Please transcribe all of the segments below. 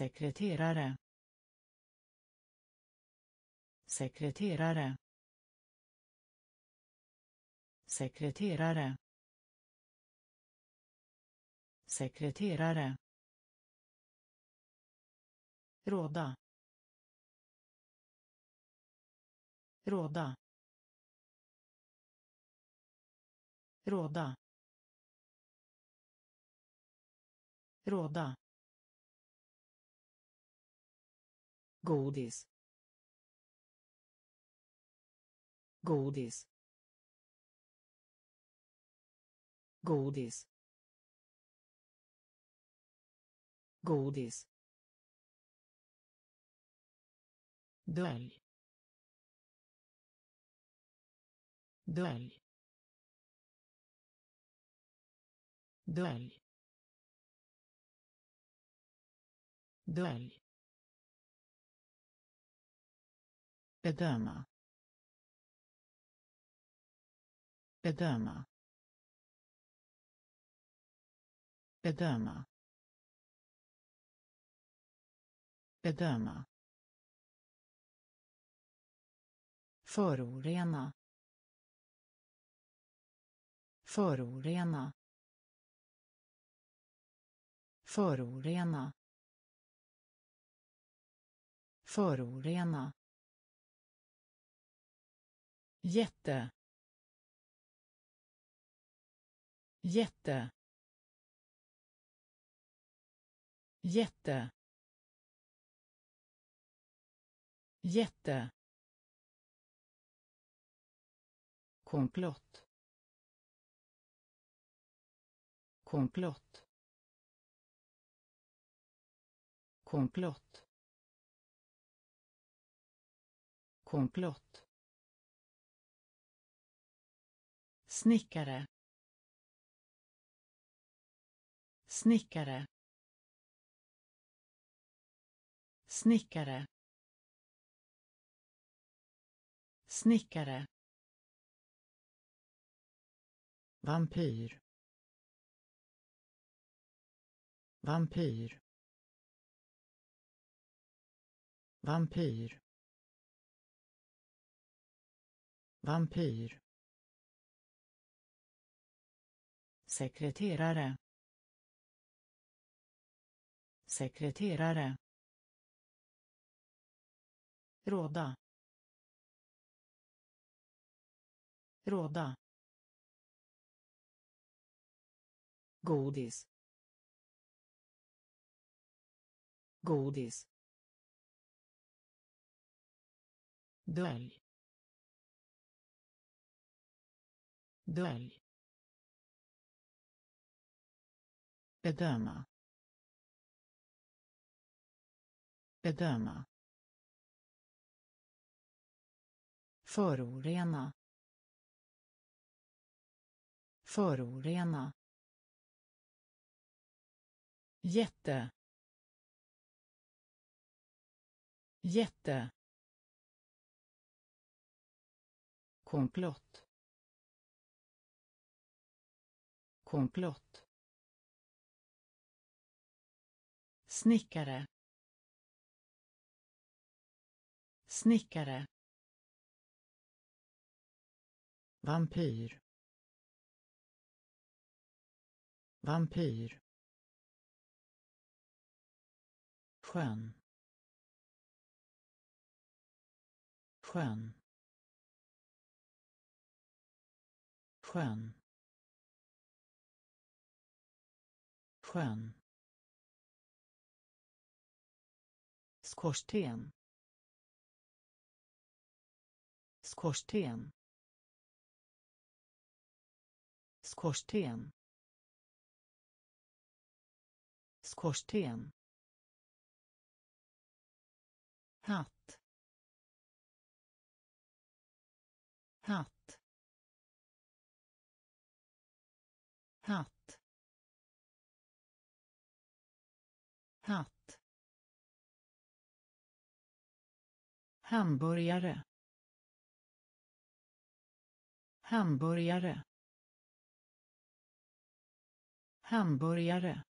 sekreterare. Sekreterare. Sekreterare. Sekreterare. Råda. Råda. Råda. Råda. Godis. Godis. Godis. Godis. Dölj dölj dölj dölj bedöma. Bedöma. Bedöma. Bedöma. Förorena. Förorena. Förorena. Förorena jätte. Jätte. Jätte. Jätte. Komplott. Komplott. Komplott. Komplott. Snickare. Snickare. Snickare. Snickare. Vampyr. Vampyr. Vampyr. Vampyr. Sekreterare sekreterare råda råda godis godis dölj dölj bedöma. Bedöma. Förorena. Förorena. Jätte. Jätte. Komplott. Komplott. Snickare. Snickare. Vampyr. Vampyr. Skön. Skön. Skön. Skön. Skorsten. Skorsten. Skorsten. Skorsten. Hatt. Hamburgare. Hamburgare. Hamburgare.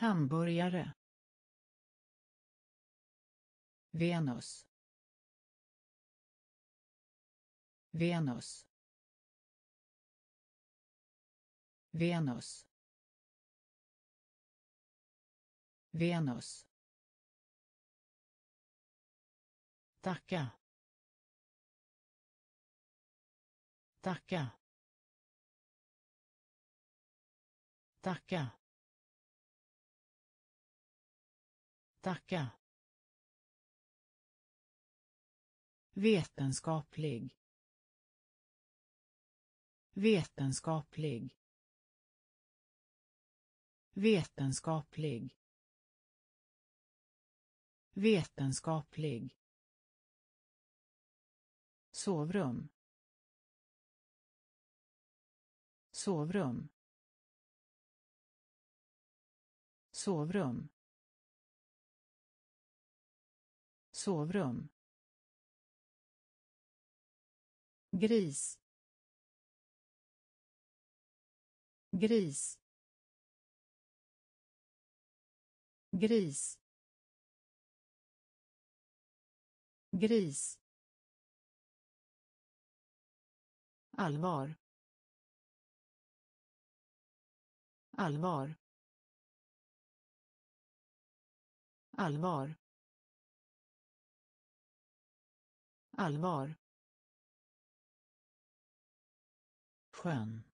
Hamburgare. Venus. Venus. Venus. Venus. Tacka. Tacka. Tacka. Tacka. Vetenskaplig. Vetenskaplig. Vetenskaplig. Vetenskaplig. Sovrum. Sovrum. Sovrum. Sovrum. Gris. Gris. Gris. Gris. Allvar. Allvar. Allvar. Allvar. Skön.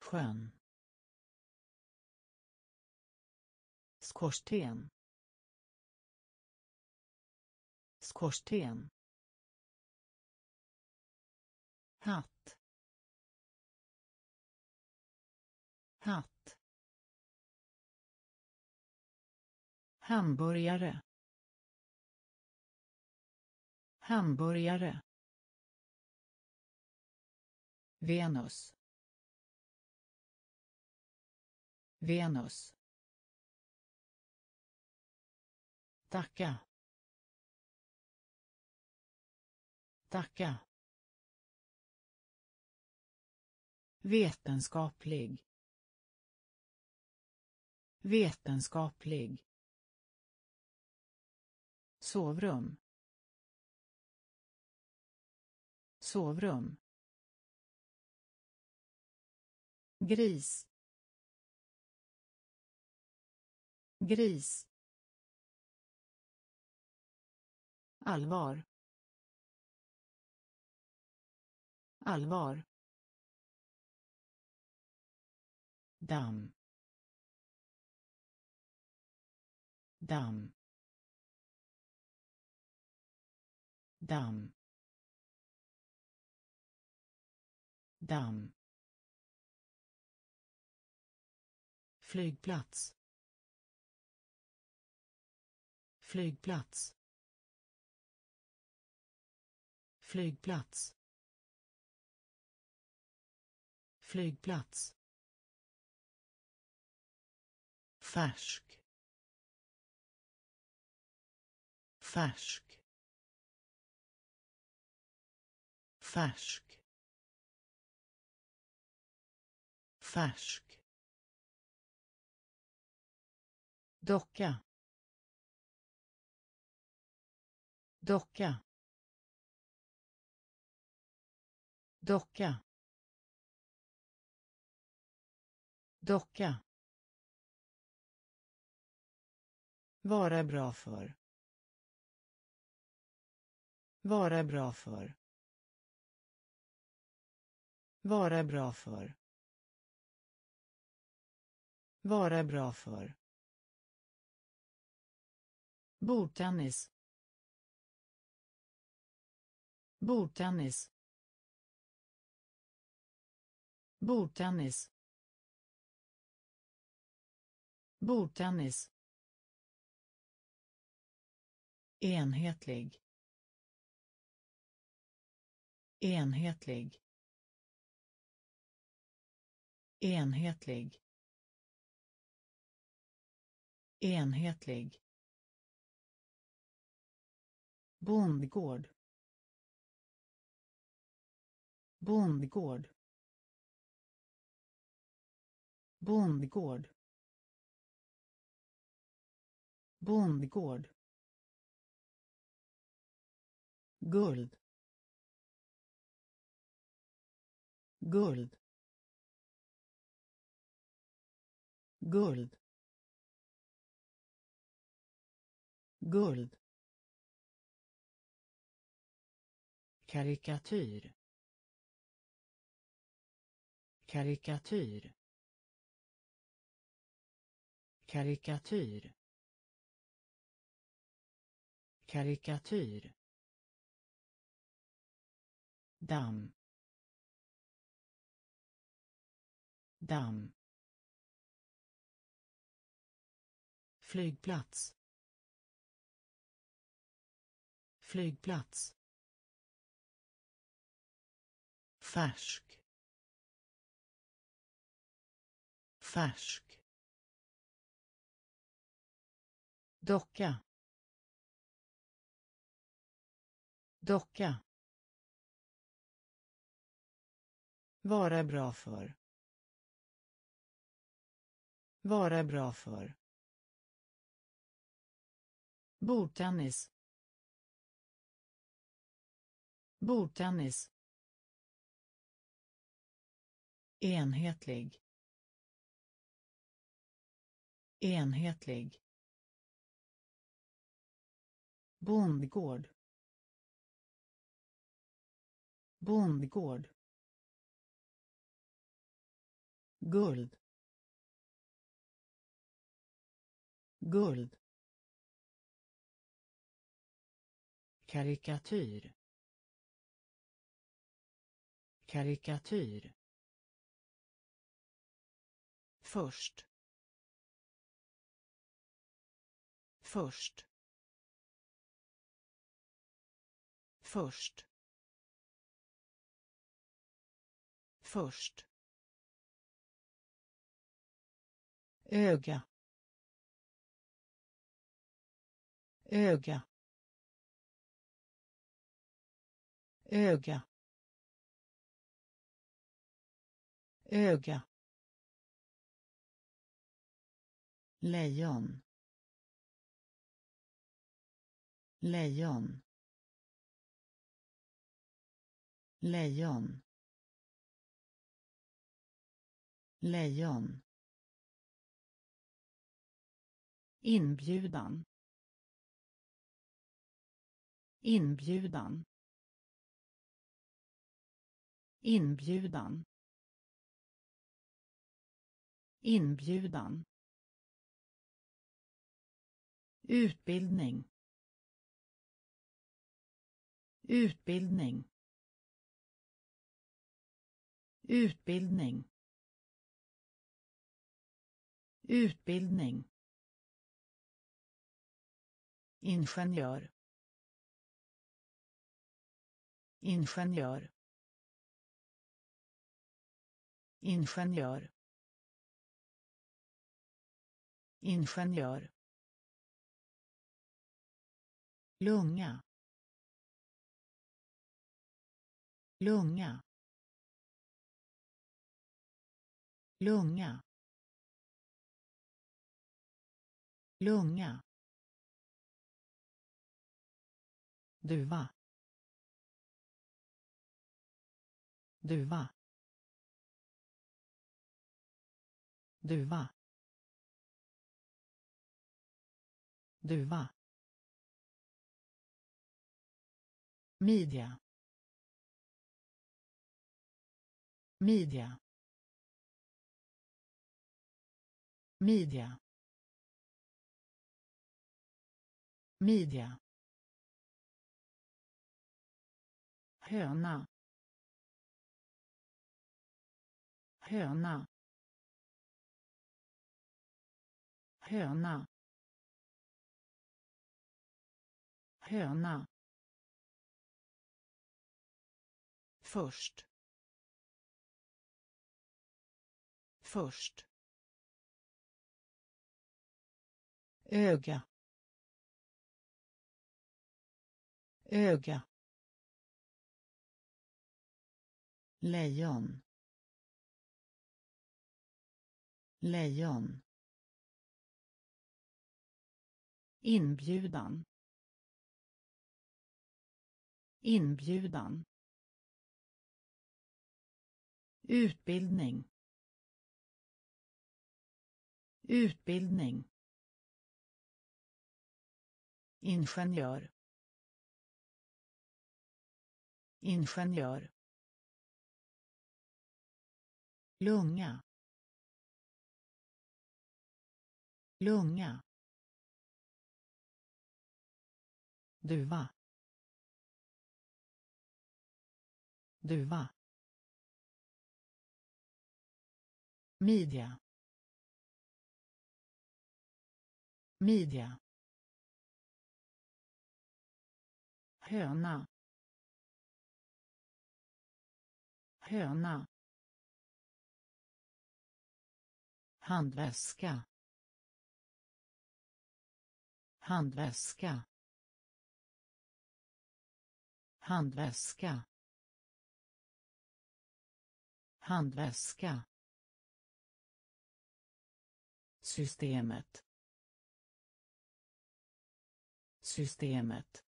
Skön. Skorsten. Skorsten. Hatt hatt hamburgare. Hamburgare. Venus. Venus. Tacka. Tacka. Vetenskaplig. Vetenskaplig. Sovrum. Sovrum. Gris. Gris. Allvar. Allvar. Damm damm damm damm flygplats. Flygplats. Flygplats. Flygplats. Färsk. Färsk. Färsk. Färsk. Docka. Docka. Docka. Docka. Vara bra för. Vara bra för. Vara bra för. Vara bra för. Bordtennis. Bordtennis. Bordtennis. Bordtennis enhetlig. Enhetlig. Enhetlig. Enhetlig. Bondgård. Bondgård. Bondgård. Bondgård. Guld. Guld. Guld. Guld. Karikatyr. Karikatyr. Karikatyr. Karikatyr damm damm flygplats. Flygplats. Färsk. Färsk. Docka. Docka. Vara bra för. Vara bra för. Bordtennis. Bordtennis. Enhetlig. Enhetlig. Bondgård. Bondgård. Guld. Guld. Karikatyr. Karikatyr. Först. Först. Först. Först. Öga. Öga. Öga. Öga. Lejon. Lejon. Lejon. Lejon. Inbjudan. Inbjudan. Inbjudan. Inbjudan. Utbildning. Utbildning. Utbildning. Utbildning ingenjör. Ingenjör. Ingenjör. Ingenjör. Lunga. Lunga. Lunga. Lunga. Duva duva duva duva. Media media media. Media. Höna. Höna. Höna. Höna. Först. Först. Öga. Öga. Lejon. Lejon. Inbjudan. Inbjudan. Utbildning. Utbildning. Ingenjör. Ingenjör lunga. Lunga. Duva. Duva. Midja midja höna. Höna. Handväska. Handväska. Handväska. Handväska. Systemet. Systemet.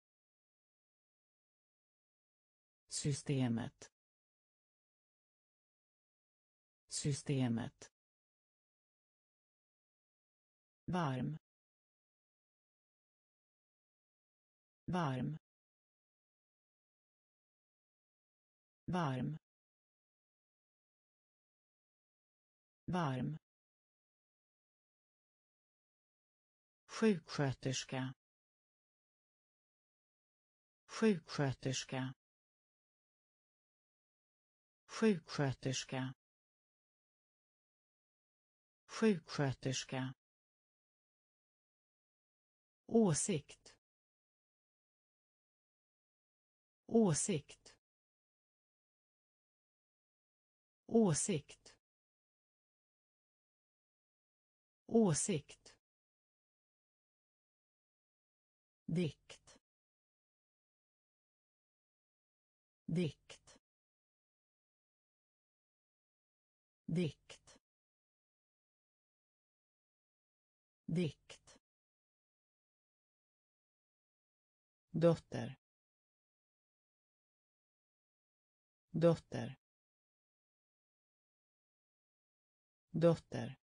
Systemet. Systemet varm. Varm. Varm. Varm. Sjuksköterska. Sjuksköterska. Sjuksköterska. Sjuksköterska åsikt. Åsikt. Åsikt. Åsikt. Dikt. Dikt. Dikt. Dikt. Dotter. Dotter. Dotter.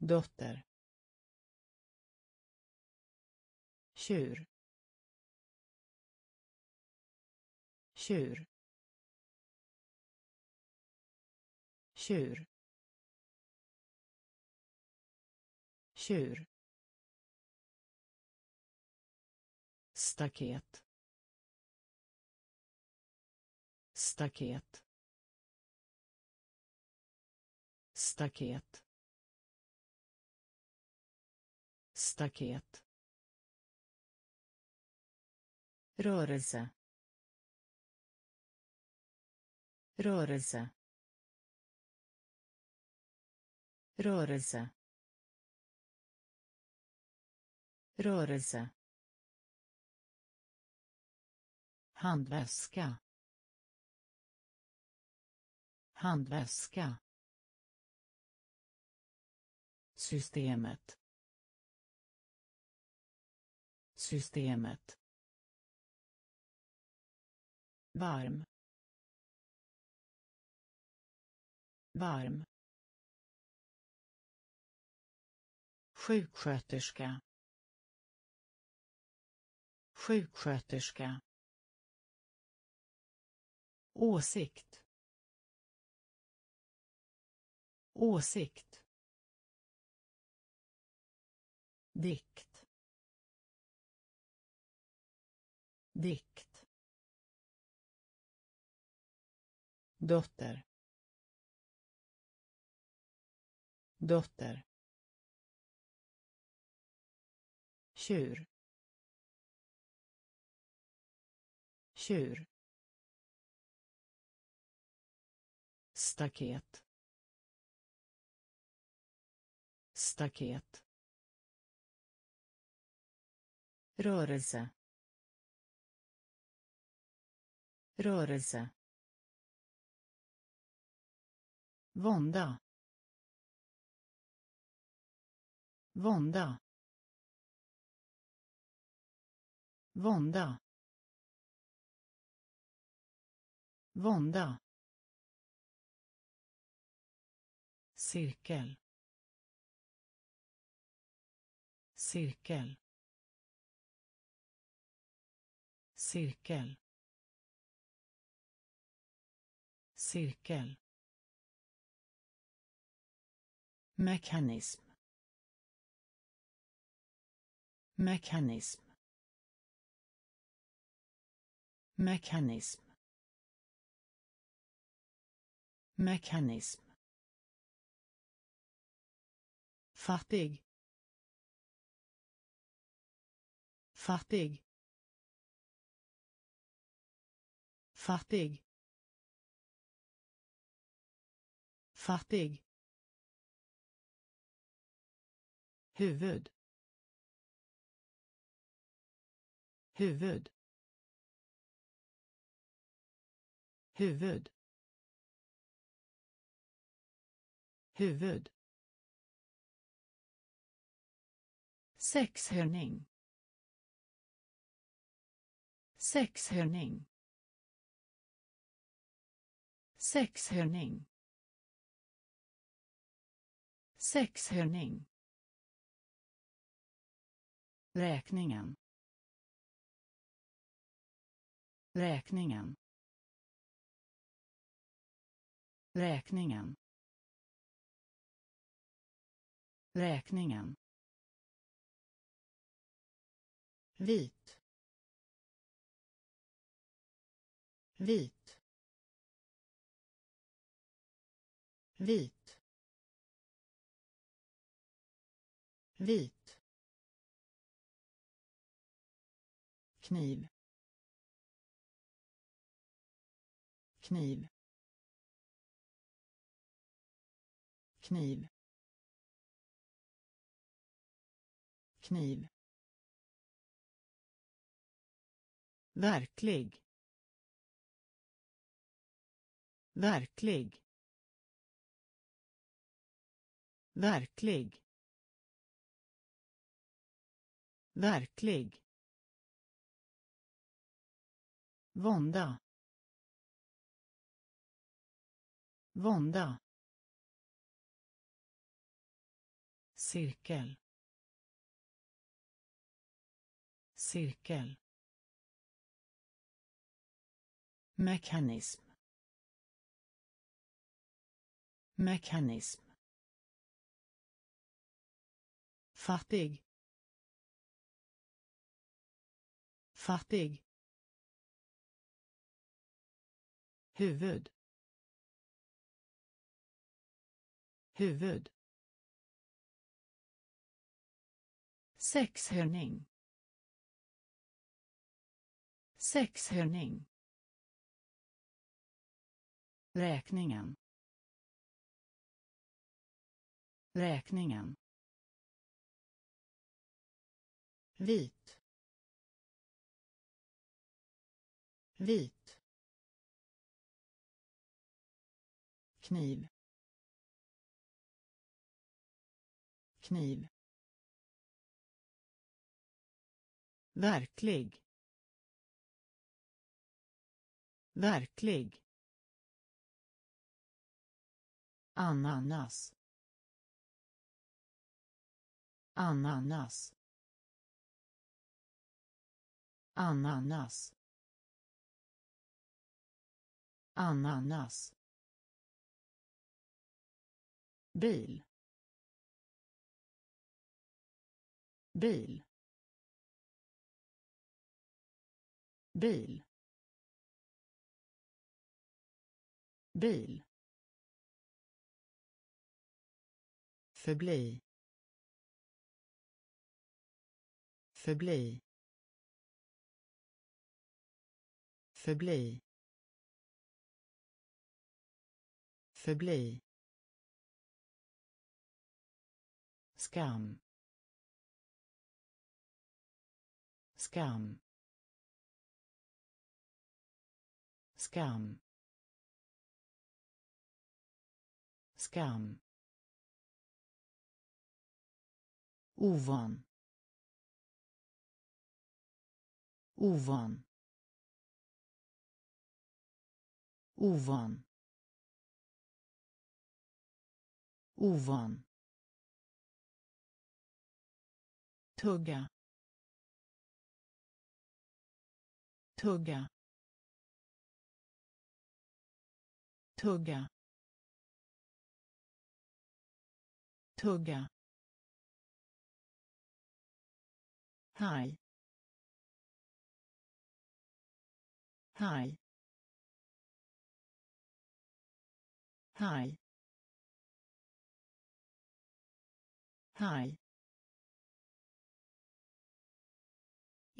Dotter. Tjur. Tjur. Tjur. Tjur. Staket. Staket. Staket. Staket. Rörelse. Rörelse. Rörelse. Rörelse. Handväska. Handväska. Systemet. Systemet. Varm. Varm. Sjuksköterska. Sjuksköterska åsikt. Åsikt. Dikt. Dikt. Dotter. Dotter. Tjur. Tjur. Staket staket rörelse rörelse Vånda. Vånda. Vånda. Vånda. Cirkel. Cirkel. Cirkel. Cirkel. Mekanism. Mekanism. Mekanism. Mekanism. Fattig. Fattig. Fattig. Fattig. Huvud. Huvud. Huvud. Huvud. Sexhörning. Sexhörning. Sexhörning. Sexhörning. Räkningen. Räkningen. Räkningen. Räkningen. Vit. Vit. Vit. Vit. Kniv. Kniv. Kniv. Kniv. Verklig. Verklig. Verklig. Verklig. Vånda. Vånda. Cirkel. Cirkel. Mekanism. Mekanism. Fattig fattig huvud. Huvud. Sexhörning. Sexhörning. Räkningen. Räkningen. Vit. Vit. Kniv. Kniv. Verklig. Verklig. Ananas. Ananas. Ananas. Ananas. Bil. Bil. Bil. Bil. Förbli. Förbli. Förbli. Förbli. Skam. Skam. Skam. Skam. Ovan. Ovan. Ovan. Ovan. Tugga. Tugga. Tugga. Tugga. Haj haj haj haj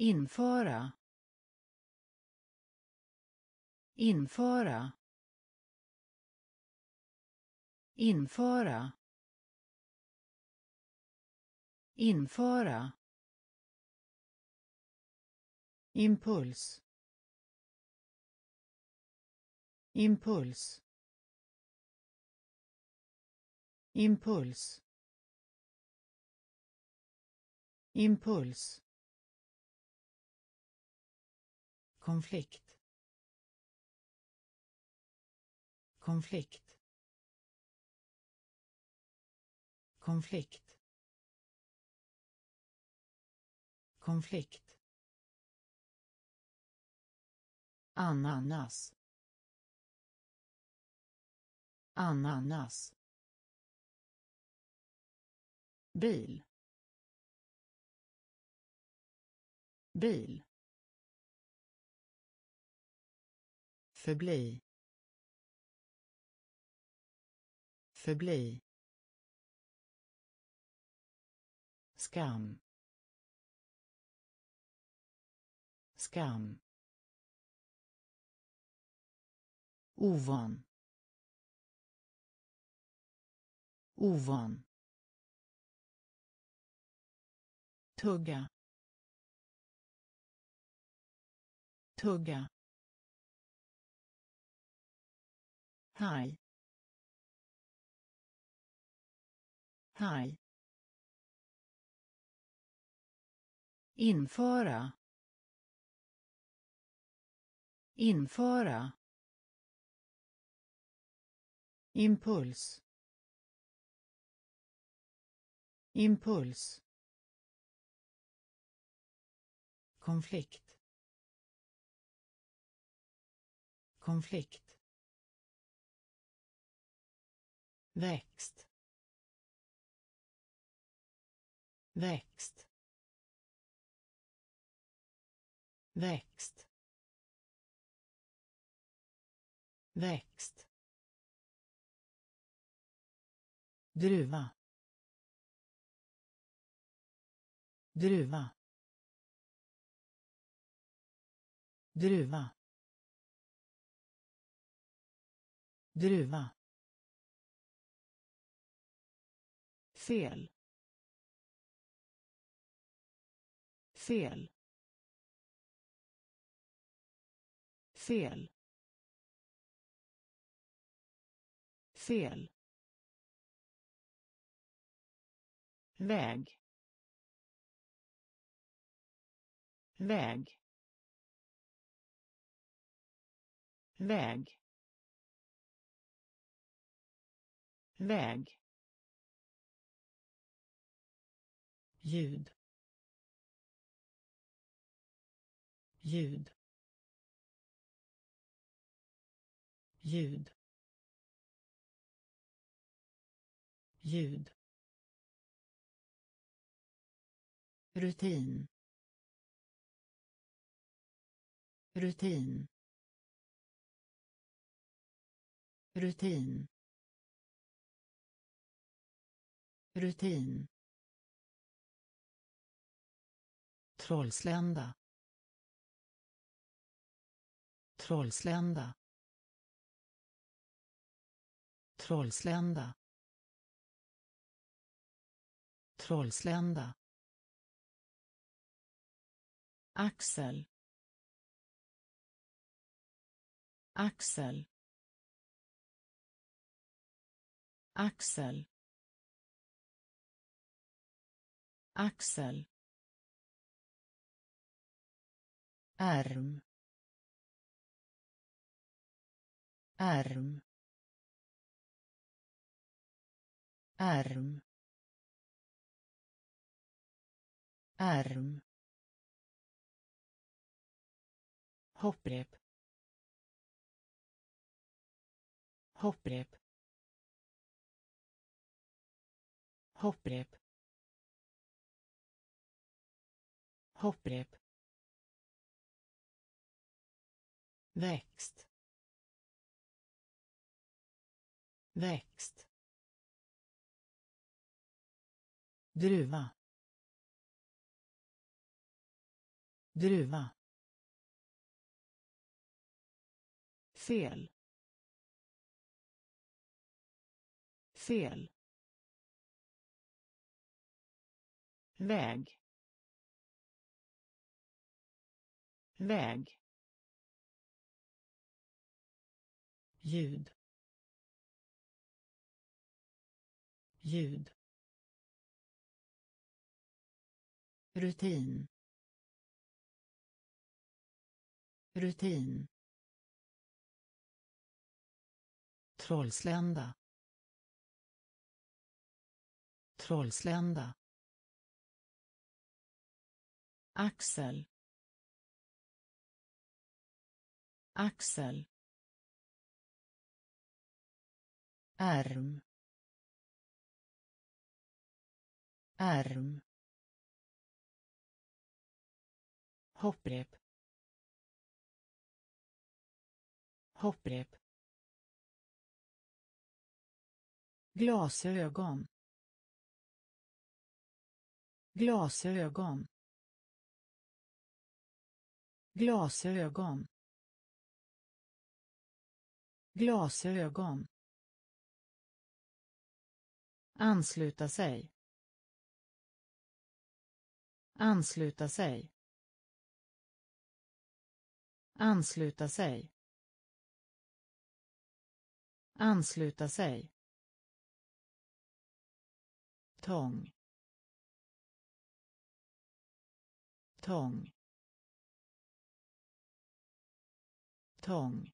införa. Införa. Införa. Införa impuls. Impuls. Impuls. Impuls. Konflikt. Konflikt. Konflikt. Konflikt. Ananas. Ananas. Bil. Bil. Förbli. Förbli. Skam. Skam. Ovan. Ovan. Tugga. Tugga. Haj. Haj. Införa. Införa impuls. Impuls. Konflikt. Konflikt. Växt. Växt. Växt. Växt. Druva. Druva. Druva. Druva. Fel. Fel. Fel. Fel. Väg. Väg. Väg. Väg. Ljud. Ljud. Ljud. Ljud. Rutin rutin rutin rutin Trollslända. Trollslända. Trollslända. Trollslända. Axel. Axel. axel axel ärm ärm Arm. Arm. Hopprep. Hopprep. Hopprep. Hopprep. Växt. Växt. Druva. Druva. Fel. Fel. Väg. Väg. Ljud. Ljud. Rutin. Rutin. Trollslända. Trollslända. Axel. Axel. Ärm. Ärm. Hopprep. Hopprep. Glasögon. Glasögon. Glasögon. Glasögon. Ansluta sig. Ansluta sig. Ansluta sig. Ansluta sig tång. Tång. Tång.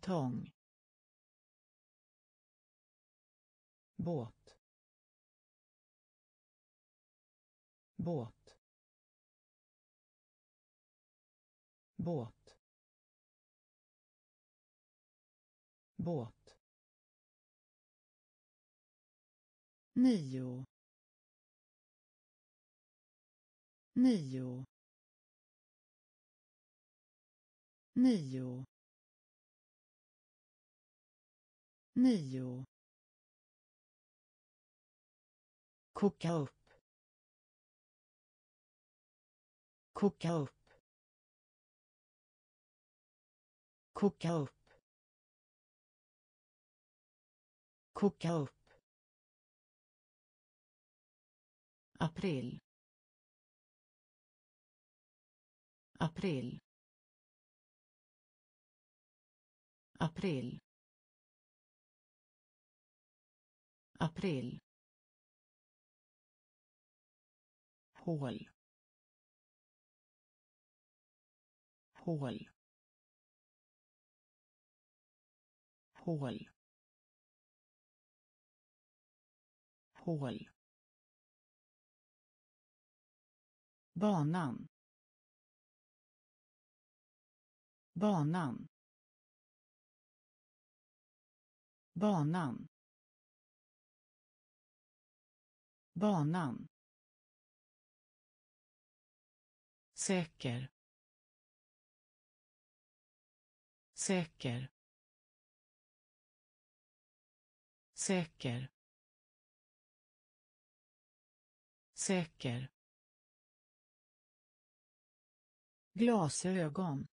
Tång. Båt. Båt. Båt. Båt. Nio. Nio. Nio. Nio. Koka upp. Koka upp. Koka upp. Koka upp. April april april april hål hål hål hål banan. Banan. Banan. Banan. Säker. Säker. Säker. Säker. Glasögon.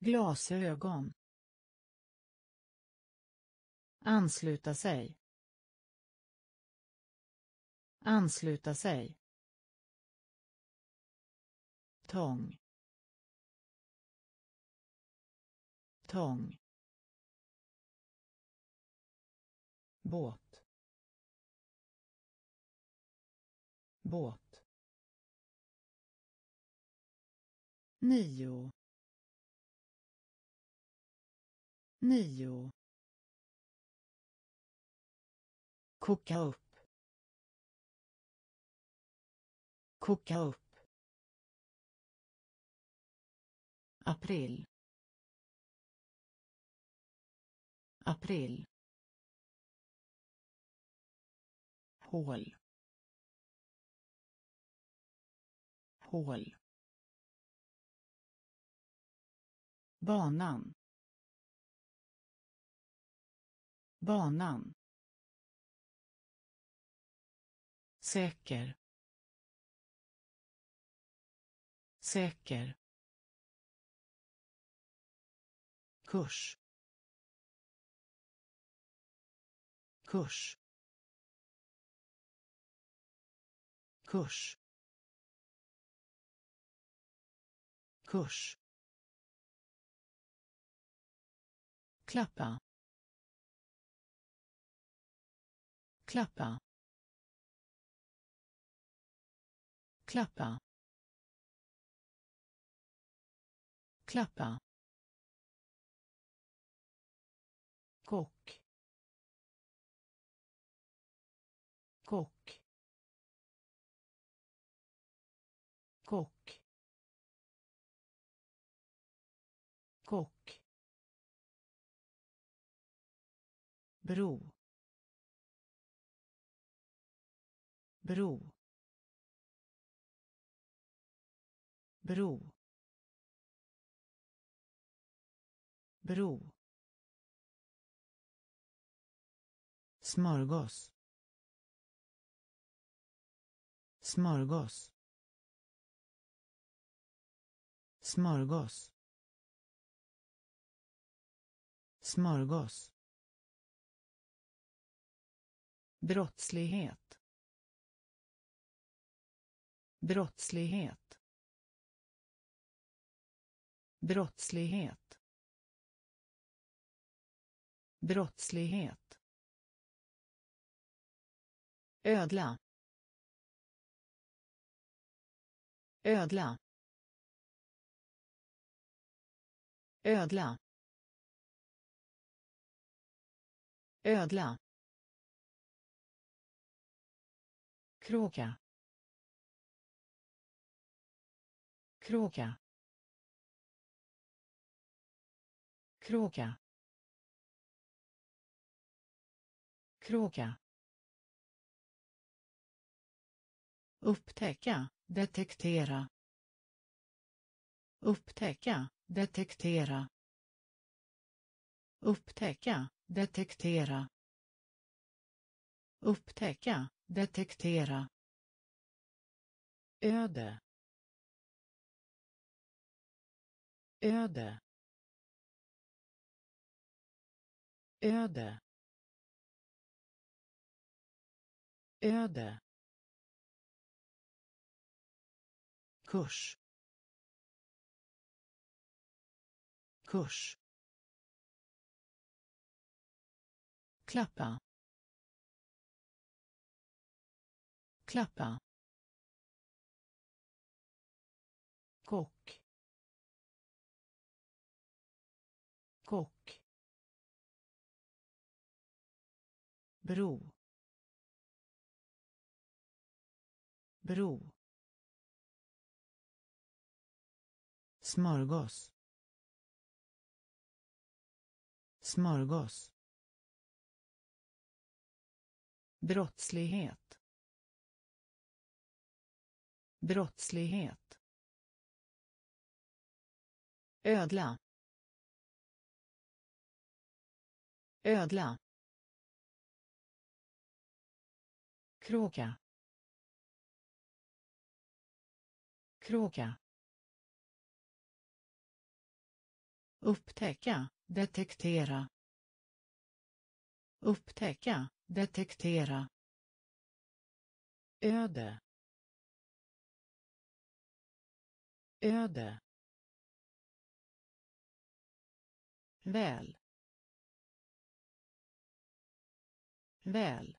Glasögon. Ansluta sig. Ansluta sig. Tång. Tång. Båt. Båt. Nio. Nio. Koka upp. Koka upp. April. April. Hål. Hål. Banan. Banan. Säker. Säker. Kurs. Kurs. Kurs. Kurs. Klappa. Klappa. Klappa. Klappa. Kock. Bro. Bro. Bro. Bro. Smörgås. Smörgås. Smörgås. Smörgås. Brottslighet. Brottslighet. Brottslighet. Brottslighet. Ödla. Ödla. Ödla. Ödla. Kråka. Kråka. Kråka. Kråka. Upptäcka. Detektera. Upptäcka. Detektera. Upptäcka. Detektera. Upptäcka detektera. Öde. Öde. Öde. Öde. Kurs. Kurs. Klappa. Klappa. Kock. Kock. Bro. Bro. Smörgås. Smörgås. Brottslighet brottslighet. Ödla. Ödla. Kråka. Kråka. Upptäcka detektera. Upptäcka detektera. Öde. Öde. Väl. Väl.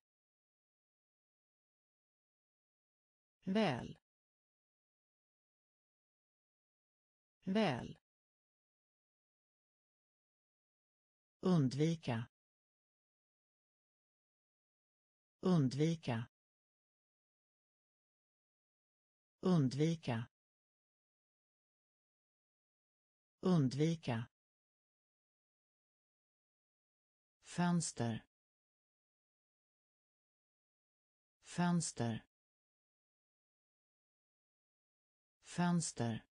Väl. Väl. Undvika. Undvika. Undvika. Undvika. Fönster. Fönster. Fönster.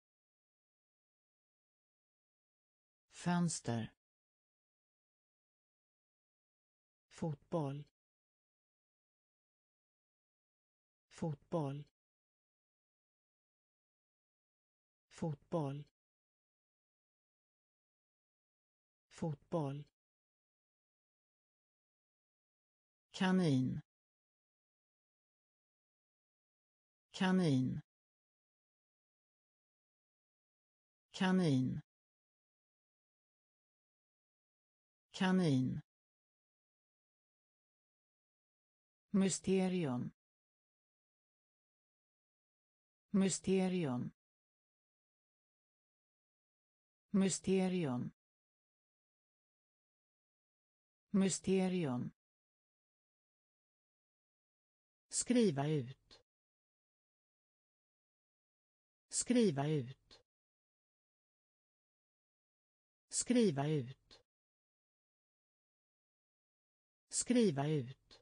Fönster. Fotboll. Fotboll. Fotboll. Fotboll. Kanin. Kanin. Kanin. Kanin. Mysterium. Mysterium. Mysterium mysterium. Skriva ut. Skriva ut. Skriva ut. Skriva ut.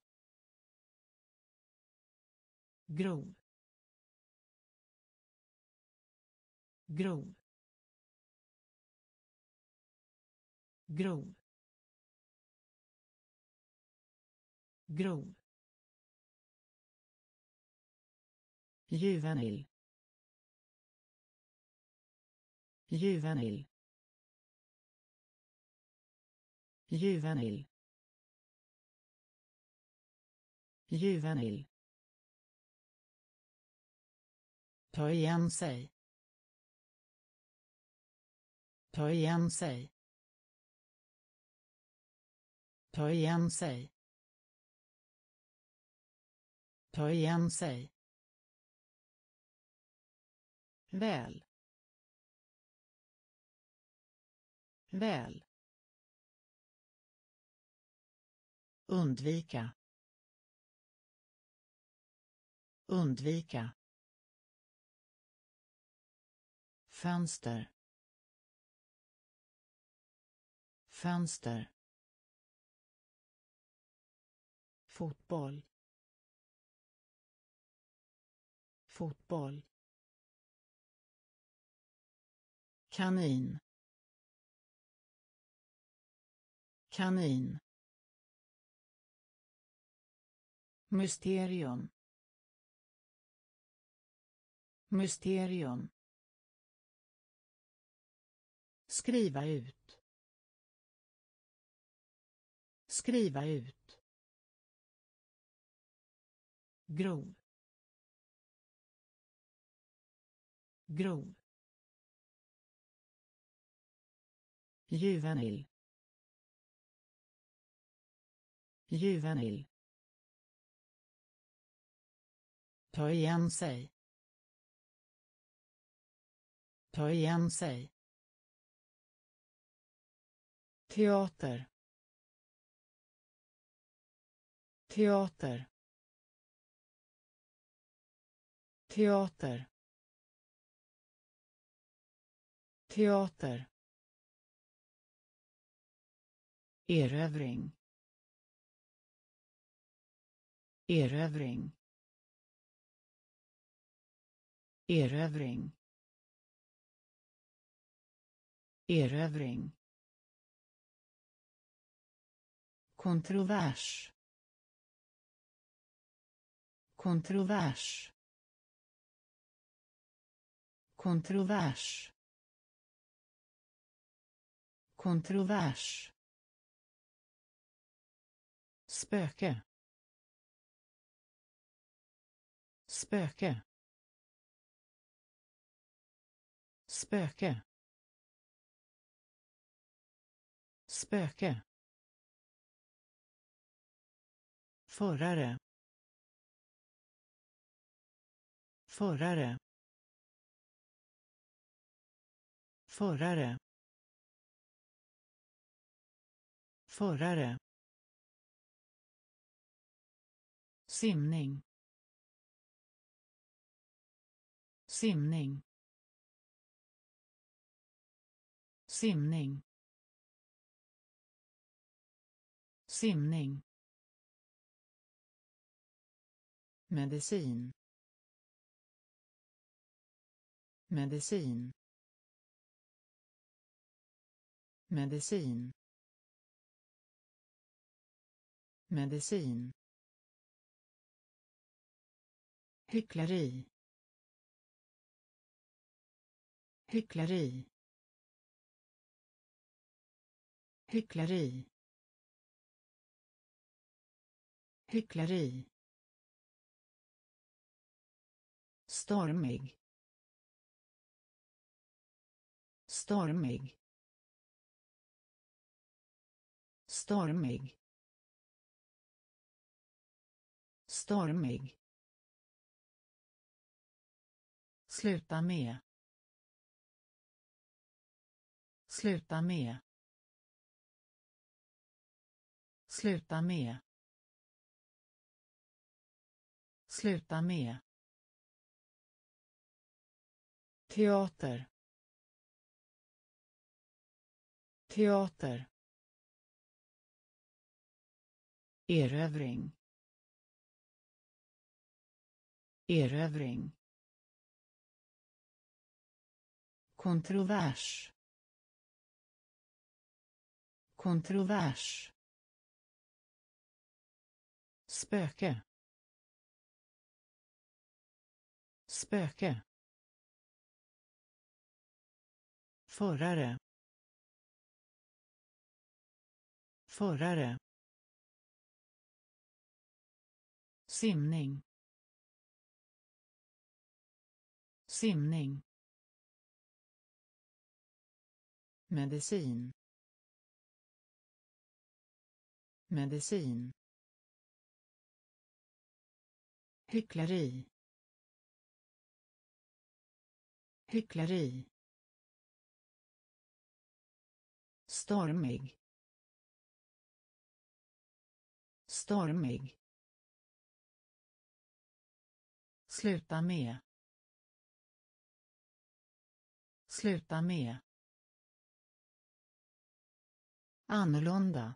Grov. Grov. Grov. Grov. Juvenil. Juvenil. Juvenil. Juvenil. Ta igen sig. Ta igen sig. Ta igen sig ta igen sig. Väl. Väl. Undvika. Undvika. Fönster. Fönster. Fotboll. Fotboll. Kanin. Kanin. Mysterium. Mysterium. Skriva ut. Skriva ut. Grov. Grov. Juvenil. Juvenil. Ta igen sig. Ta igen sig. Teater. Teater. Teater. Teater. Erövring. Erövring. Erövring. Erövring. Kontrovers. Kontrovers. Kontrovers kontrovers spöke spöke spöke spöke förare förare förare. Förare simning simning simning simning medicin medicin medicin. Medicin. Hyckleri. Hyckleri. Hyckleri. Hyckleri. Stormig. Stormig. Stormig. Stormig. Sluta med. Sluta med. Sluta med. Sluta med. Teater. Teater. Erövring. Erövring kontrovers kontrovers spöke spöke förare förare simning simning medicin medicin hyckleri hyckleri stormig stormig sluta med sluta med. Annorlunda.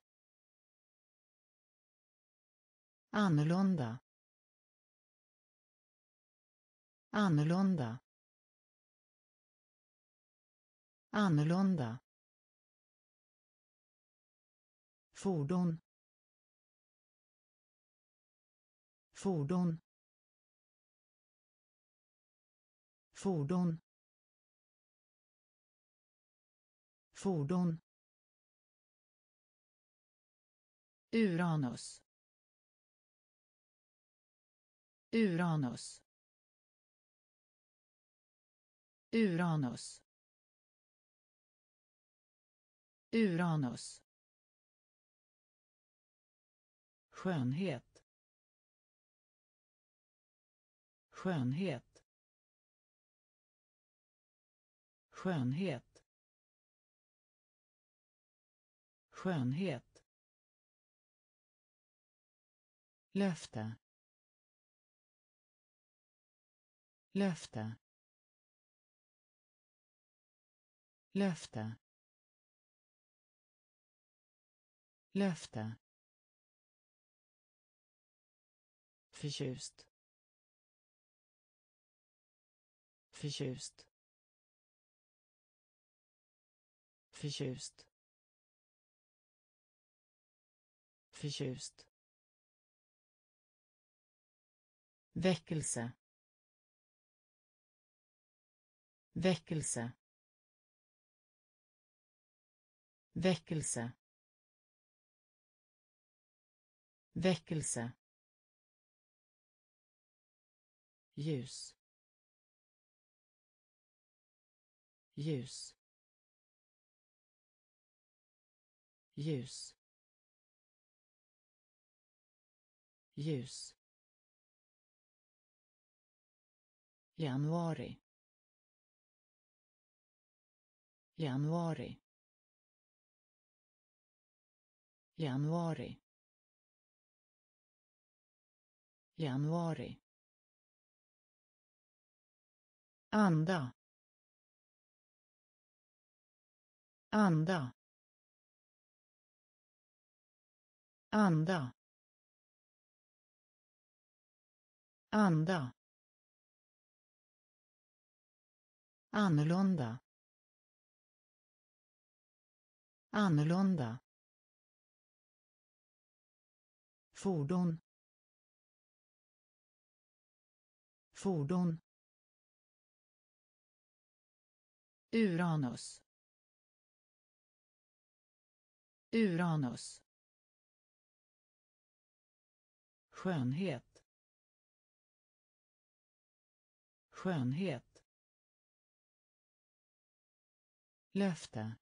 Annorlunda. Annorlunda. Annorlunda. Fordon. Fordon. Fordon. Fordon. Uranus. Uranus. Uranus. Uranus. Skönhet. Skönhet. Skönhet. Skönhet. Löfte. Löfte. Löfte. Löfte. Förtjust. Förtjust. Förtjust. Förtjust. Väckelse. Väckelse. Väckelse. Väckelse. Ljus. Ljus. Ljus. Ljus. Januari. Januari. Januari. Januari. Anda. Anda. Anda. Anda. Annorlunda. Annorlunda. Fordon. Fordon. Uranus. Uranus. Skönhet. Skönhet. Löfte.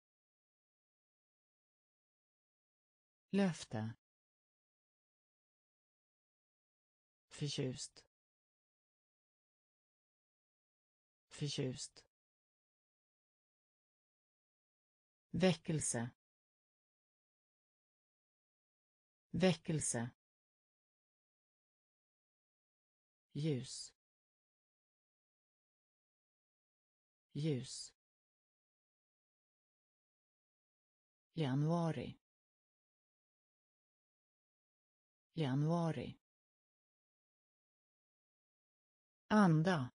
Löfte. Förtjust. Förtjust. Väckelse. Väckelse. Ljus. Ljus. Januari. Januari. Anda.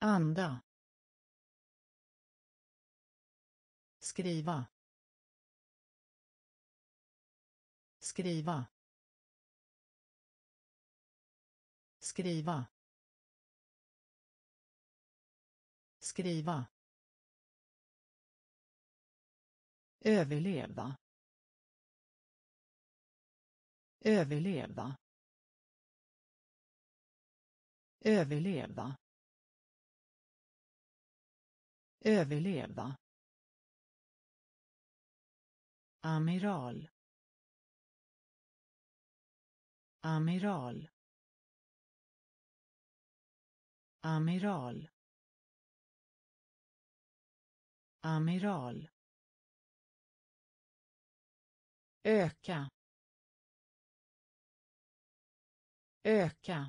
Anda. Skriva. Skriva. Skriva. Skriva. Överleva. Överleva. Överleva. Överleva. Amiral. Amiral. Amiral. Amiral. Öka. Öka.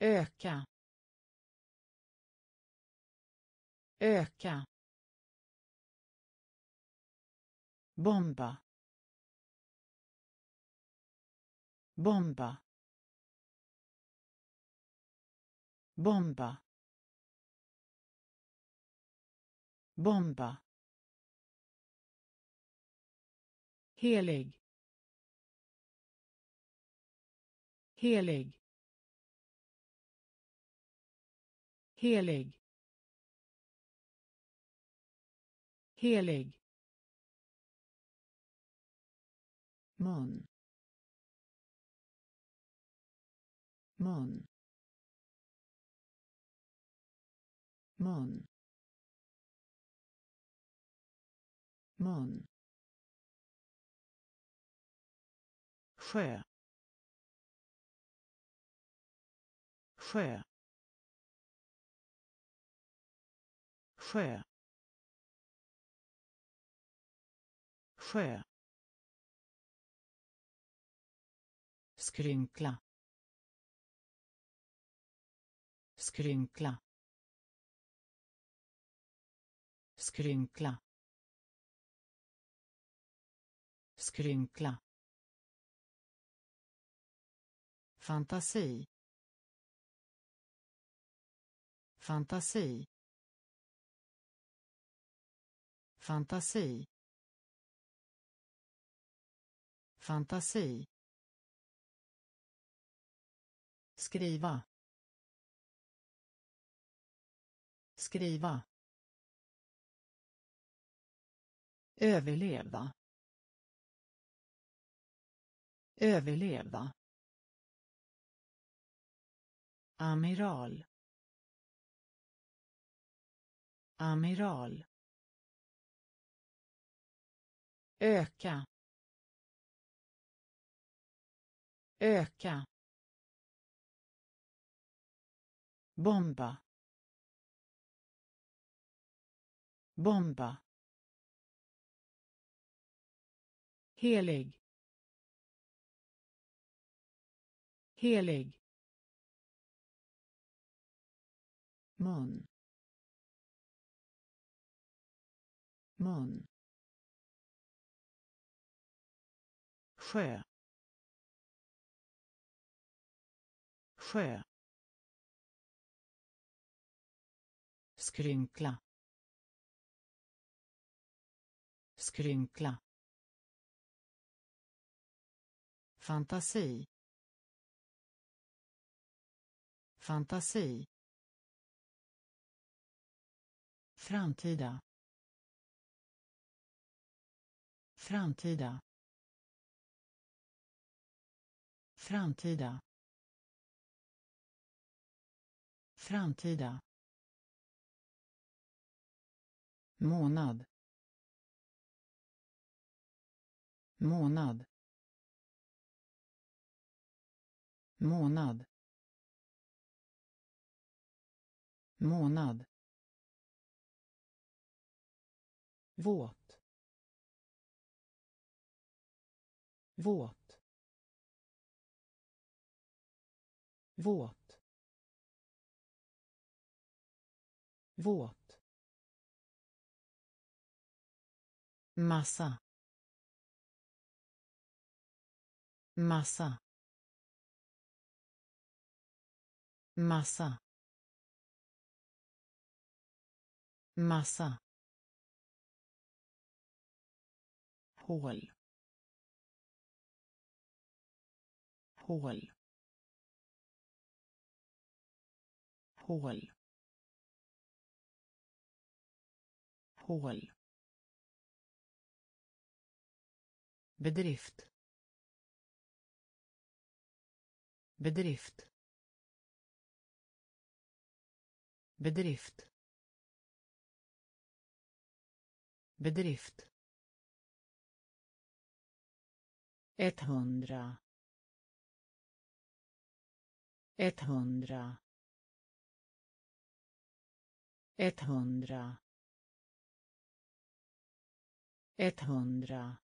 Öka. Öka. Bomba. Bomba. Bomba. Bomba. Helig. Helig. Helig. Helig. Mun mun mun mun. Sjö. Sjö. Sjö. Sjö. Skrynkla. Skrynkla. Skrynkla. Skrynkla. Fantasi. Fantasi. Fantasi. Fantasi. Skriva. Skriva. Överleva överleva. Amiral. Amiral. Öka. Öka. Bomba. Bomba. Helig. Helig. Mun mun sjö. Sjö. Skrynkla. Skrynkla. Fantasi. Fantasi. Framtida. Framtida. Framtida. Framtida. Månad. Månad. Månad. Månad. Våt. Våt. Våt. Våt. Massa. Massa. Massa. Massa. Hål. Hål. Hål. Hål. Bedrift. Bedrift. Bedrift. Bedrift. Etthundra. Etthundra. Etthundra. Etthundra.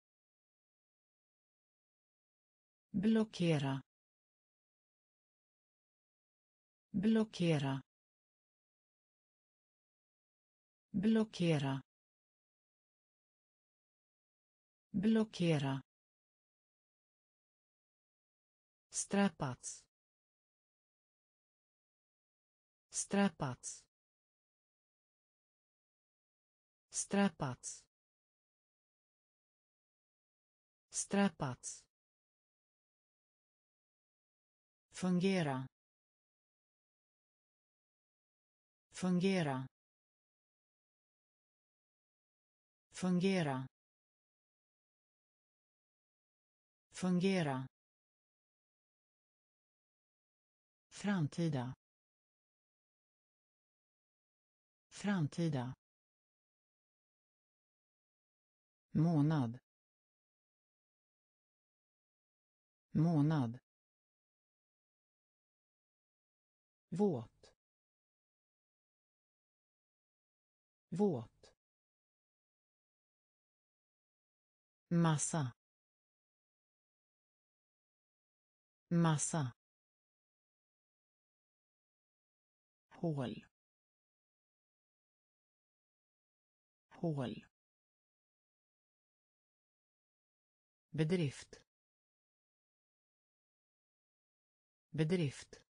Blockera. Blockera. Blockera. Blockera Strapats. Strapats. Strapats. Strapats. Fungera. Fungera. Fungera. Fungera. framtida. Framtida. Månad. Månad. Våt. Våt. Massa. Massa. Hål. Hål. Bedrift. Bedrift.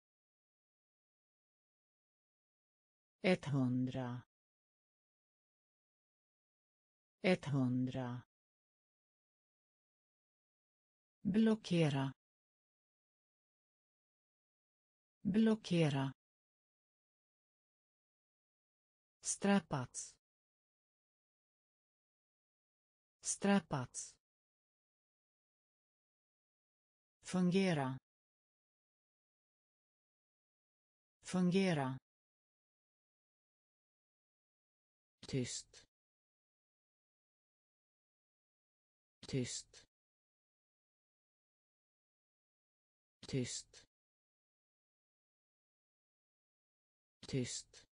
Ett hundra ett hundra blockera. Blockera Strapats. Strapats. Fungera. Fungera. tyst tyst tyst tyst.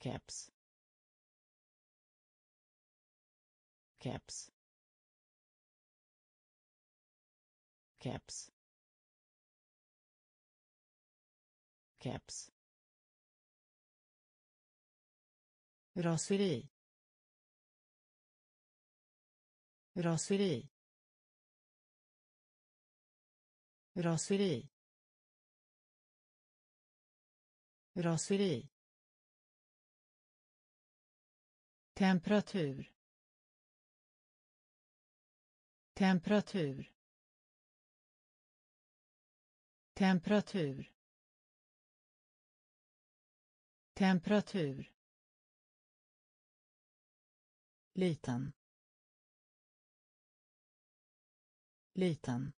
Keps. Keps. Keps. Keps. Raseri. Raseri. Raseri. Raseri. Temperatur. Temperatur. Temperatur. Temperatur. Liten. Liten.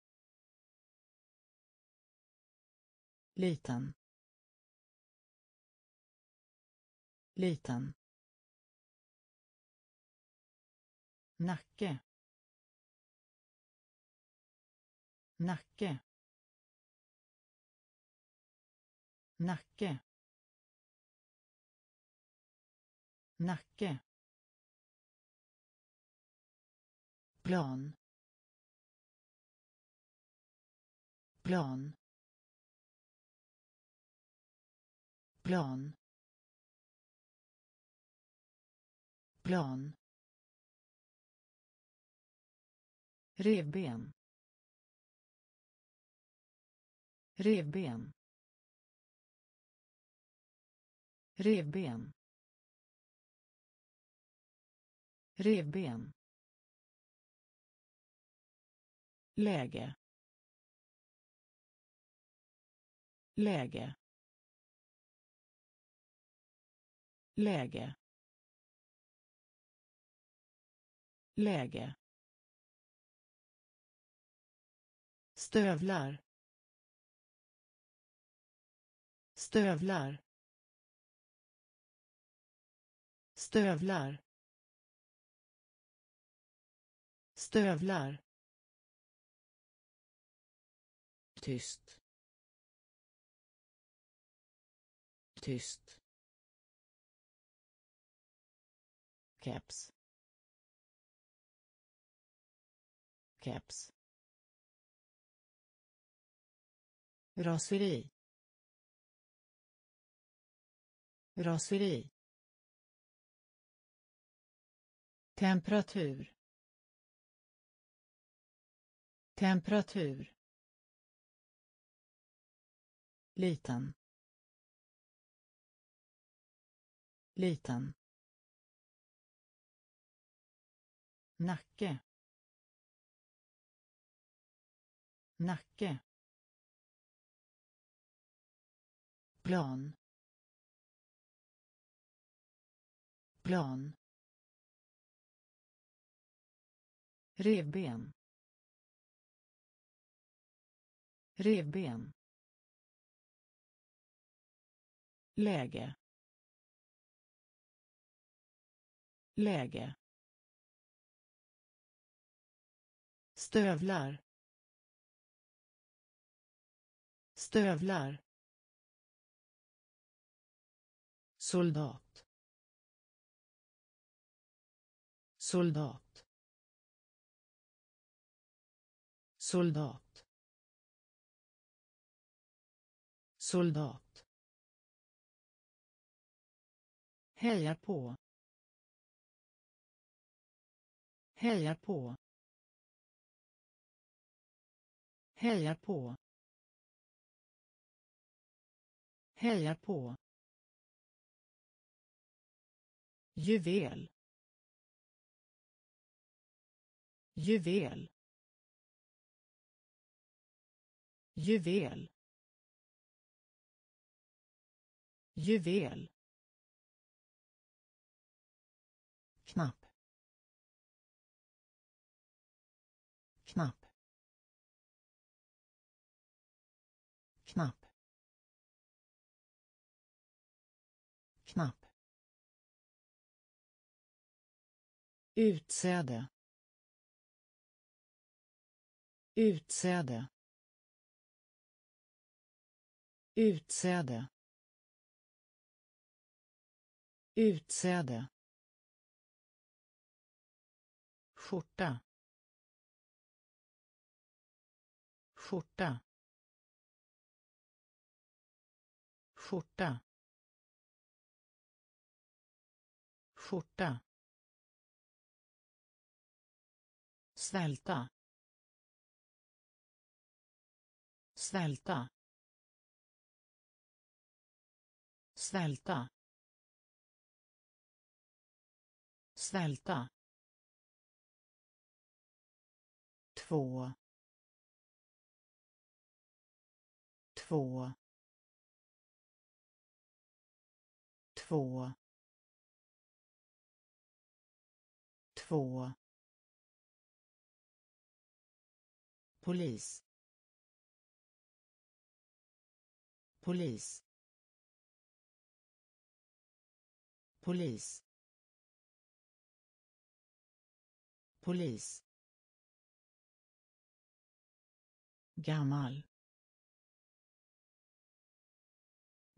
Liten. Liten. Nacke. Nacke. Nacke. Nacke. Plan. Plan. Plan. Plan. Revben. Revben. Revben. Revben. Läge. Läge. Läge. Läge. Stövlar. Stövlar. Stövlar. Stövlar. Tyst. Tyst. Keps. Keps. Raseri. Raseri. Temperatur. Temperatur. Liten. Liten. Nacke. Nacke. Plan. Plan. Revben. Revben. Läge. Läge. Stövlar. Stövlar. Soldat. Soldat. Soldat. Soldat. Heja på. Heja på. Heja på. Heja på. Juvel. Juvel. Juvel. Juvel. Utsäde. Utsäde. Utsäde. Utsäde. Skjorta. Skjorta. Skjorta. Skjorta. Svälta svälta svälta svälta. Två två två två. Polis. Polis. Polis. Polis. Gammal.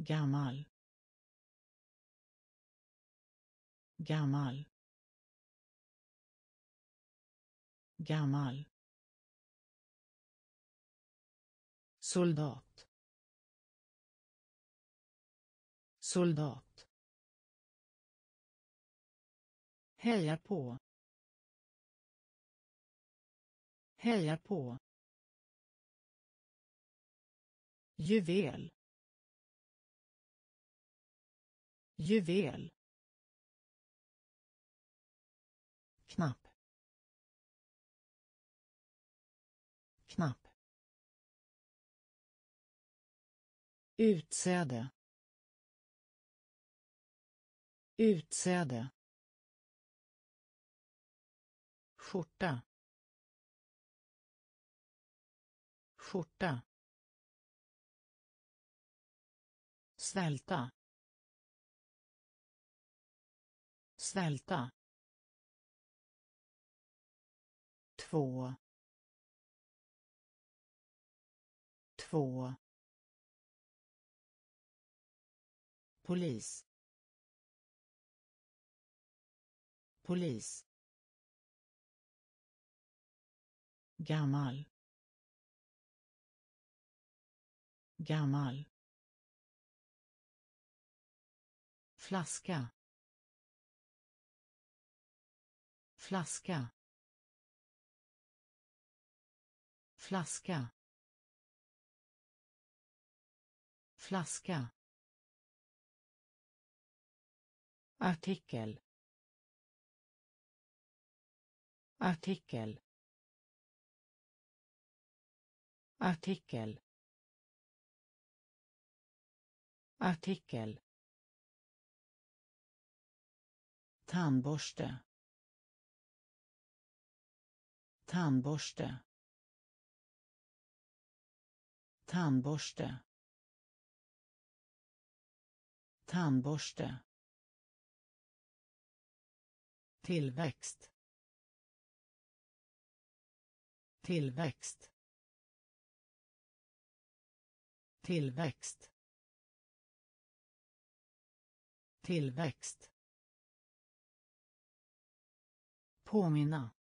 Gammal. Gammal. Gammal. Soldat. Soldat. Heja på. Heja på. Juvel. Juvel. Utsäde. Utsäde. Skjorta. Skjorta. Svälta. Svälta. Två. Två. Polis. Polis. Gammal. Gammal. Flaska. Flaska. Flaska. Flaska. Artikel. Artikel. Artikel. Artikel. Tandborste. Tandborste. Tandborste. Tandborste tillväxt. Tillväxt. Tillväxt. Tillväxt. Påminna.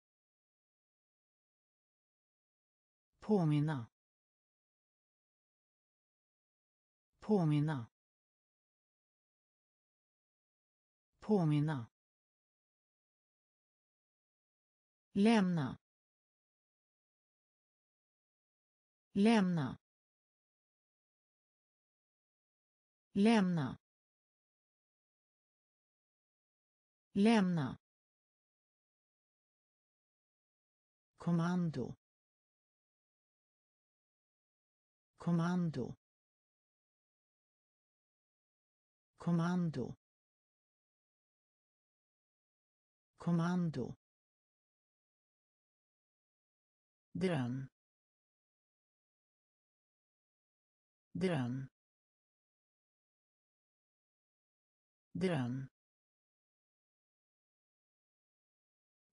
Påminna. Påminna. Påminna. Lämna. Lämna. Lämna. Lämna. Kommando. Kommando. Kommando. Kommando. Dröm. Dröm. Dröm.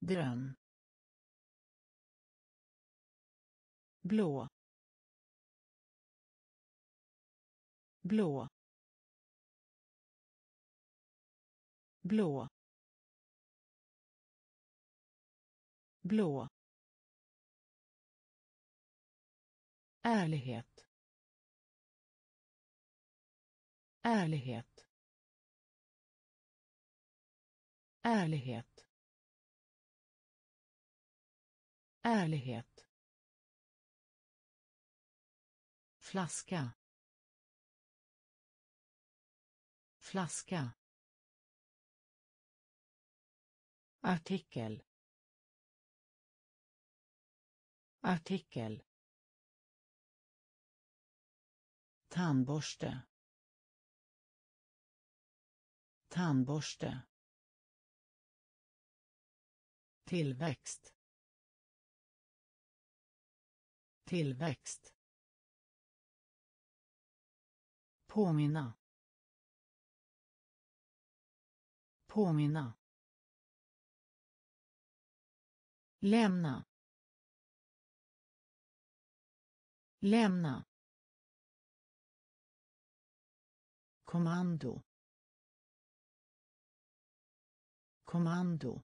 Dröm. Blå. Blå. Blå. Blå. Ärlighet. Ärlighet. Ärlighet. Ärlighet. Flaska. Flaska. Artikel. Artikel. Tandborste. Tandborste. Tillväxt. Tillväxt. Påminna. Påminna. Lämna. Lämna. Kommando. Kommando.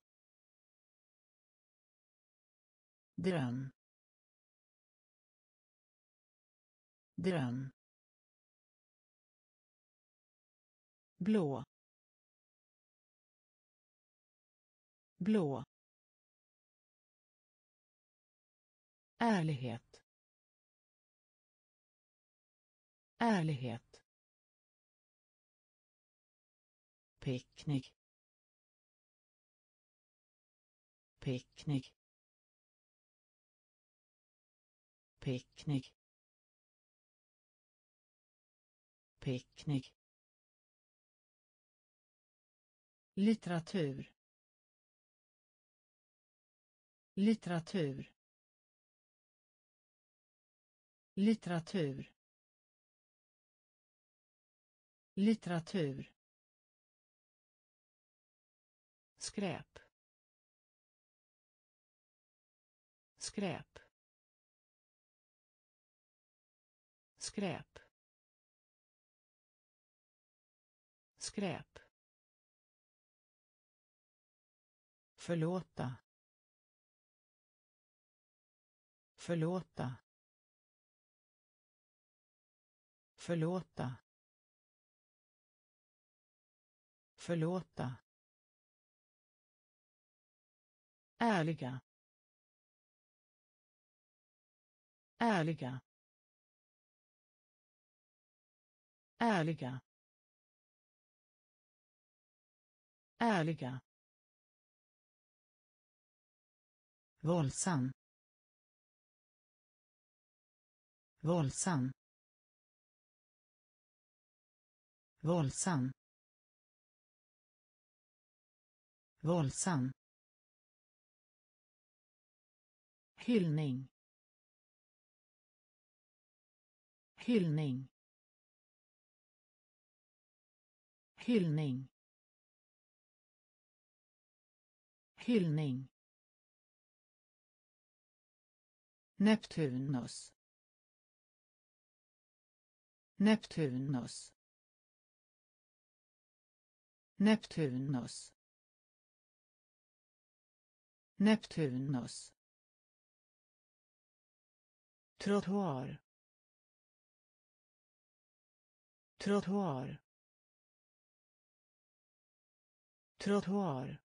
Dröm. Dröm. Blå. Blå. Ärlighet. Ärlighet. Picknick. Picknick. Picknick. Picknick. Litteratur. Litteratur. Litteratur. Litteratur. Skräp. Skräp. Skräp. Skräp. Förlåta. Förlåta. Förlåta. Förlåta. Ärliga. Ärliga. Ärliga. Ärliga. Våldsam. Våldsam. Våldsam. Våldsam. Hyllning. Hyllning. Hyllning. Hyllning. Neptunus. Neptunus. Neptunus. Neptunus trottoar. Trottoar. Trottoar.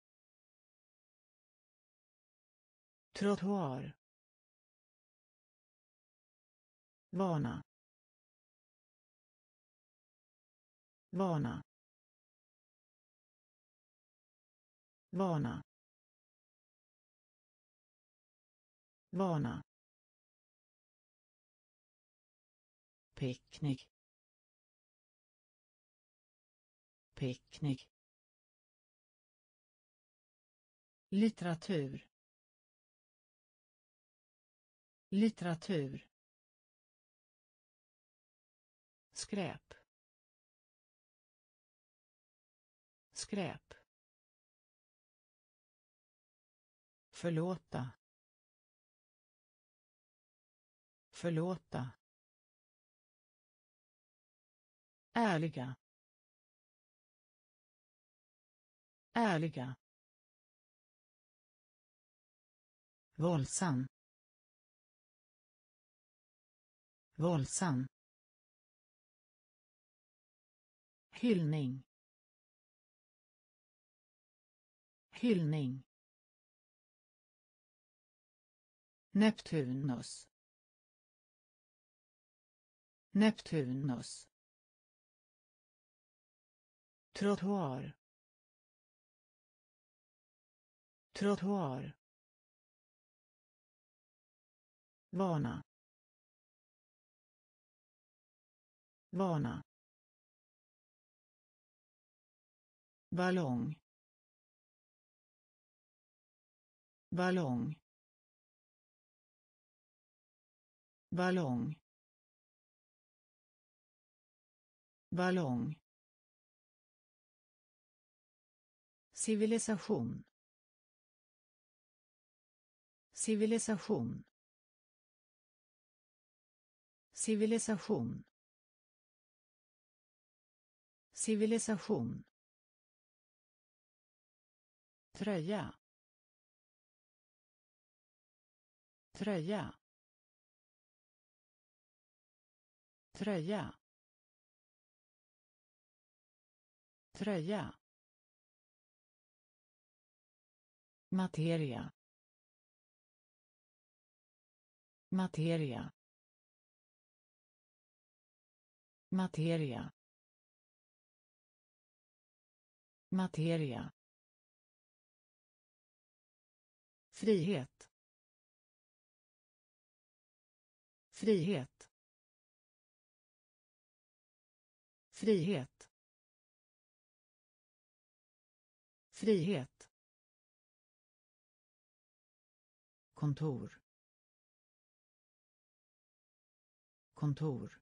Trottoar. Vana vana vana vana picknick. Picknick. Litteratur. Litteratur. Skräp. Skräp. Förlåta. Förlåta. Ärliga. Ärliga. Våldsam. Våldsam. Hyllning. Hyllning. Neptunus. Neptunus. Trottoar. Trottoar. Vana. Vana. ballong ballong ballong ballong civilisation. Civilisation. Civilisation. Civilisation. Tröja. Tröja. Tröja. Tröja. Materia. Materia. Materia. Materia. Frihet. Frihet. Frihet. Frihet. Kontor. Kontor.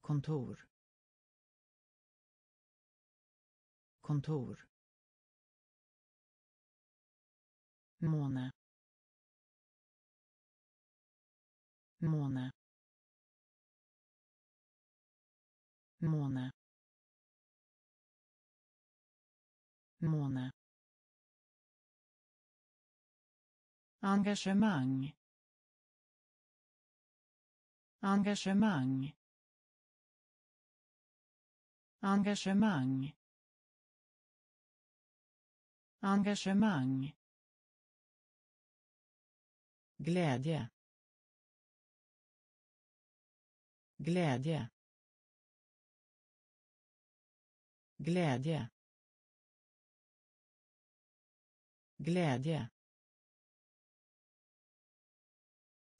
Kontor. Kontor. Måne. Måne. Måne. Måne. Engagemang. Engagemang. Engagemang. Engagemang. Glädje. Glädje. Glädje. Glädje.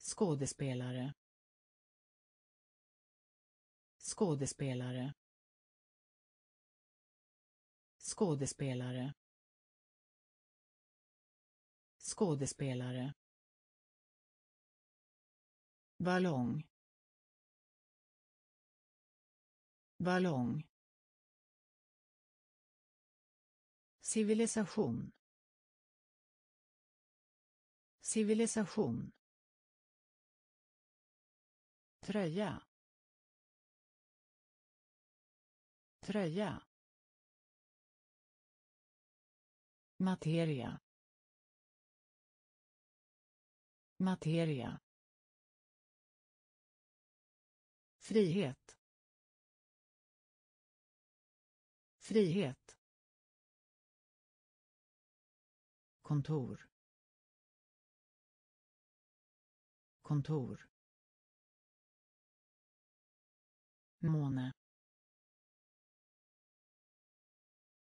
Skådespelare. Skådespelare. Skådespelare. Skådespelare. Ballong. Ballong. Civilisation. Civilisation tröja. Tröja. Materia. Materia. Frihet. Frihet. Kontor. Kontor. Måne.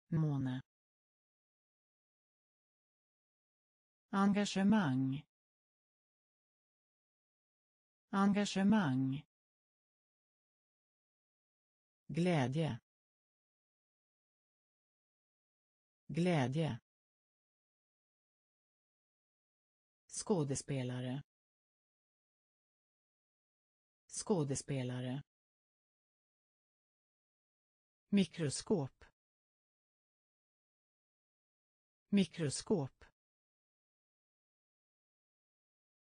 Måne. Engagemang. Engagemang. Glädje. Glädje. Skådespelare. Skådespelare mikroskop. Mikroskop.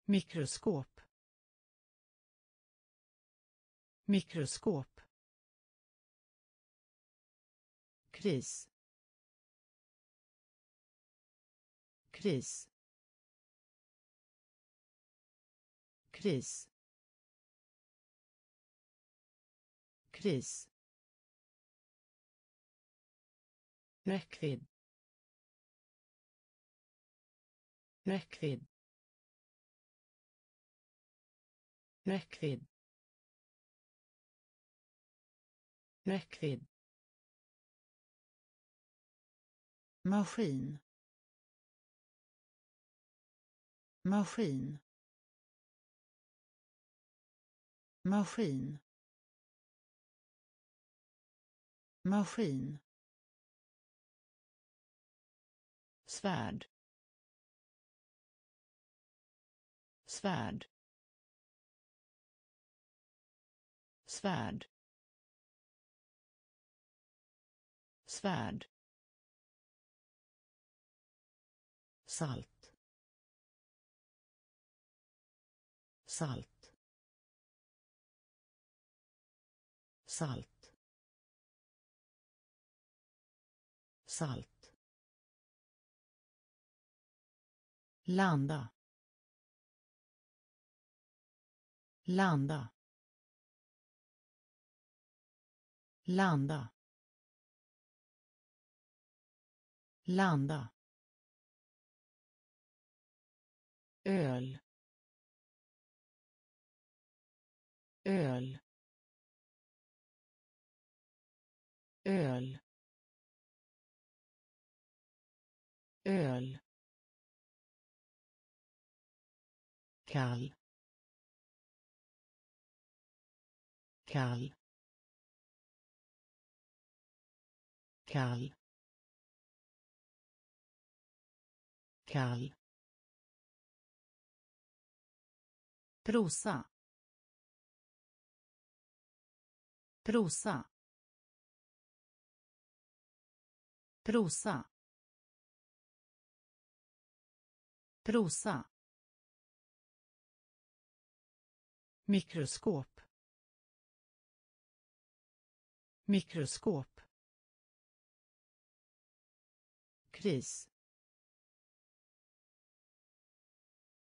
Mikroskop. Mikroskop. Kris. Kris. Kris. Kris. Räckvidd. Räckvidd. Räckvidd. Räckvidd. Maskin. Maskin. Maskin. Maskin. Svärd. Svärd. Svärd. Svärd. Salt. Salt. Salt. Salt. Landa. Landa. Landa. Landa. Öl. Öl. Öl. Öl. Kall. Kall. Kall. Kall. Prosa. Prosa. Prosa. Prosa. Mikroskop. Mikroskop. Kris.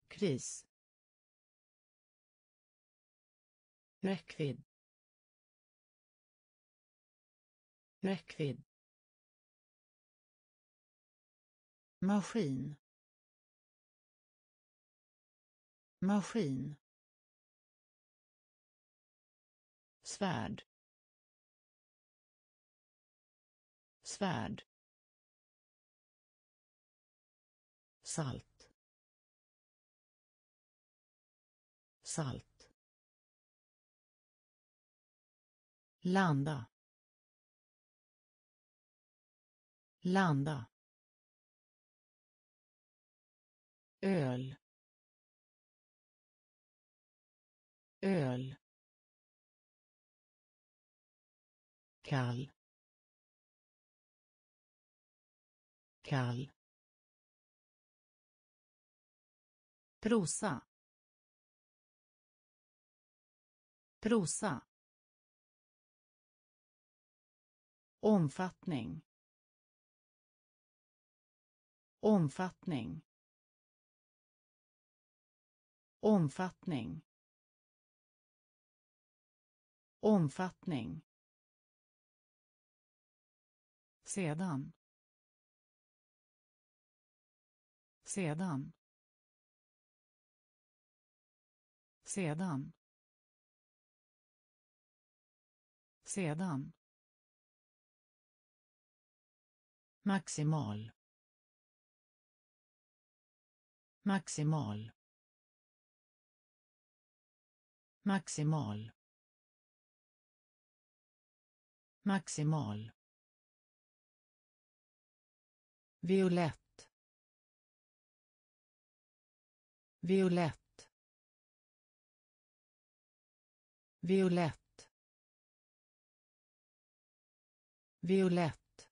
Kris. Räckvidd. Räckvidd. Maskin. Maskin. Svärd. Svärd. Salt. Salt. Landa. Landa. Öl. Öl. Kall. Kall. Prosa. Prosa. Omfattning. Omfattning. Omfattning. Omfattning sedan. Sedan. Sedan. Sedan. Maximal. Maximal. Maximal. Maximal violett. Violett. Violett. Violett.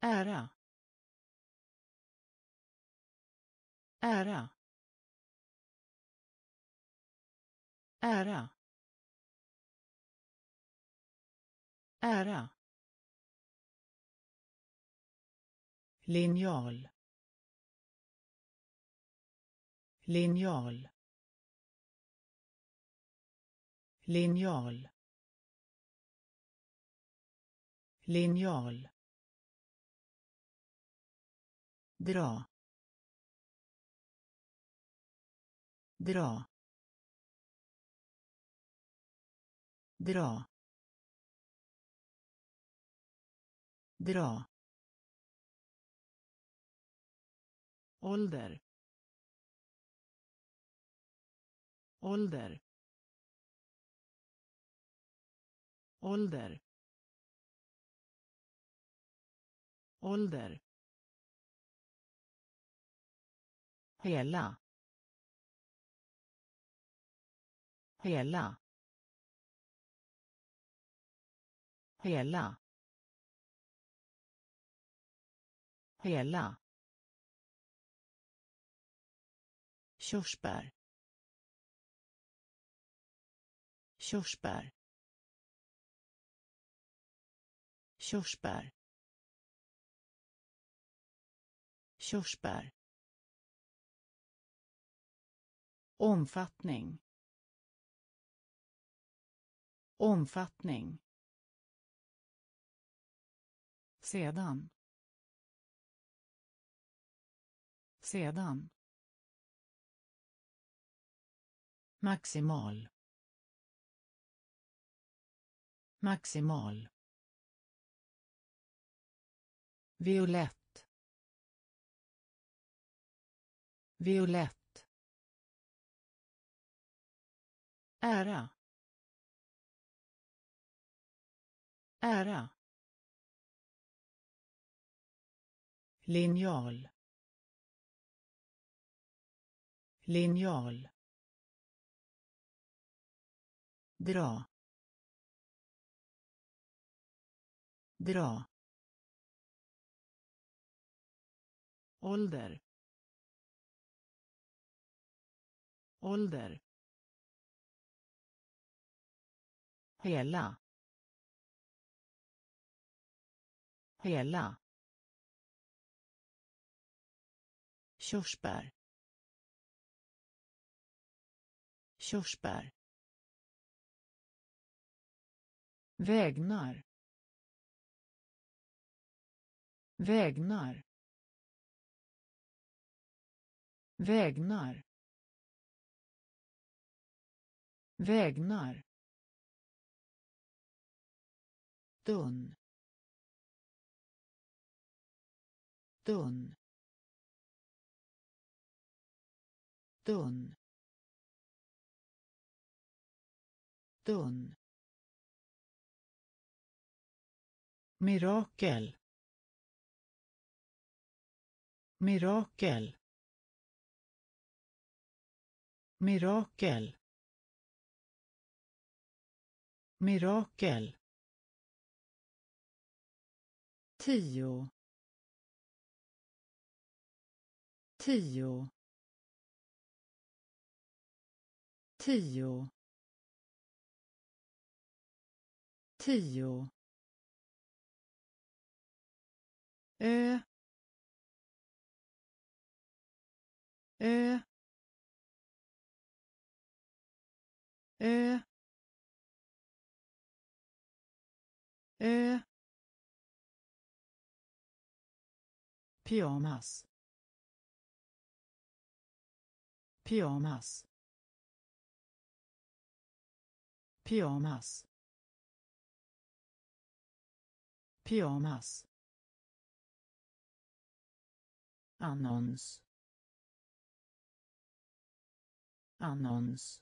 Ära. Ära. Ära. Ära. Linjal. Linjal. Linjal. Linjal. Dra. Dra. Dra. Dra. Ålder. Ålder. Ålder. Ålder. Hela. Hela. Hela. Hela. Körsbär. Körsbär. Körsbär. Körsbär. Omfattning. Omfattning. Sedan. Sedan. Maximal. Maximal. Violett. Violett. Ära. Ära. Linjal. Linjal. Dra. Dra. Ålder. Ålder. Hela. Hela. Körsbär. Körsbär. Vägnar. Vägnar. Vägnar. Vägnar. Tunn tunn tunn tunn mirakel. Mirakel. Mirakel. Mirakel. Tio. Tio. Tio. Tio. Ö. Ö. Ö. Ö. Pyjamas. Pyjamas. Pyjamas. Pyjamas. Annons annons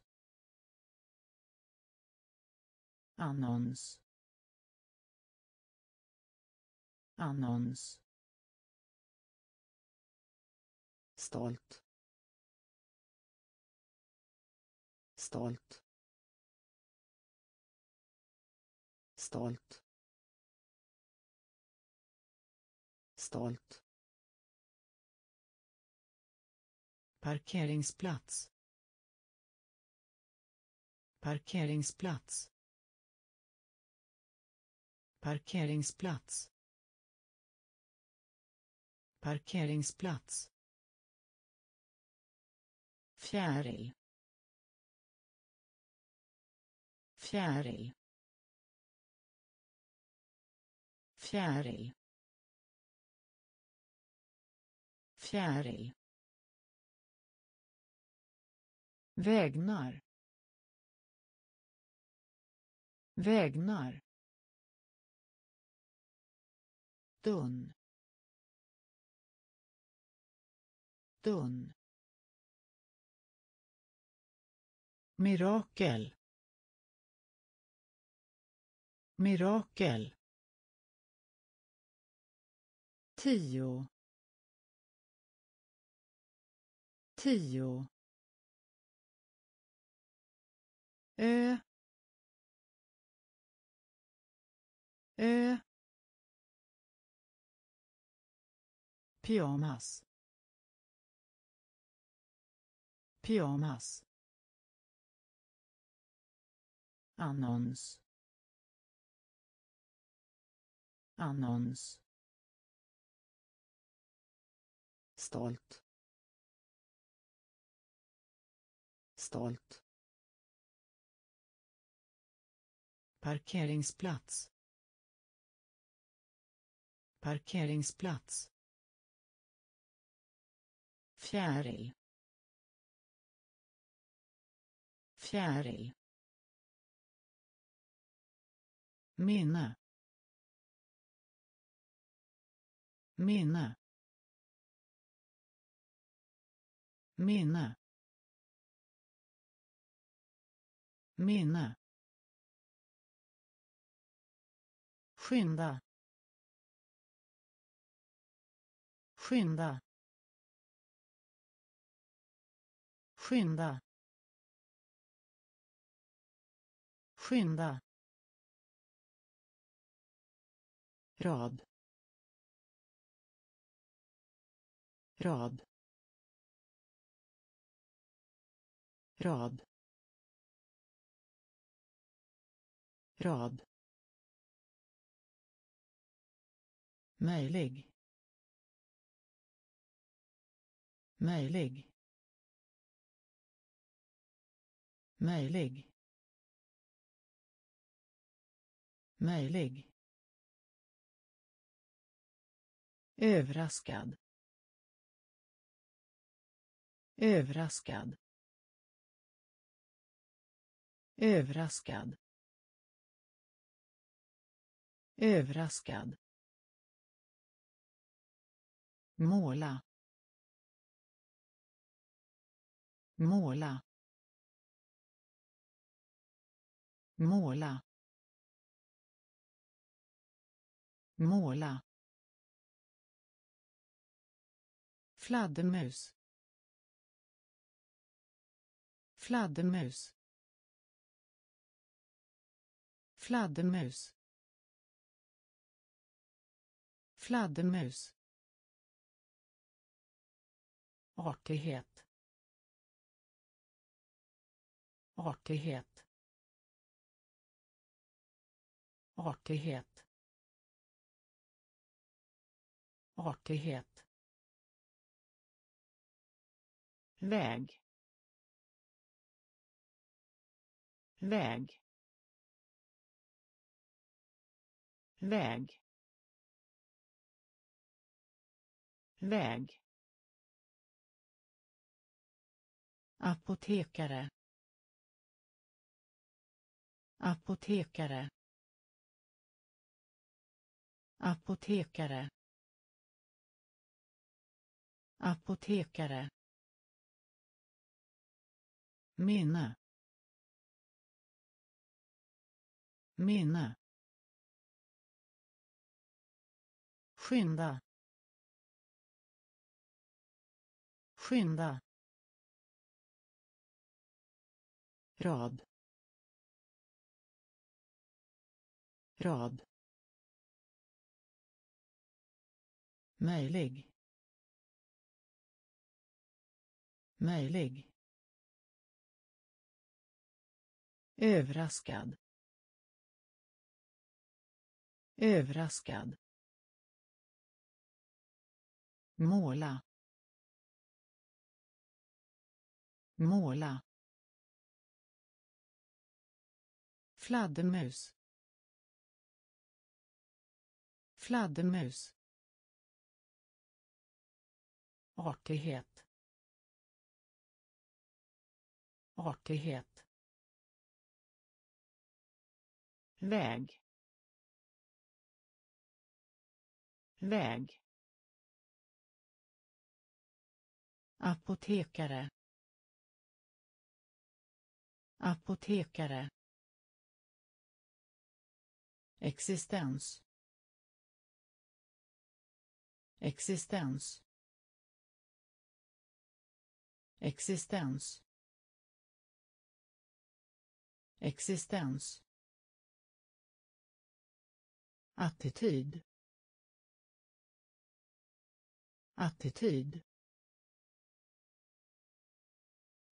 annons annons stolt. Stolt. Stolt. Stolt parkeringsplats. Parkeringsplats. Parkeringsplats. Parkeringsplats. Fjäril. Fjäril. Fjäril. Fjäril. Vägnar. Vägnar. Dun. Dun. Mirakel. Mirakel. Tio. Tio. Ö ö pyjamas pyjamas annons. Annons. Stolt. Stolt parkeringsplats. Parkeringsplats. Fjäril. Fjäril. Minne. Minne. Minne. Minne. Skynda. Skynda. Skynda. Skynda. Rad. Rad. Rad. Rad. Möjlig. Möjlig. Möjlig. Möjlig. Överraskad. Överraskad. Överraskad. Överraskad måla måla måla måla. Fladdermus fladdermus fladdermus. Fladdermus artighet. Artighet. Artighet. Artighet. Väg. Väg. Väg. Väg. Apotekare. Apotekare. Apotekare. Apotekare. Minne. Minne. Skynda. Skynda. Rad. Rad. Möjlig. Möjlig. Överraskad. Överraskad. Måla. Måla. Fladdermus. Fladdermus. Artighet. Artighet. Väg. Väg. Apotekare. Apotekare existens. Existens. Existens. Existens. Attityd. Attityd.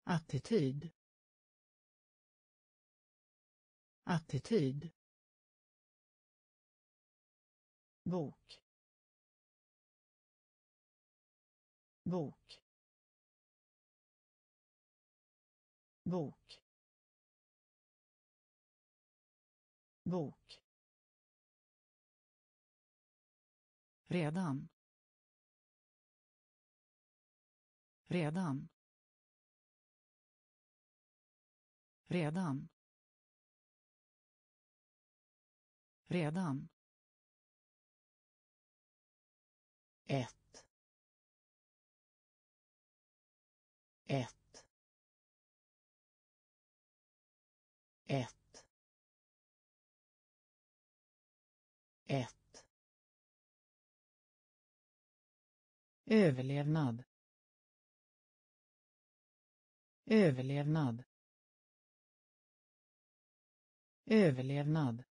Attityd. Attityd bok. Bok. Bok. Bok. Redan. Redan. Redan. Redan. Ett. Ett. Ett. Ett. Överlevnad. Överlevnad. Överlevnad.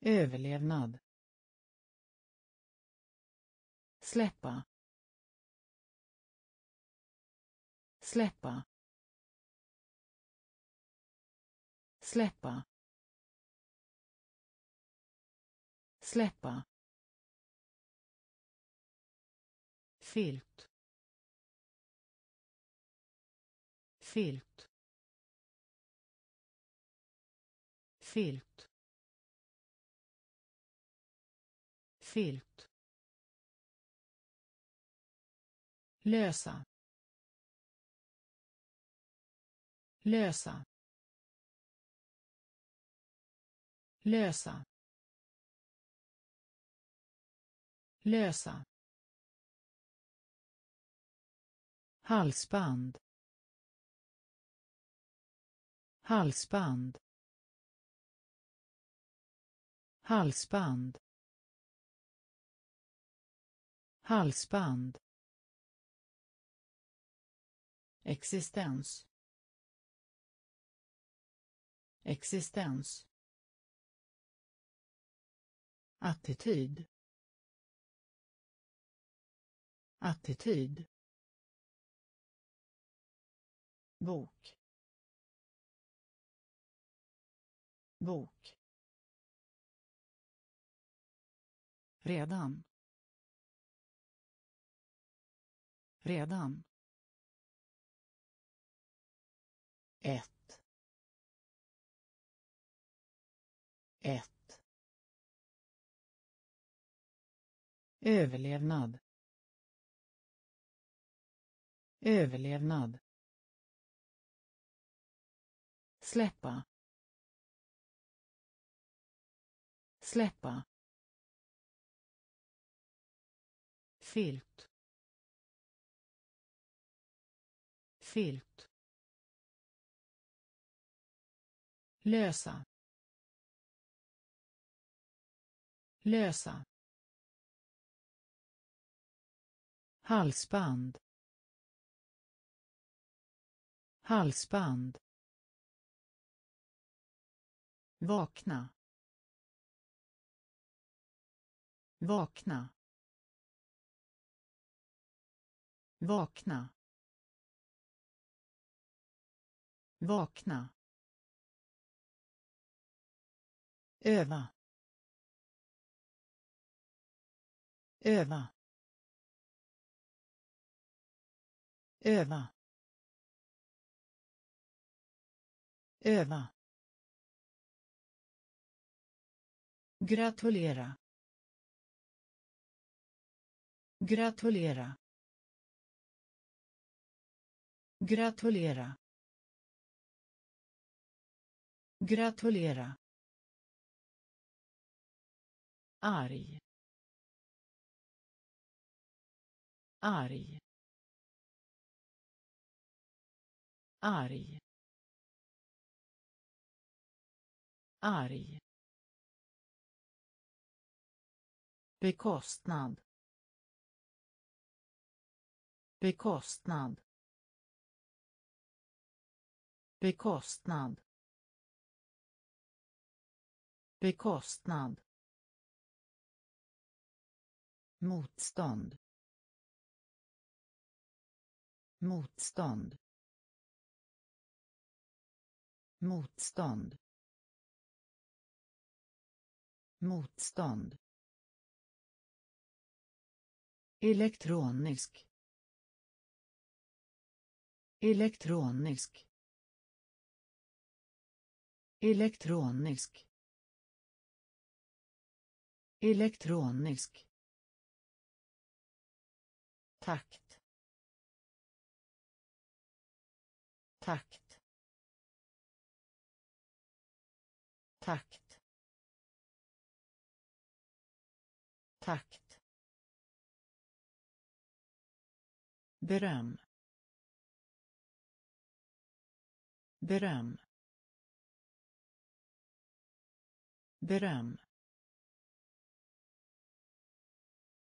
Överlevnad släppa släppa släppa släppa. Filt. Filt. Filt. Filt. Lösa. Lösa. Lösa. Lösa. Halsband. Halsband. Halsband. Halsband existens. Existens. Attityd. Attityd. Bok. Bok. Redan. Redan. Ett. Ett. Överlevnad. Överlevnad. Släppa. Släppa. Filt. Filt. Lösa. Lösa. Halsband. Halsband. Vakna. Vakna. Vakna. Vakna. Öva öva öva öva Gratulera. Gratulera. Gratulera. Gratulera arg. Arg. Arg. Arg. Bekostnad. Bekostnad. Bekostnad. Bekostnad motstånd. Motstånd. Motstånd. Motstånd. Elektronisk. Elektronisk. Elektronisk. Elektronisk takt. Takt. Takt. Takt. Beröm. Beröm. Beröm.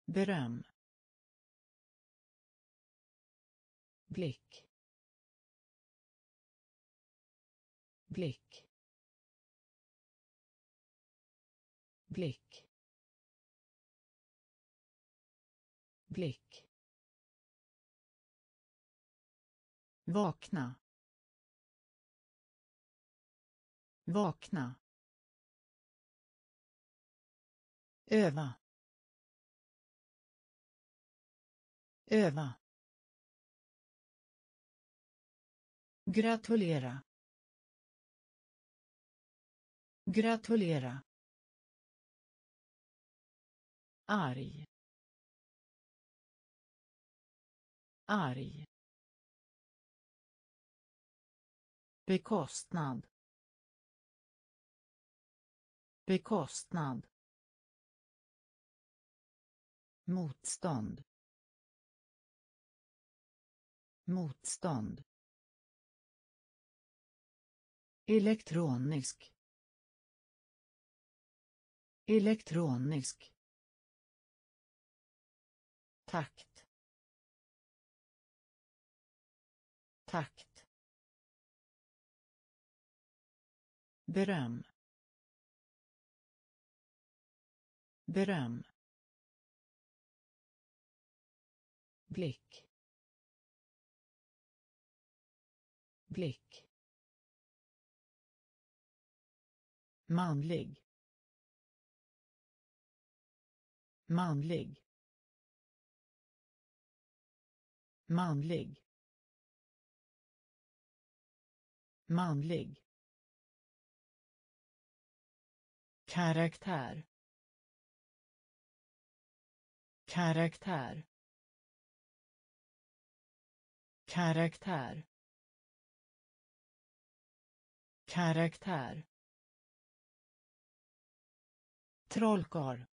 Beröm. Blick blick blick blick Vakna. Vakna. Öva. Öva. Gratulera. Gratulera. arg. Arg. Bekostnad. Bekostnad. Motstånd. Motstånd elektronisk. Elektronisk. Takt. Takt. Beröm. Beröm. Blick. Blick. Manlig. Manlig. Manlig. Manlig. Karaktär. Karaktär. Karaktär. Karaktär. Trollkar.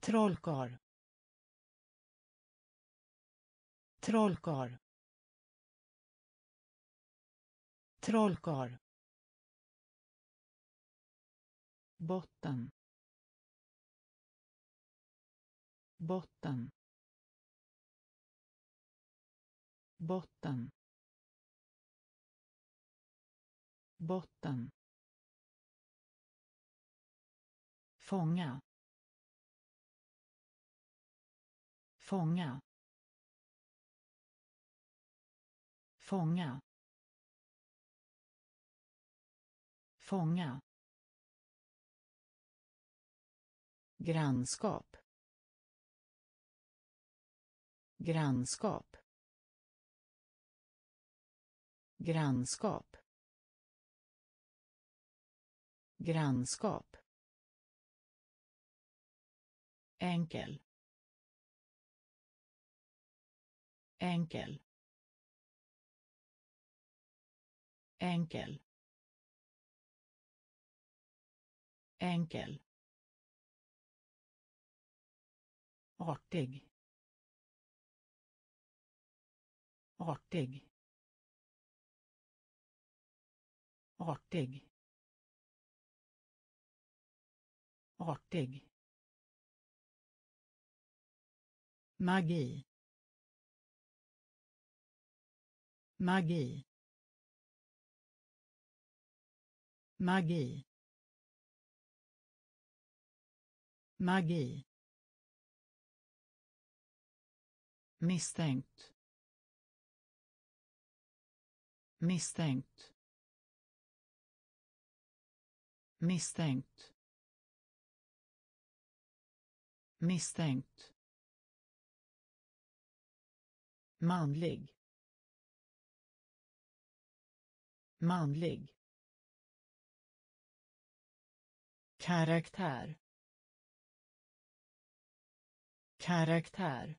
Trollkar. Trollkar. Trollkar. botten botten botten botten fånga fånga fånga fånga. Grannskap grannskap. Grannskap grannskap enkel. Enkel. Enkel. Enkel. Artig. Artig. Artig. Artig. Magi. Magi. Magi. Magi. Misstänkt. Misstänkt. Misstänkt. Misstänkt. Manlig. Manlig. Karaktär. Karaktär.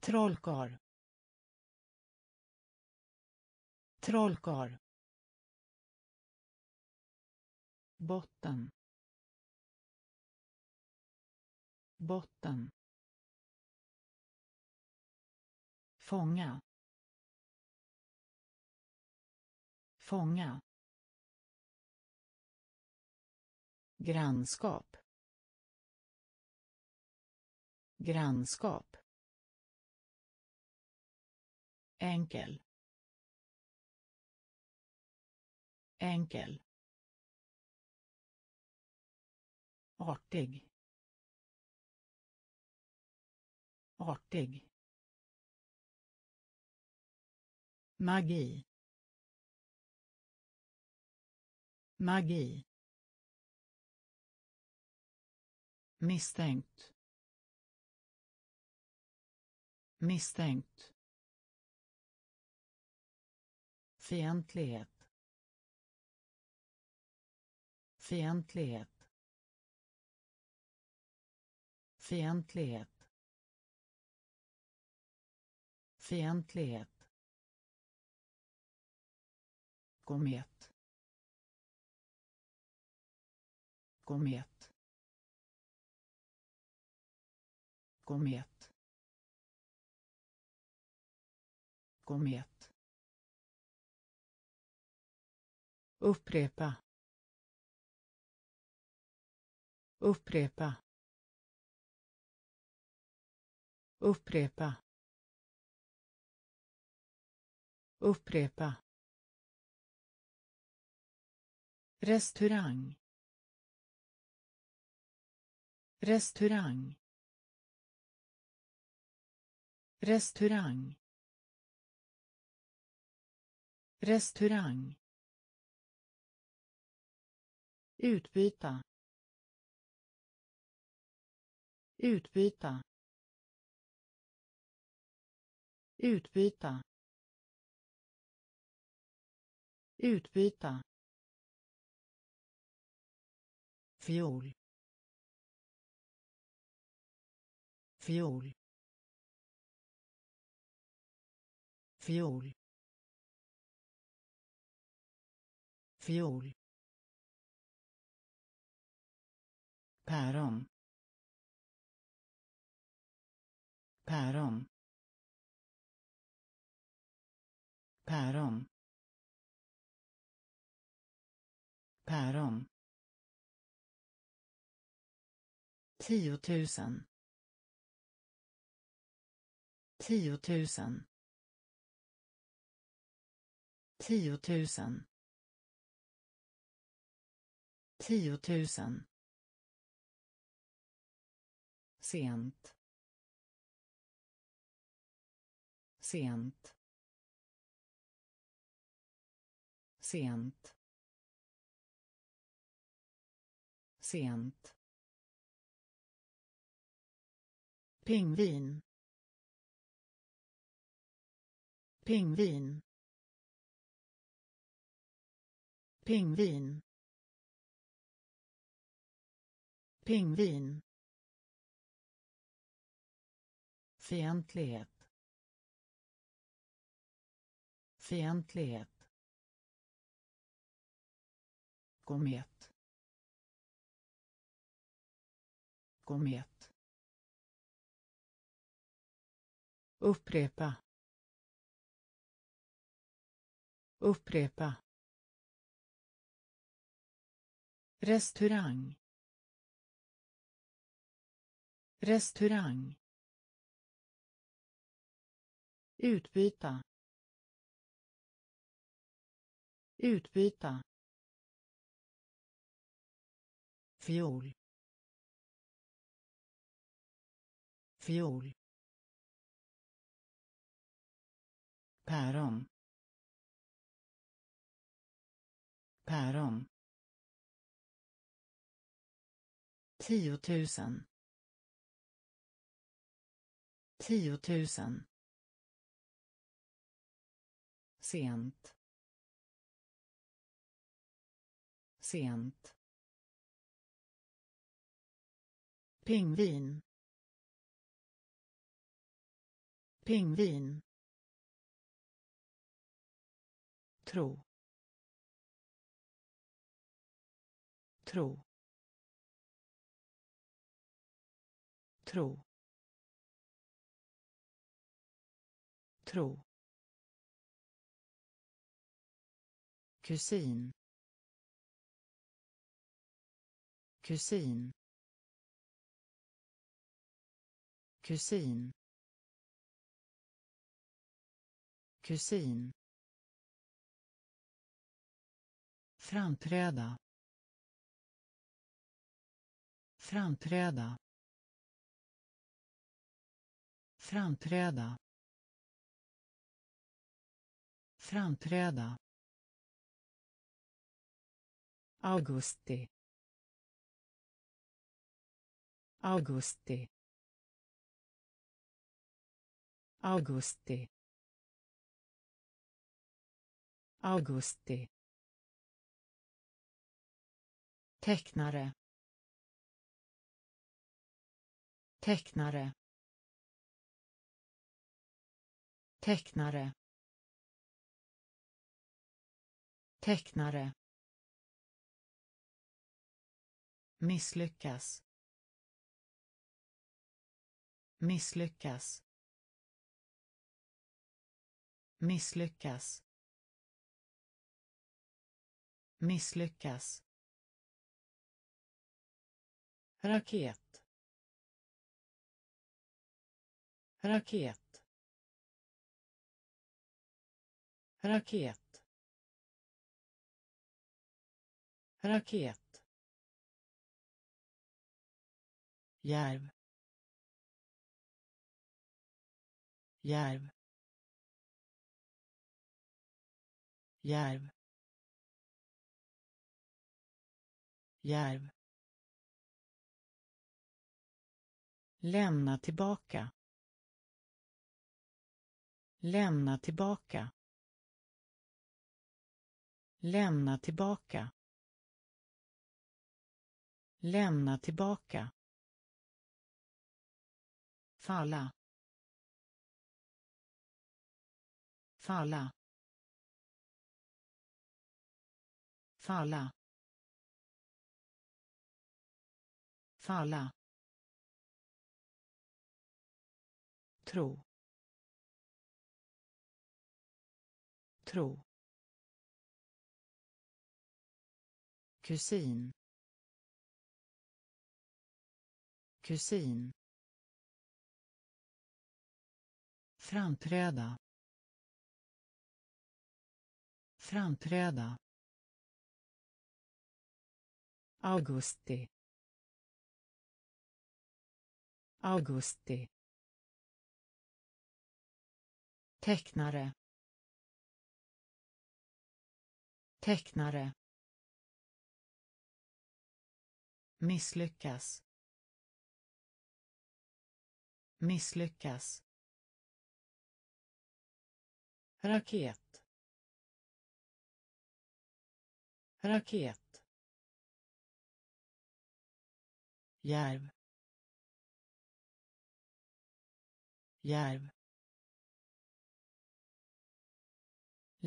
Trollkarl. Trollkarl. Botten. Botten. Fånga. Fånga. Grannskap. Grannskap. Enkel. Enkel. Artig. Artig. Magi. Magi. Misstänkt. Misstänkt. Fientlighet. Fientlighet. Fientlighet. Fientlighet. Komet komet komet komet upprepa. Upprepa. Upprepa. Upprepa. Restaurang. Restaurang. Restaurang. Restaurang. Utbyta. Utbyta. Utbyta. Utbyta. Fiol. Fiol. Fiol. Fiol. Päron. Päron. Päron. Päron. Tiotusen tiotusen tiotusen Tio tusen. Sent. Sent. Sent. Sent. Pingvin. Pingvin. Pingvin. Pingvin. Fientlighet. Fientlighet. Komet. Komet. Upprepa. Upprepa. Restaurang. Restaurang. Utbyta. Utbyta. Fiol. Fiol. Päron. Päron. Tiotusen. Tiotusen. Sent. Sent. Pingvin. Pingvin. Tro. Tro. Tro. Tro. Kusin. Kusin. Kusin. Kusin. Framträda. Framträda. Framträda. Framträda. Augusti. Augusti. Augusti. Augusti. Tecknare. Tecknare. Tecknare. Tecknare. Misslyckas. Misslyckas. Misslyckas. Misslyckas raket. Raket. Raket. Raket. Järv. Järv. Järv. Järv. Lämna tillbaka. Lämna tillbaka. Lämna tillbaka. Lämna tillbaka. Falla. Falla. Falla. Falla. Tro. Tro. Kusin. Kusin. Framträda. Framträda. Augusti. Augusti. Tecknare. Tecknare. Misslyckas. Misslyckas. Raket. Raket. Järv. Järv.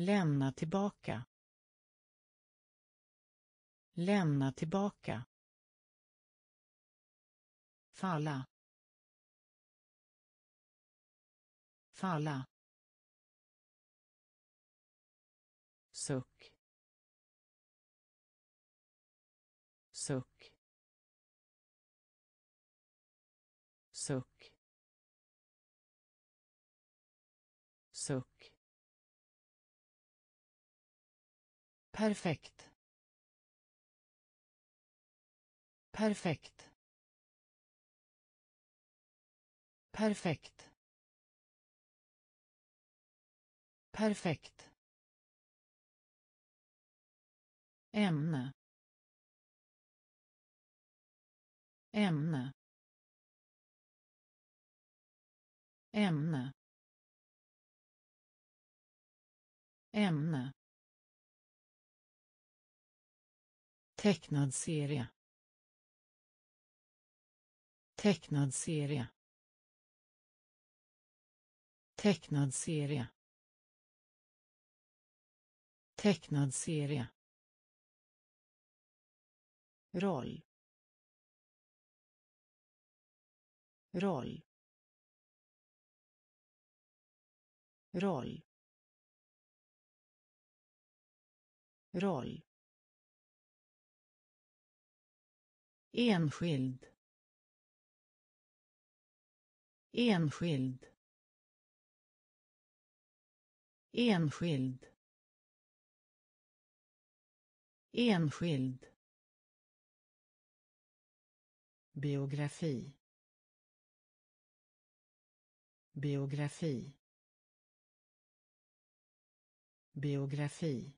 Lämna tillbaka. Lämna tillbaka. Falla. Falla. Perfekt. Perfekt. Perfekt. Perfekt. Ämne. Ämne. Ämne. Ämne. Tecknad serie. Tecknad serie. Tecknad serie. Tecknad serie. Roll. Roll. Roll. Roll. Enskild. Enskild. Enskild. Enskild. Biografi. Biografi. Biografi.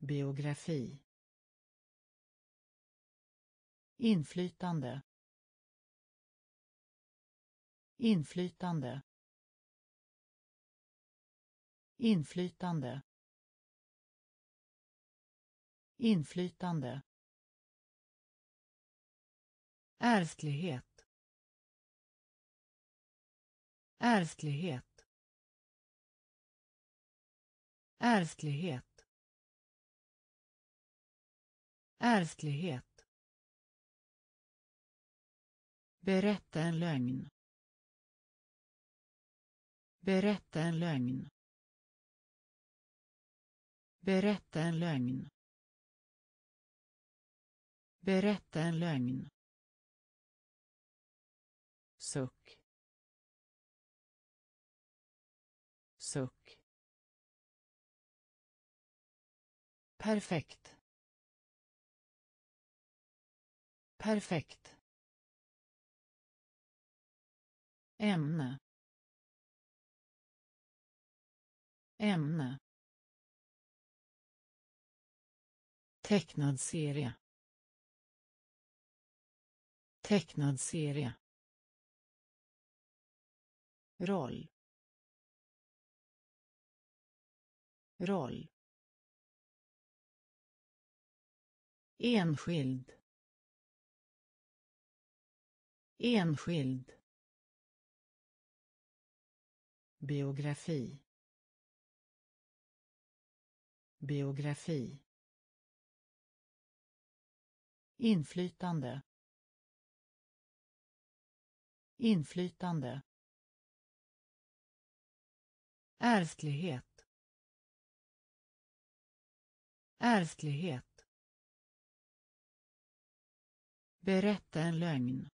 Biografi inflytande. Inflytande. Inflytande. Inflytande. Ärftlighet. Ärftlighet. Ärftlighet. Ärftlighet. Berätta en lögn. Berätta en lögn. Berätta en lögn. Berätta en lögn. Suck. Suck. Perfekt. Perfekt. Ämne. Ämne. Tecknad serie. Tecknad serie. Roll. Roll. Enskild. Enskild. Biografi. Biografi. Inflytande. Inflytande. Ärftlighet. Ärftlighet. Berätta en lögn.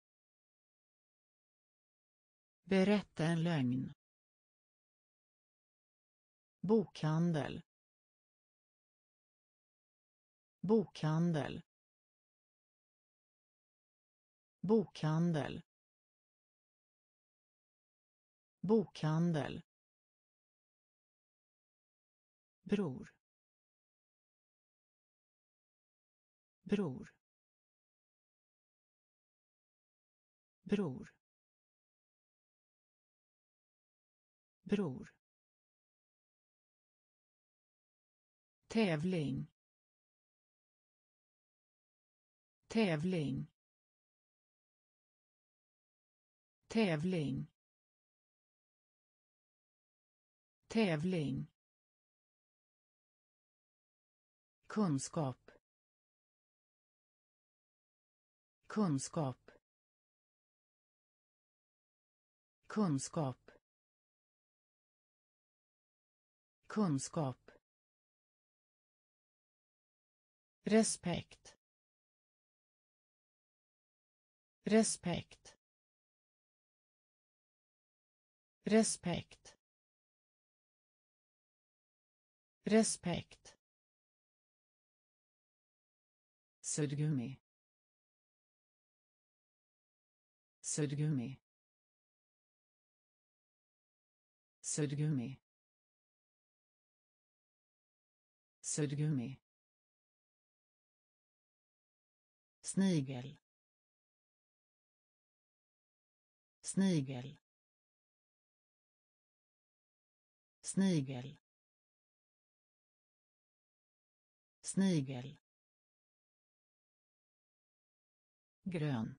Berätta en lögn bokhandel. Bokhandel. Bokhandel. Bokhandel. Bror. Bror. Bror. Bror. Tävling. Tävling. Tävling. Tävling. Kunskap. Kunskap. Kunskap. Kunskap. Respekt. Respekt. Respekt. Respekt. Suddgummi suddgummi suddgummi suddgummi snigel. Snigel. Snigel. Snigel. Grön.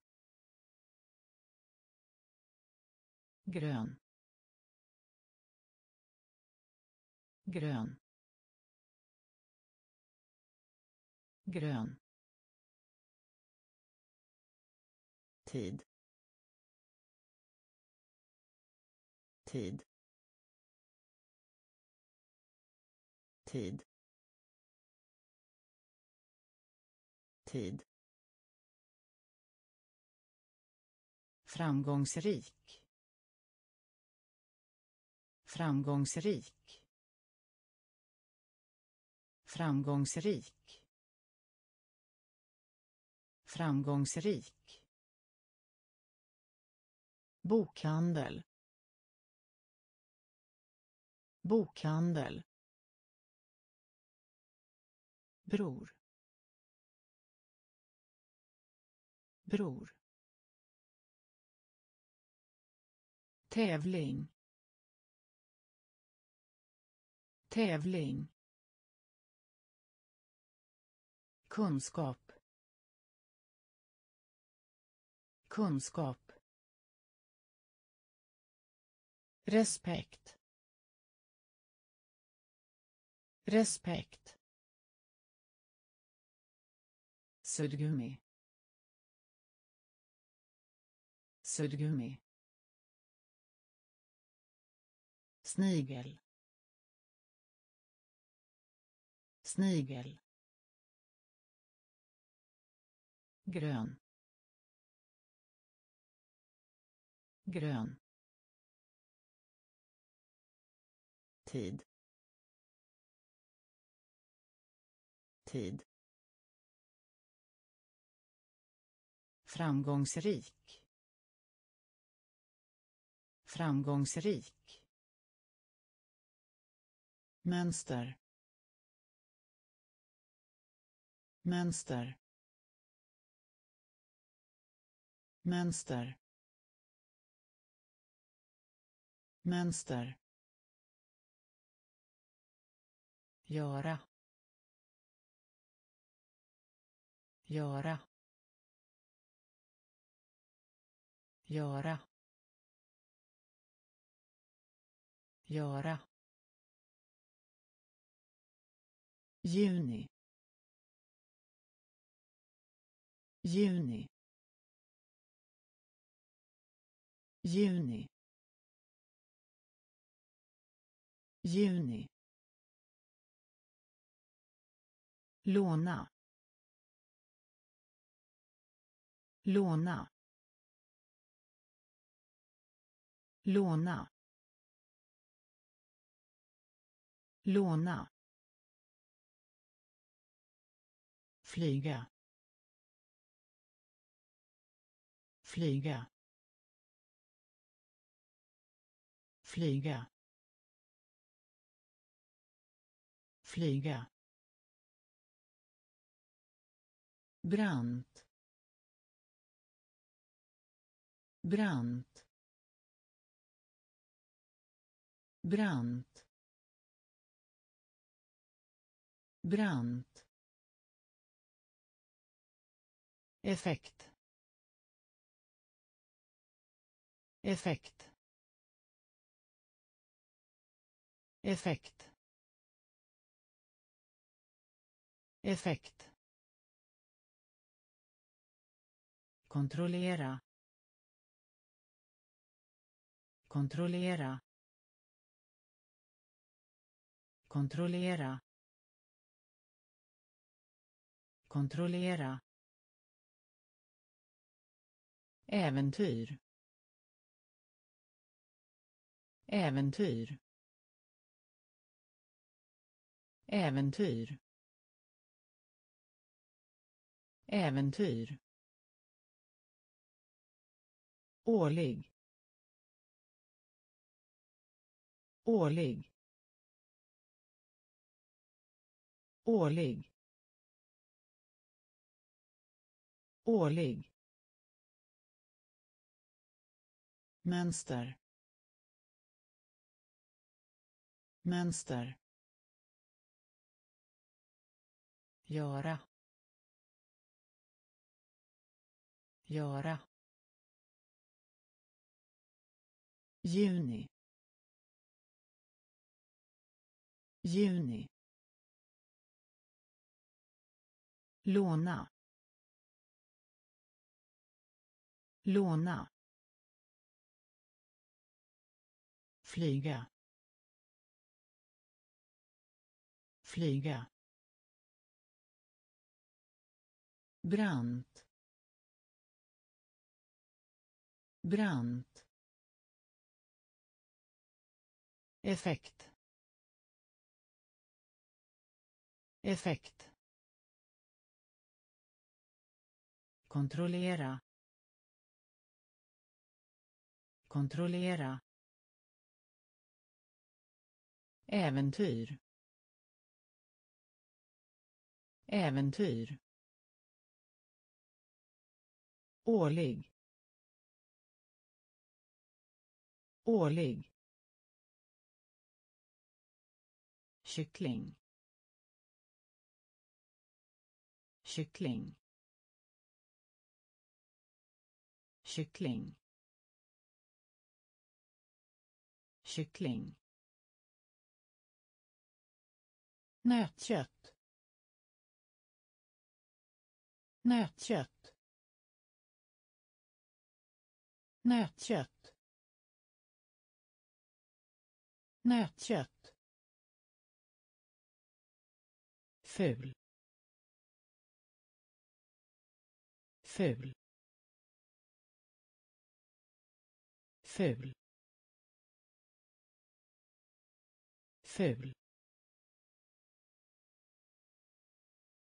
Grön. Grön. Grön. Tid. Tid. Tid. Tid. Framgångsrik. Framgångsrik. Framgångsrik. Framgångsrik bokhandel. Bokhandel. Bror. Bror. Tävling. Tävling. Kunskap. Kunskap. Respekt. Respekt. Suddgummi suddgummi snigel. Snigel. Grön. Grön. Tid. Tid. Framgångsrik. Framgångsrik. Mönster. Mönster. Mönster. Mönster. Göra göra göra göra. Juni. Juni. Juni. Juni. Låna. Låna. Låna. Låna. Flyga. Flyga. Flyga. Flyga. Brant. Brant. Brant. Brant. Effekt. Effekt. Effekt. Effekt. Kontrollera kontrollera kontrollera kontrollera. Äventyr. Äventyr. Äventyr. Äventyr. Årlig. Årlig. Årlig. Årlig. Mönster. Mönster. Göra. Göra. Juni. Juni. Låna. Låna. Flyga. Flyga. Brant. Brant. Effekt. Effekt. Kontrollera. Kontrollera. Äventyr. Äventyr. Årlig. Årlig. Kyckling. Kyckling. Kyckling. Kyckling. Nötkött. Nötkött. Nötkött. Nötkött. Ful. Ful. Ful. Ful.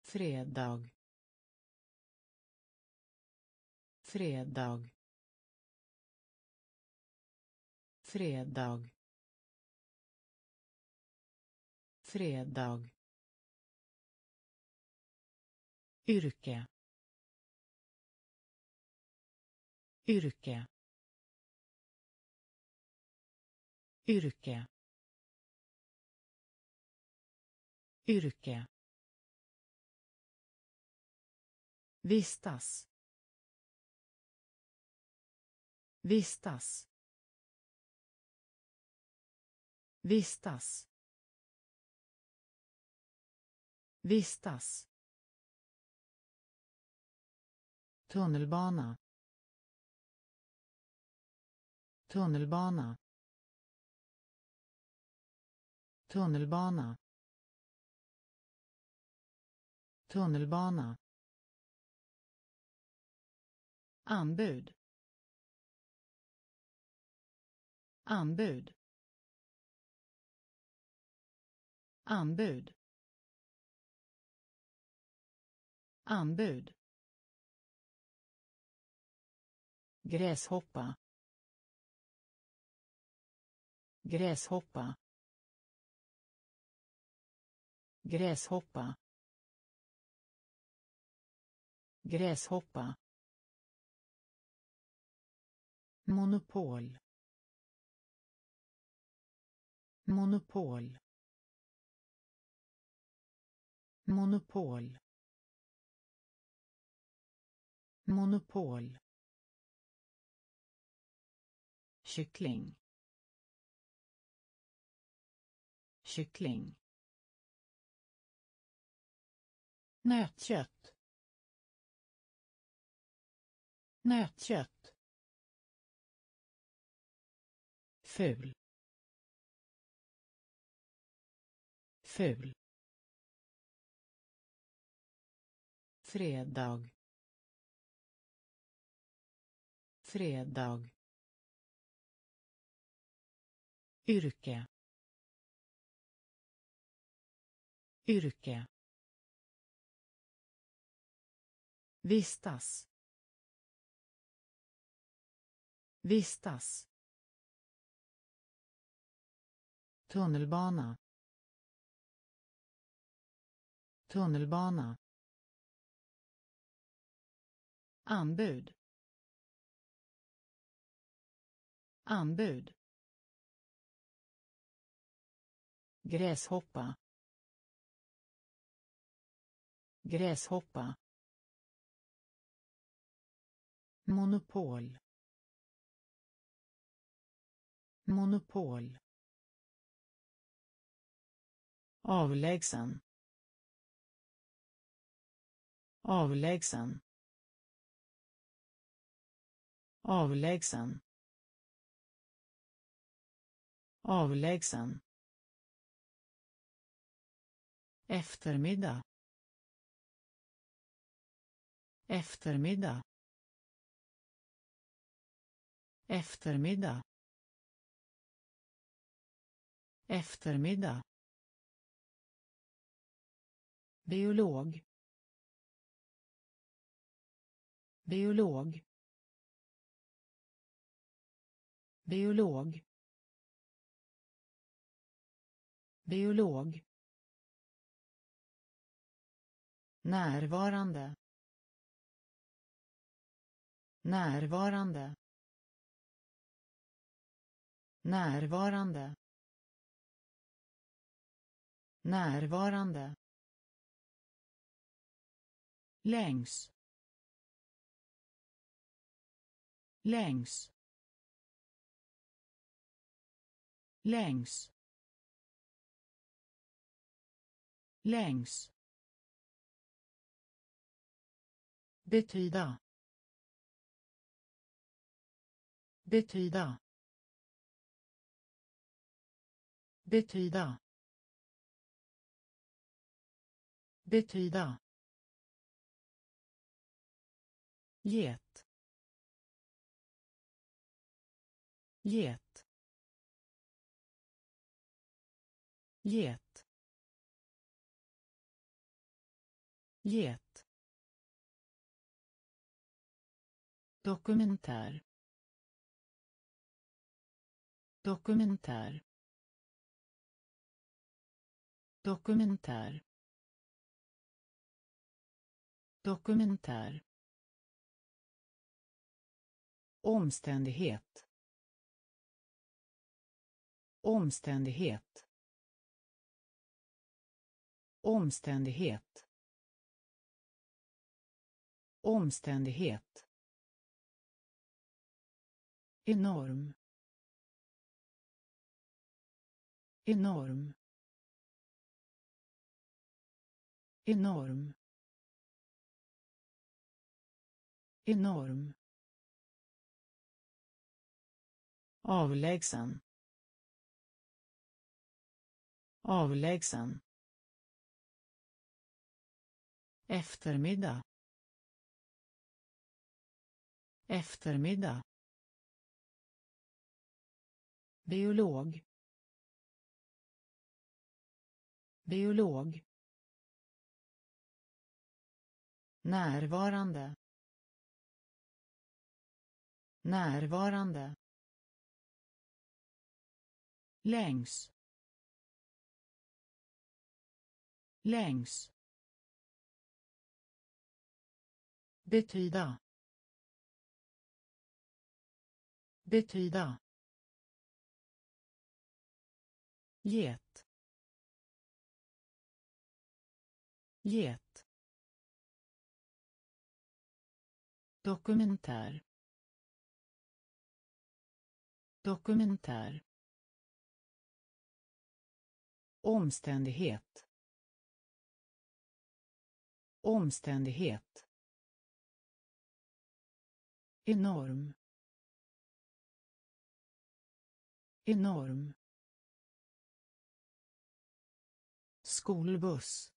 Fredag. Fredag. Fredag. Fredag. Yrke. Yrke. Yrke. Yrke. Vistas. Vistas. Vistas. Vistas. Tunnelbana. Tunnelbana. Tunnelbana. Tunnelbana. Anbud. Anbud. Anbud. Anbud. Gräshoppa. Gräshoppa. Gräshoppa. Gräshoppa. Monopol. Monopol. Monopol. Monopol. Kyckling. Kyckling. Nötkött. Nötkött. Ful. Ful. Fredag. Fredag. Yrke. Yrke. Vistas. Vistas. Tunnelbana. Tunnelbana. Anbud. Anbud. Gräshoppa. Gräshoppa. Monopol. Monopol. Avlägsen. Avlägsen. Avlägsen. Avlägsen eftermiddag. Eftermiddag. Eftermiddag. Eftermiddag. Biolog. Biolog. Biolog. Biolog. Närvarande. Närvarande. Närvarande. Närvarande. Längs. Längs. Längs. Längs. Betyda betyda betyda betyda. Get. Get. Get. Get. Dokumentär dokumentär dokumentär dokumentär omständighet. Omständighet. Omständighet. Omständighet enorm. Enorm. Enorm. Enorm. Avlägsen. Avlägsen. Eftermiddag. Eftermiddag biolog. Biolog. Närvarande. Närvarande. Längs. Längs. Betyda. Betyda. Get. Get. Dokumentär. Dokumentär. Omständighet. Omständighet. Enorm. Enorm. Skolbuss.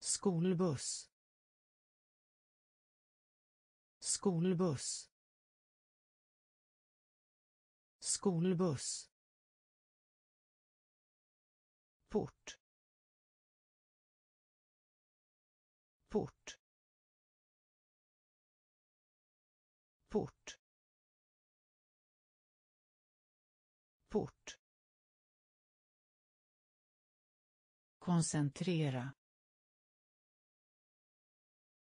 Skolbuss. Skolbuss. Skolbuss. Port. Port. Port. Port. Koncentrera.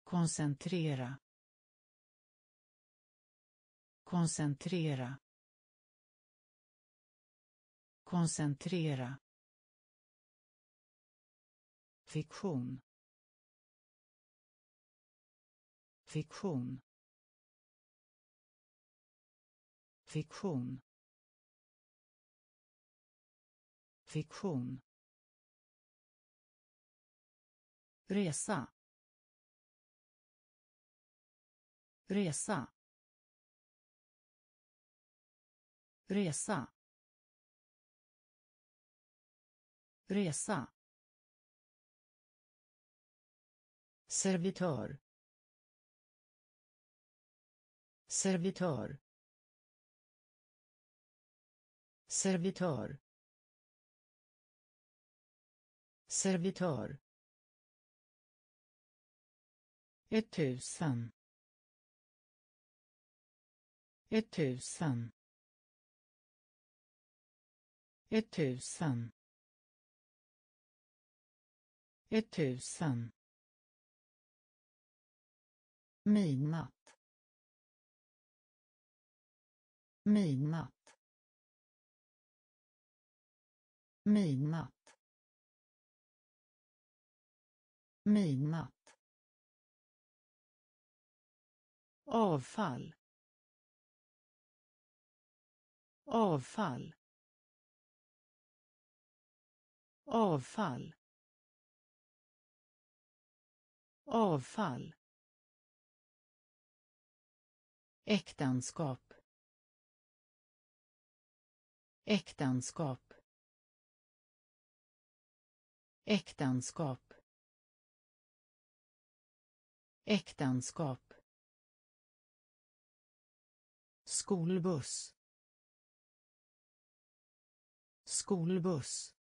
Koncentrera. Koncentrera. Koncentrera. Fiktion. Fiktion. Fiktion. Fiktion. Resa. Resa. Resa. Resa. Servitör. Servitör. Servitör. Servitör. Etttusen etttusen etttusen etttusen midnatt midnatt midnatt midnatt avfall. Avfall. Avfall. Avfall. Äktenskap. Äktenskap. Äktenskap. Äktenskap. Skolbuss. Skolbuss.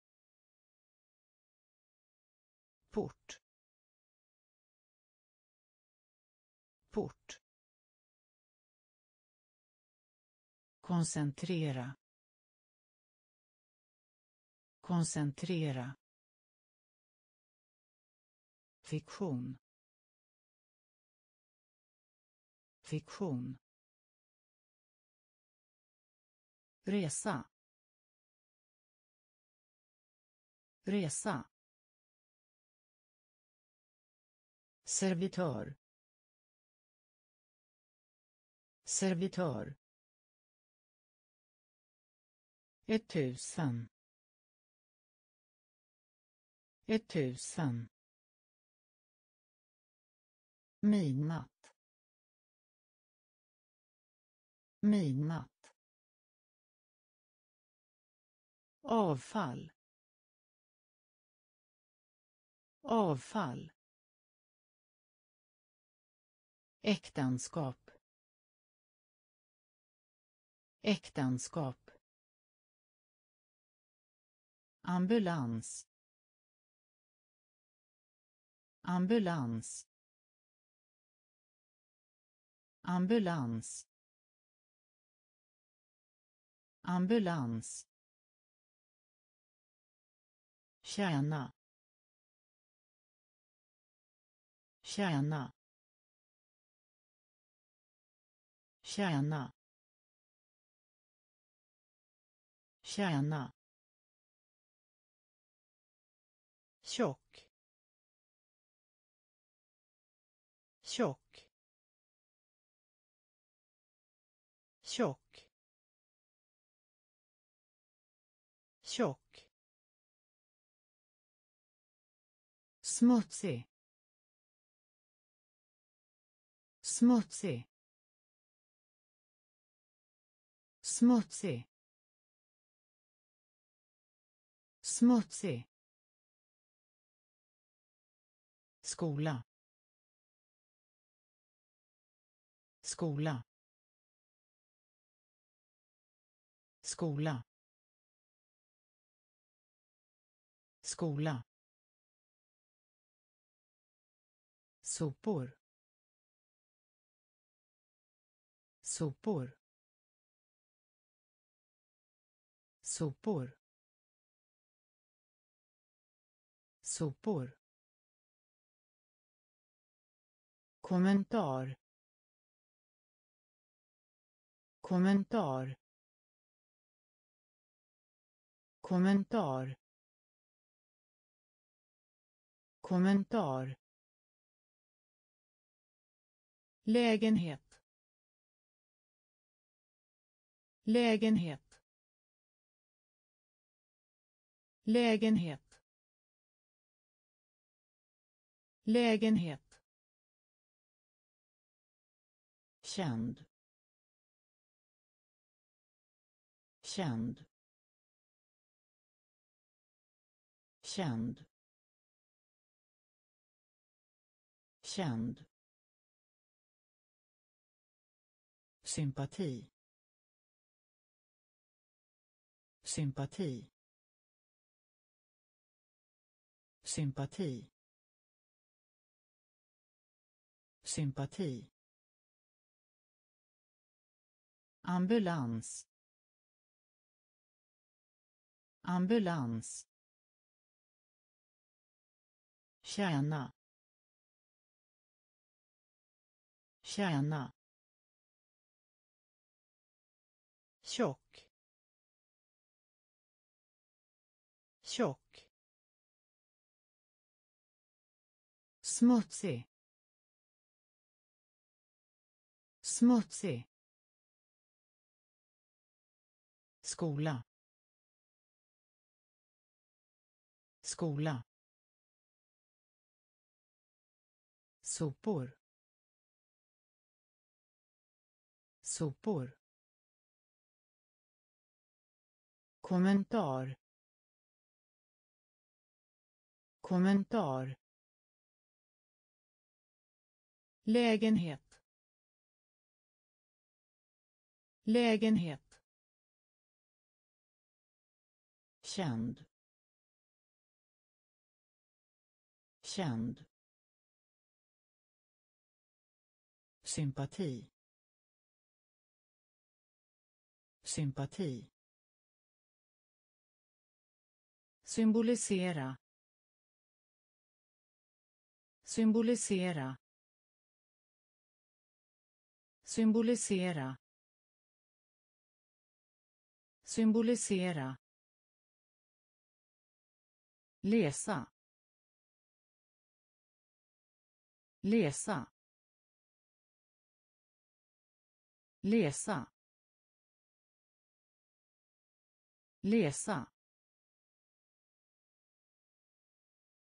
Port. Port. Koncentrera. Koncentrera. Fiktion. Fiktion. Resa. Resa. Servitör. Servitör. Etttusen etttusen midnatt midnatt avfall. Avfall. Äktenskap. Äktenskap. Ambulans. Ambulans. Ambulans. Ambulans tjäna. Tjäna. Tjäna. Tjäna. Tjock. Tjock. Tjock. Tjock. Smutsig. Smutsig. Smutsig. Smutsig. Skola. Skola. Skola. Skola. Sopor. Sopor. Sopor. Sopor. Kommentar. Kommentar. Kommentar. Kommentar. Lägenhet. Lägenhet. Lägenhet. Lägenhet. Känd. Känd. Känd. Känd. Sympati. Sympati. Sympati. Sympati. Ambulans. Ambulans. Tjäna. Tjäna. Tjock. Tjock. Smutsig. Smutsig. Skola. Skola. Sopor. Sopor. Kommentar. Kommentar. Lägenhet. Lägenhet. Känd. Känd. Sympati. Sympati. Symbolisera symbolisera symbolisera symbolisera läsa läsa läsa läsa.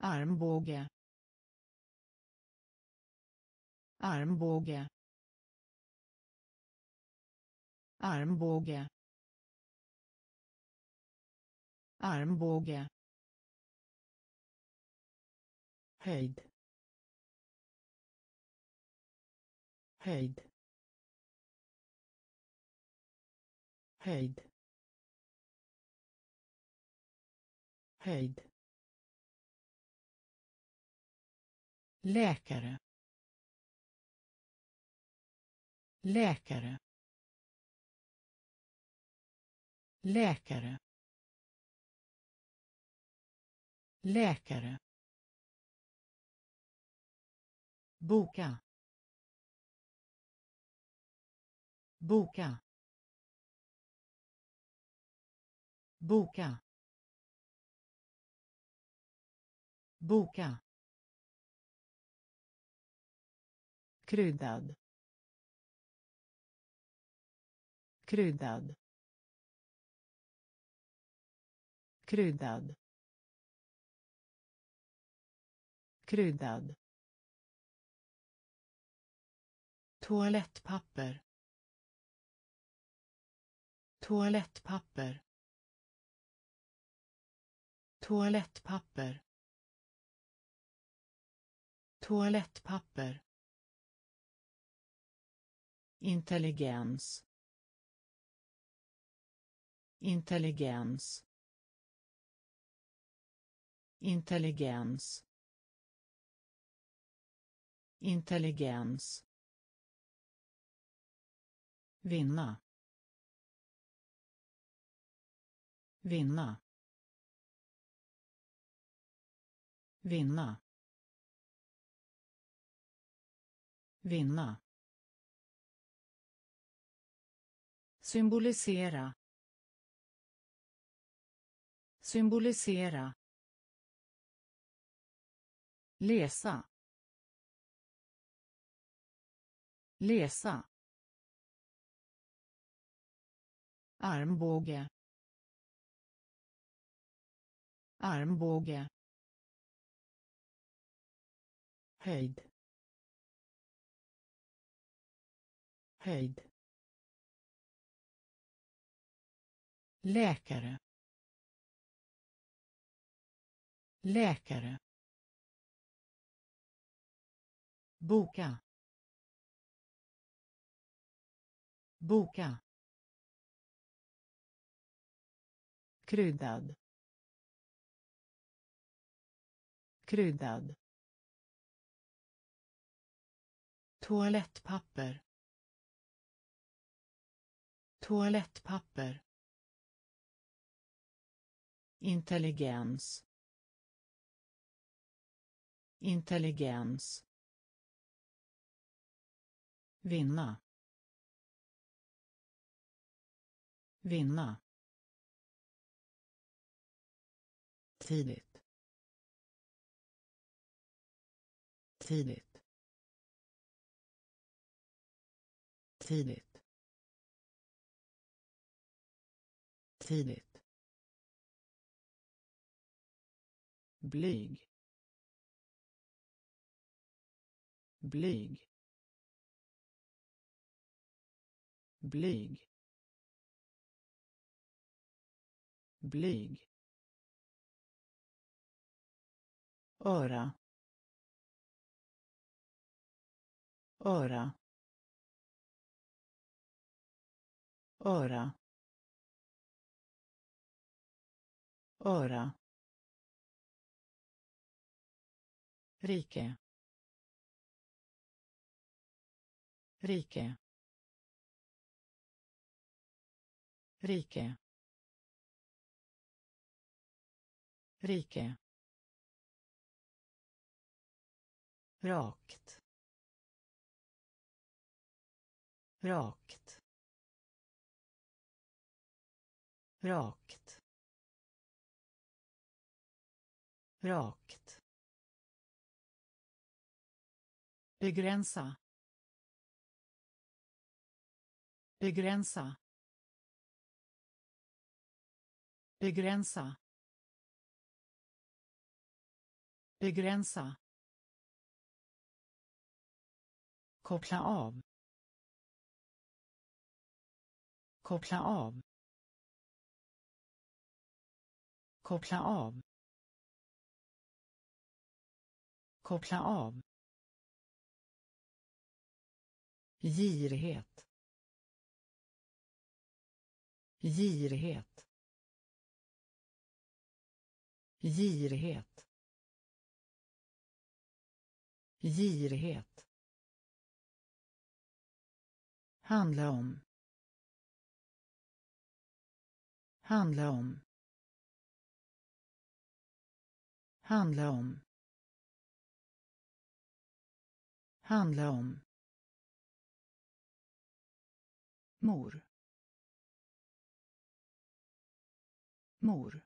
Armbåge. Armbåge. Armbåge. Armbåge. Höjd. Höjd. Höjd. Höjd. Läkare. Läkare. Läkare. Läkare. Boka. Boka. Boka. Boka. Kryddad. Kryddad. Kryddad. Kryddad. Toalettpapper. Toalettpapper. Toalettpapper. Toalettpapper intelligens intelligens intelligens intelligens. Vinna. Vinna. Vinna. Vinna. Symbolisera symbolisera läsa läsa armbåge armbåge höjd höjd. Läkare. Läkare. Boka. Boka. Kryddad. Kryddad. Toalettpapper. Toalettpapper intelligens. Intelligens. Vinna. Vinna. Tidigt. Tidigt. Tidigt. Tidigt. Blyg. Blyg. Blyg. Blyg. Öra. Öra. Öra. Öra. Rike. Rike. Rike. Rike. Rakt. Rakt. Rakt. Rakt. Begränsa begränsa begränsa begränsa. Koppla av. Koppla av. Koppla av. Koppla av. girighet. Girighet. Girighet. Girighet. Handla om. Handla om. Handla om. Handla om. Mor. Mor.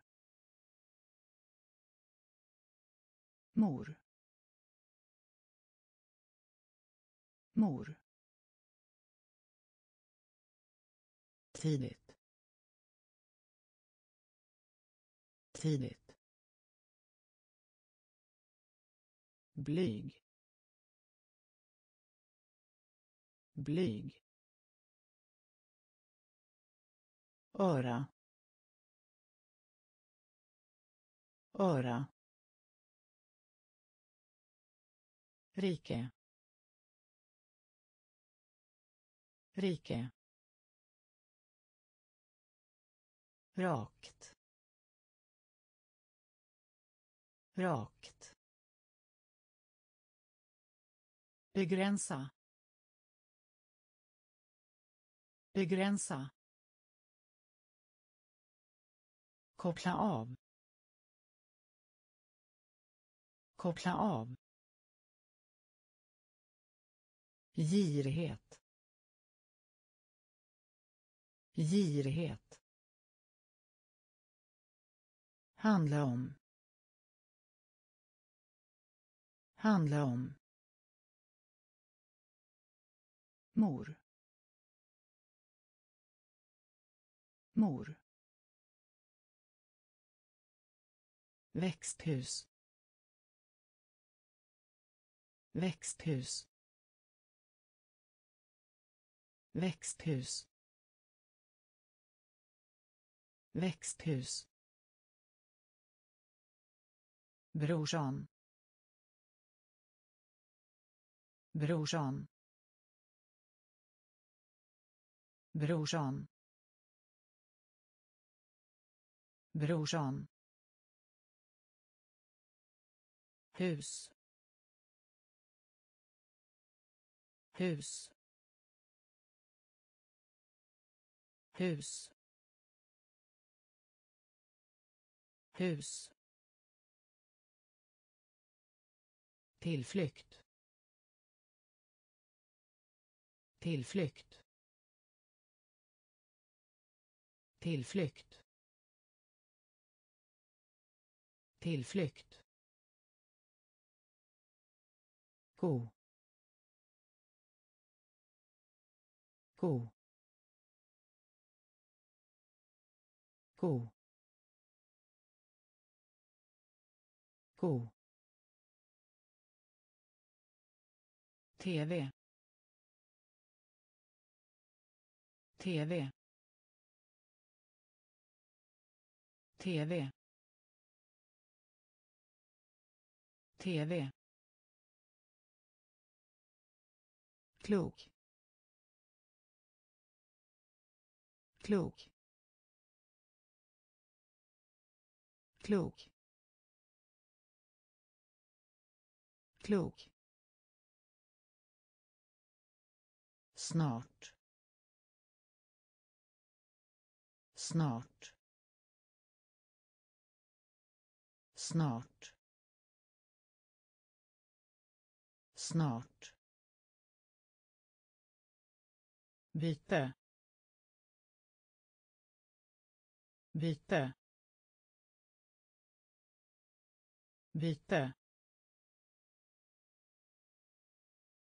Mor. Mor. Tidigt. Tidigt. Blyg. Blyg. Öra. Öra. Rike. Rike. Rakt. Rakt. Begränsa. Begränsa. Koppla av. Koppla av. Girighet. Girighet. Handla om. Handla om. Mor. Mor. Växthus. Växthus. Växthus. Växthus. Brorsan brorsan brorsan brorsan hus. Hus. Hus. Hus. Tillflykt. Tillflykt. Tillflykt. Tillflykt. Gå gå gå gå TV TV TV TV klok. Klok. Klok. Klok. Snart. Snart. Snart. Snart. Byte. Byte. Byte.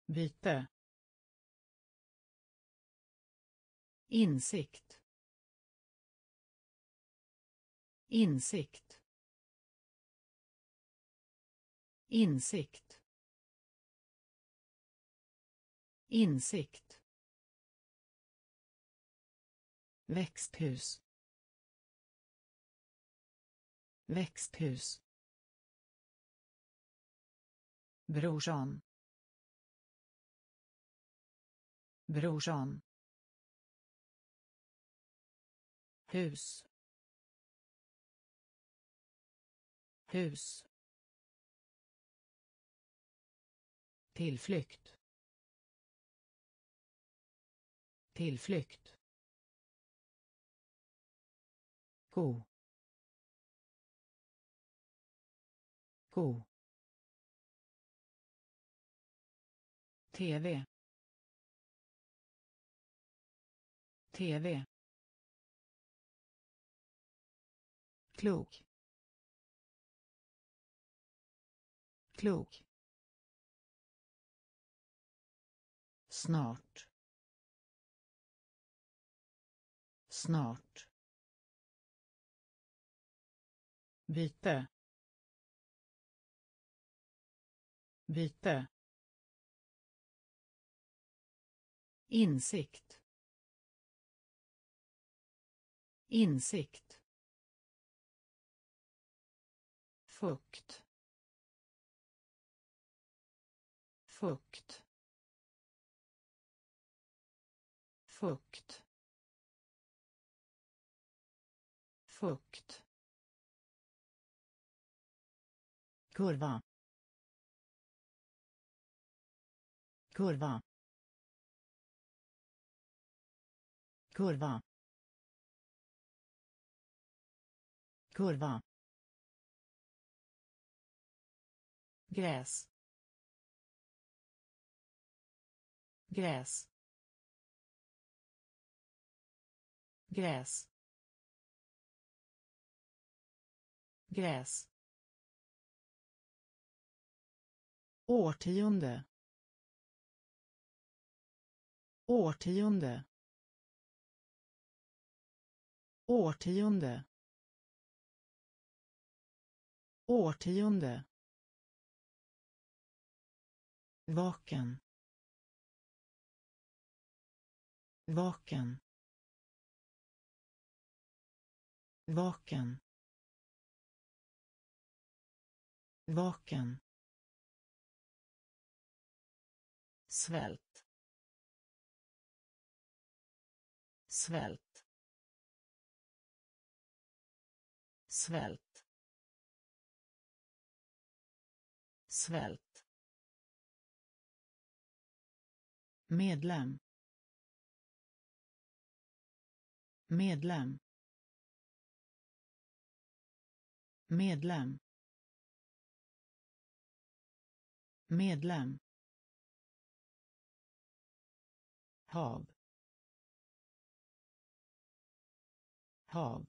Byte. Insikt. Insikt. Insikt. Insikt. Växthus. Växthus. Brorsan brorsan hus. Hus. Tillflykt. Tillflykt. Ko. Ko. TV. TV. klok klok snart snart byte. Byte. Insikt. Insikt. Fukt. Fukt. Fukt. Fukt. Kurva. Kurva. Kurva. Kurva. Gräs. Gräs. Gräs. Gräs. Årtionde. Årtionde. Årtionde. Årtionde. Vaken. Vaken. Vaken. Vaken. Svält. Svält. Svält. Svält. Medlem. Medlem. Medlem. Medlem. Hav. Hav.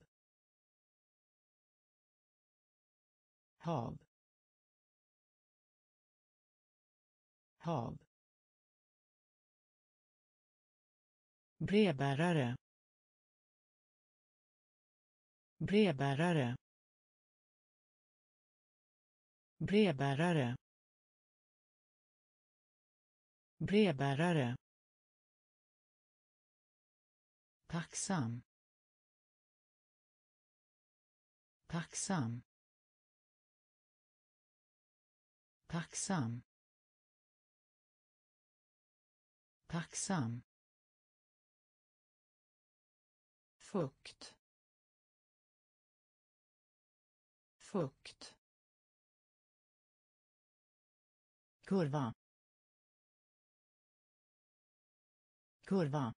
Hav. Hav. Brevbärare. Brevbärare. Brevbärare. Brevbärare tacksam. Tacksam. Tacksam. Tacksam. Fukt. Fukt. Kurva. Kurva.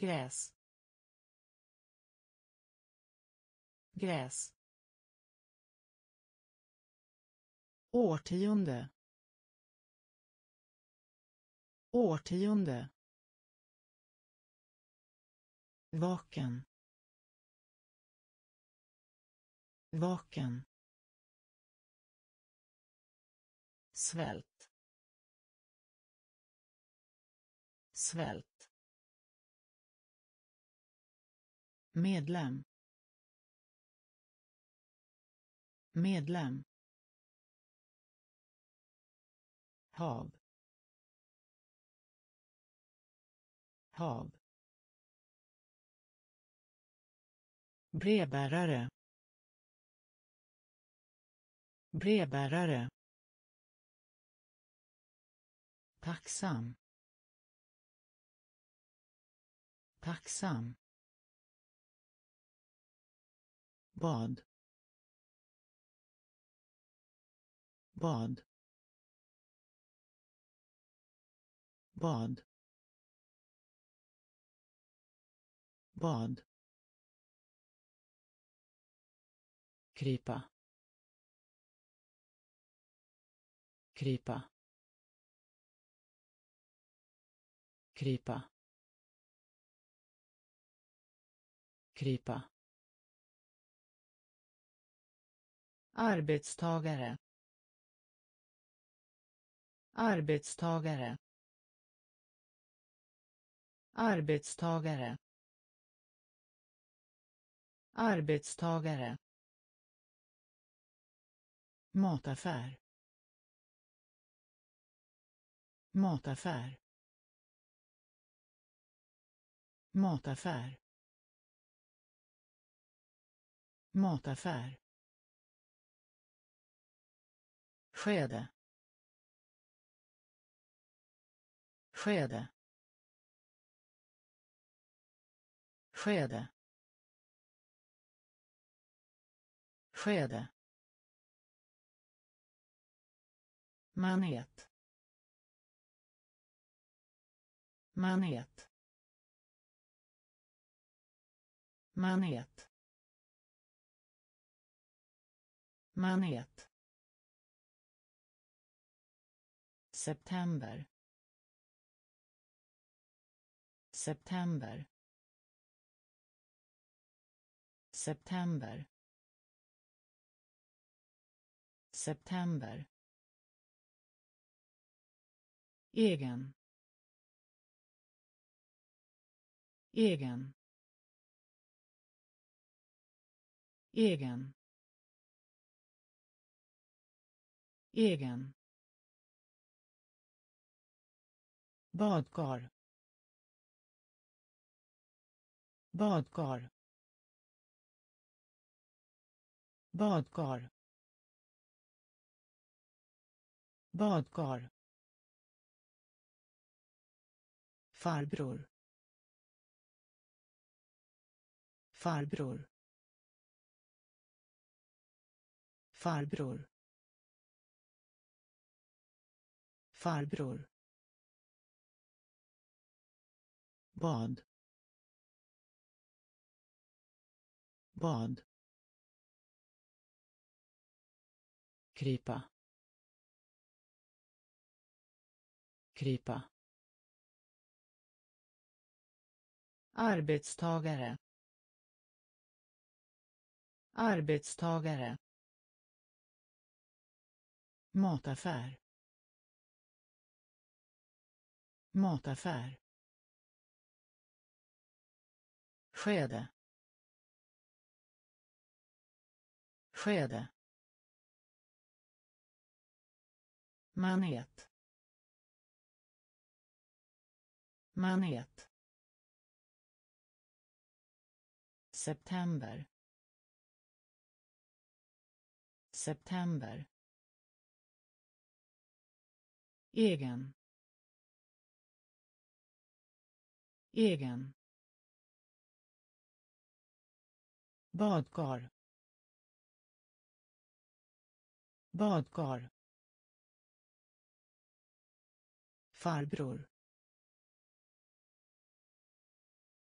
Gräs. Gräs. Årtionde. Årtionde. Vaken. Vaken. Svält. Svält medlem. Medlem. Hav. Hav. Brevbärare. Brevbärare. Tacksam. Tacksam. Bad bad bad bad krypa krypa krypa krypa arbetstagare. Arbetstagare. Arbetstagare. Arbetstagare. Mataffär. Mataffär. Mataffär. Mataffär. Skede. Skede. Skede. Skede. Manet manet manet manet september. September. September. September. Egen. Egen. Egen. Egen. Badkar. Badkar. Badkar. Badkar. Farbror. Farbror. Farbror. Farbror. Bad bad krypa. Krypa. Arbetstagare. Arbetstagare. Mataffär. Mataffär skede. Skede. Manet manet september. September. Egen. Egen. Badkar. Badkar. Farbror.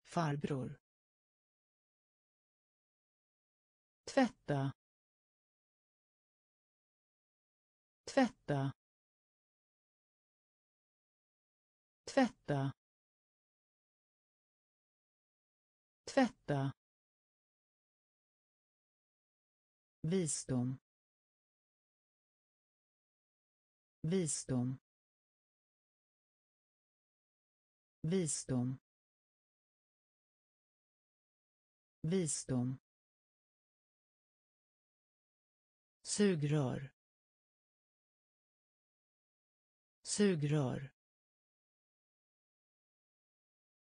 Farbror. Tvätta. Tvätta. Tvätta. Tvätta. Visdom. Visdom. Visdom. Visdom. Sugrör. Sugrör.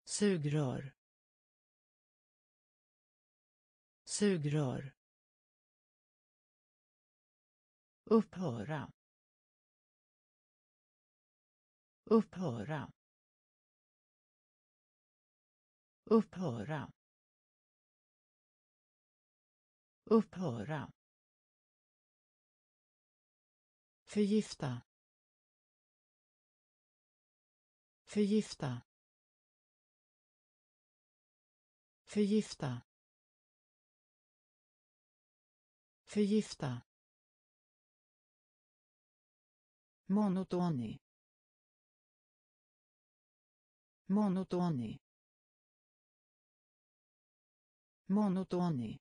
Sugrör. Sugrör. Upphöra upphöra upphöra upphöra Förgifta. Förgifta. Förgifta. Förgifta. Monotoni. Monotoni. Monotoni.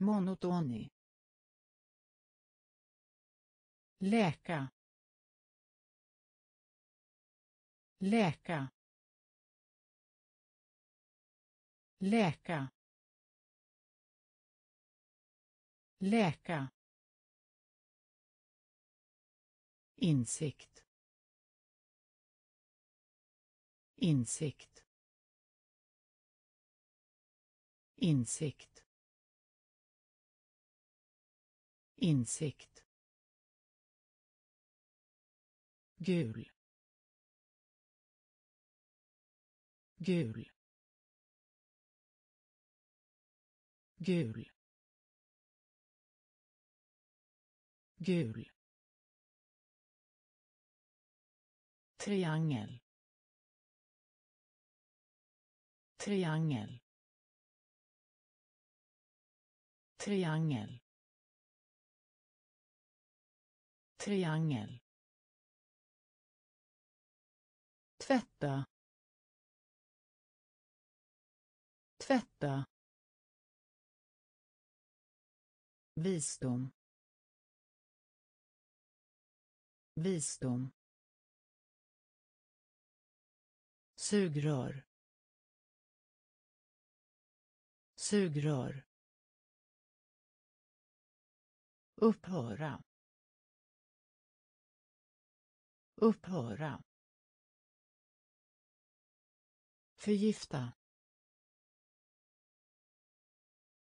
Monotoni. Läka. Läka. Läka. Läka. Insikt. Insikt. Insikt. Insikt. gul gul gul gul triangel. Triangel. Triangel. Triangel. Tvätta. Tvätta. Visdom. Visdom. Sugrör. Sugrör. Upphöra. Upphöra. Förgifta.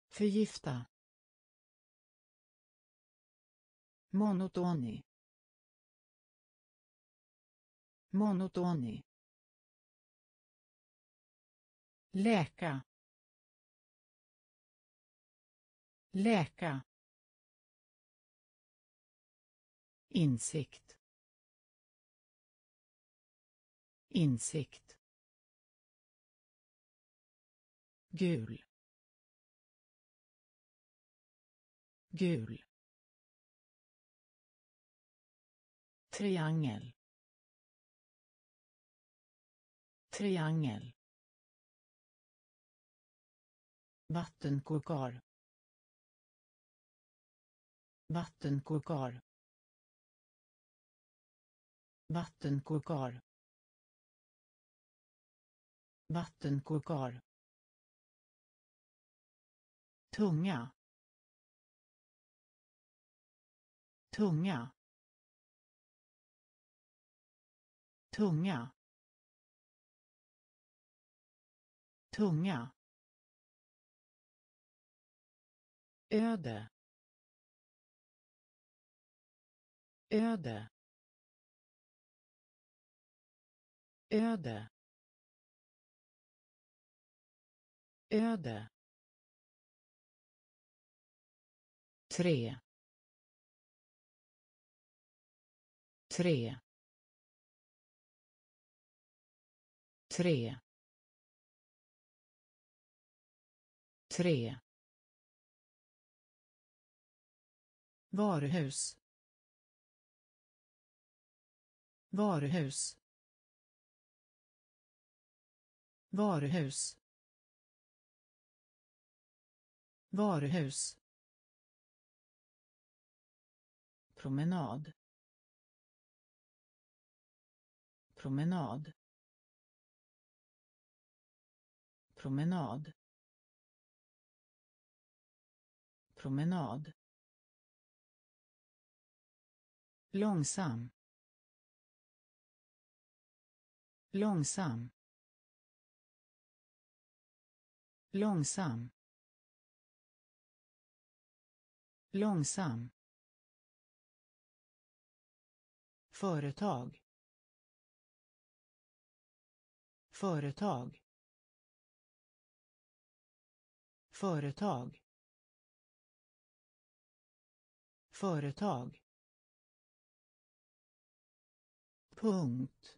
Förgifta. Monotoni. Monotoni. Läka. Läka. Insikt. Insikt. Gul. Gul. Triangel. Triangel. Vattenkokar vattenkokar vattenkokar vattenkokar tunga. Tunga. Tunga. Tunga. Öde. Öde. Öde. Öde. Tre. Tre. Tre. Tre varuhus. Varuhus. Varuhus. Varuhus. Promenad. Promenad. Promenad. Promenad. Långsam. Långsam. Långsam. Långsam. Företag. Företag. Företag. Företag. Punkt.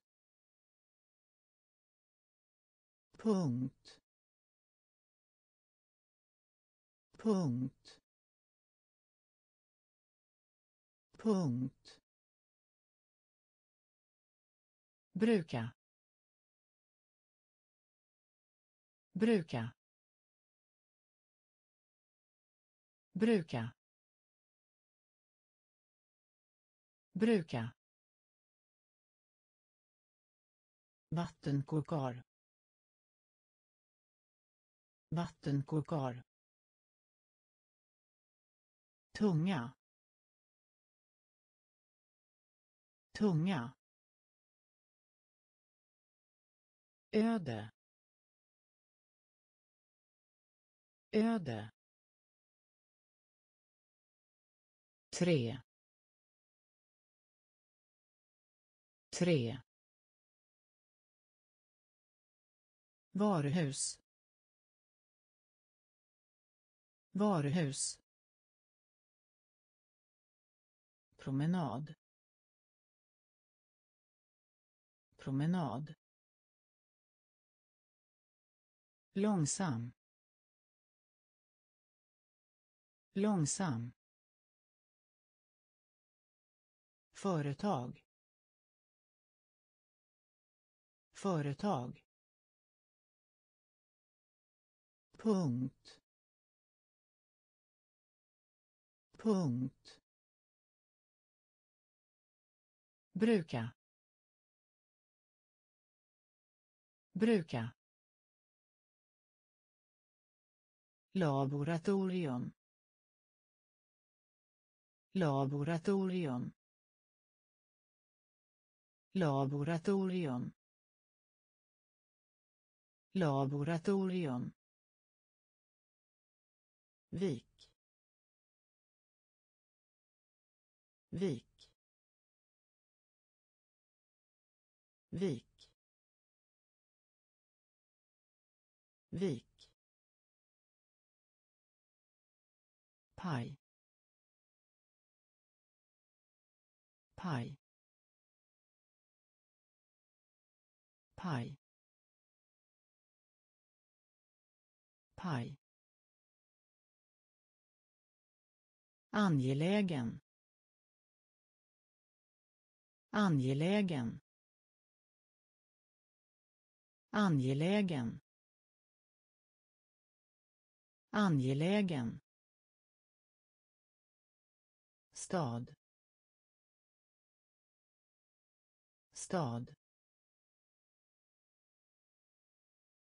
Punkt. Punkt. Punkt. Bruka. Bruka. Bruka. Bruka. Vattenkokar vattenkokar tunga. Tunga. Öde. Öde. Tre. Tre. Varuhus. Varuhus. Promenad. Promenad. Långsam. Långsam. Företag. Företag. Punkt. Punkt. Bruka. Bruka. Laboratorium. Laboratorium. Laboratorium. Laboratorium vik. Vik. Vik. Vik. Paj. Paj. Paj. Paj. Angelägen. Angelägen. Angelägen. Angelägen. Stad. Stad.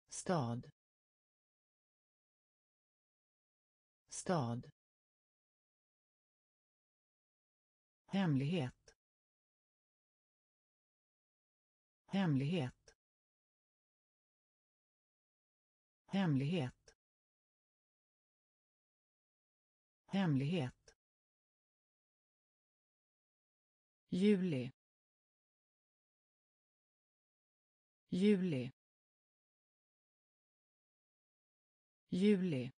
Stad. Stad. Hemlighet. Hemlighet. Hemlighet. Hemlighet. Juli. Juli. Juli.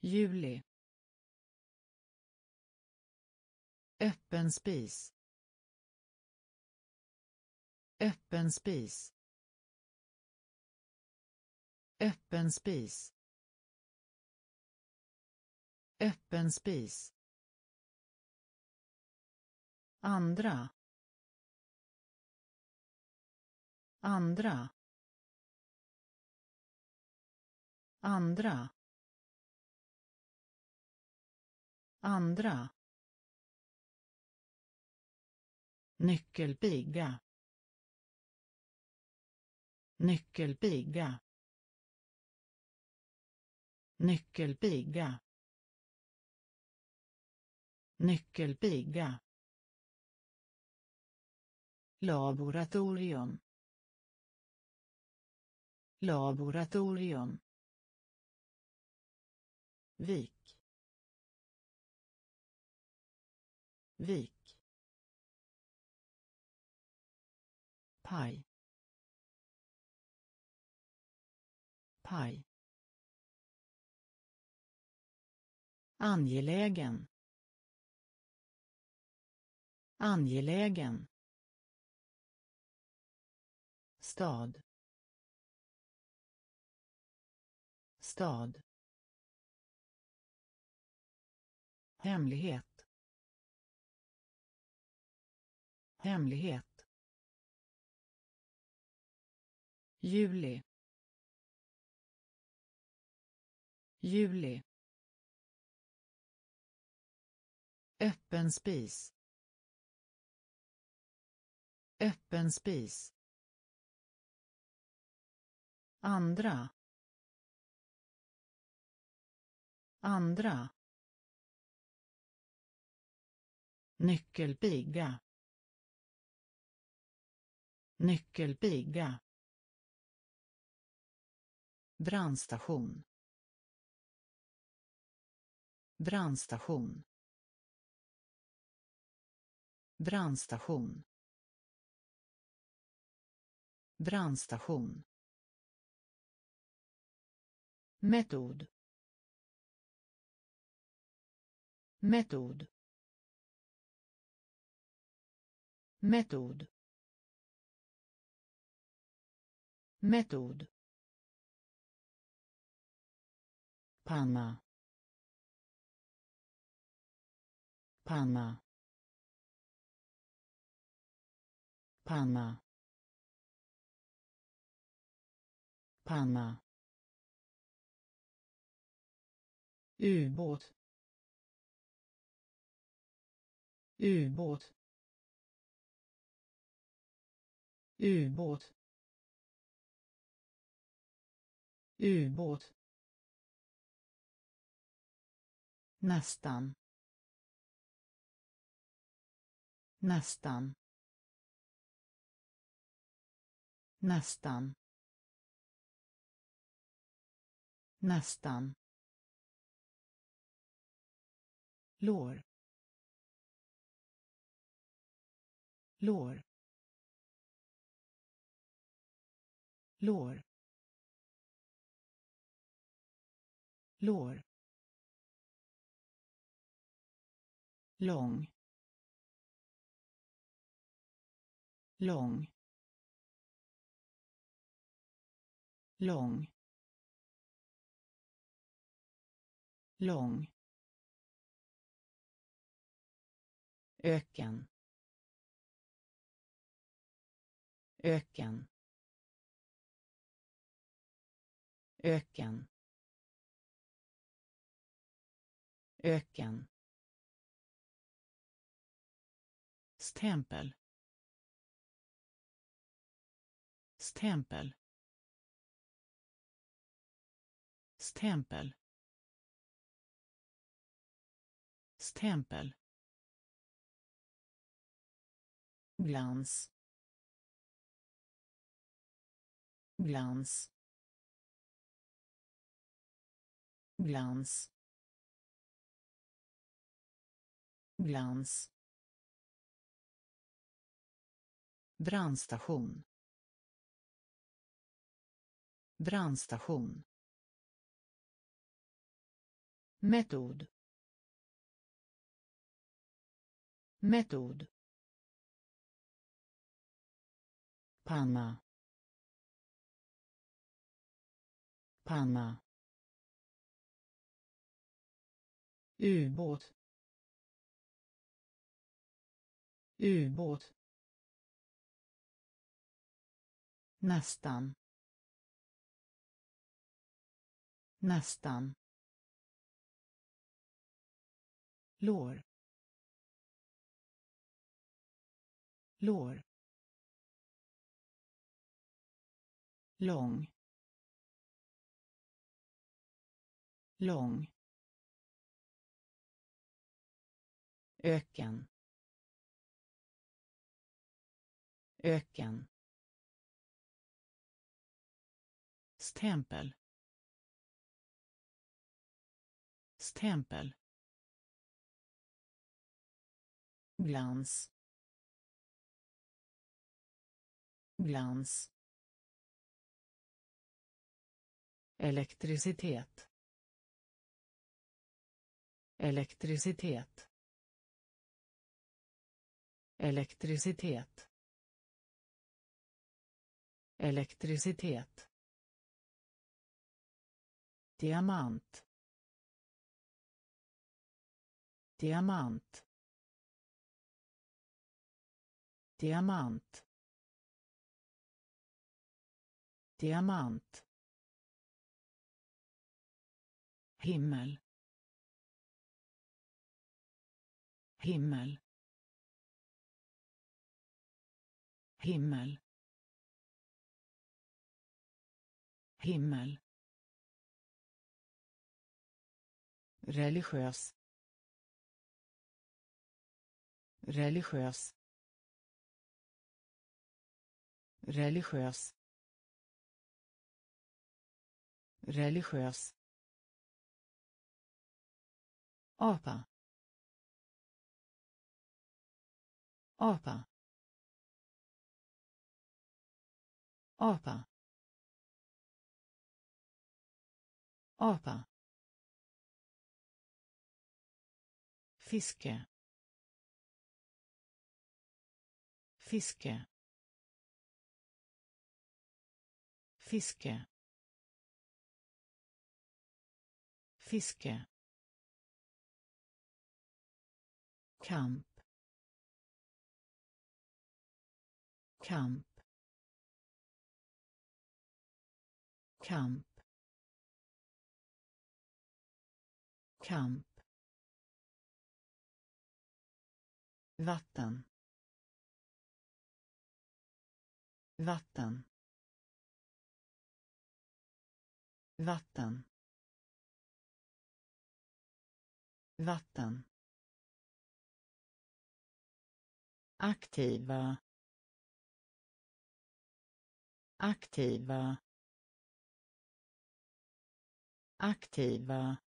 Juli. Öppen spis. Öppen spis. Öppen spis. Öppen spis. Andra. Andra. Andra. Andra. Nyckelpiga. Nyckelpiga. Nyckelpiga. Nyckelpiga. Laboratorium. Laboratorium. Vik. Vik. Paj. Paj. Angelägen. Angelägen. Stad. Stad. Hemlighet. Hemlighet. Juli. Juli. Öppen spis. Öppen spis. Andra. Andra. Nyckelpiga. Nyckelpiga brandstation. Brandstation. Brandstation. Brandstation. Metod. Metod. Metod. Metod. Panna. Panna. Panna. Panna. Ubåt. Ubåt. Ubåt. Ubåt. Nästan. Nästan. Nästan. Nästan. Lår. Lår. Lår. Lår. Lång. Lång. Lång. Lång. Öken. Öken. Öken. Öken. Stämpel. Stämpel. Stämpel. Stämpel. Glans. Glans. Glans. Glans. Brandstation. Brandstation. Metod. Metod. Panna. Panna. Ubåt. Ubåt. Nästan. Nästan. Lår. Lår. Lång. Lång. Öken. Öken. Stämpel. Stämpel. Glans. Glans. Elektricitet. Elektricitet. Elektricitet. Elektricitet diamant. Diamant. Diamant. Diamant. Himmel. Himmel. Himmel. Himmel. Religiös religiös religiös religiös. Apa. Apa. Apa. Apa. Fiske. Fiske. Fiske. Fiske. Kamp. Kamp. Kamp. Kamp. Vatten. Vatten. Vatten. Vatten. Aktiva. Aktiva. Aktiva.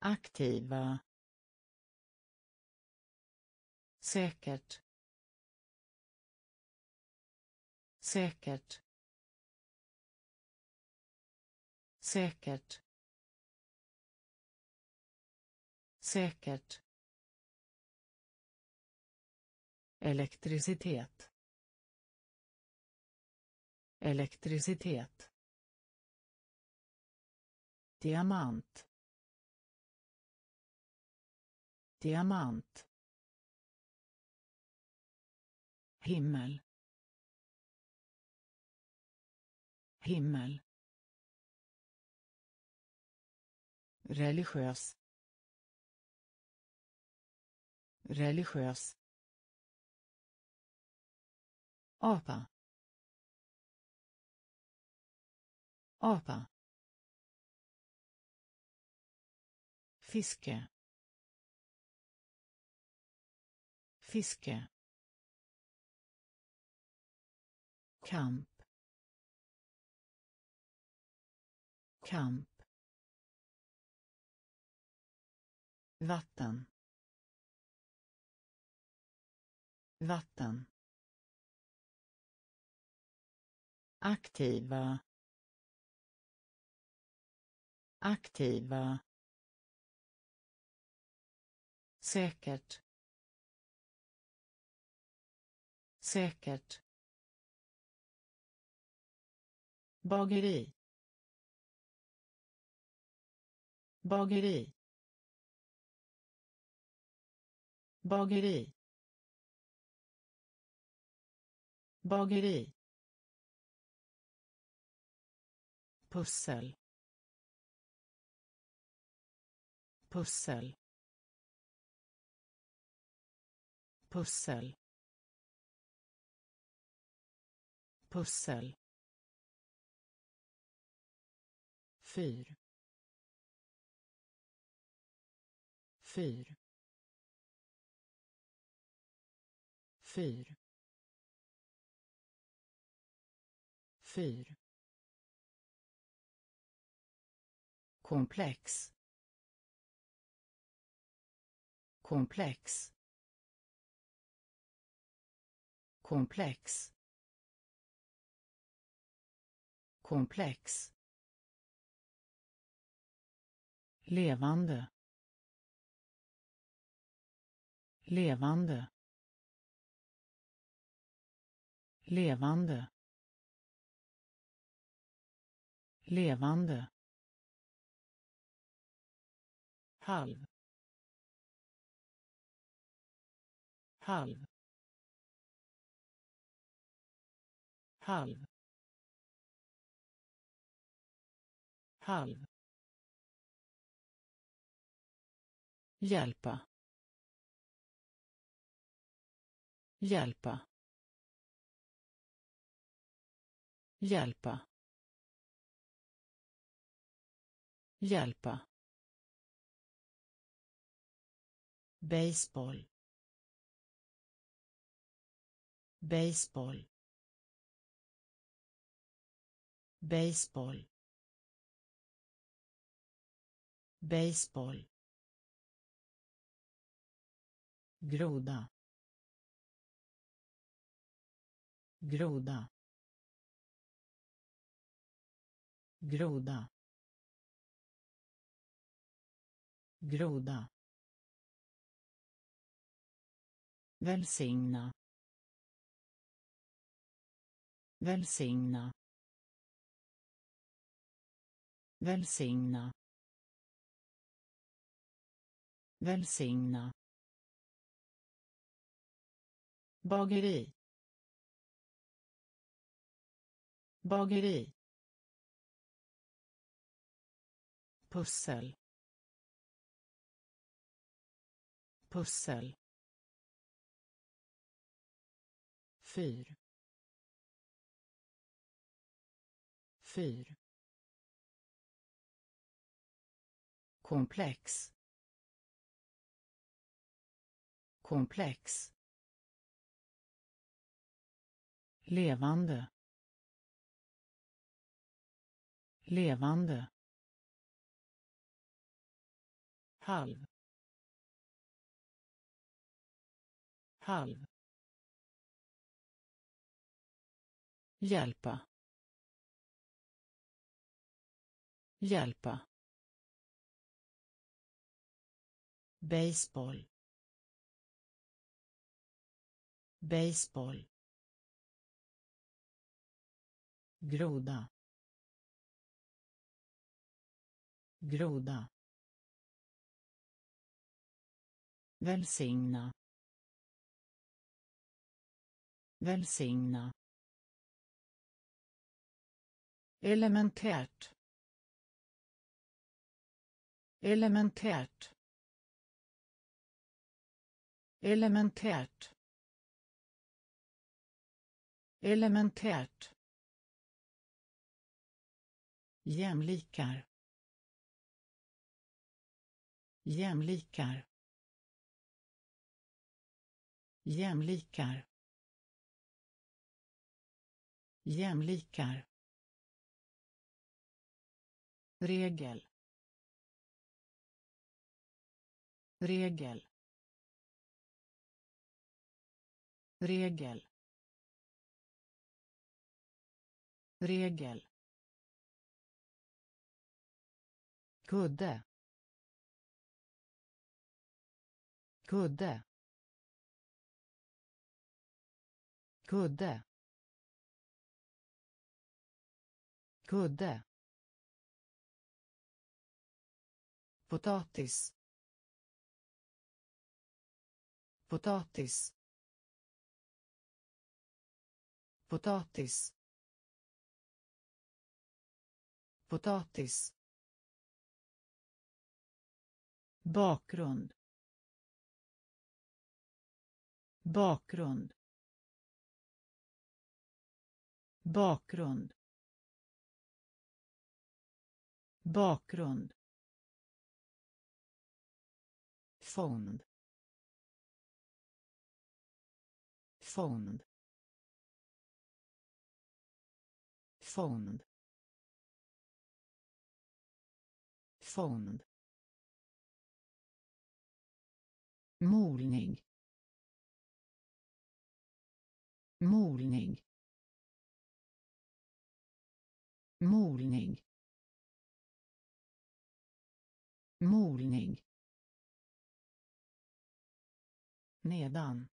Aktiva säkert. Säkert. Säkert. Säkert. Elektricitet. Elektricitet. Diamant. Diamant. Himmel. Himmel. Religiös. Religiös. Apa. Apa. Fiske. Fiske. Kamp. Kamp. Vatten. Vatten. Aktiva. Aktiva. Säkert. Säkert. Bageri. Bageri. Bageri. Bageri. Pussel. Pussel. Pussel. Pussel. Fyr. Fyr. Fyr. Fyr. Komplex. Komplex. Komplex. Komplex. Levande. Levande. Levande. Levande. Halv. Halv. Halv. Halv. Hjälpa. Hjälpa. Hjälpa. Hjälpa. Baseball. Baseball. Baseball. Baseball. Groda groda groda groda. Välsigna. Välsigna. Välsigna. Välsigna. Bageri. Bageri. Pussel. Pussel. Fyr. Fyr. Komplex. Komplex. Levande. Levande. Halv. Halv. Hjälpa. Hjälpa. Baseball. Baseball. Groda groda välsigna välsigna elementärt elementärt elementärt elementärt jämlikar. Jämlikar. Jämlikar. Jämlikar. Regel. Regel. Regel. Regel. Kudde kudde kudde kudde. Potatis potatis. Potatis potatis. Bakgrund. Bakgrund. Bakgrund. Bakgrund. Fond. Fond. Fond. Fond. Molning. Molning. Molning. Molning. Nedan.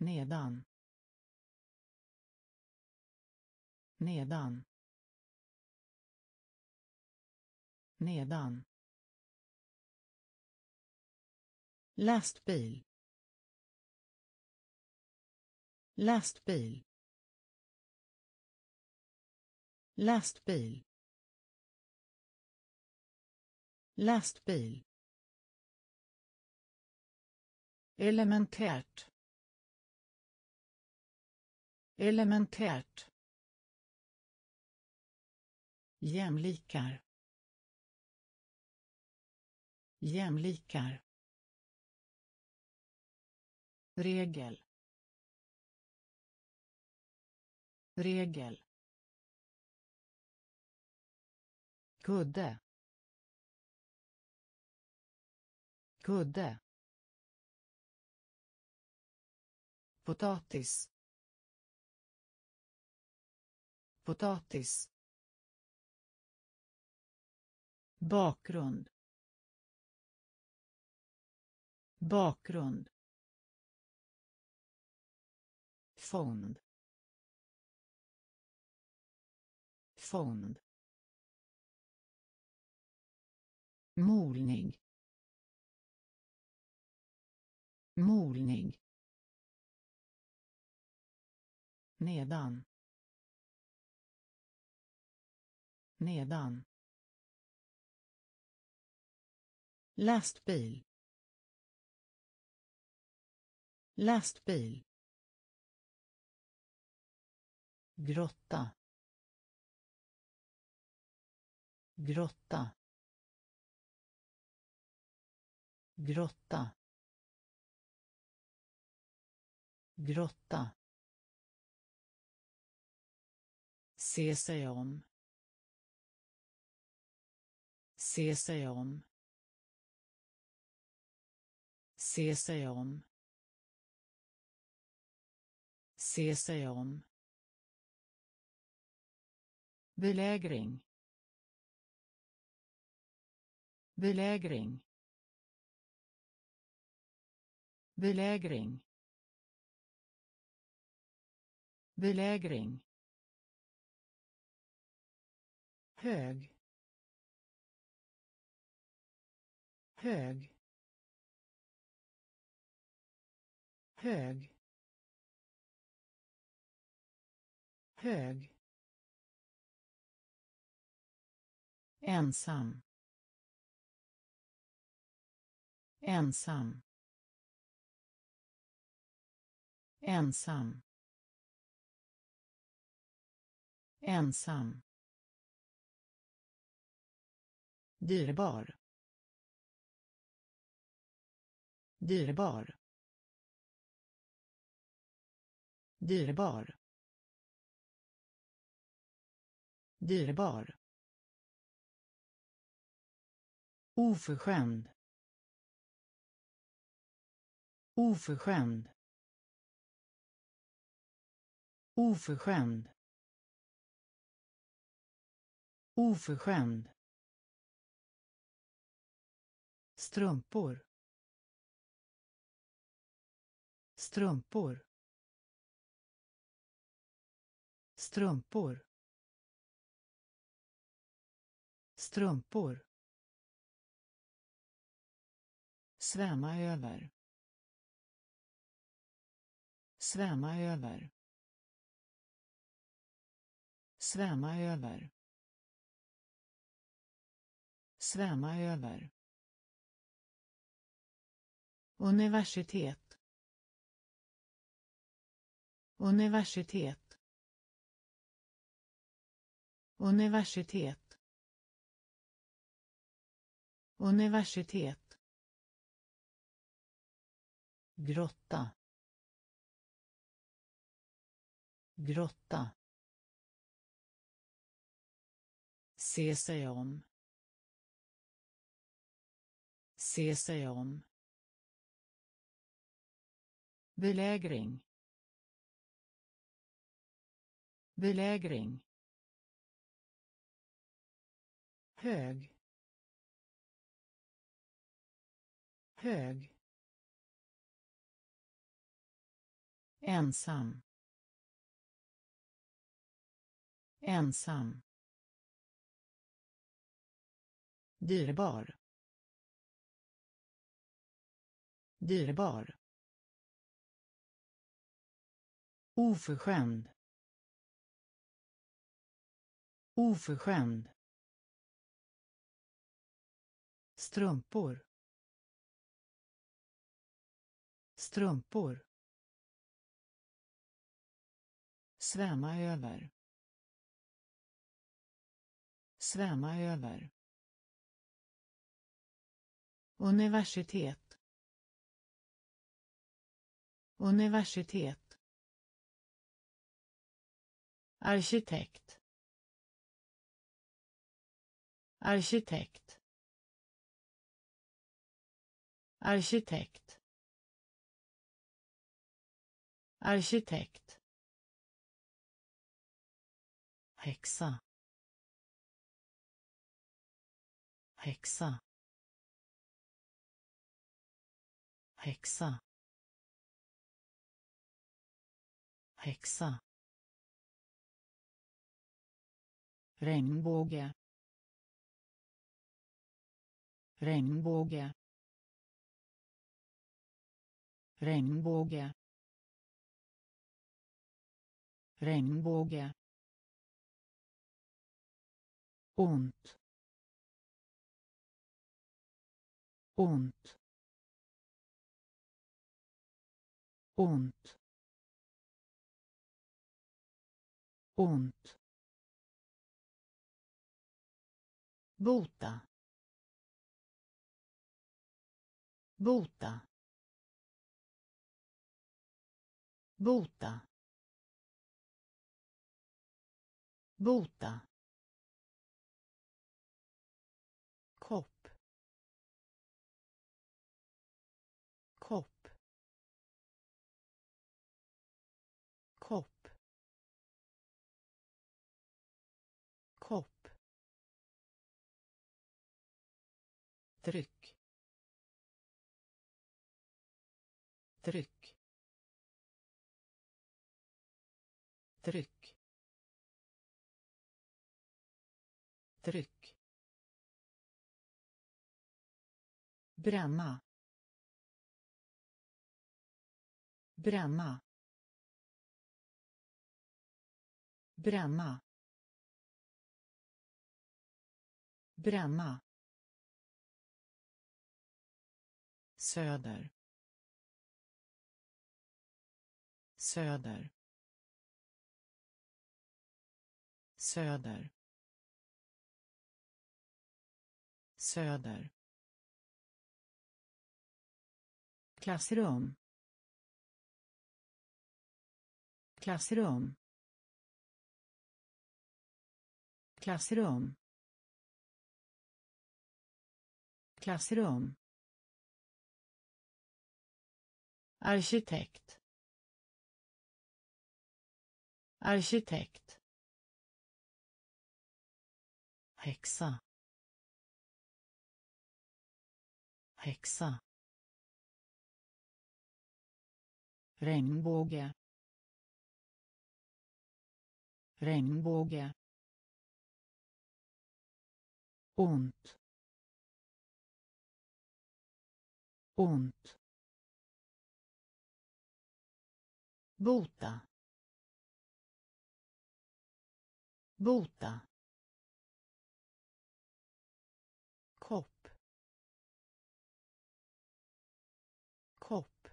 Nedan. Nedan. Nedan. Lastbil. Lastbil. Lastbil. Lastbil. Elementärt. Elementärt. Jämlikar. Jämlikar regel regel kudde kudde potatis potatis bakgrund bakgrund fond. Fond. Molning. Molning. Nedan. Nedan. Lastbil. Lastbil. Grotta. Grotta. Grotta. Grotta. Se sig om. Se sig om. Se sig om. Se sig om belägring. Belägring. Belägring. Belägring. Hög. Hög. Hög. Hög. Ensam. Ensam. Ensam. Ensam. Dyrbar. Dyrbar. Dyrbar. Dyrbar. Oförskämd. Oförskämd. Oförskämd. Oförskämd. Strumpor. Strumpor. Strumpor. Strumpor. Svämma över. Svämma över. Svämma över. Svämma över. Universitet. Universitet. Universitet. Universitet grotta. Grotta. Se sig om. Se sig om. Belägring. Belägring. Hög. Hög. Ensam. Ensam. Dyrbar. Dyrbar. Oförskämd. Oförskämd. Strumpor. Strumpor. Svämma över. Svämma över. Universitet. Universitet. Arkitekt. Arkitekt. Arkitekt. Arkitekt. Häxa. Häxa. Häxa. Häxa. Regnbåge. Regnbåge. Regnbåge. Regnbåge ont. ont. ont. ont. Bota. Bota. Bota. Bota. Tryck. Tryck. Tryck. Tryck. Bränna. Bränna. Bränna. Bränna. Söder. Söder. Söder. Söder. Klassrum. Klassrum. Klassrum. Klassrum. Arkitekt. Arkitekt. Häxa. Häxa. Regnbåge. Regnbåge. Ont. Ont. Bota. Bota. Kopp. Kopp.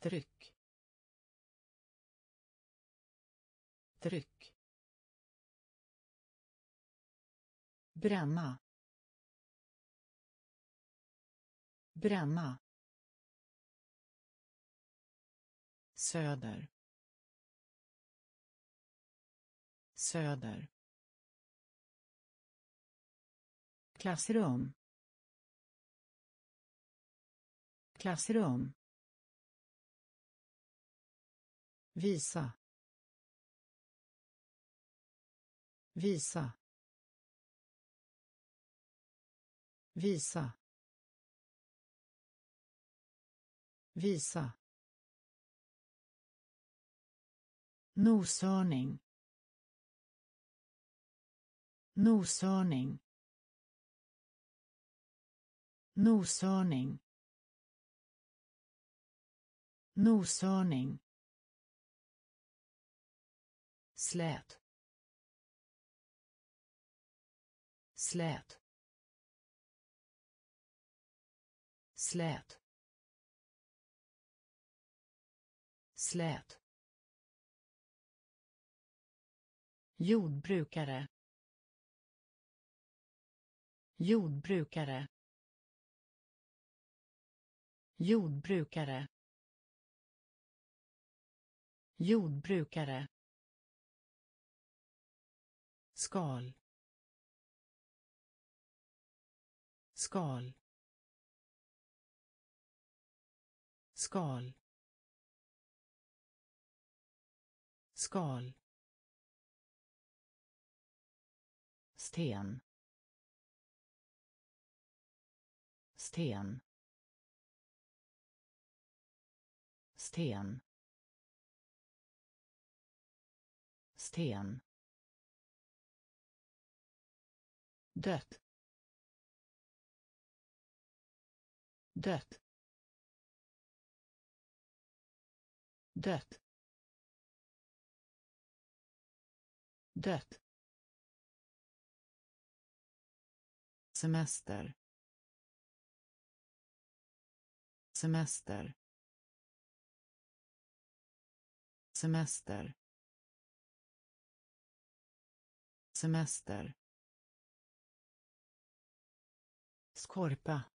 Tryck. Tryck. Bränna. Bränna. Söder. Söder. Klassrum. Klassrum. Visa. Visa. Visa. Visa. Noshörning. Noshörning. Noshörning. Noshörning. Slät. Slät. Slät. Slät. Jordbrukare. Jordbrukare. Jordbrukare. Jordbrukare. Skal. Skal. Skal. Skal. Sten. Sten. Sten. Sten. Dött. Dött. Dött. Dött. Semester. Semester. Semester. Semester. Skorpa.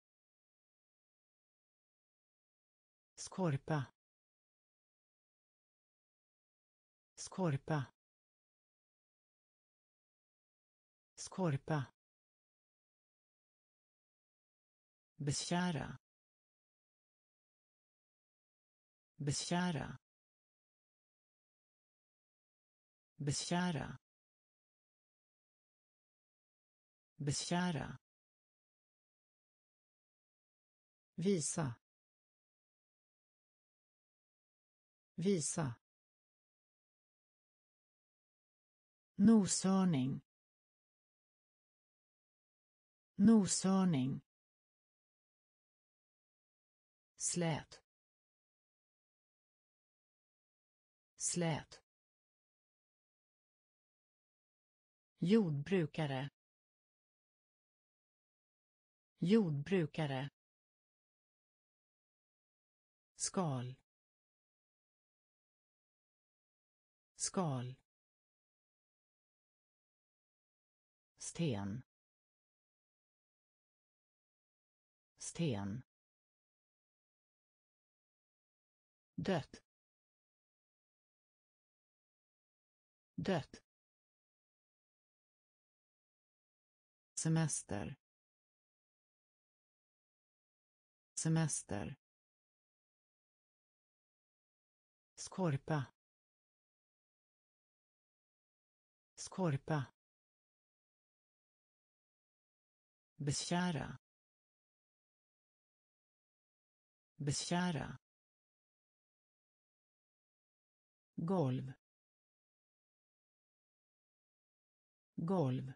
Skorpa. Skorpa. Skorpa. Beskära. Beskära. Beskära. Beskära. Visa. Visa. Noshörning. Noshörning slät slät jordbrukare. Jordbrukare. Skal. Skal. Sten. Sten. Dött dött semester. Semester. Skorpa. Skorpa. Beskära. Beskära. Golv. Golv.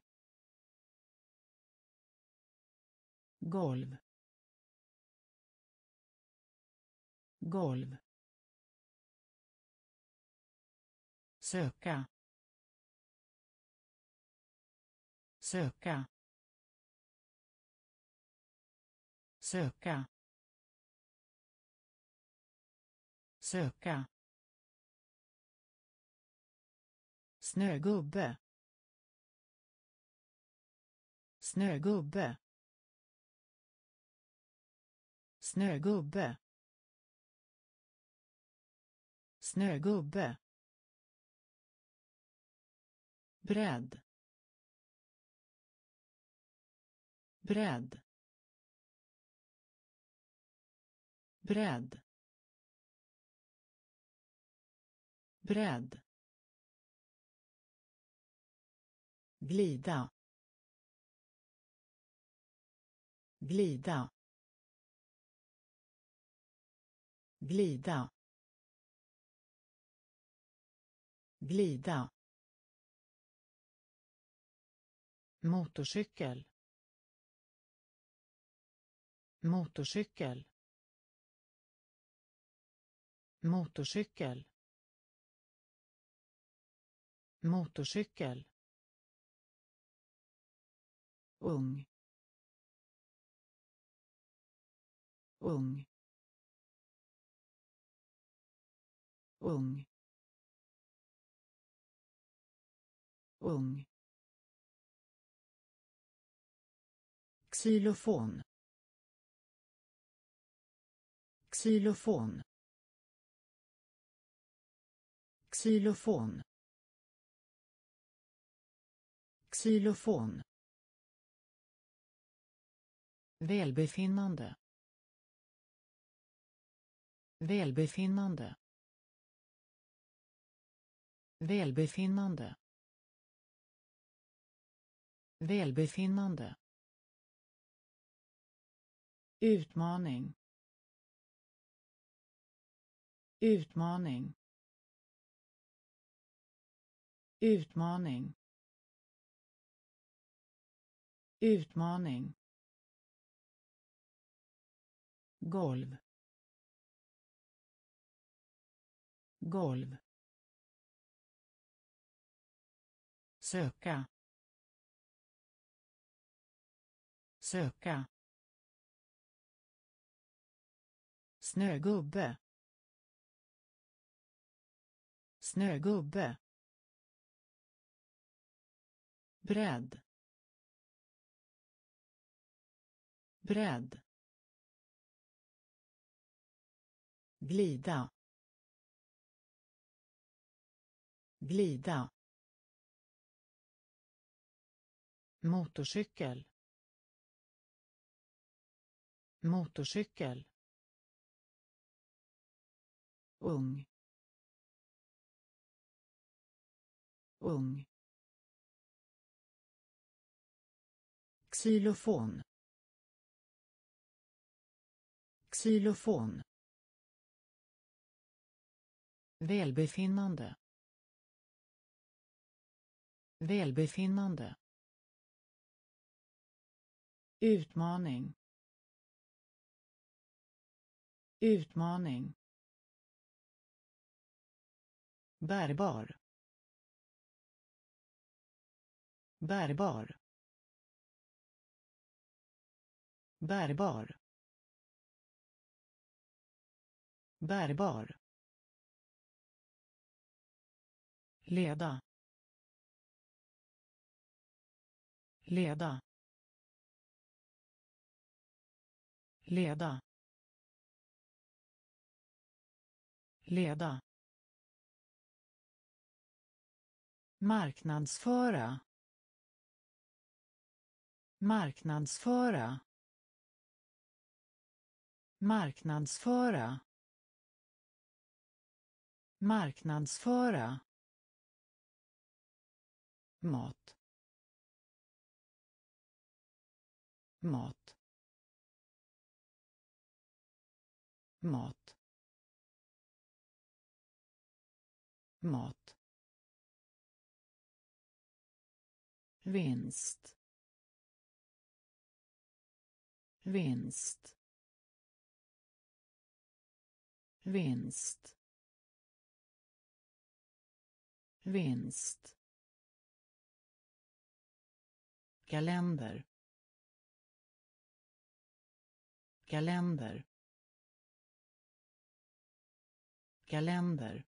Golv. Golv. Söka. Söka. Söka. Söka. Snögubbe. Snögubbe. Snögubbe. Snögubbe. Bredd. Bredd. Bredd. Bredd. Glida. Glida. Glida. Glida. Motorcykel. Motorcykel. Motorcykel. Motorcykel ung. Ung. Ung. Ung. Xylofon. Xylofon. Xylofon. Xylofon välbefinnande. Välbefinnande. Välbefinnande. Välbefinnande. Utmaning. Utmaning. Utmaning. Utmaning. Golv. Golv. Söka. Söka. Snögubbe. Snögubbe. Bredd. Bredd. Glida. Glida. Motorcykel. Motorcykel. Ung. Ung. Xylofon. Xylofon välbefinnande. Välbefinnande. Utmaning. Utmaning. Bärbar. Bärbar. Bärbar. Bärbar. Leda leda leda leda. Marknadsföra marknadsföra marknadsföra marknadsföra mat. Mat. Mat. Mat. Vinst. Vinst. Vinst. Vinst. Kalender. Kalender. Kalender.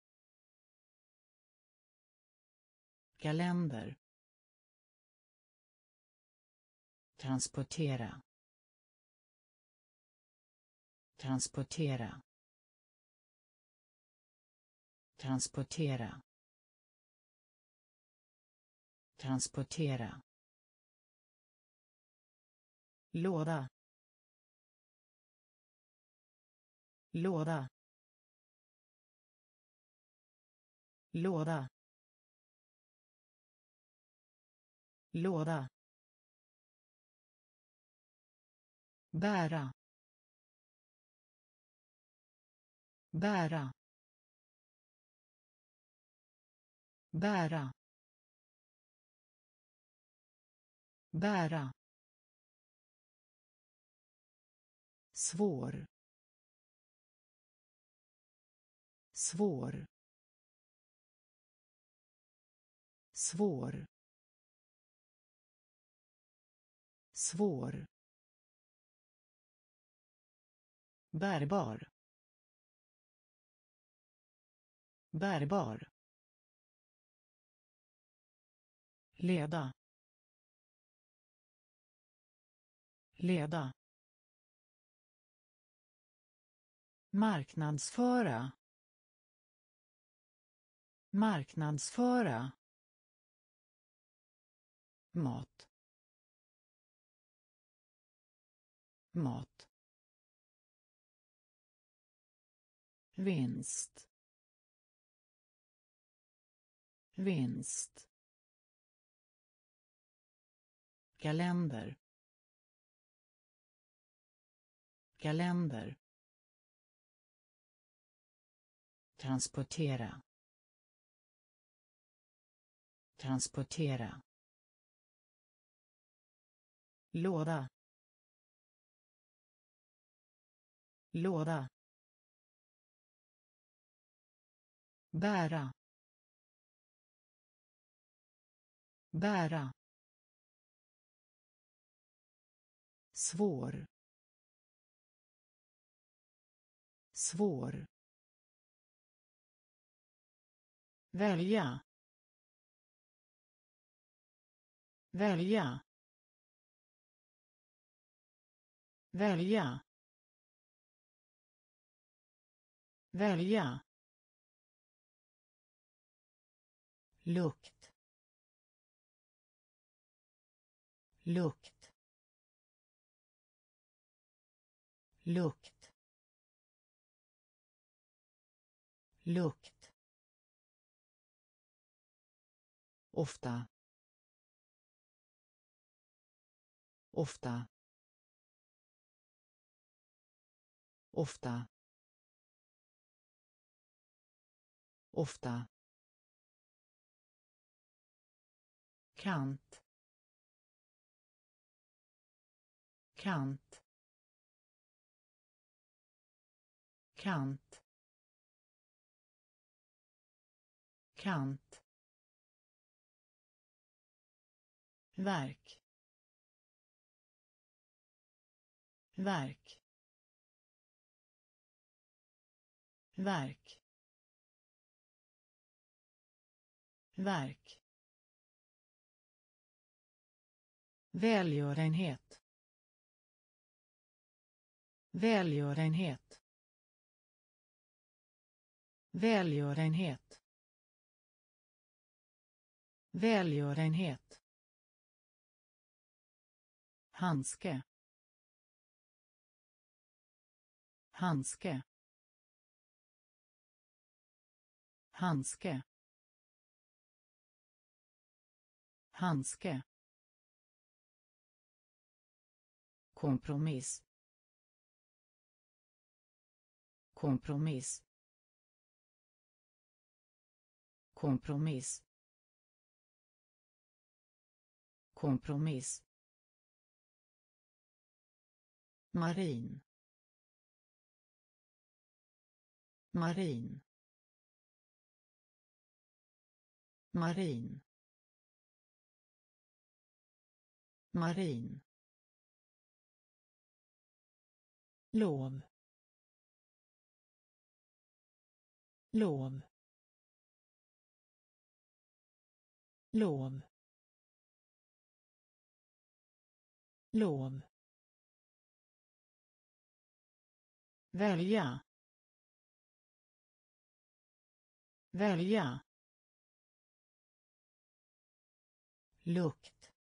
Kalender. Transportera. Transportera. Transportera. Transportera låda. Låda. Låda. Låda. Bära. Bära. Bära. Bära. Svår. Svår. Svår. Svår. Bärbar. Bärbar. Leda. Leda. Marknadsföra. Marknadsföra. Mat. Mat. Vinst. Vinst. Kalender. Kalender. Transportera. Transportera. Låda. Låda. Bära. Bära. Svår. Svår. Välja. Välja. Välja. Välja. Lukt. Lukt. Lukt. Lukt. Ofta. Ofta. Ofta. Ofta. Kant. Kant. Kant. Kant. Verk. Verk. Verk. Verk. Välgörenhet. Välgörenhet. Välgörenhet. Välgörenhet handske. Handske. Handske. Handske. Kompromiss. Kompromiss. Kompromiss. Kompromiss marin. Marin. Marin. Marin. Lov. Lov. Lov. Lov. Välja. Välja. Lukt.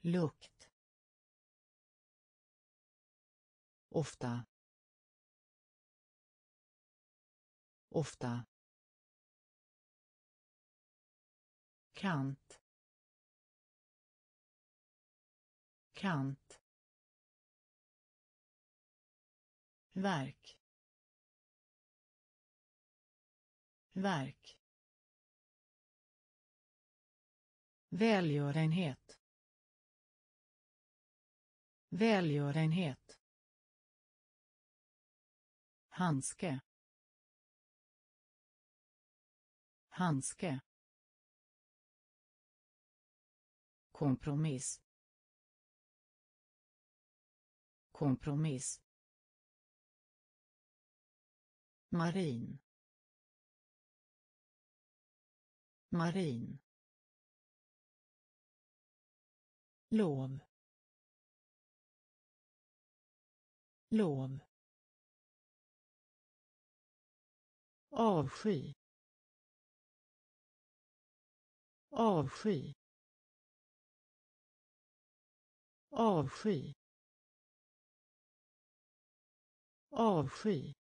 Lukt. Ofta. Ofta. Kant. Kant. Verk. Verk. Välgörenhet. Välgörenhet. Handske. Handske. Kompromiss. Kompromiss marin. Marin. Lov. Lov. Avsky. Avsky. Avsky. Avsky.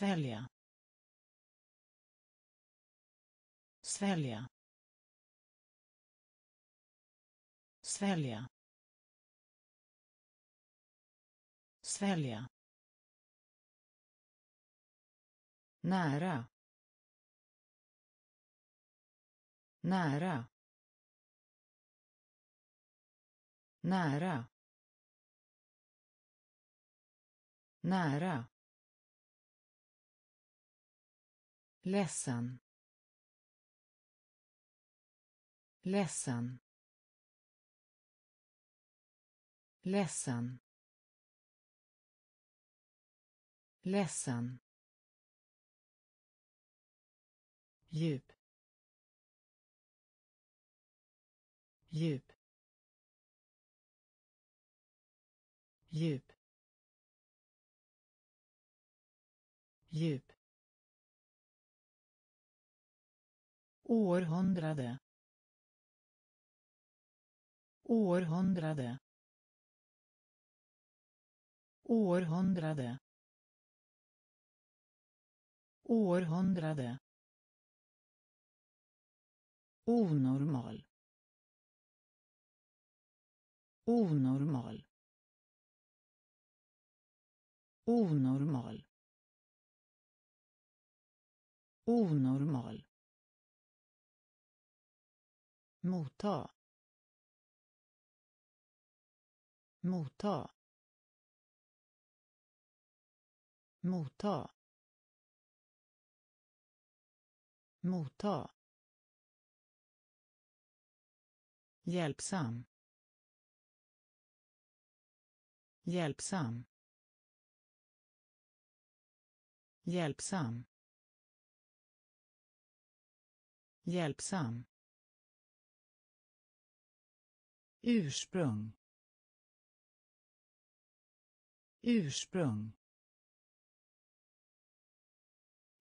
Svälja. Svälja. Svälja. Svälja. Nära. Nära. Nära. Nära. Ledsen. Ledsen. Ledsen. Ledsen. Djup. Djup. Djup. Djup. Århundrade. Århundrade. Århundrade. Århundrade. Onormal. Onormal. Onormal. Onormal motta. Motta. Motta. Motta. Hjälpsam. Hjälpsam. Hjälpsam. Hjälpsam. Ursprung. Ursprung.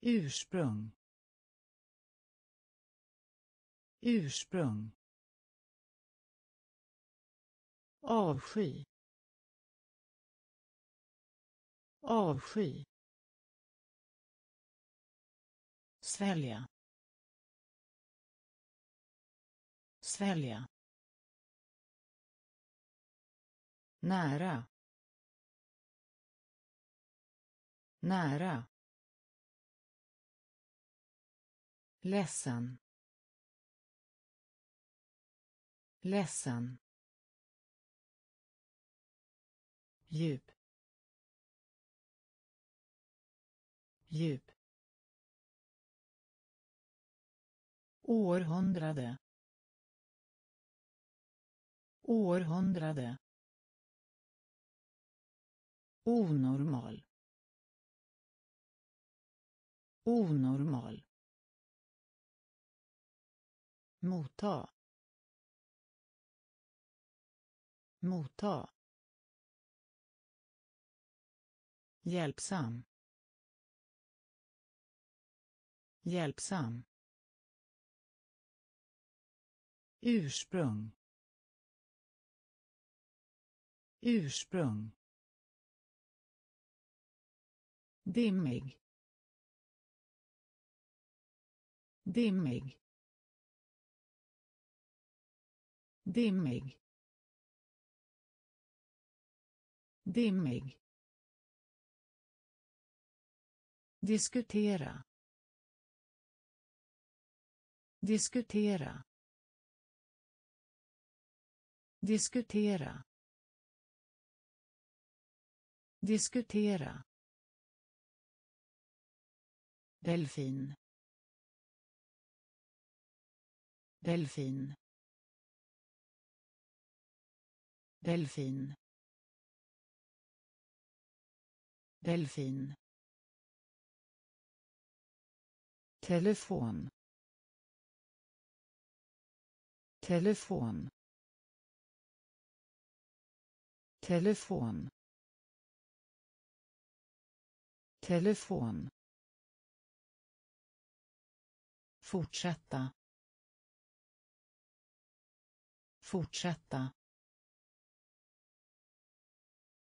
Ursprung. Ursprung. Avsky. Avsky. Svälja. Svälja. Nära. Nära. Ledsen. Ledsen. Djup. Djup. Århundrade. Århundrade onormal. Onormal. Motta. Motta. Hjälpsam. Hjälpsam. Ursprung. Ursprung. Dimmig. Dimmig. Dimmig. Dimmig. Diskutera. Diskutera. Diskutera. Diskutera delfin. Delfin. Delfin. Delfin. Telefon. Telefon. Telefon. Telefon. Fortsätta. Fortsätta.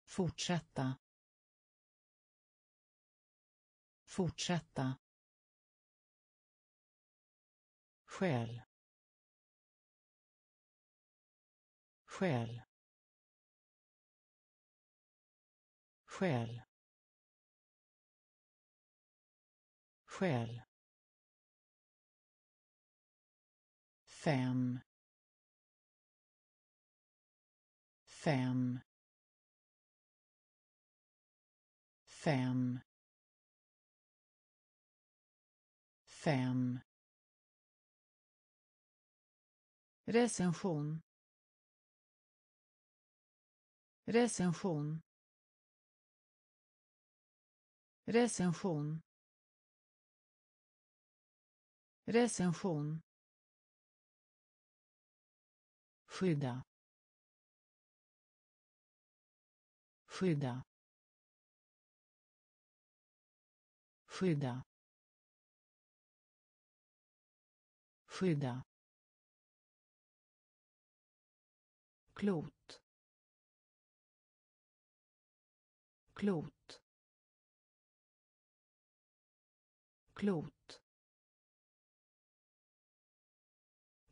Fortsätta. Fortsätta. Skäl skäl skäl skäl fem fem fem fem. Recension. Recension. Recension. Recension. Skydda skydda skydda skydda klot klot klot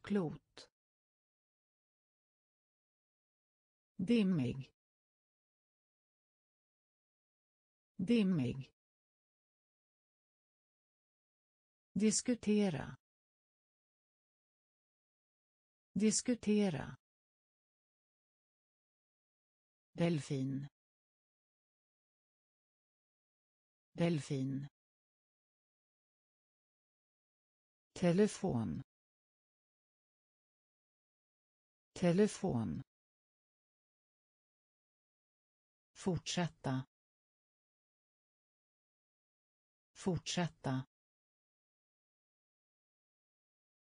klot dimmig. Dimmig. Diskutera. Diskutera. Delfin. Delfin. Telefon. Telefon. Fortsätta. Fortsätta.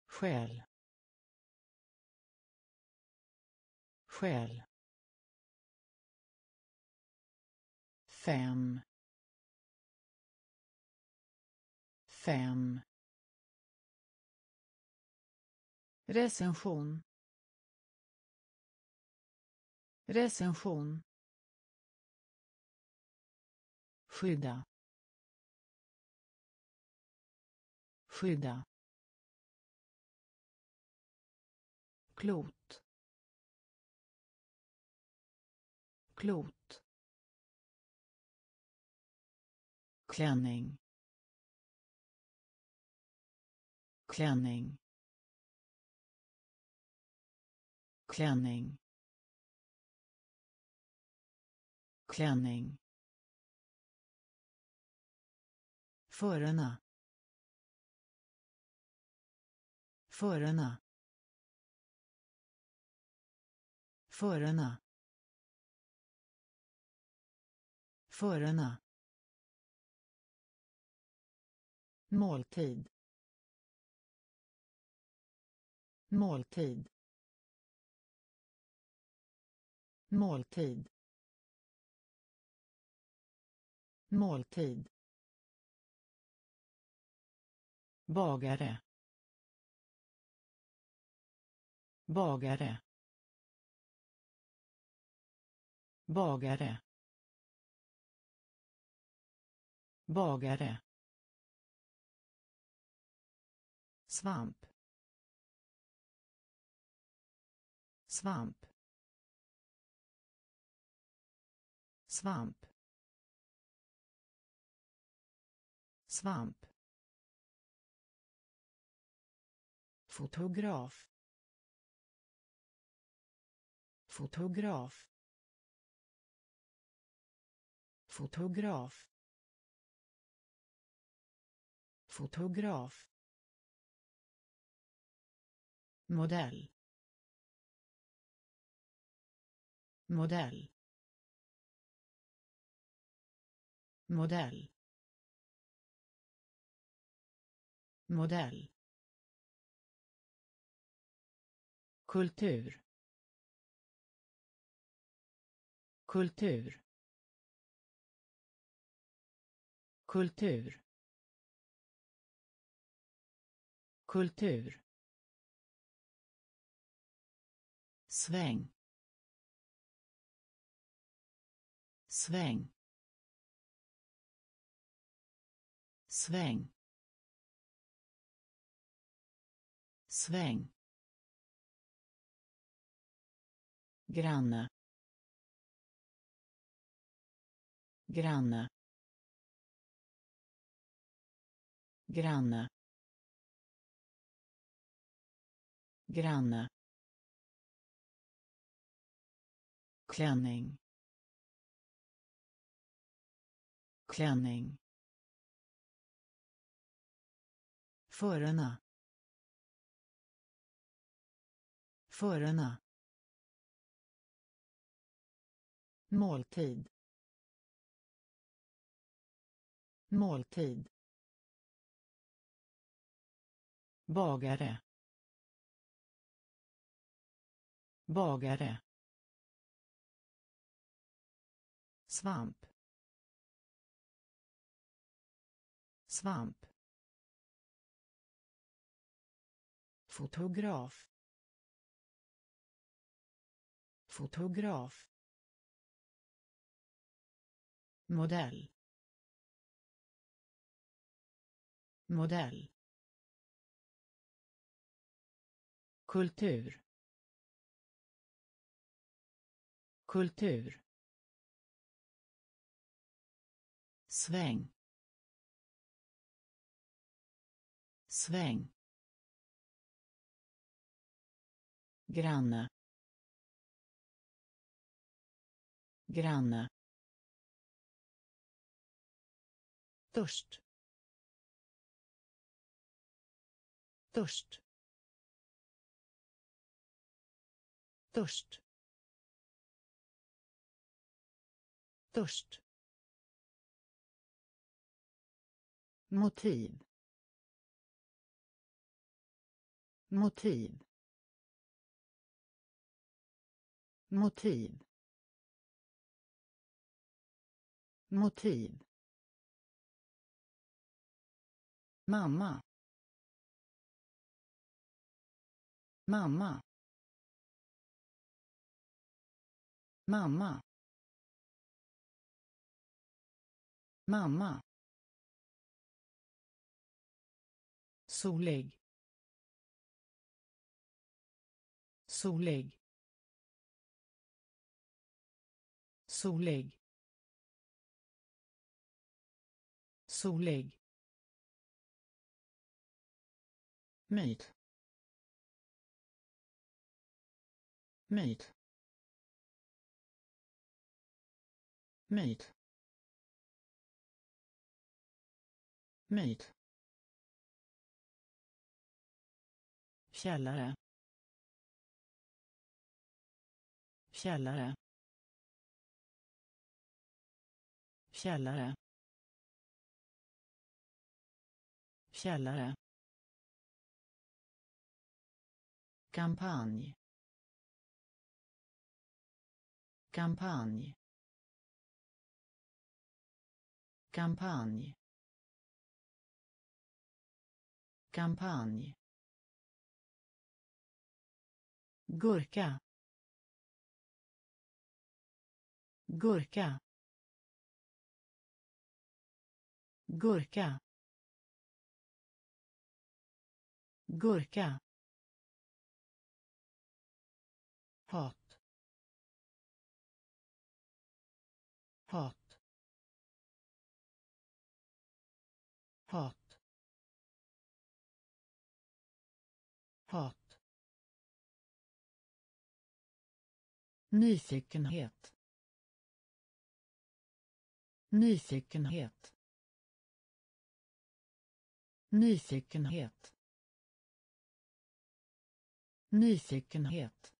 Skäl skäl fem. Fem. Recension. Recension. Skydda skydda klot klot klänning klänning klänning klänning. Förarna. Förarna. Förarna. Förarna. Måltid. Måltid. Måltid. Måltid. Bagare bagare bagare bagare. Svamp. Svamp. Svamp. Svamp. Fotograf. Fotograf. Fotograf. Fotograf. Modell. Modell. Modell. Modell. Kultur. Kultur. Kultur. Kultur. Sväng. Sväng. Sväng. Sväng. Granne. Granne. Granne. Granne. Klänning. Klänning. Förarna. Förarna. Måltid. Måltid. Bagare. Bagare. Svamp. Svamp. Fotograf. Fotograf modell. Modell. Kultur. Kultur. Sväng. Sväng. Granne. Granne. Törst. Törst. Törst. Törst. motiv motiv motiv motiv mamma. Mamma. Mamma. Mamma. Solig. Solig. Solig. Solig. Myt. Myt. Myt. Myt. Källare. Källare. Källare. Källare. Kampanj. Kampanj. Kampanj. Kampanj. Gurka. Gurka. Gurka. Gurka. Hat. Hat. Hat. Hat. Nyfikenhet. Nyfikenhet. Nyfikenhet. Nyfikenhet.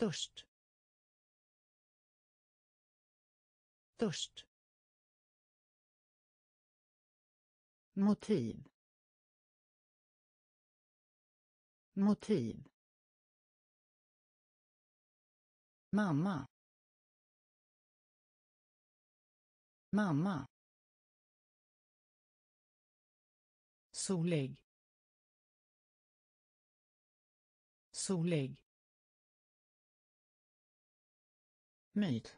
Törst. Törst. Motiv. Motiv. Mamma. Mamma. Solig. Solig. Myt.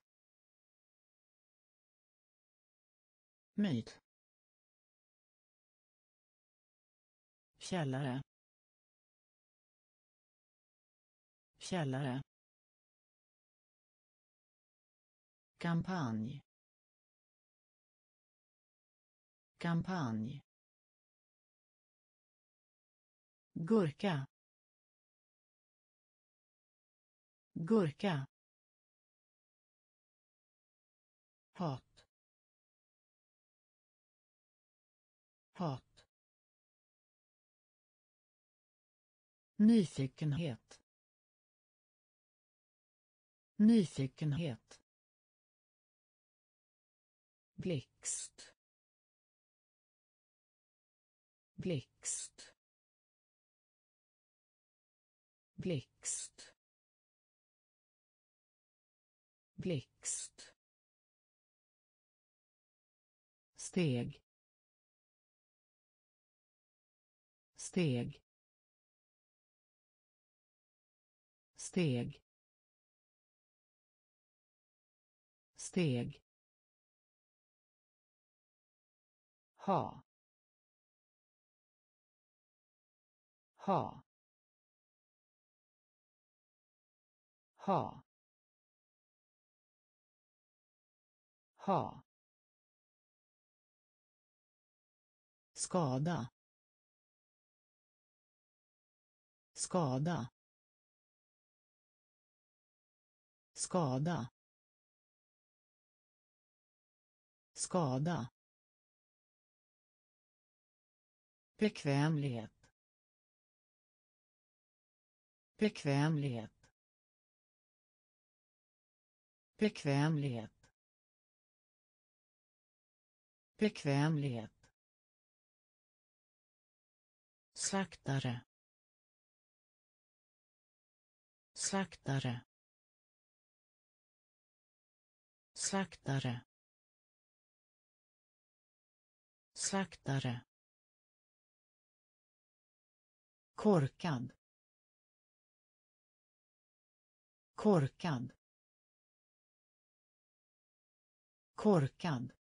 Myt. Källare. Källare. Kampanj. Kampanj. Gurka. Gurka. Hat. Hat. Nyfikenhet. Nyfikenhet. Blixt. Blixt. Blixt. Blixt. Steg. Steg. Steg. Steg. Ha. Ha. Ha. Ha. Skada. Skada. Skada. Skada. Bekvämlighet. Bekvämlighet. Bekvämlighet. Bekvämlighet slaktare. Slaktare. Slaktare. Slaktare. Korkad. Korkad. Korkad.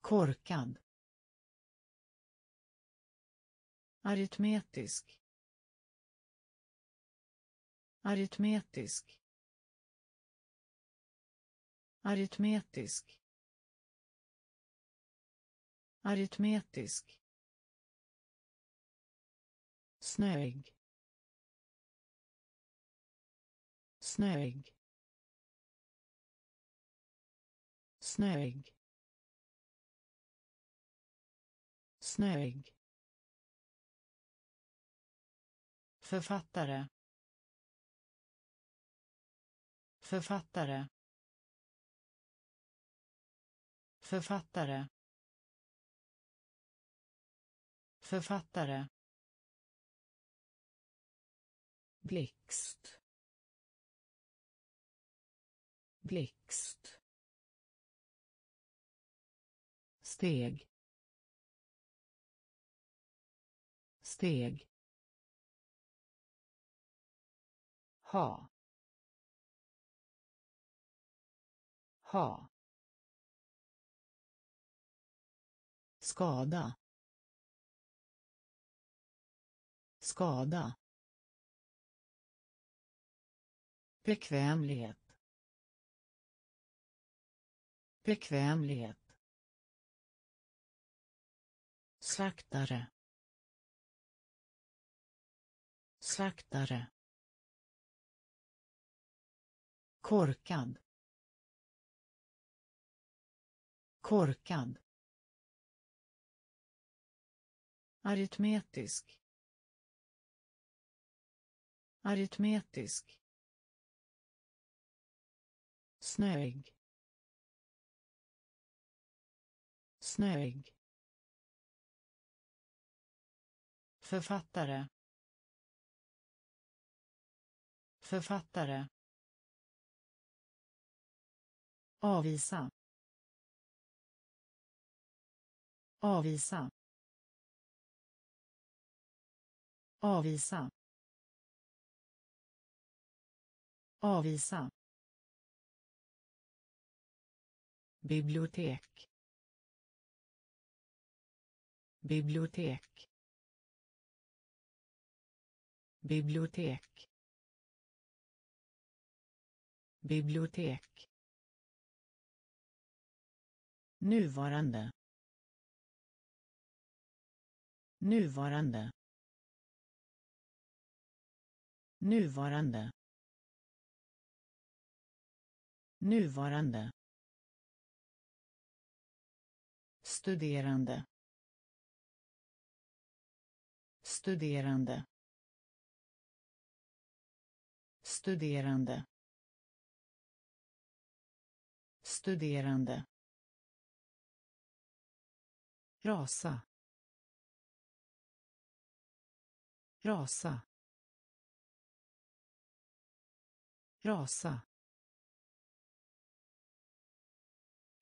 Korkad. Aritmetisk aritmetisk aritmetisk aritmetisk snöig snöig snöig snöig. Författare. Författare. Författare. Författare. blixt blixt steg steg ha ha skada skada bekvämlighet bekvämlighet slaktare slaktare. Korkad. Korkad. Aritmetisk. Aritmetisk. Snöig. Snöig. Författare. Författare avvisa. Avvisa. Avvisa. Avvisa. Bibliotek. Bibliotek. Bibliotek. Bibliotek nuvarande. Nuvarande. Nuvarande. Nuvarande. Studerande. Studerande. Studerande. Studerande rasa. Rasa. Rasa.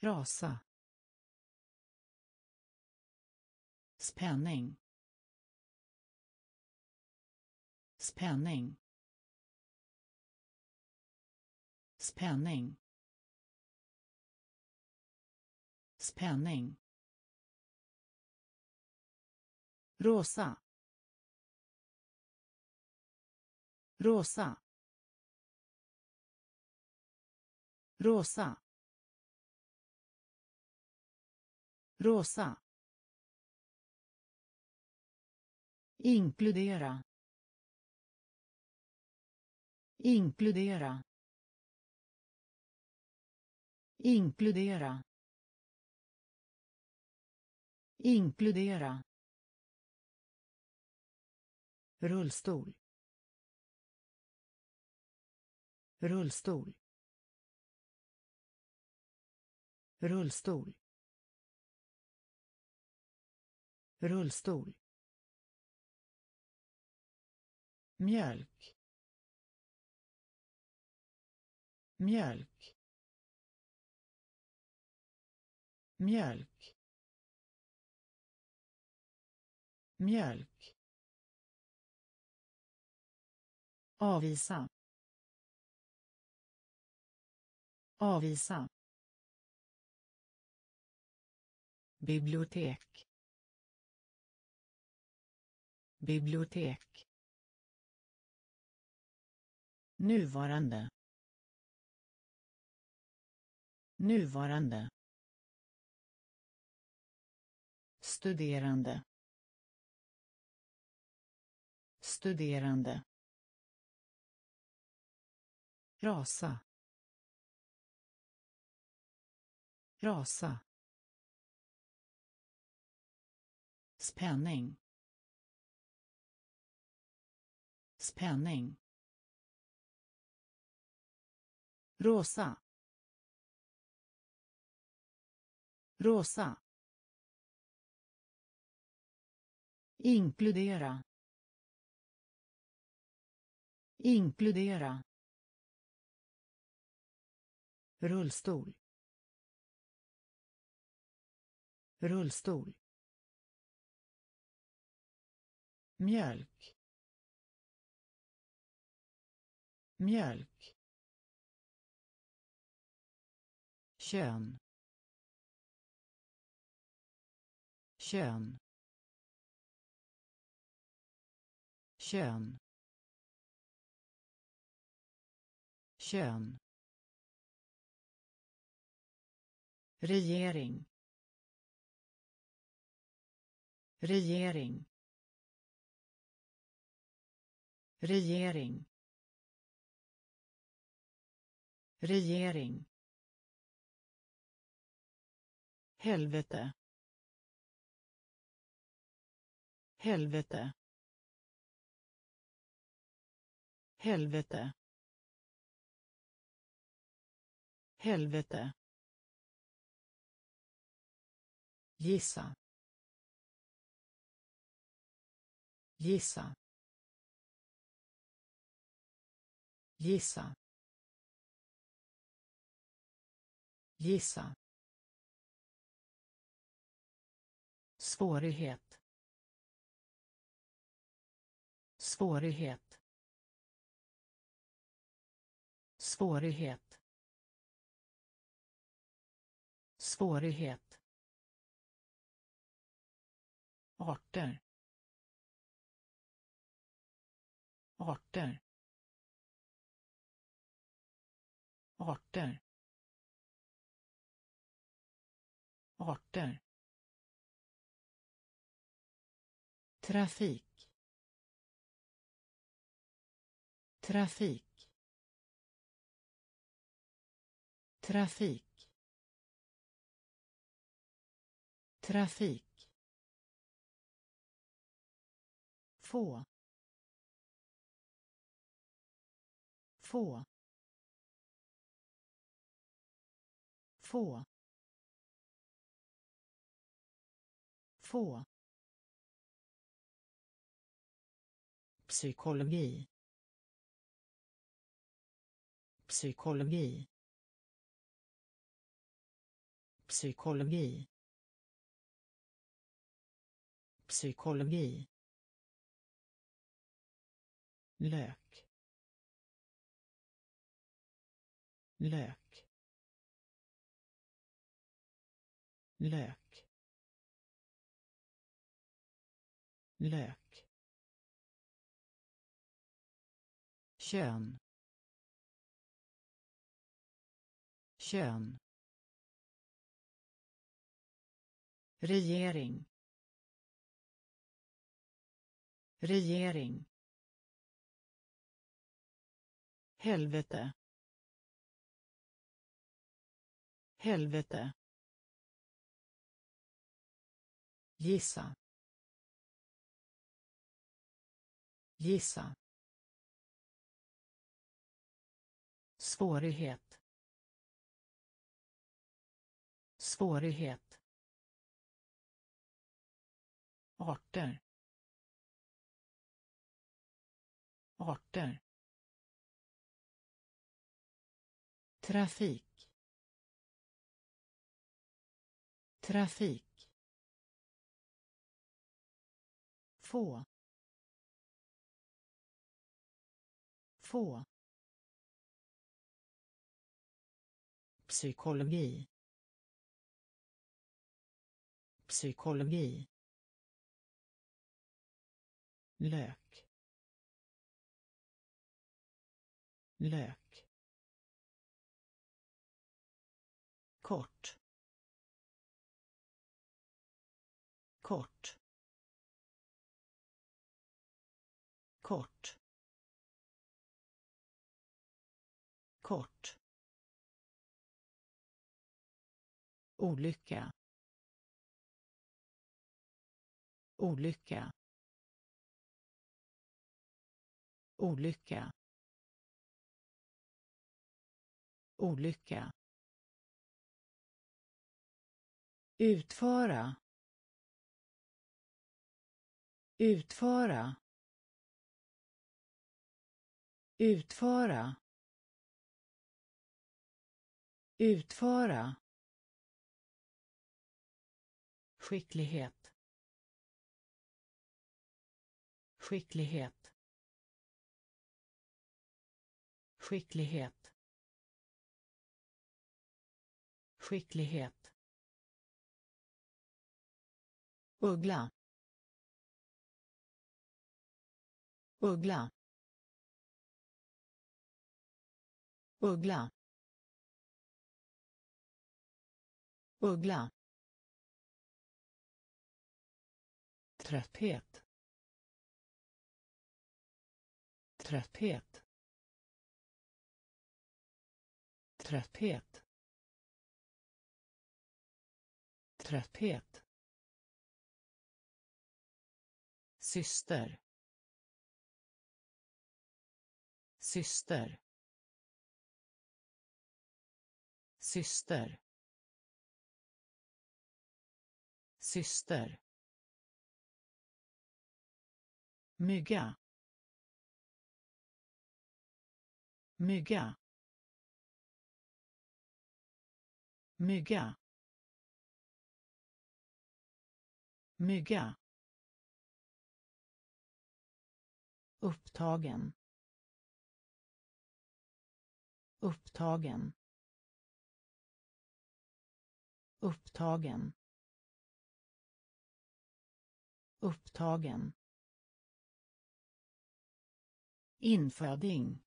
Rasa. Spänning. Spänning. Spänning. Spänning. Rosa. Rosa. Rosa. Rosa. Inkludera. Inkludera. Inkludera. Inkludera rullstol rullstol rullstol rullstol mjölk mjölk mjölk mjölk. Avvisa. Avvisa. Bibliotek. Bibliotek. Nuvarande. Nuvarande. Studerande. Studerande rasa. Rasa. Spänning. Spänning. Rosa. Rosa. Inkludera. Inkludera rullstol rullstol mjölk mjölk kön kön kön kön. Regering. Regering. Regering. Regering. Helvete. Helvete. Helvete. Helvete. Gissa. Gissa. Gissa. Gissa. Svårighet. Svårighet. Svårighet. Svårighet. Arter. Arter. Arter. Arter. Trafik. Trafik. Trafik. Trafik. Få. Få. Få. Få. Psykologi. Psykologi. Psykologi. Psykologi lök. Lök. Lök. Lök. Kön. Kön. Regering. Regering. Helvete. Helvete. Gissa. Gissa. Svårighet. Svårighet. Arter. Arter. Trafik. Trafik. Få. Få. Psykologi. Psykologi. Lök. Lök. Kort. Kort. Kort. Kort. Olycka. Olycka. Olycka. Olycka. Utföra. Utföra. Utföra. Utföra. Skicklighet. Skicklighet. Skicklighet. Skicklighet. Uggla. Uggla. Uggla. Uggla. Trötthet. Trötthet. Trötthet. Trötthet. Syster. Syster. Syster. Syster. Mygga. Mygga. Mygga. Mygga. Upptagen. Upptagen. Upptagen. Upptagen. Inföding.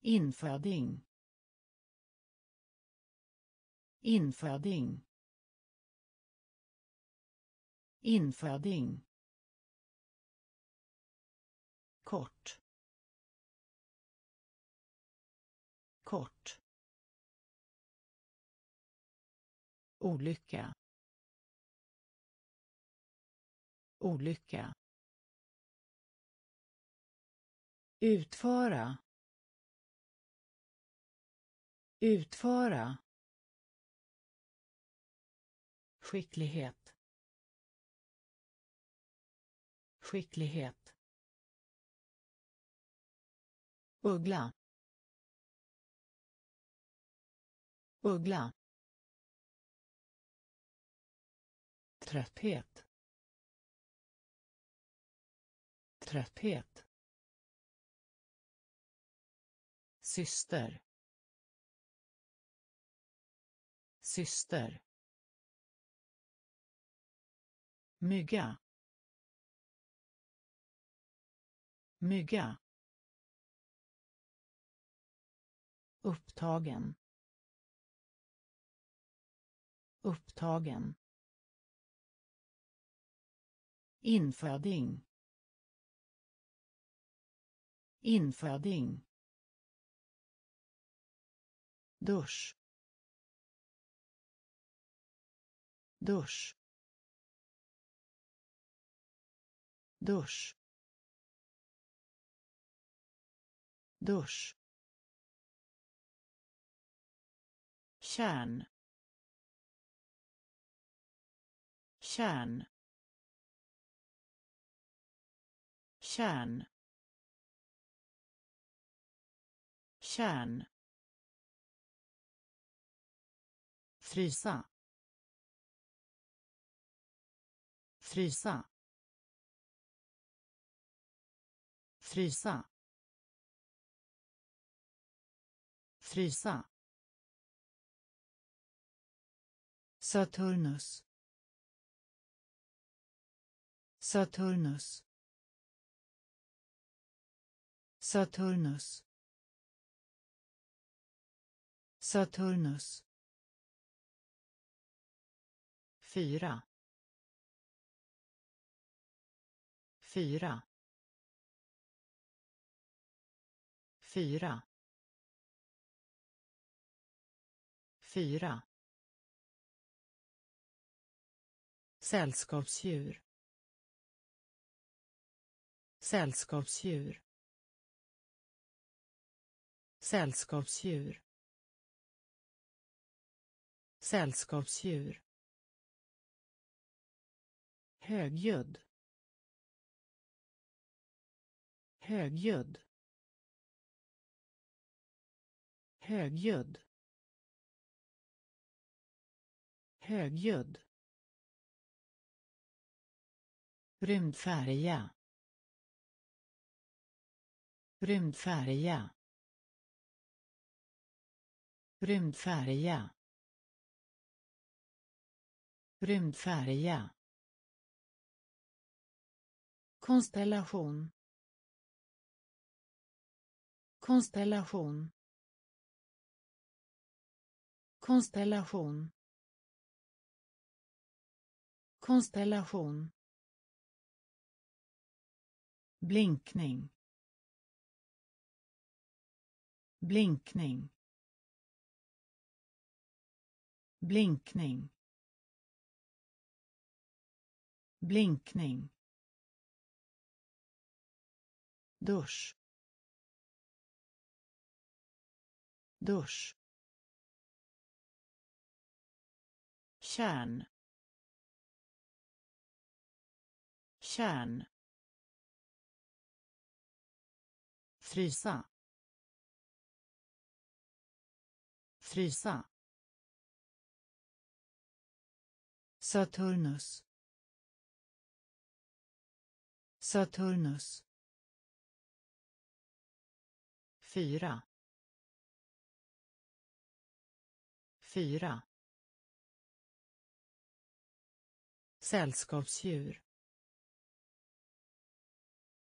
Inföding. Inföding. Inföding kort. Kort. Olycka. Olycka. Utföra. Utföra. Skicklighet. Skicklighet. Uggla. Uggla. Trötthet. Trötthet. Syster. Syster. Mygga. Mygga. Upptagen. Upptagen. Inföding. Inföding. Dusch. Dusch. Dusch. Dusch. Kärn. Kärn. Kärn. Kärn. Frysa. Frysa. Frysa. Frysa. Saturnus. Saturnus. Saturnus. Saturnus. Fyra. Fyra. Fyra. Fyra. Sällskapsdjur. Sällskapsdjur. Sällskapsdjur. Sällskapsdjur. Högljudd. Högljudd. Högljudd. Högljudd. Rymdfärja rymdfärja rymdfärja Rymdfärja. Konstellation. Konstellation. Konstellation. Konstellation. Blinkning. Blinkning. Blinkning. Blinkning. dusch dusch kärn kärn frysa. Frysa. Saturnus. Saturnus. Fyra. Fyra. Sällskapsdjur.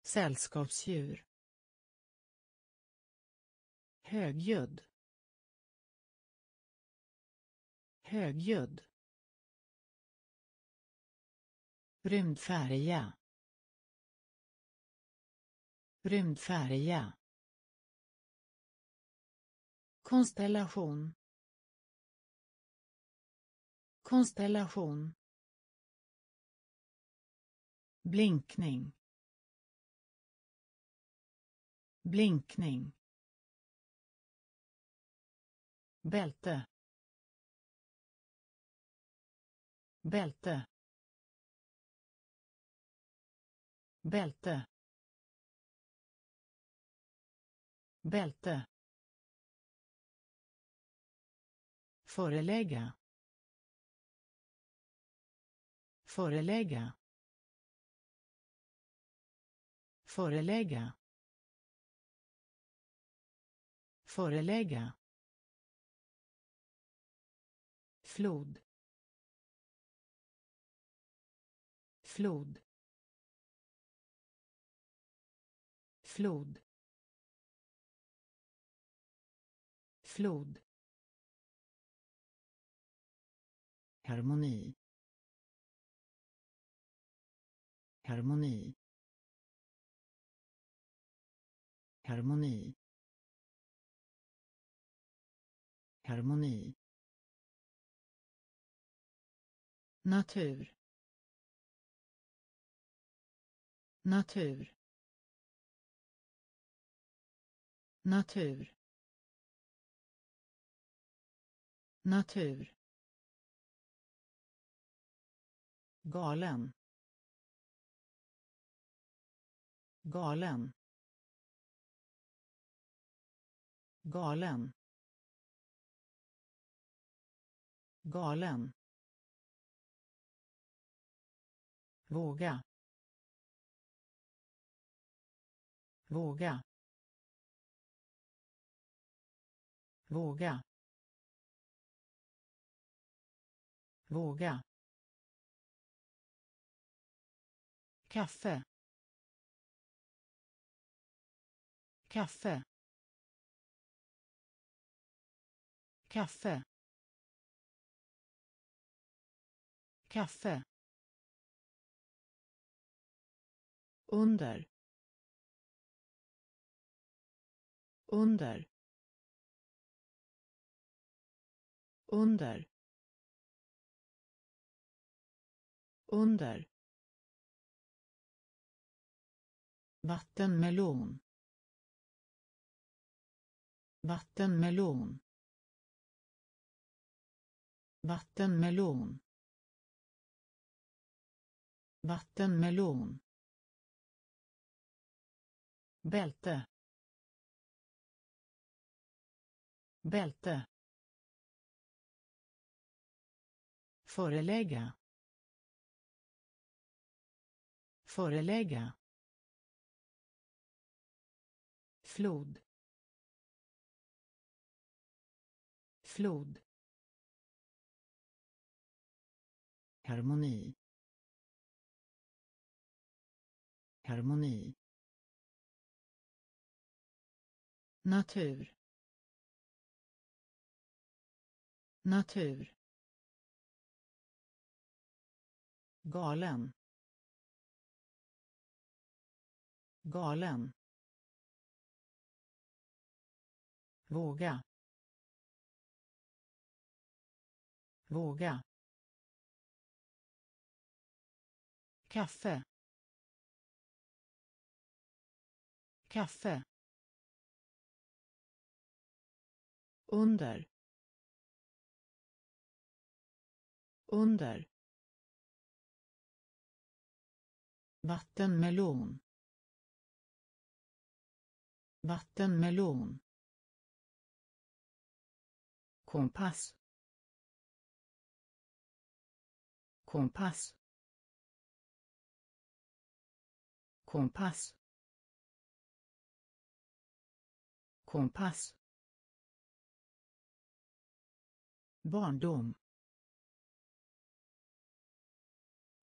Sällskapsdjur högljudd. Högljudd. Rymdfärja. Rymdfärja. Konstellation. Konstellation. Blinkning. Blinkning bälte. Bälte. Bälte. Bälte. Förelägga. Förelägga. Förelägga. Förelägga. Flod. Flod. Flod. Flod. Harmoni. Harmoni. Harmoni. Harmoni. Natur. Natur. Natur. Natur. Galen. Galen. Galen. Galen. Våga. Våga. Våga. Våga. Kaffe. Kaffe. Kaffe. Kaffe. Under. Under. Under. Under. Vattenmelon. Vattenmelon. Vattenmelon. Vattenmelon bälte. Bälte. Förelägga. Förelägga. Flod. Flod. Harmoni. Harmoni. Natur. Natur. Galen. Galen. Våga. Våga. Kaffe. Kaffe. Under. Under. Vattenmelon. Vattenmelon. Kompass. Kompass. Kompass. Kompass. Barndom.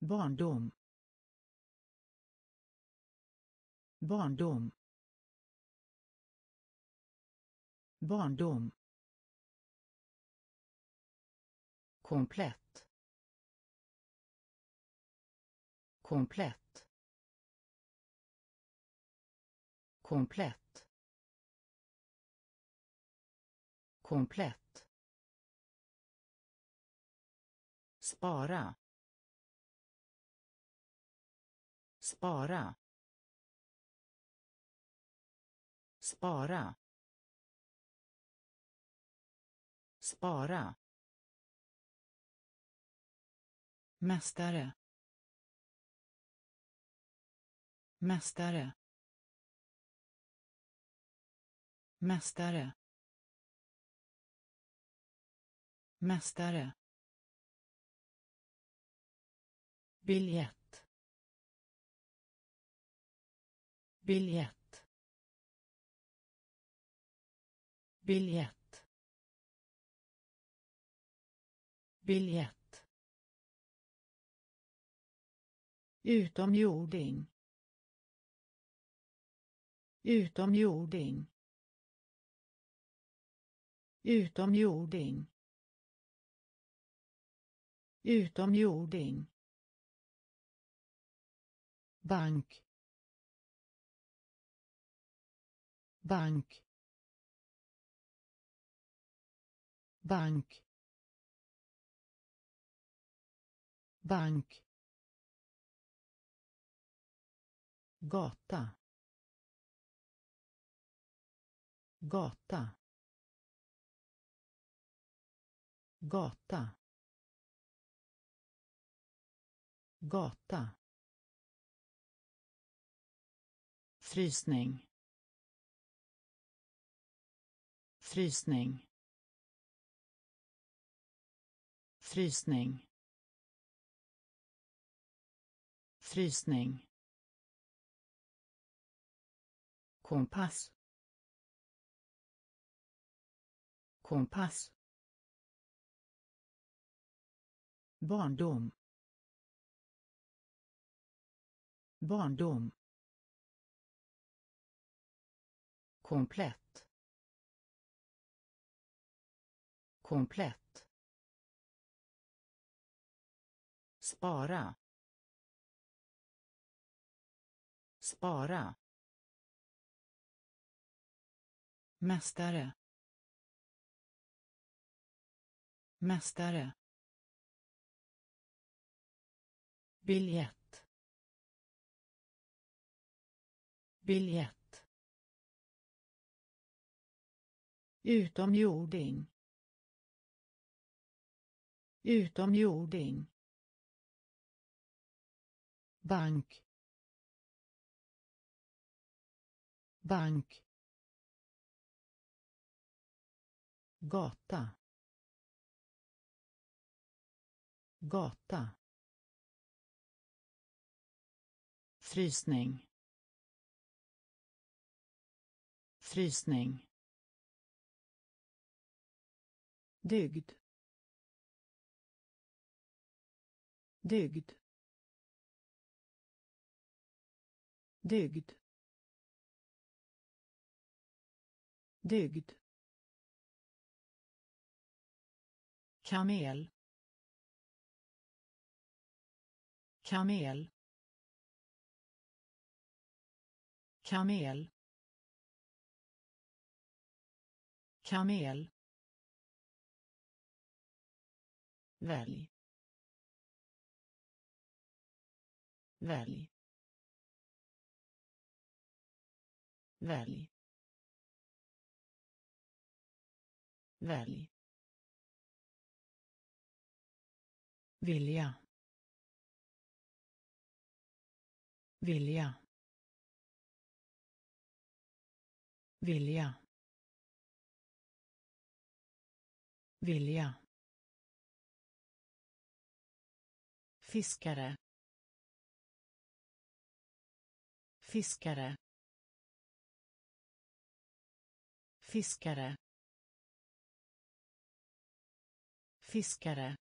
Barndom. Barndom. Barndom. Komplett. Komplett. Komplett. Komplett. Spara. Spara. Spara. Spara. Mästare. Mästare. Mästare. Mästare. Biljett. Biljett. Biljett. Biljett. Utomjording. Utomjording. Utomjording. Utomjording bank. Bank. Bank. Bank. Gata. Gata. Gata. Gata. Frysning. Frysning. Frysning. Frysning. Kompass. Kompass. Barndom. Barndom. Komplett. Komplett. Spara. Spara. Mästare. Mästare. Biljett. Biljett. Utomjording. Utomjording. Bank. Bank. Gata. Gata. Frysning. Frysning. Dygd. Dygd. Dygd. Dygd. Kamel. Kamel. Kamel. Kamel. Välj. Välj. Välj. Välj. Vilja. Vilja. Vilja. Vilja. Fiskare. Fiskare. Fiskare. Fiskare.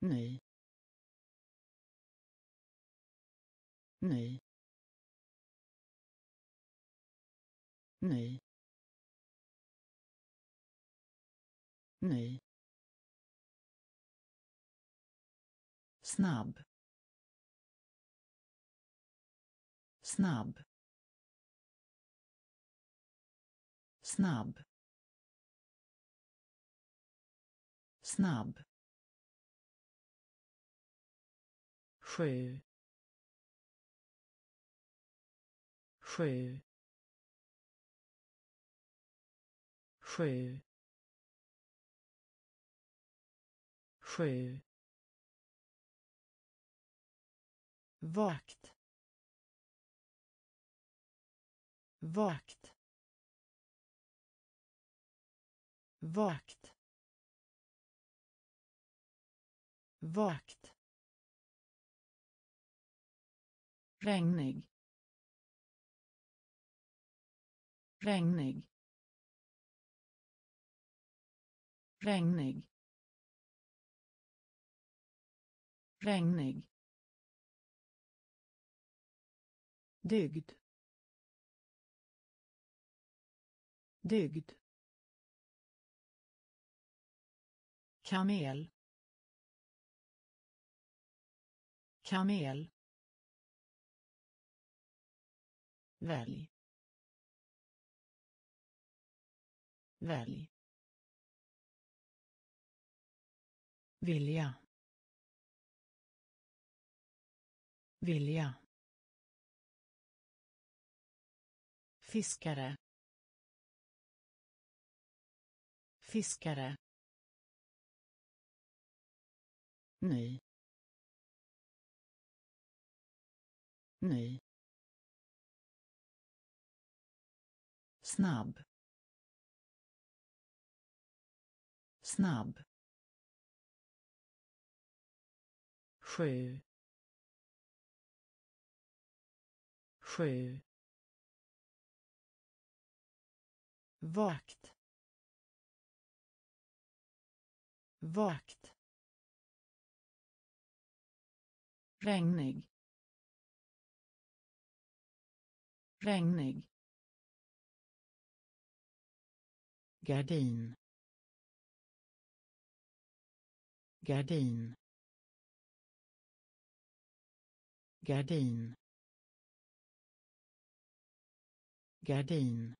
Ny. Ny. Ny. Ny. Snabb. Snabb. Snabb. Snabb. Sju. Sju. Sju. Sju. Vakt. Vakt. Vakt. Vakt. Regnig. Regnig. Regnig. Regnig. Dygd. Dygd. Kamel. Kamel. Välj. Välj. Vilja. Vilja. Fiskare. Fiskare. Ny. Ny. Snabb. Snabb. Sju. Sju. Vakt. Vakt. Regnig. Regnig. Gardin. Gardin. Gardin. Gardin.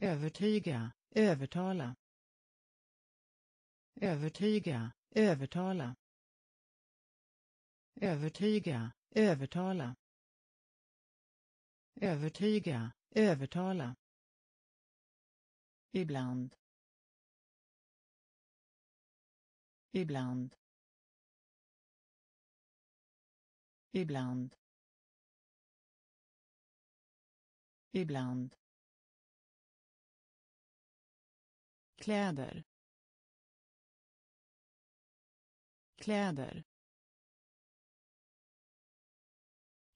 Övertyga. Övertala. Övertyga. Övertala. Övertyga. Övertala. Övertyga. Övertala. Ibland. Ibland. Ibland. Ibland. Kläder. Kläder.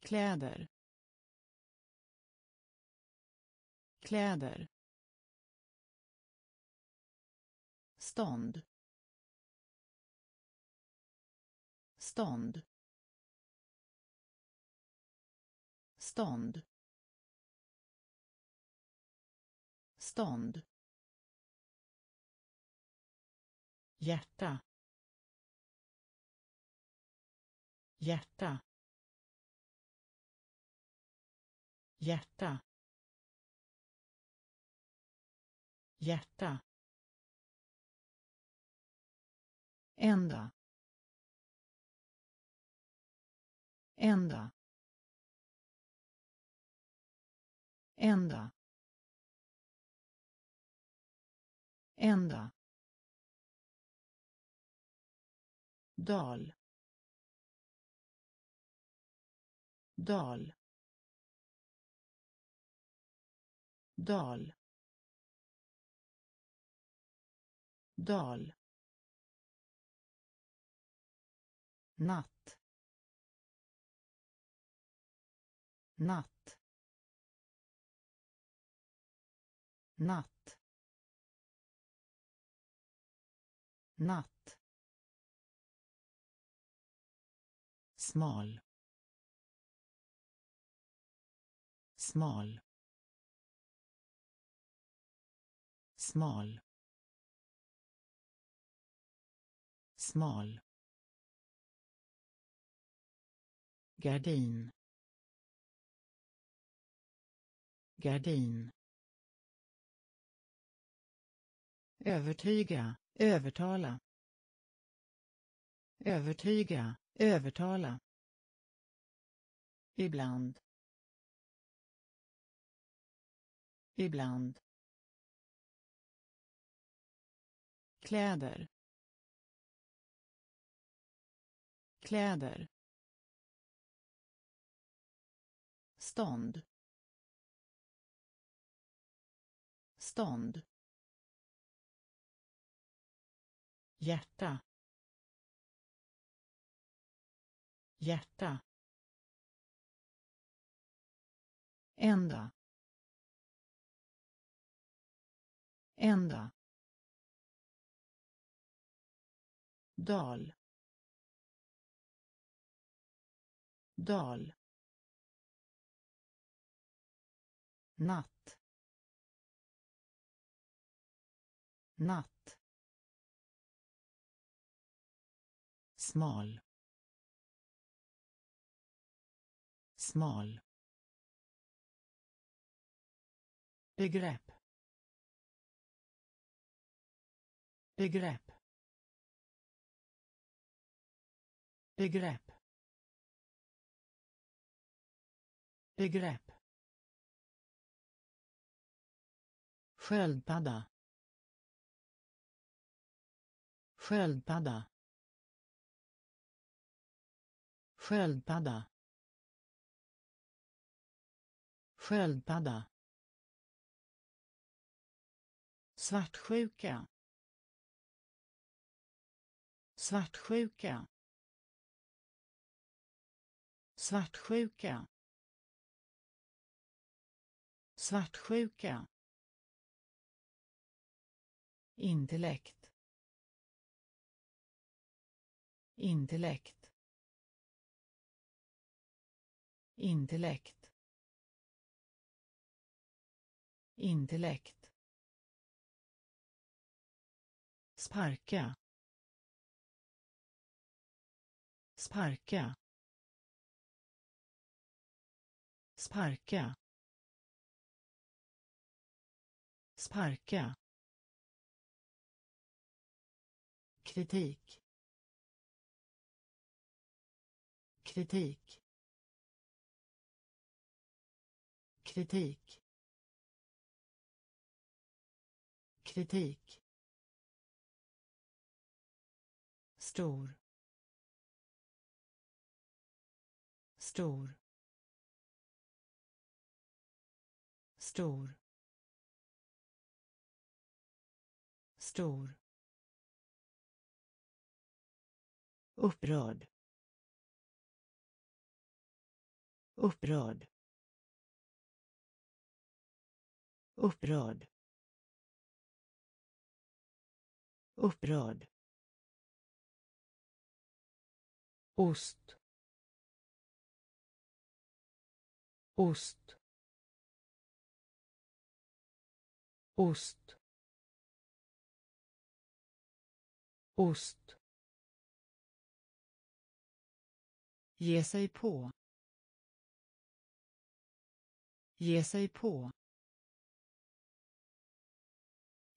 Kläder. Kläder. Stånd. Stånd. Stånd. Stånd. Hjärta. Hjärta. Hjärta. Hjärta. Ända. Ända. Ända. Ända. Dal. Dal. Dal. Dal. Natt. Natt. Natt. Natt. Smal. Smal. Smal. Smal. Gardin. Gardin. Övertyga övertala. Övertyga övertala ibland. Ibland. Kläder. Kläder. Stånd. Stånd. Hjärta. Hjärta. Ända ända dal. Dal. Natt. Natt. Smal. Smal. Begrepp. Begrepp. Begrepp. Begrepp. Sköldpadda. Sköldpadda. Sköldpadda. Sköldpadda. Svartsjuka svartsjuka svartsjuka svartsjuka intellekt intellekt intellekt intellekt. Sparka. Sparka. Sparka. Sparka. Kritik. Kritik. Kritik. Kritik. Stor. Stor. Stor. Stor. Upprörd. Upprörd. Upprörd. Upprörd. Ost. Ost. Ost. Ost. Ge sig på. Ge sig på.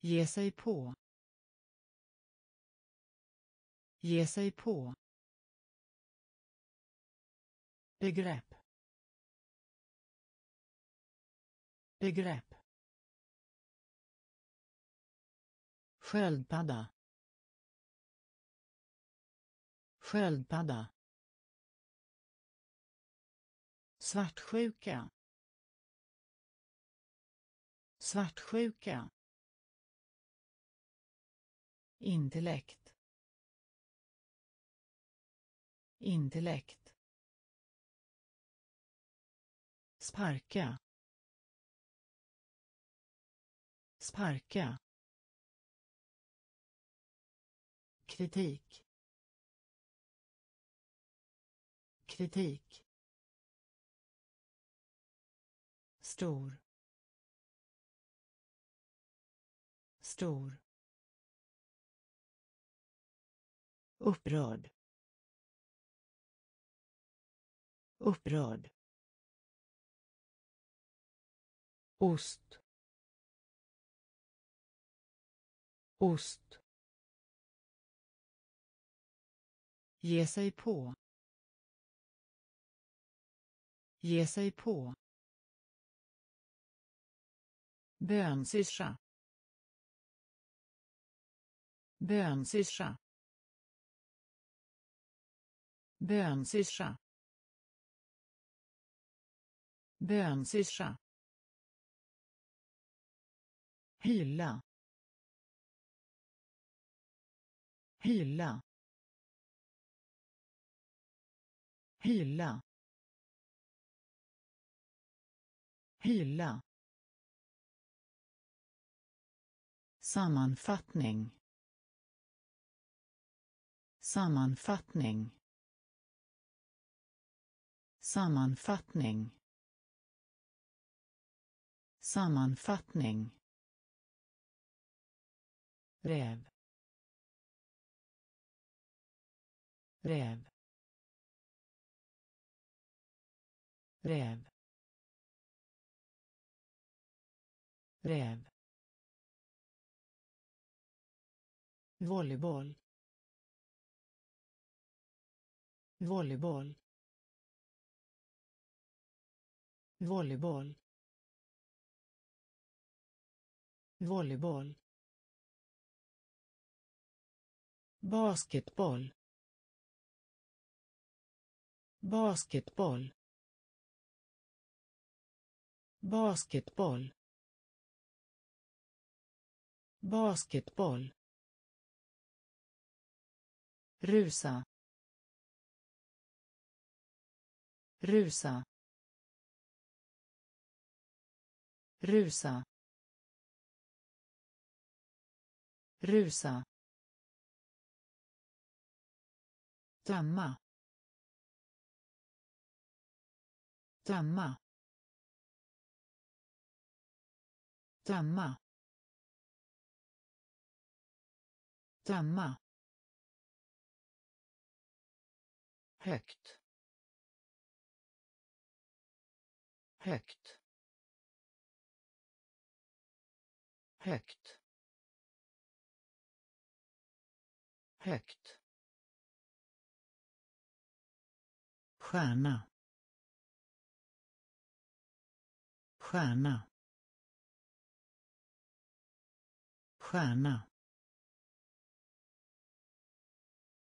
Ge sig på. Ge sig på begrepp. Begrepp. Sköldpadda. Sköldpadda. Svartsjuka. Svartsjuka. Intellekt. Intellekt. Sparka. Sparka. Kritik. Kritik. Stor. Stor. Upprörd. Upprörd. Ost. Ost. Ge sig på. Ge sig på. Bönsyrsa bönsyrsa bönsyrsa bönsyrsa hylla. Hylla. Hylla. Hylla. Sammanfattning. Sammanfattning. Sammanfattning. Sammanfattning räv räv räv räv volleyboll volleyboll. Volleyboll volleyboll. Basketboll. Basketboll. Basketboll. Basketboll. Rusa. Rusa. Rusa. Rusa. Tömma tömma tömma tömma högt. Högt. Högt. Högt. Stjärna. Stjärna. Stjärna.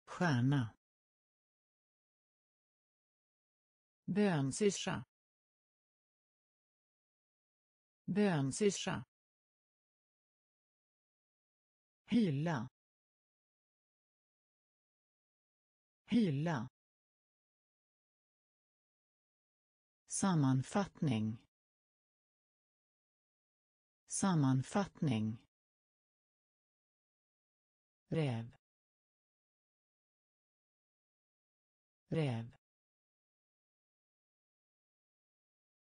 Stjärna. Bönsyrsa bönsyrsa hylla. Hylla. Sammanfattning. Sammanfattning. Räv räv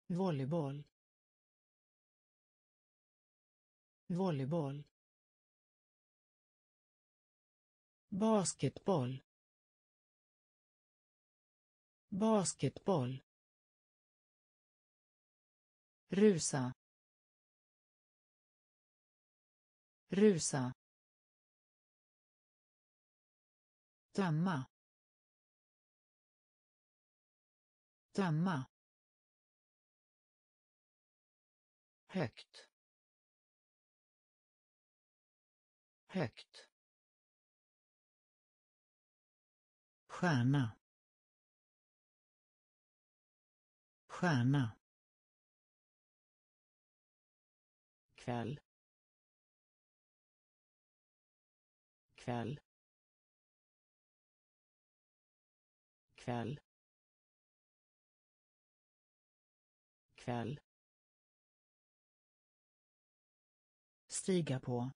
volleyboll. Volleyboll. Basketboll. Basketboll rusa rusa tömma tömma högt högt stjärna stjärna. Kväll. Kväll. Kväll. Kväll. Stiga på.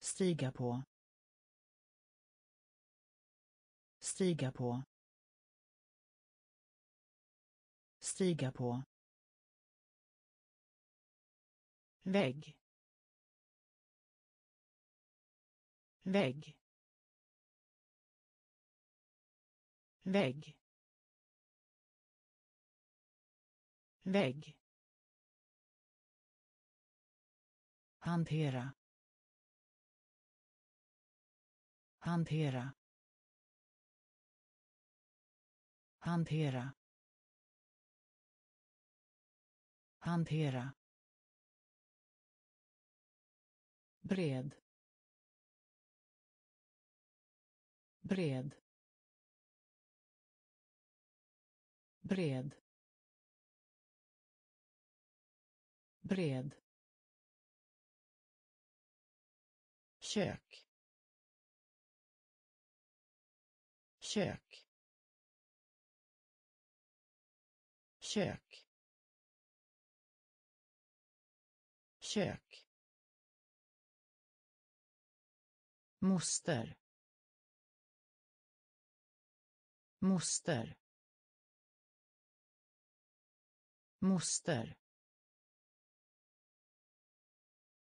Stiga på. Stiga på. Stiga på. Vägg. Vägg. Vägg. Vägg. Hantera. Hantera. Hantera. Hantera. Bred. Bred. Bred. Bred. Kök. Kök. Kök. Kök. Moster. Moster. Moster.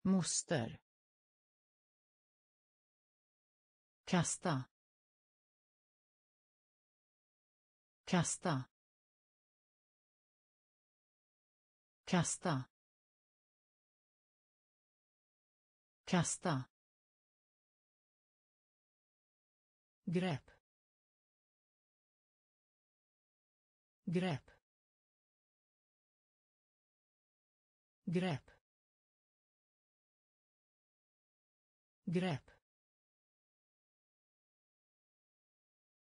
Moster. Kasta. Kasta. Kasta. Kasta. Grepp. Grepp. Grepp. Grepp.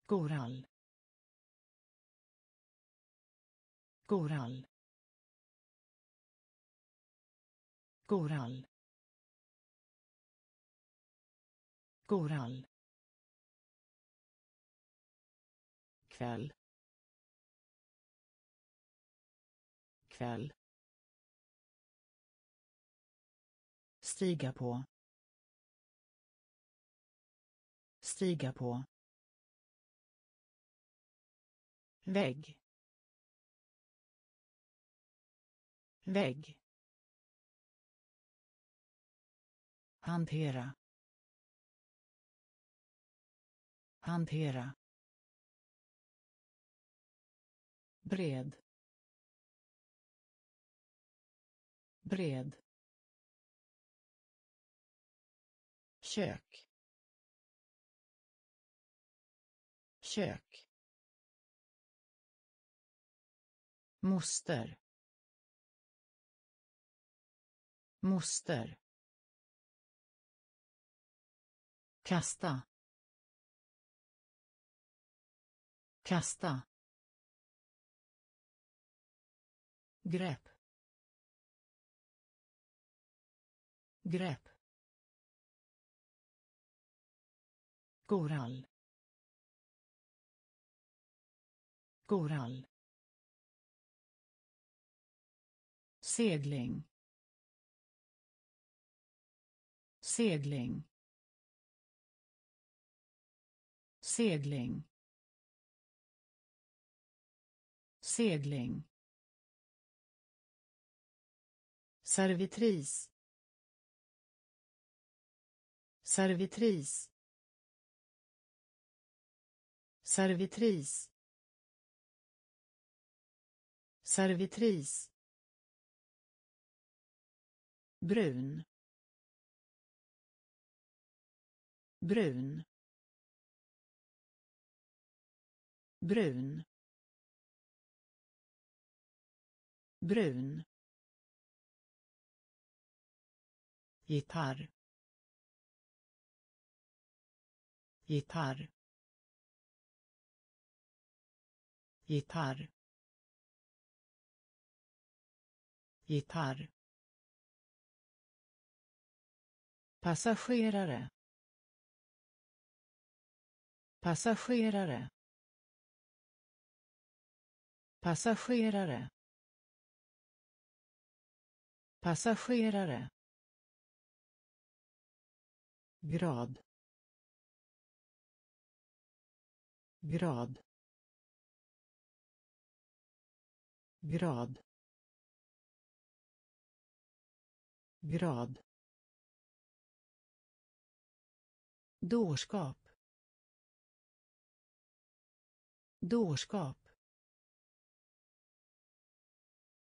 Korall. Korall. Korall. Korall. Kväll. Kväll. Stiga på. Stiga på. Vägg. Vägg. Hantera. Hantera. Bred. Bred. Kök. Kök. Moster. Moster. Kasta. Kasta. Grepp. Grepp. Korall. Korall. Segling. Segling. Segling. Segling. Servitris. servitris. servitris. servitris. brun. brun. brun. brun. Gitarr. Gitarr. Gitarr. Gitarr. Passagerare. Passagerare. Passagerare. Passagerare grad. Grad. Grad. Grad. Dårskap. Dårskap.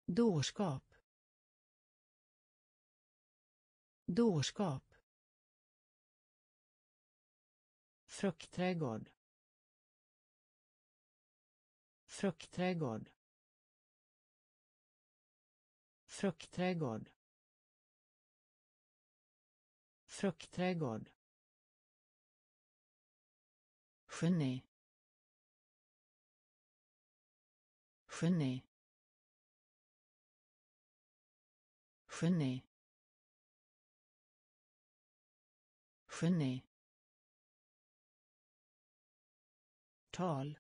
Dårskap. Dårskap. Fruktträdgård. Fruktträdgård. Fruktträdgård. Fruktträdgård. Geni. Geni. Geni. Geni. Tal.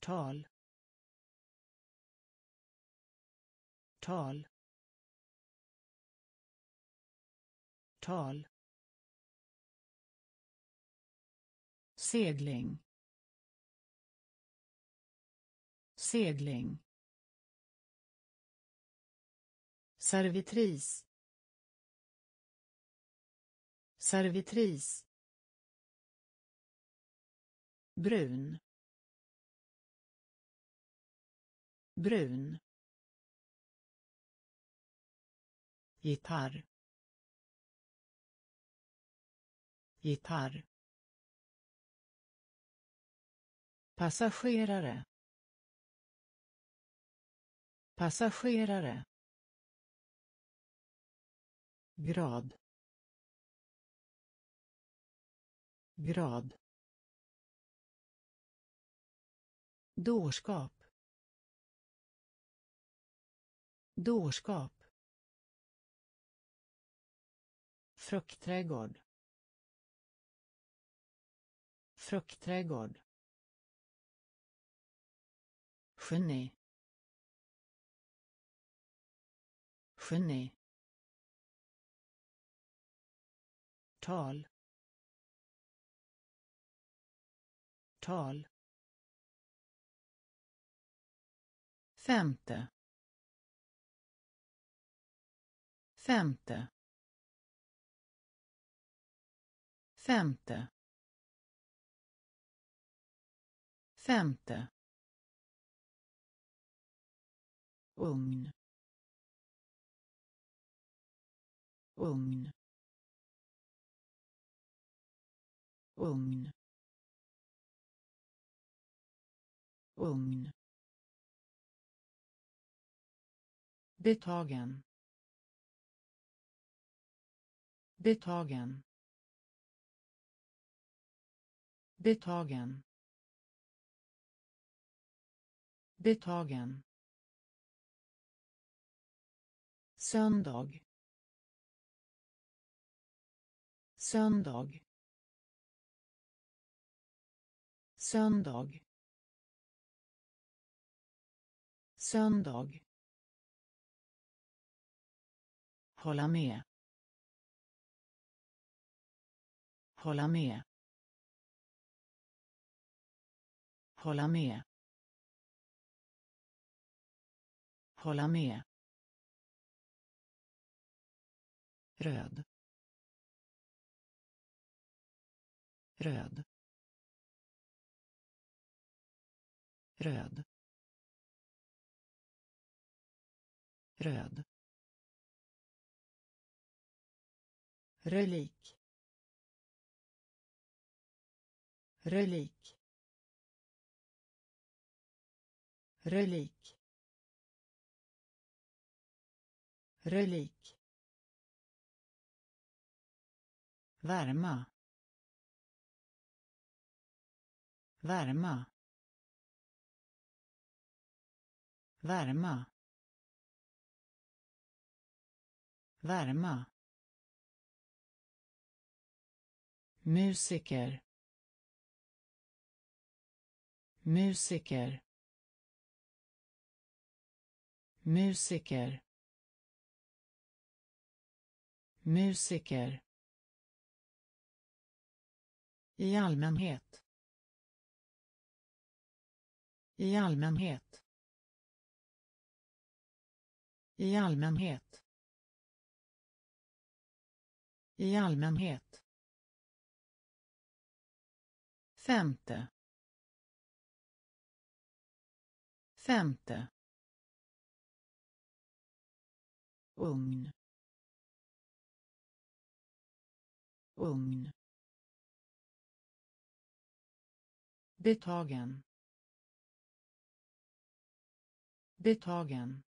Tal. Tal. Tal. Segling. Segling. Servitris. Servitris brun. Brun. Gitarr. Gitarr. Passagerare. Passagerare. Grad. Grad. Dårskap. Dårskap. Fruktträdgård. Fruktträdgård. Geni. Geni. Tal. Tal. Femte. Femte. Femte. Femte. Ugn. Ugn. Ugn. Ugn. Betagen betagen betagen betagen söndag. Söndag. Söndag. Söndag. Hålla med. Hålla med. Hålla med. Hålla med. röd röd röd röd relik. Relik. Relik. Relik. Värma. Värma. Värma. Värma. Musiker. Musiker. Musiker. Musiker. I allmänhet. I allmänhet. I allmänhet. I allmänhet femte. Femte. Ugn. Ugn. Betagen betagen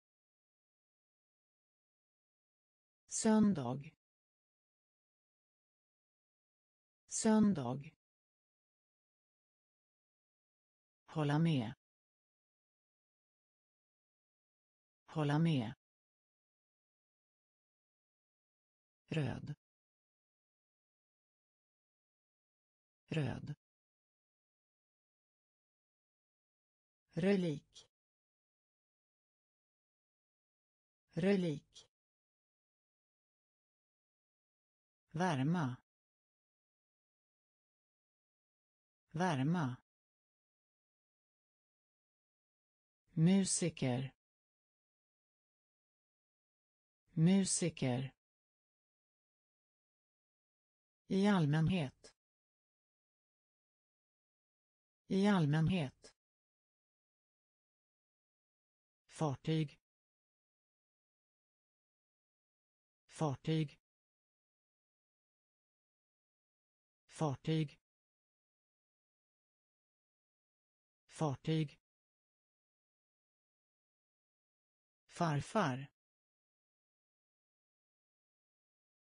söndag. Söndag. Hålla med. Hålla med. Röd. Röd. Relik. Relik. Värma. Värma. Musiker. Musiker. I allmänhet. I allmänhet. Fartyg. Fartyg. Fartyg. Fartyg. Farfar.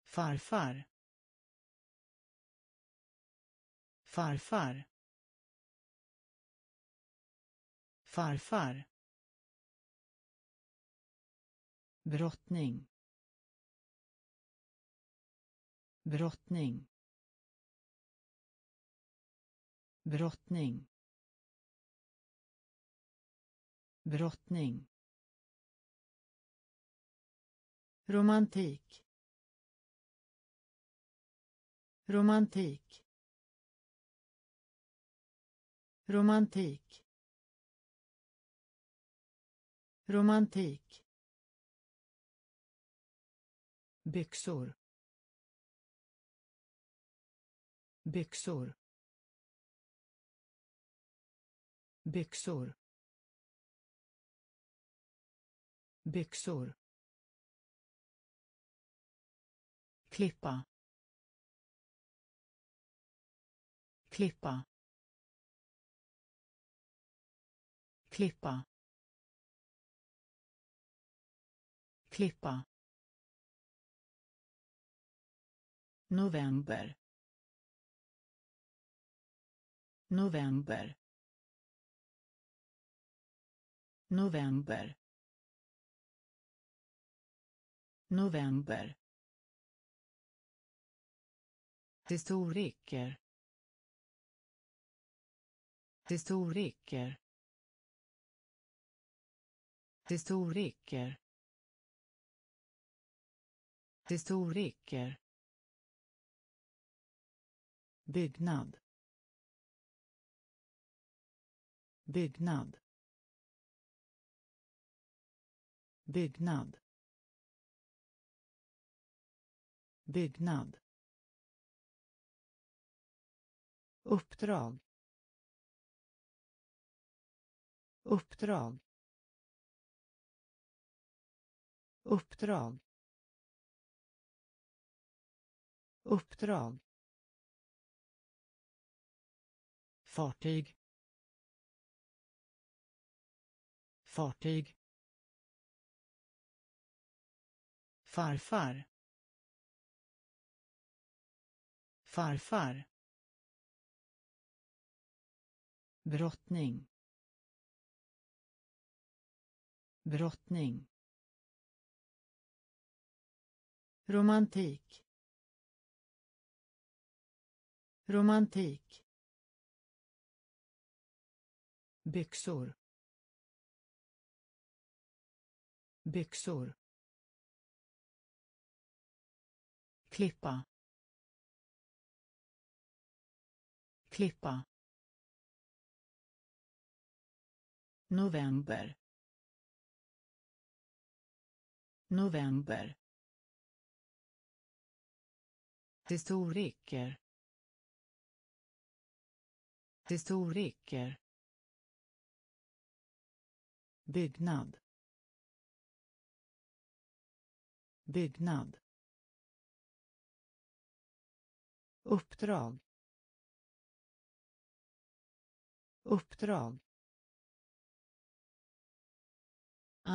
Farfar. Farfar. Farfar. Brottning. Brottning. Brottning. Brottning. Romantik. Romantik. Romantik. Romantik. Byxor. Byxor. Byxor. Byxor. Klippa klippa klippa klippa. November november. November november. Historiker historiker historiker Historiker. Byggnad. Byggnad. Byggnad. Byggnad. Uppdrag. Uppdrag. Uppdrag. Uppdrag. fartyg fartyg farfar farfar brottning. Brottning. Romantik. Romantik. Byxor. Byxor. Klippa. Klippa. November. November. Historiker. Historiker. Byggnad. Byggnad. Uppdrag. Uppdrag.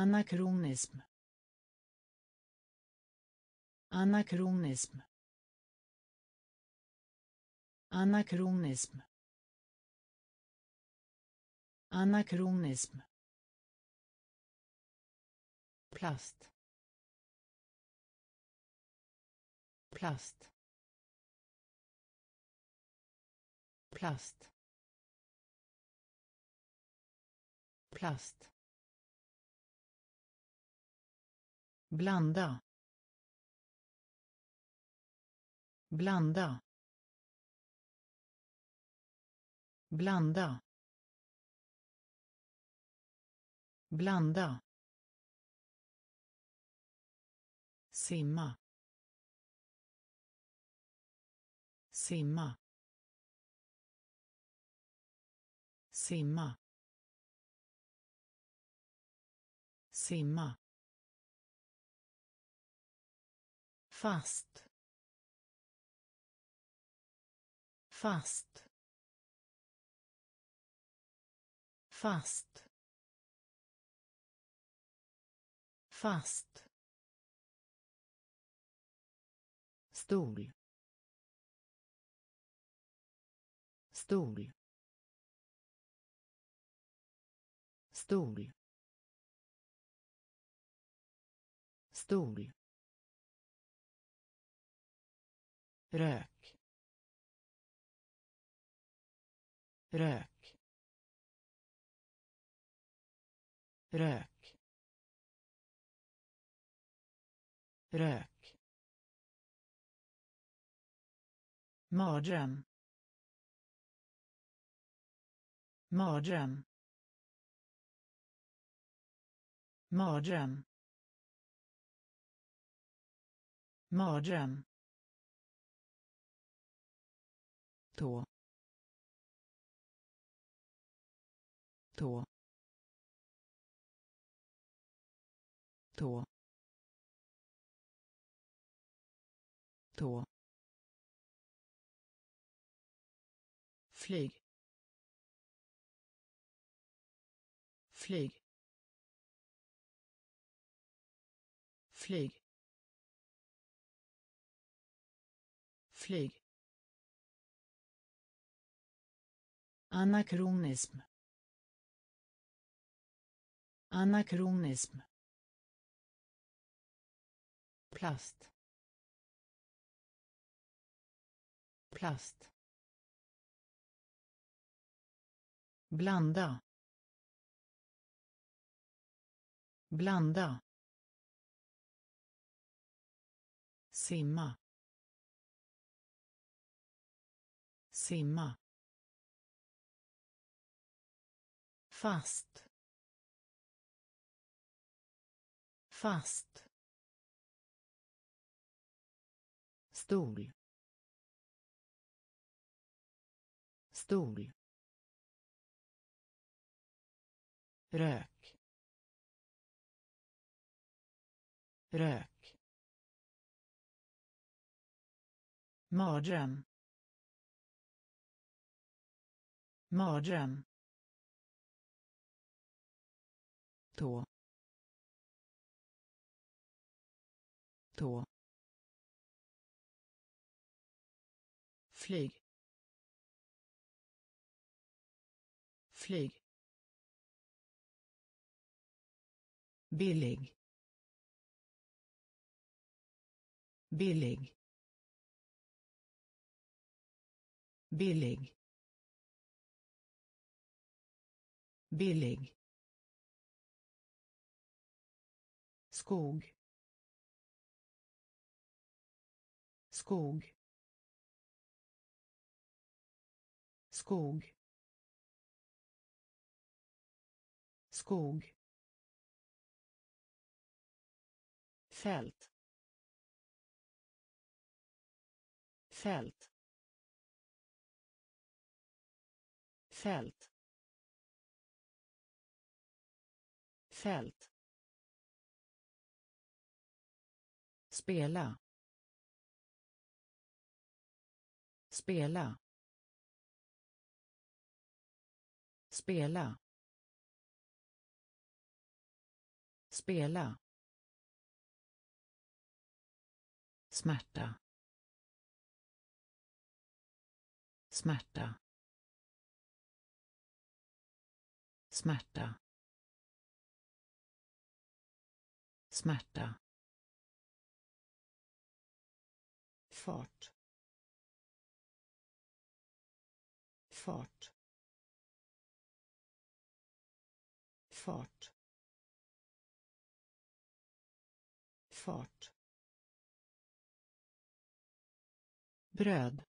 Anakronism anakronism anakronism anakronism plast. Plast. Plast. Plast. Blanda. Blanda. Blanda. Blanda. Simma. Simma. Simma. Simma. Fast. Fast. Fast. Fast. Stol. Stol. Stol. Stol rök. Rök. Rök. Rök. Mardröm. Mardröm. Mardröm. Mardröm. Tå tå tå tå flyg. Flyg. Flyg. Flyg. Anakronism anakronism plast. Plast. Blanda. Blanda. Simma. Simma. Fast. Fast. Stol. Stol. Rök. Rök. Mardröm. Mardröm. Tå. Tå. Flyg. Flyg. Billig. Billig. Billig. Billig. Skog. Skog. Skog. Skog. Fält. Fält. Fält. Fält. Spela. Spela. Spela. Spela. Smärta. Smärta. Smärta. Smärta. Bröd.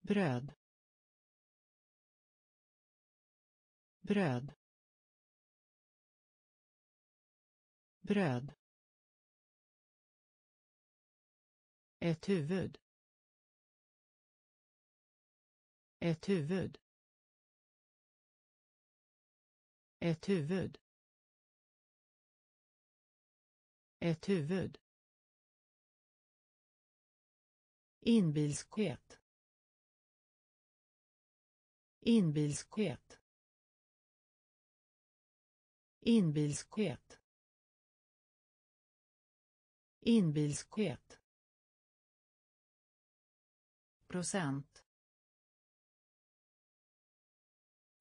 Bröd. Bröd. Bröd. Ett huvud. Ett huvud. Ett huvud. Ett huvud. Inbilskhet. Inbilskhet. Inbilskhet. Inbilskhet. Procent.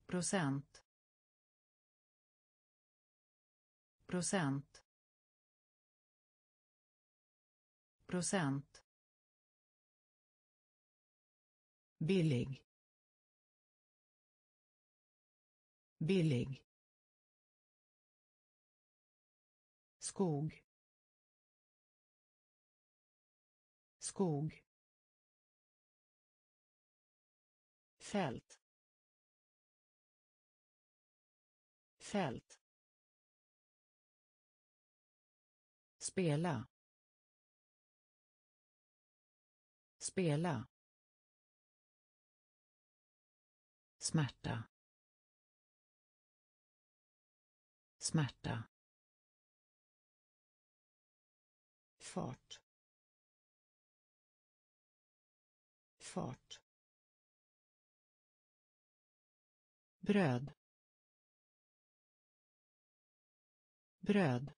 Procent. Procent. Procent. Billig. Billig. Skog. Skog. Fält. Fält. Spela. Spela. Smärta. Smärta. Fart. Fart. Bröd. Bröd.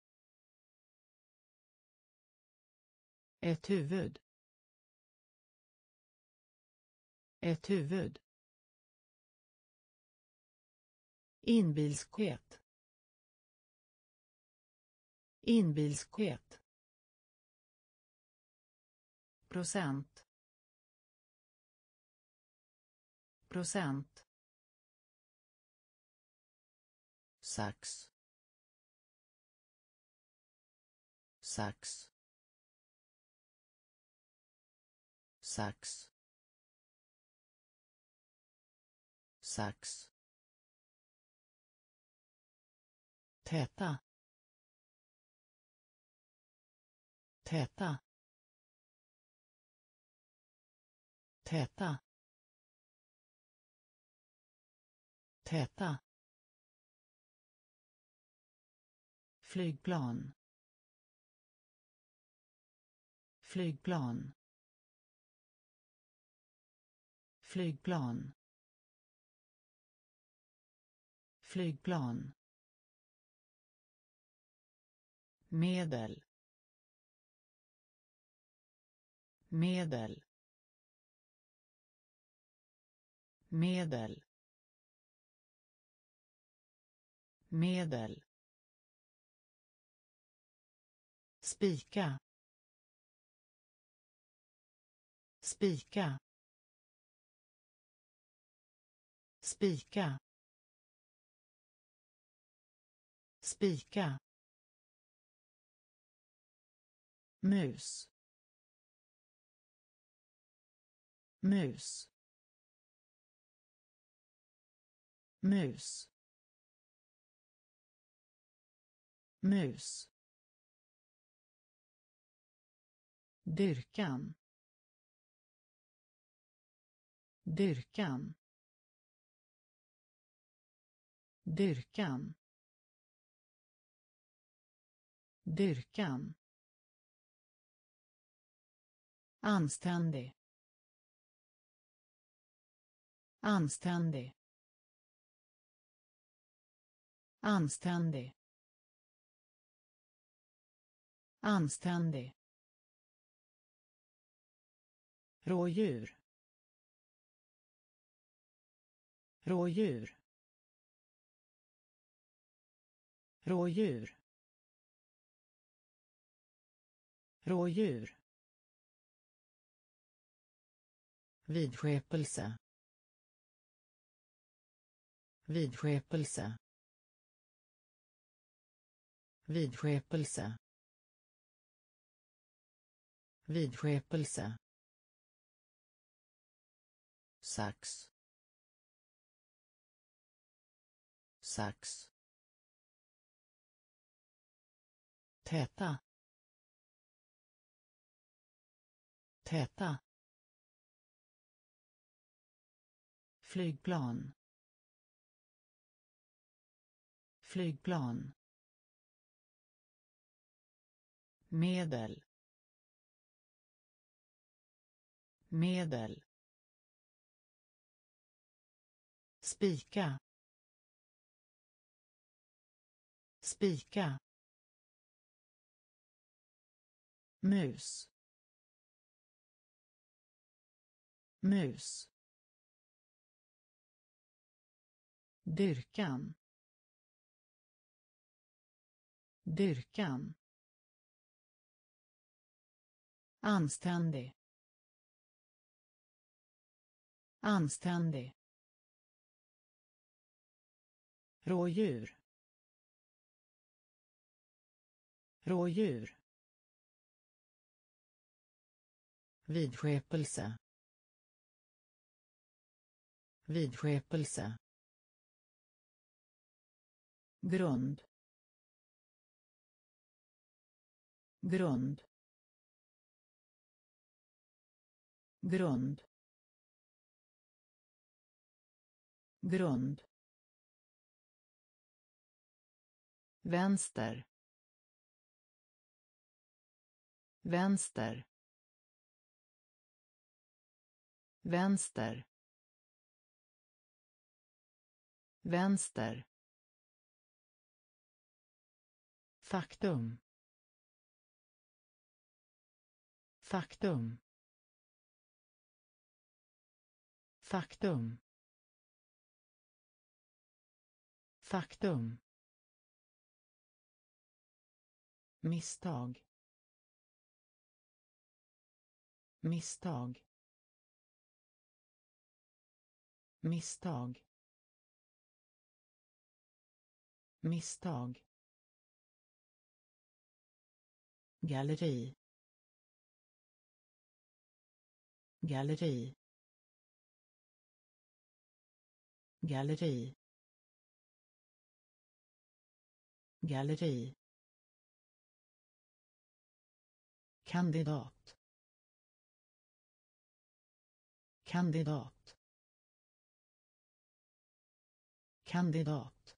Ett huvud. Ett huvud. Inbilskhet. Inbilskhet. Procent. Procent. sax sax sax sax täta. Täta. Täta. Täta. Flygplan. Flygplan. Flygplan. Flygplan. Medel medel medel medel. Spika. Spika. Spika. Spika. Mus. Mus. Mus. Mus. Dyrkan. Dyrkan. Dyrkan. Dyrkan. Anständig. Anständig. Anständig. Anständig. Rådjur. Rådjur. Rådjur. Rådjur. Vidskepelse. Vidskepelse. Vidskepelse. Vidskepelse. Sax sax täta. Täta. Flygplan. Flygplan. Medel. Medel. Spika. Spika. Mus. Mus. Dyrkan. Dyrkan. Anständig. Anständig. Rådjur. Rådjur. Vidskepelse. Vidskepelse grund. Grund. Grund. Grund. Vänster. Vänster. Vänster. Vänster. Faktum. Faktum. Faktum. Faktum. Misstag. Misstag. Misstag. Misstag. Galleri. Galleri. Galleri. Galleri. Kandidat. Kandidat. Kandidat.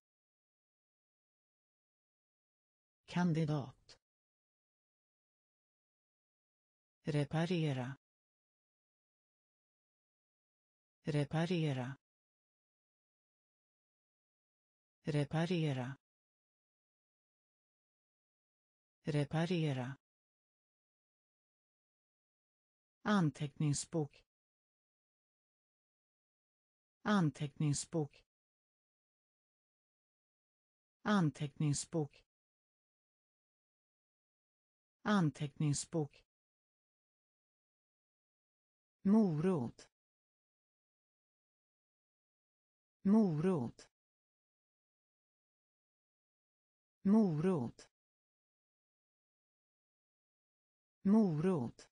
Kandidat. Reparera. Reparera. Reparera. Reparera. Anteckningsbok. Anteckningsbok. Anteckningsbok. Anteckningsbok morot. Morot. Morot. Morot.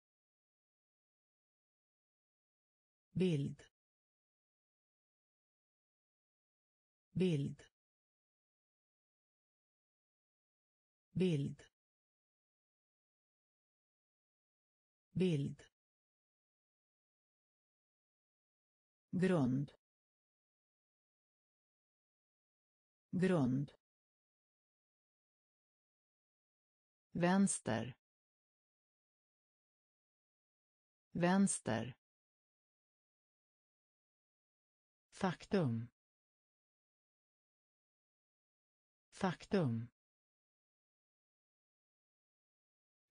Bild. Bild. Bild. Bild. Grund. Grund. Vänster. Vänster. Faktum. Faktum.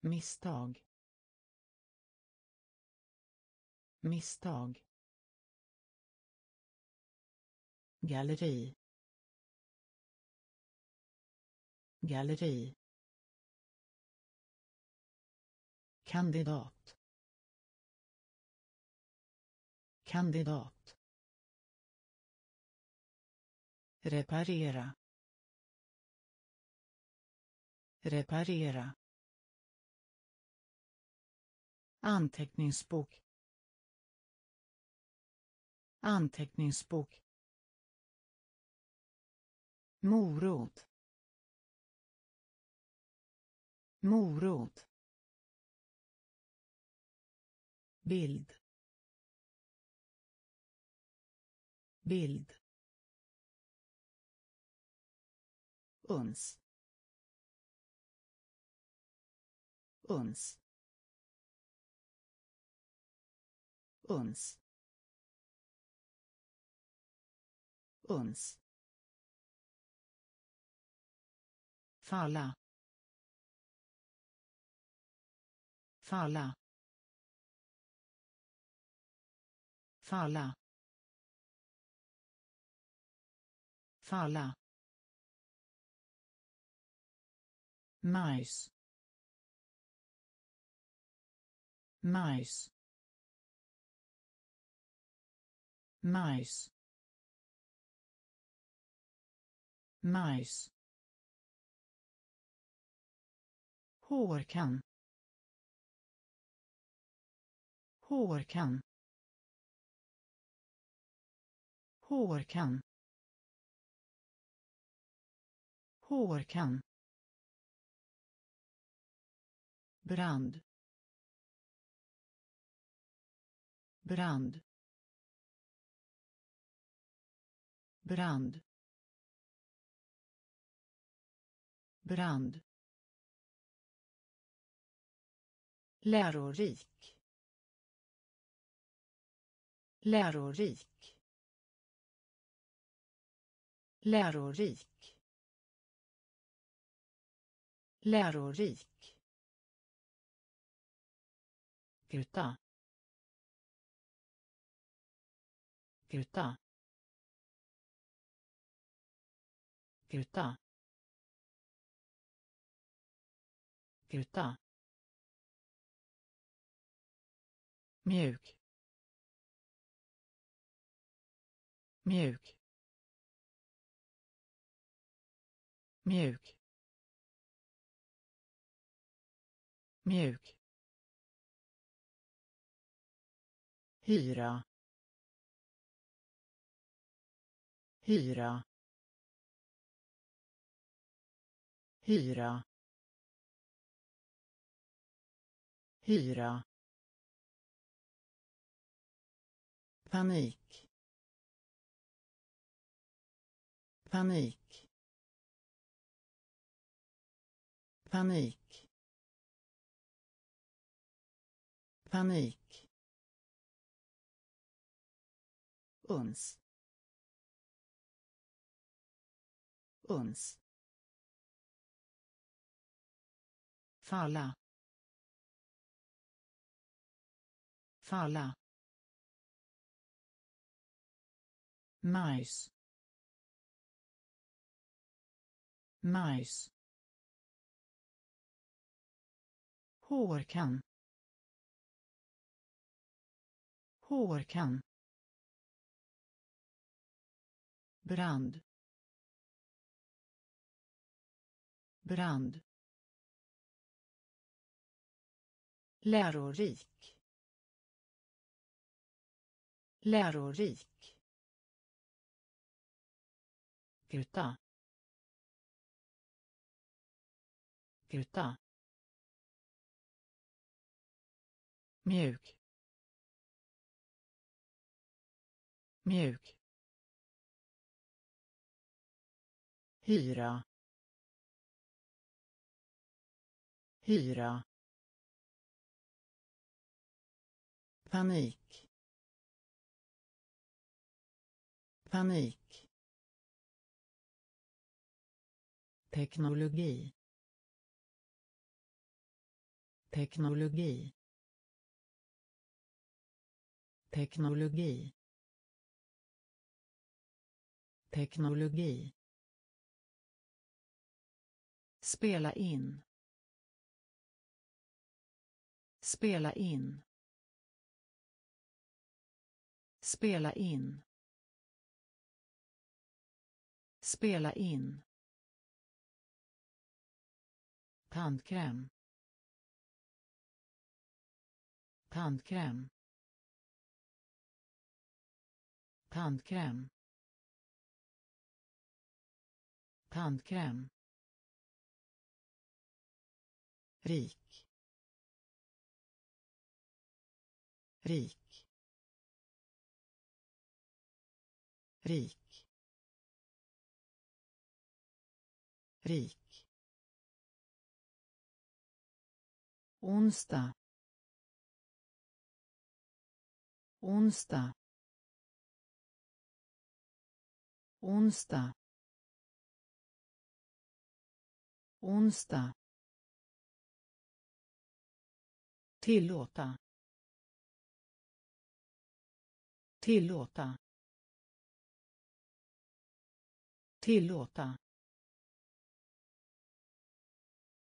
Misstag. Misstag. Galleri. Galleri. Kandidat. Kandidat. Reparera. Reparera. Anteckningsbok. Anteckningsbok morot. Morot. Bild. Bild. Uns. Uns. Uns. Uns. Falla falla falla falla majs majs majs majs hårkam hårkam hårkam hårkam brand. Brand. Brand. Brand. Lärorik lärorik lärorik lärorik Gruta. Gruta. Gruta. Gruta. Mjuk. Mjuk. Mjuk. Mjuk. Hyra. Hyra. Hyra. Hyra. Panik. Panik. Panik. Panik. Uns. Uns. Falla. Falla. Majs majs hårkam hårkam brand. Brand. Lärorik. Lärorik. Gruta. Gruta. mjuk. Mjuk. Hyra. Hyra. Panik. Panik. Teknologi. Teknologi. Teknologi. Teknologi. Spela in. Spela in. Spela in. Spela in tandkräm. Tandkräm. Tandkräm. Tandkräm. Rik. Rik. Rik. Rik. Onsdag. Onsdag. Onsdag. Onsdag. Tillåta. Tillåta. Tillåta.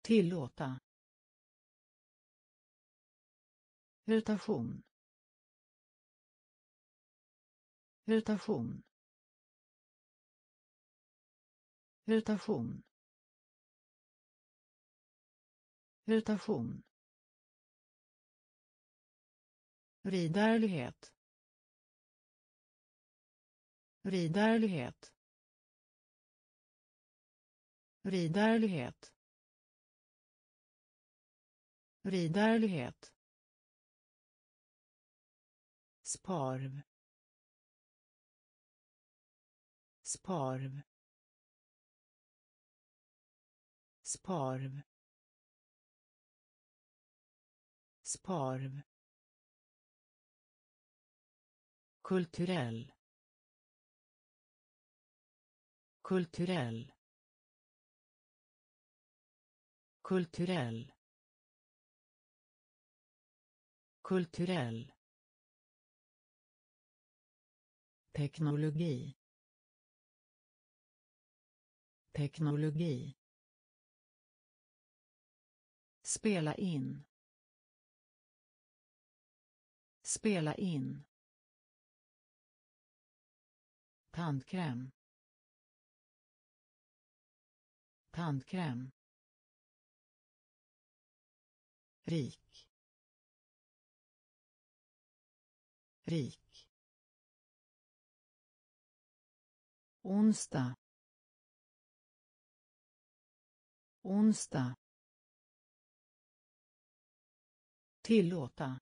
Tillåta. Mutation. Mutation. Mutation. Mutation. Ridärlighet ridärlighet ridärlighet ridärlighet sparv. Sparv. Sparv. Sparv. Kulturell. Kulturell. Kulturell. Kulturell. Teknologi. Teknologi. Spela in. Spela in. Tandkräm. Tandkräm. Rik. Rik. Onsdag. Onsdag. Tillåta.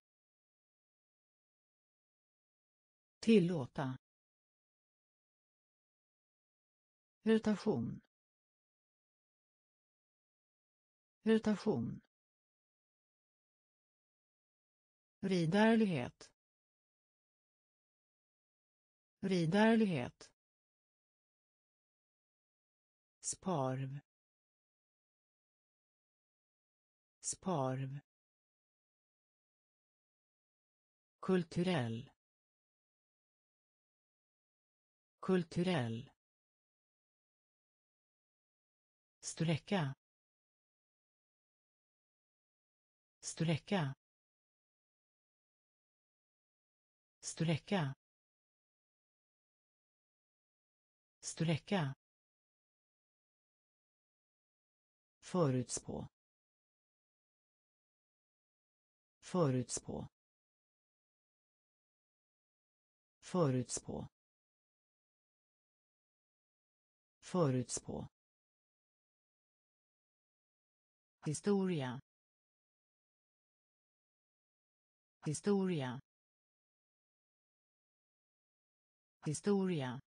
Tillåta. Rotation. Rotation. Ridärlighet ridärlighet sparv. Sparv. Kulturell. Kulturell. Sträcka. Sträcka. Sträcka. Sträcka. Förutspå. Förutspå. Förutspå. Förutspå. Historia. Historia. Historia.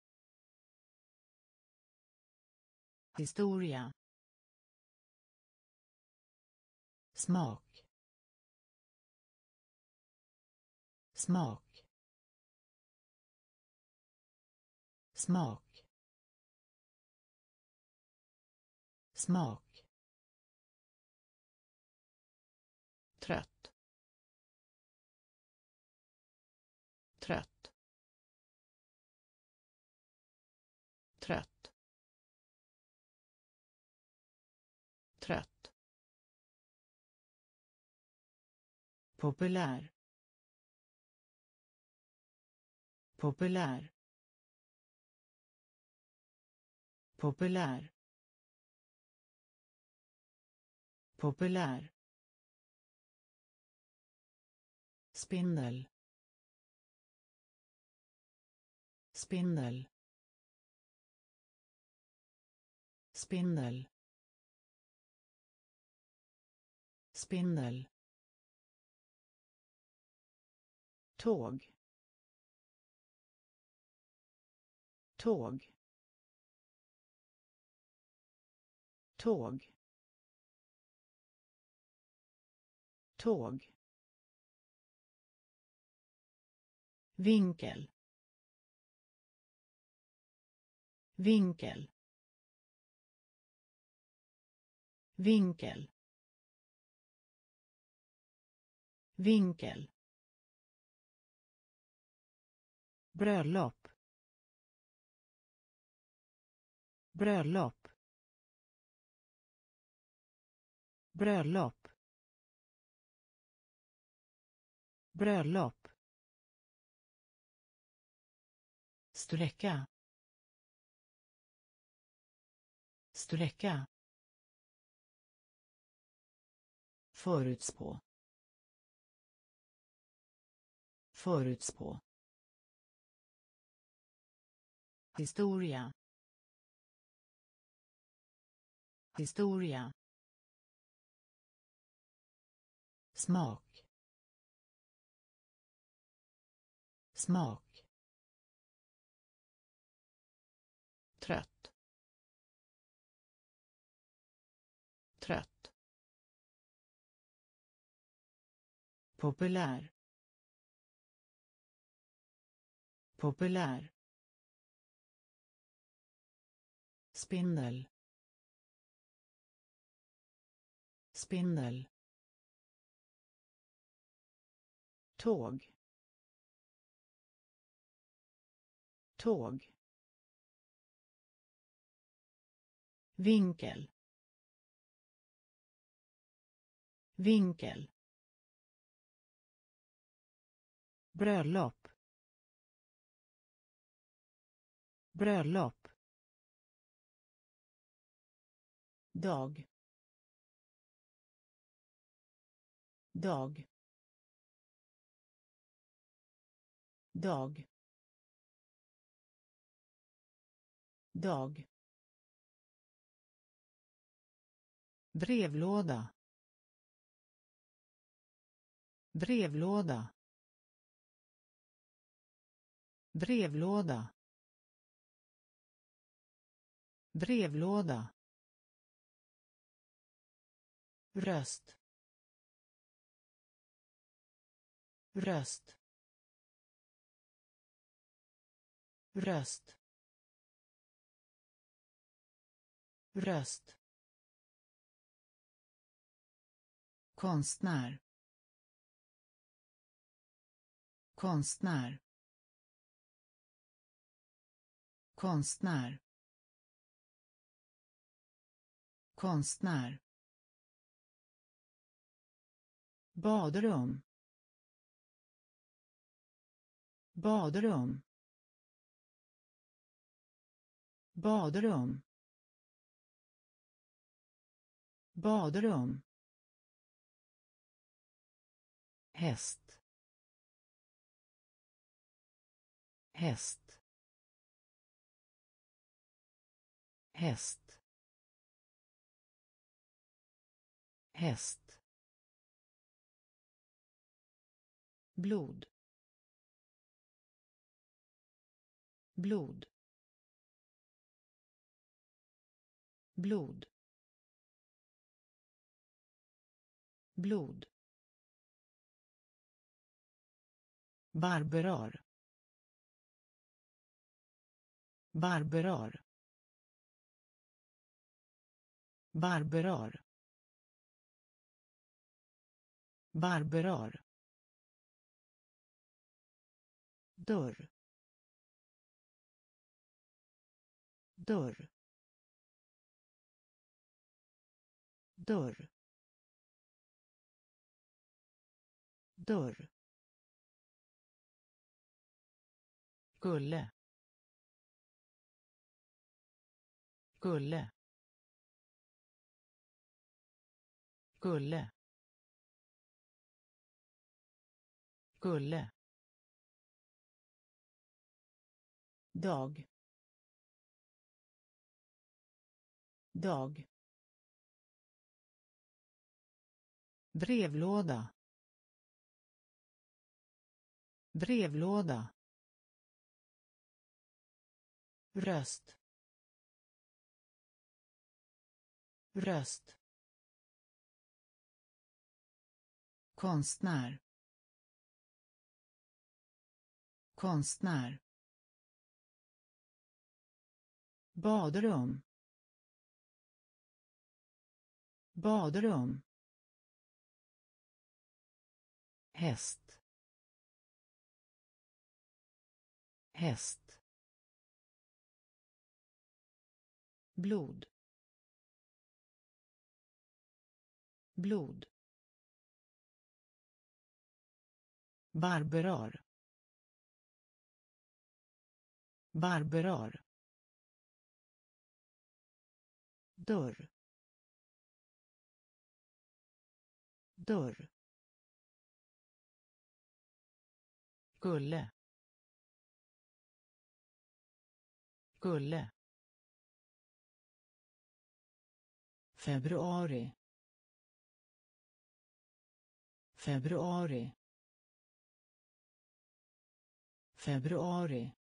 Historia. Smak. Smak. Smak. Smak. Populär. Populär. Populär. Populär. Spindel. Spindel. Spindel. Spindel. Tåg. Tåg. Tåg. Tåg. Vinkel. Vinkel. Vinkel. Vinkel. Bröllop. Bröllop. Bröllop. Bröllop. Sträcka. Sträcka. Förutspå. Förutspå. Historia. Historia. Smak. Smak. Trött. Trött. Populär. Populär. Spindel. Spindel. Tåg. Tåg. Vinkel. Vinkel. Bröllop. Bröllop. Dag. Dag. Dag. Dag. Brevlåda. Brevlåda. Brevlåda. Brevlåda röst. Röst. Röst. Röst. Konstnär. Konstnär. Konstnär. Konstnär. Badrum. Badrum. Badrum. Badrum. Häst. Häst. Häst. Häst. Blod blod blod blod Barberar. Barberar. Barberar. Barberar. Dörr dörr dörr dörr Gulle. Gulle. Gulle. Gulle. Dag. Dag. Brevlåda. Brevlåda. Röst. Röst. Konstnär. Konstnär. Badrum. Badrum. Häst. Häst. Blod. Blod. Barberar. Barberar. Dörr. Dörr. Gulle. Gulle. februari. Februari. Februari.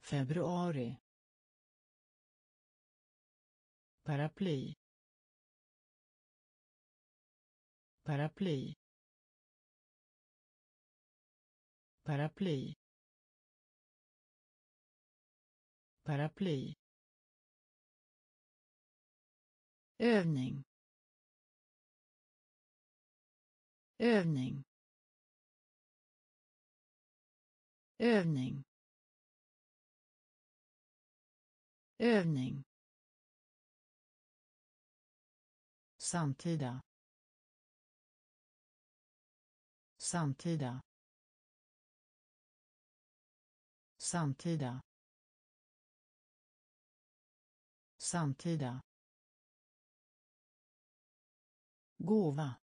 Februari paraply. Paraply. Paraply. Paraply. Övning. Övning. Övning. Övning. Samtida. Samtida. Samtida. Samtida. Gåva.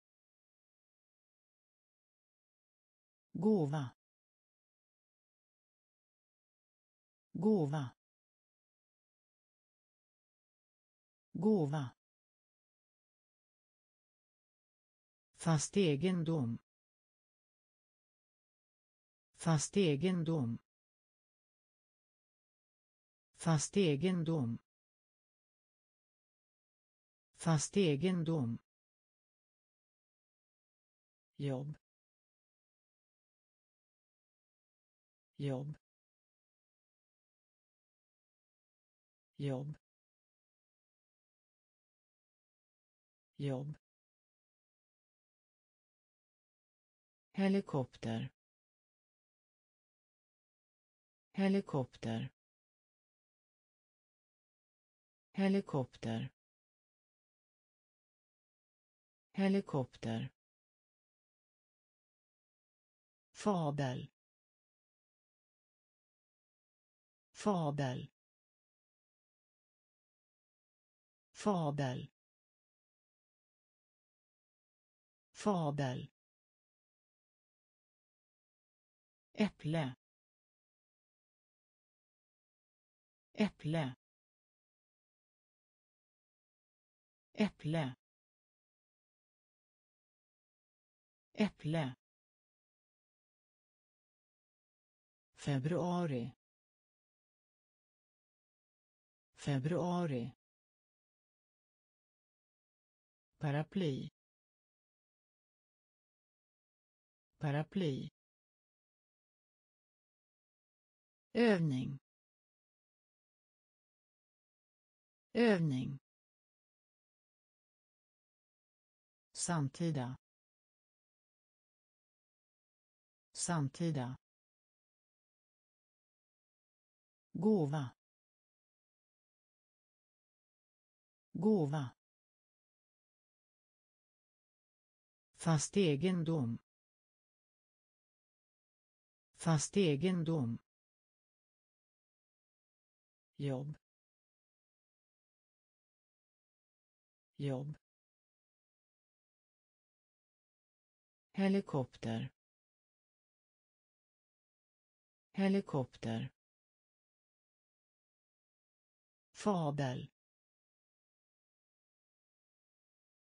Gåva. Gåva. Gåva. Fast egendom. Fast egendom. Fast egendom. Fast egendom. Jobb. Jobb. Jobb. Jobb. Helikopter. Helikopter. Helikopter. Helikopter. Fabel. Fabel. Fabel. Fabel. Äpple. Äpple. Äpple. Äpple. Februari. Februari. Paraply. Paraply. Övning. Övning. Samtida. Samtida. Gåva. Gåva. Fast egendom. Fast egendom jobb. Jobb. Helikopter. Helikopter. Fabel.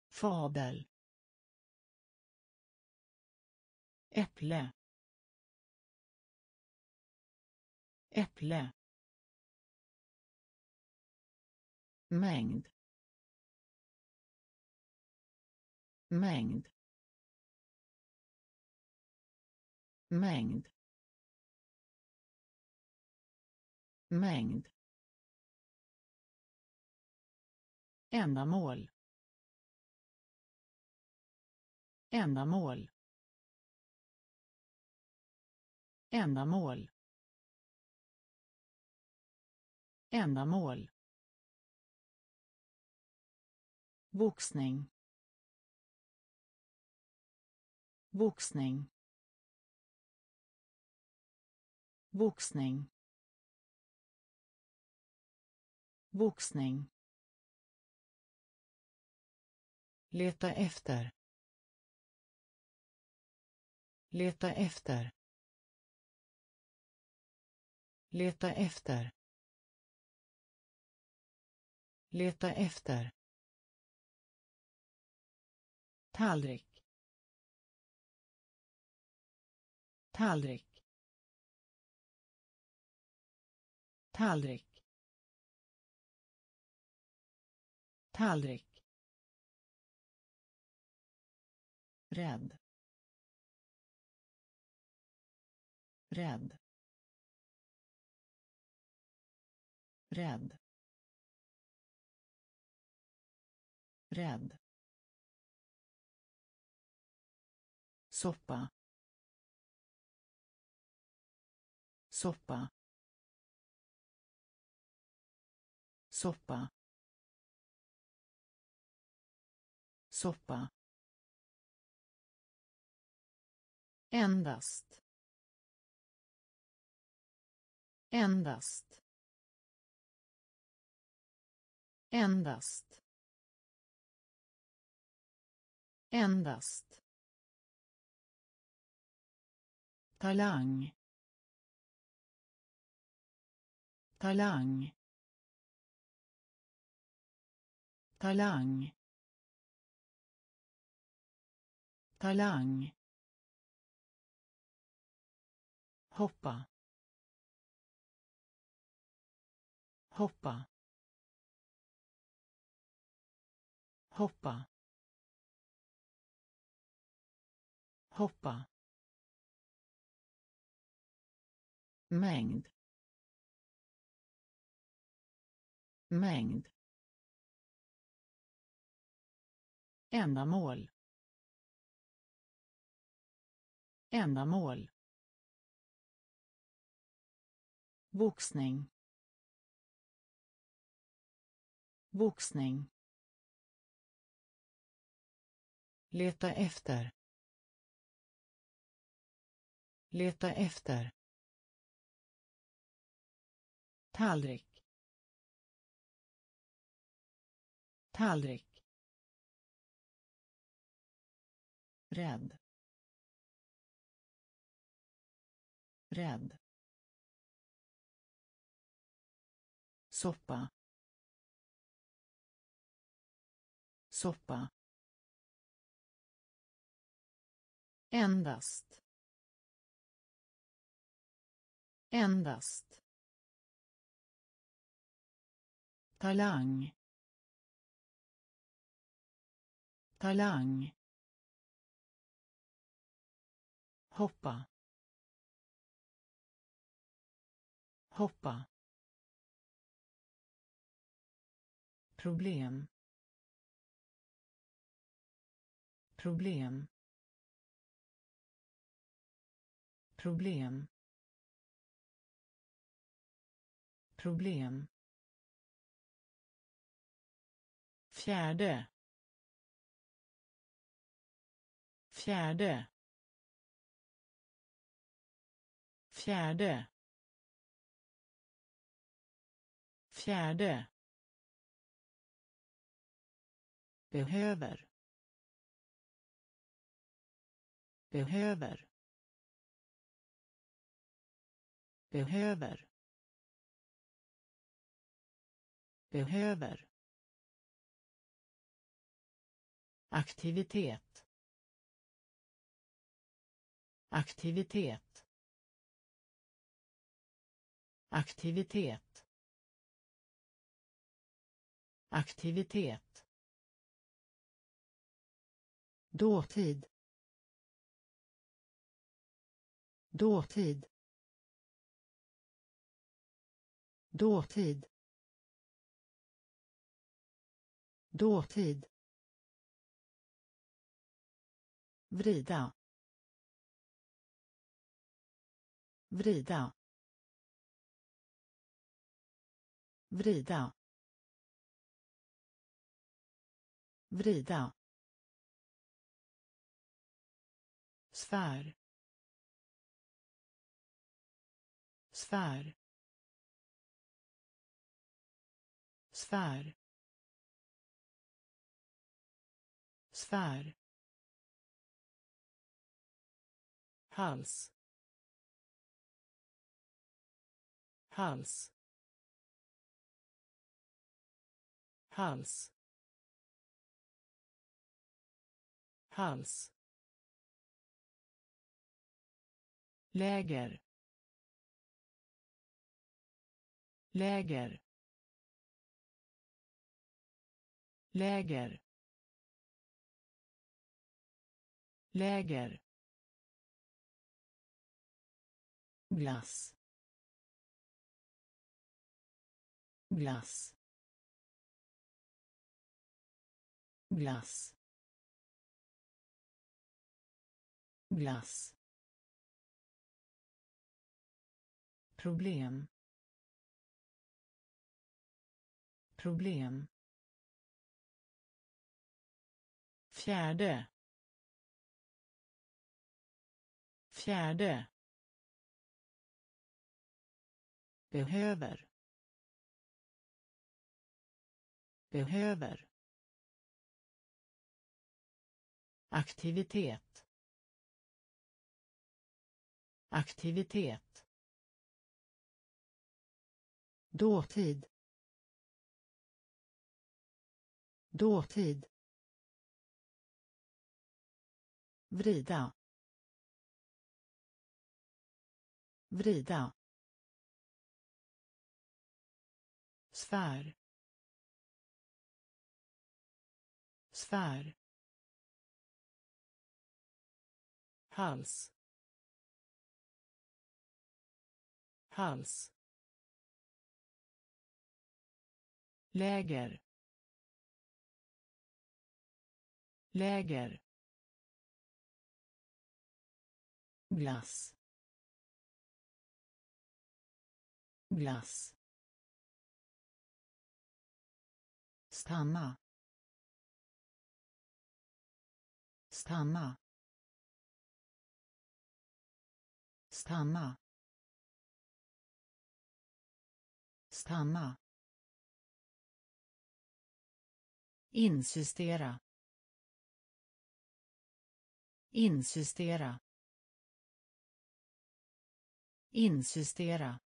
Fabel. Äpple. Äpple. Mängd. Mängd. Mängd. Mängd. Ändamål. Ändamål. Ändamål. Ändamål. Boxning. Boxning. Boxning. Boxning. Leta efter. Leta efter. Leta efter. Leta efter tallrik. Tallrik. Tallrik. Tallrik. Rädd. Rädd. Rädd. Rädd. Soppa. Soppa. Soppa. Soppa. Endast. Endast. Endast. Endast. Talang. Talang. Talang. Talang. Hoppa. Hoppa. Hoppa. Hoppa mängd. Mängd. Ändamål. Ändamål. Boxning. Boxning. Leta efter. Leta efter tallrik. Tallrik. Rädd. Rädd. Soppa. Soppa. Endast. Endast. Talang. Talang. Hoppa. Hoppa. Problem. Problem. Problem. Problem. Fjärde. Fjärde. Fjärde. Fjärde. Behöver. Behöver. Behöver. Behöver. Aktivitet. Aktivitet. Aktivitet. Aktivitet. Dåtid. Dåtid. Dåtid. Dåtid. Vrida vrida vrida vrida. Sfär. Sfär. Sfär. Sfär. Hals. Hals. Hals. Hals. Läger. Läger. Läger. Läger. Glass. Glass. Glass. Glass. Problem. Problem. Fjärde. Fjärde. Behöver. Behöver. Aktivitet. Aktivitet. Dåtid. Dåtid. Vrida. Vrida. Sfär. Sfär. Hals. Hals. Läger. Läger. Glass. Glass. Stanna. Stanna. Stanna. Stanna. Insistera insistera insistera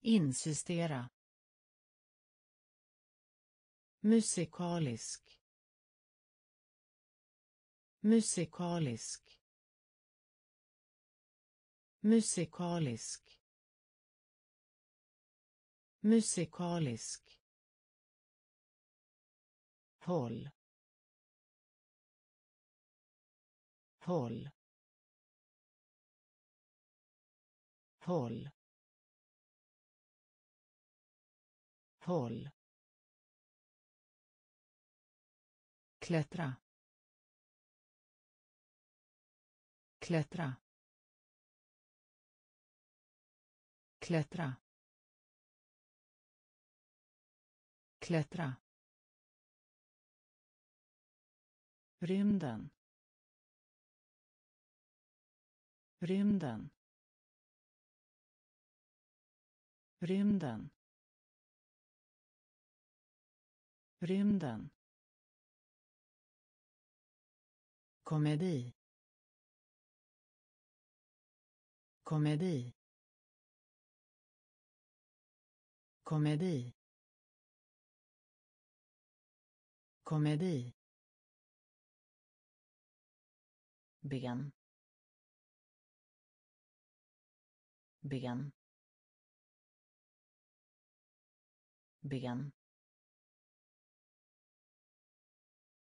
insistera musikalisk. Musikalisk. Musikalisk. Musikalisk. Håll. Håll. Håll. Håll. Klättra. Klättra. Klättra. Klättra. Rymden. Rymden. Rymden. Rymden. Komedi. Komedi. Komedi. Komedi. Ben ben ben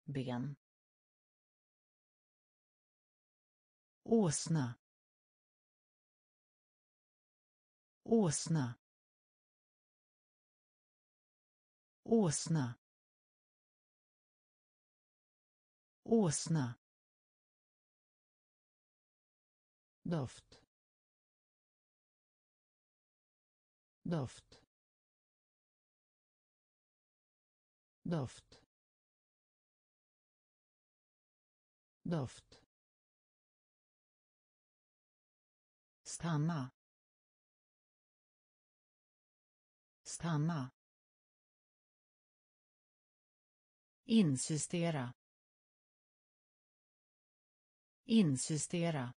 ben åsna åsna åsna åsna doft doft doft doft stanna. Stanna. Insistera insistera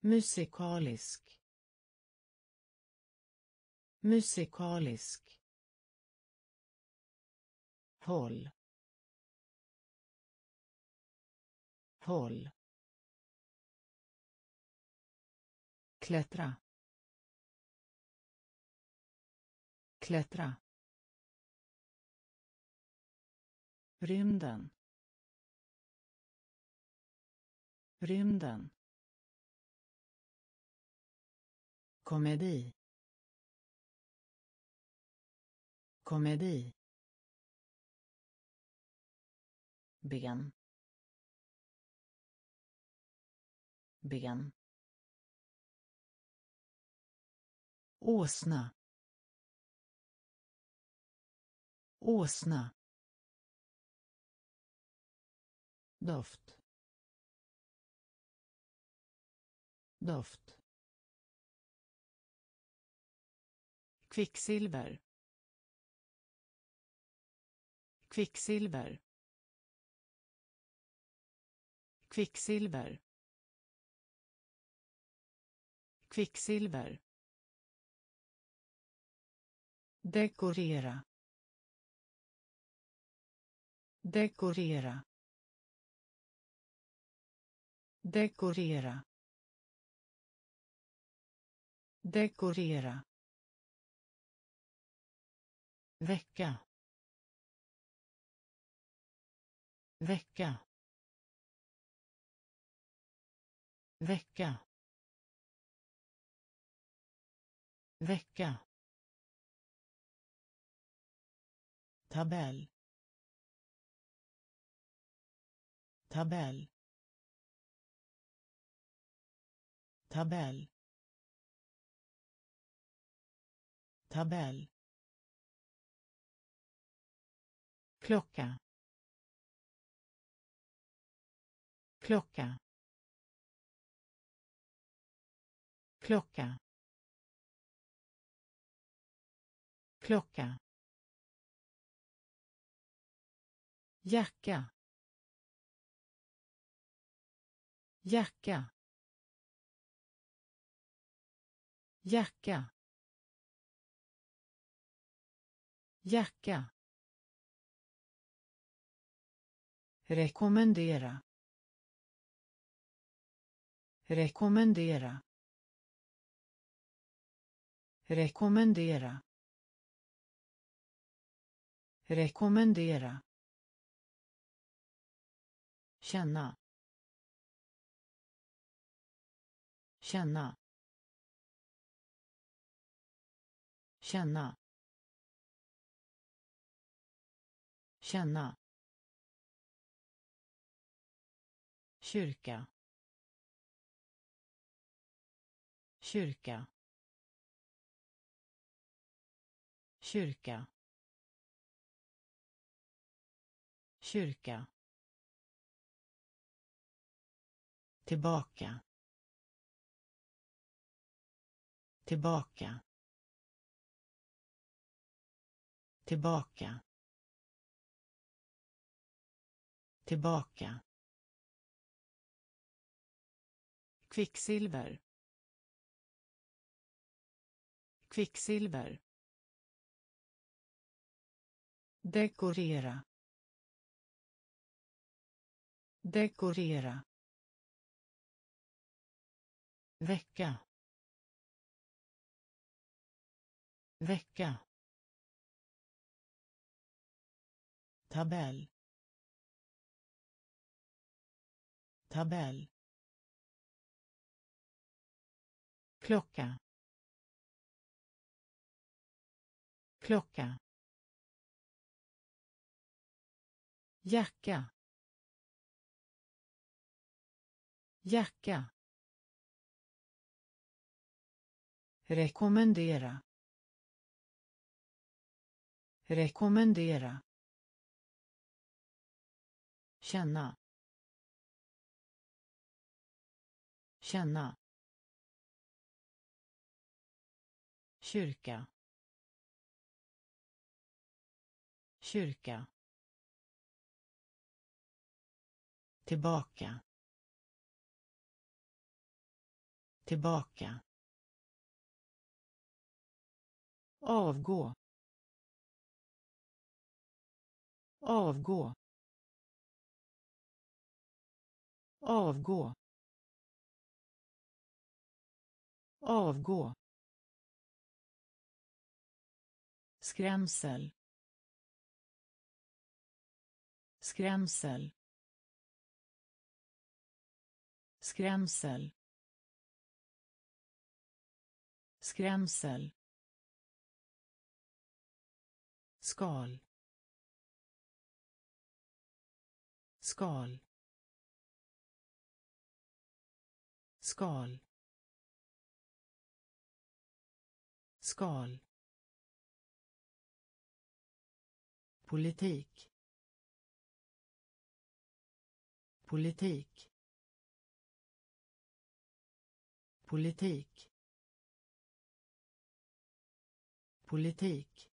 musikalisk. Musikalisk. Håll. Håll. Klättra. Klättra. Rymden. Rymden. Komedi. Komedi. Ben. Ben. Åsna. Åsna. Doft. Doft. Kvicksilver. Kvicksilver. Kvicksilver. Kvicksilver dekorera. Dekorera. Dekorera. Dekorera. Vecka. Vecka. Vecka. Vecka. Tabell. Tabell. Tabell. Tabell. Klocka. Klocka. Klocka. Klocka. Jacka jacka jacka jacka rekommendera. Rekommendera. Rekommendera. Rekommendera känna. Känna. Känna. Känna. Kyrka. Kyrka. Kyrka. Kyrka. Tillbaka. Tillbaka. Tillbaka. Tillbaka. Kvicksilver. Kvicksilver. Dekorera. Dekorera vecka vecka tabell tabell klocka klocka jacka jacka. Rekommendera. Rekommendera. Känna. Känna. Kyrka. Kyrka. Tillbaka. Tillbaka. Avgå. Avgå. Avgå. Avgå. Skrämsel. Skrämsel. Skrämsel. Skrämsel. Skal. Skal. Skal. Skal. Politik. Politik. Politik. Politik.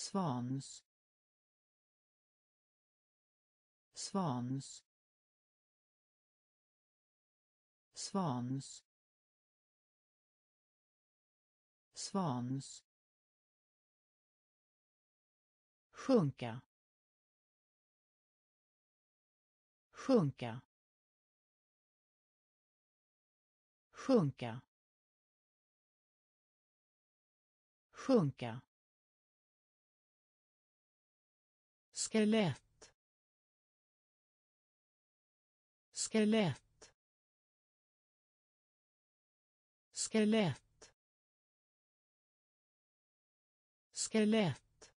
Svans. Svans. Svans. Svans. Sjunka. Sjunka. Sjunka. Sjunka. Skelett. Skelett. Skelett. Skelett.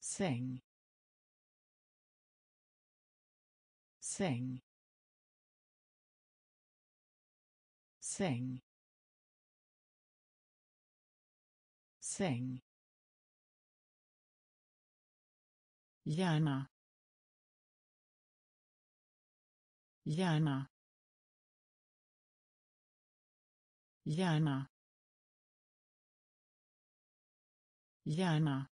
Säng. Säng. Säng. Säng. Gärna. Gärna. Gärna. Gärna.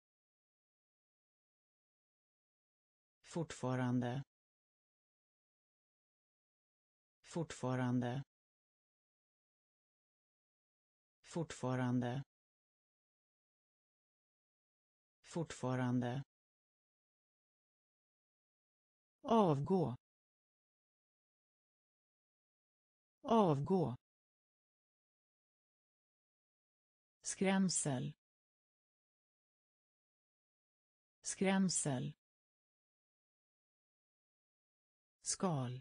Fortfarande. Fortfarande. Fortfarande. Fortfarande avgå. Avgå. Skrämsel. Skrämsel. Skal.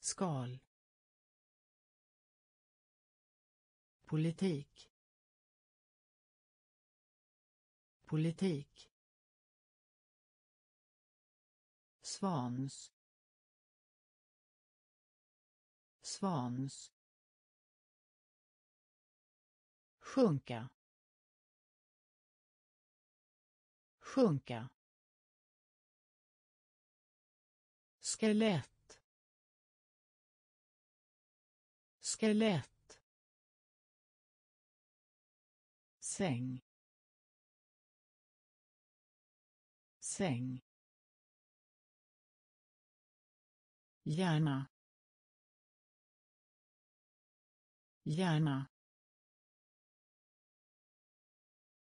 Skal. Politik. Politik. Svans. Svans. Sjunka. Sjunka. Skelett. Skelett. Säng. Säng. Hjärna. Hjärna.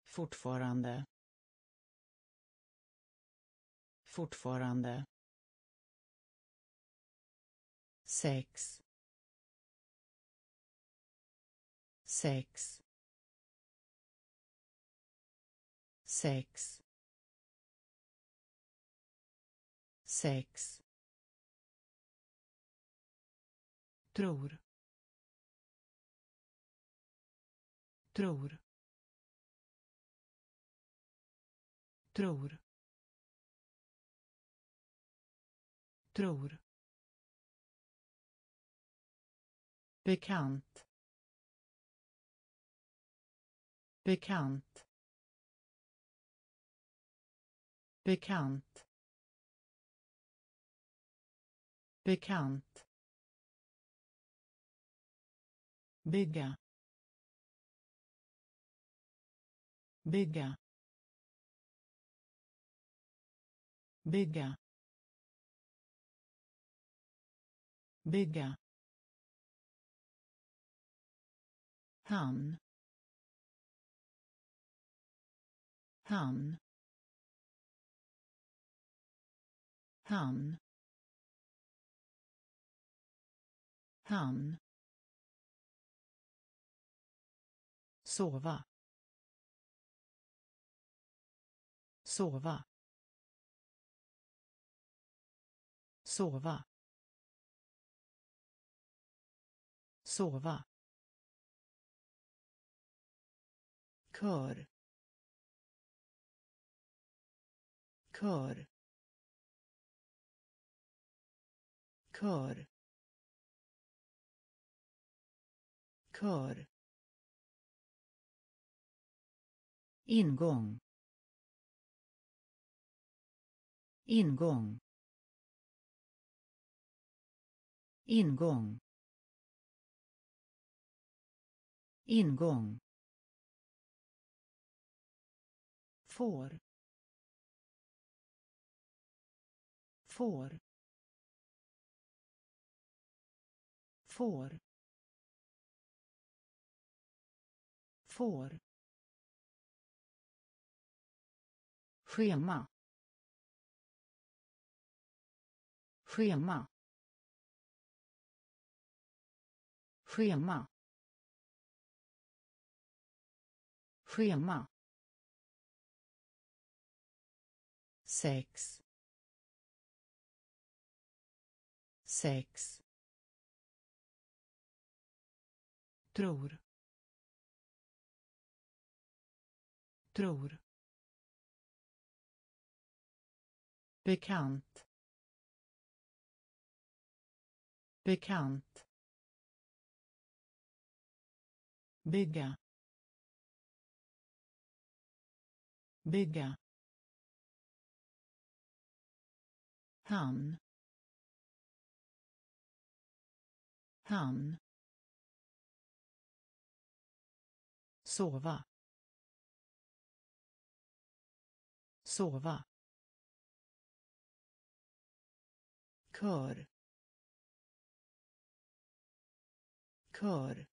Fortfarande. Fortfarande. sex sex sex sex tror. Tror. Tror. Tror. Bekant. Bekant. Bekant. Bekant. Bygga bygga bygga bygga. Hamn hamn hamn hamn sova. Sova. Sova. Sova. Kör. Kör. Kör. Kör. Ingång. Ingång. Ingång. Ingång. Får. Får. Får. Får. Schema schema schema schema sex. Sex. Tror. Tror bekant bekant bygga bygga hamn hamn sova sova. Kör. Kör.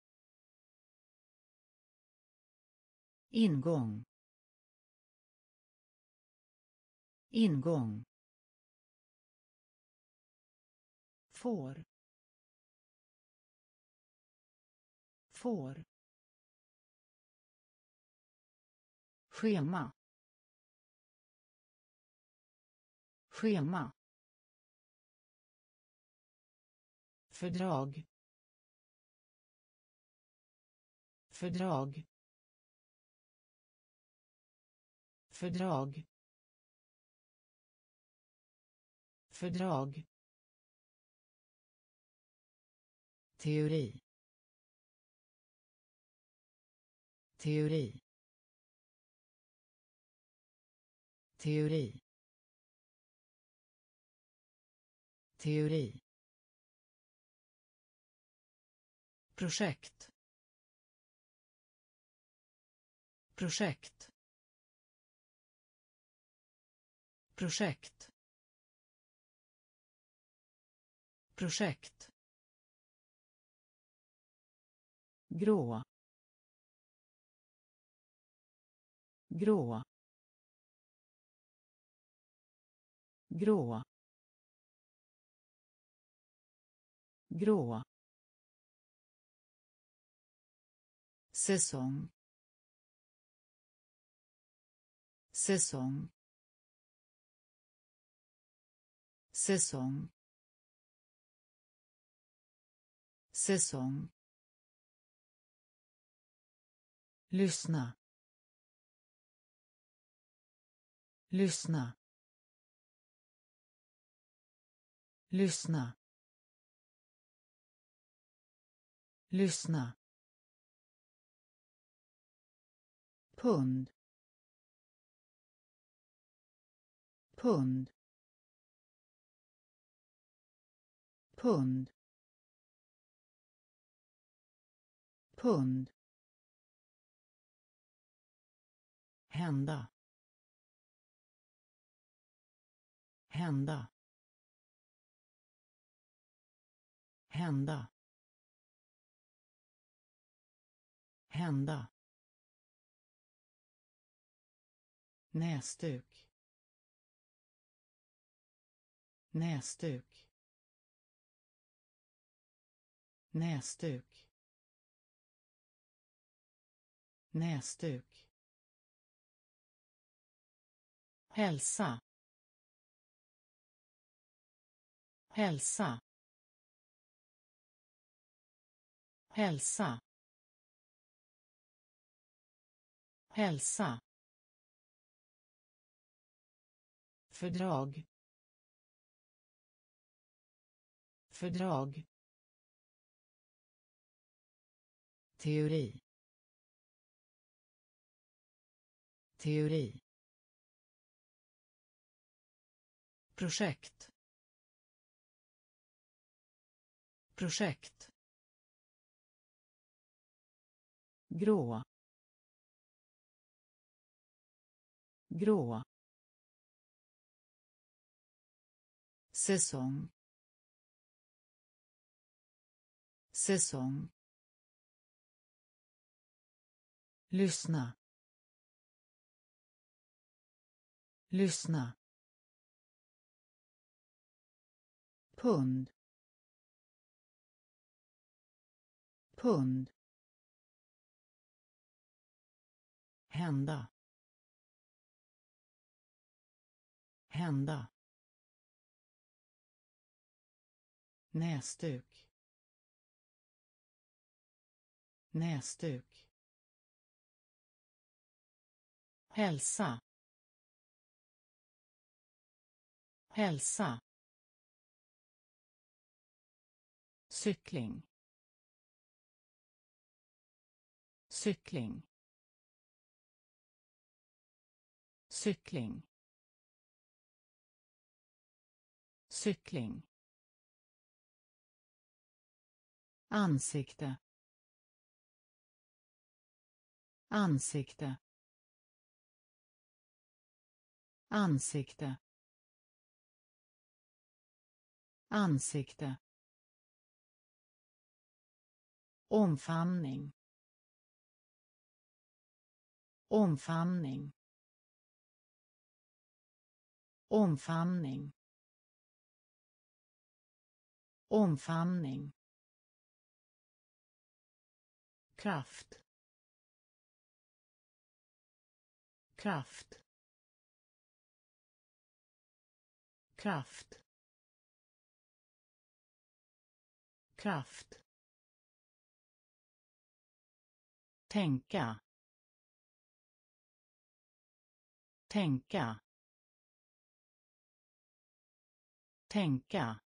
Ingång. Ingång. Får. Får. Schema. Schema. Fördrag. Fördrag. Fördrag. Fördrag. Teori. Teori. Teori. Teori. Projekt. Projekt. Projekt. Projekt. Grå. Grå. Grå. Grå. Säsong. Säsong. Säsong. Säsong. Lyssna. Lyssna. Lyssna. Lyssna. Pund. Pund. Pund. Pund. Hända. Hända. Hända. Hända. Näsduk. Näsduk. Näsduk. Näsduk. Hälsa. Hälsa. Hälsa. Hälsa. Fördrag. Fördrag. Teori. Teori. Projekt. Projekt. Grå. Grå. Säsong. Säsong. Lyssna. Lyssna. Pund. Pund. Hända. Hända. Näsduk. Näsduk. Hälsa. Hälsa. Cykling. Cykling. Cykling. Cykling. Ansikte. Ansikte. Ansikte. Ansikte. Omfamning. Omfamning. Omfamning. Omfamning kraft. Kraft. Kraft. Kraft. Tänka. Tänka. Tänka.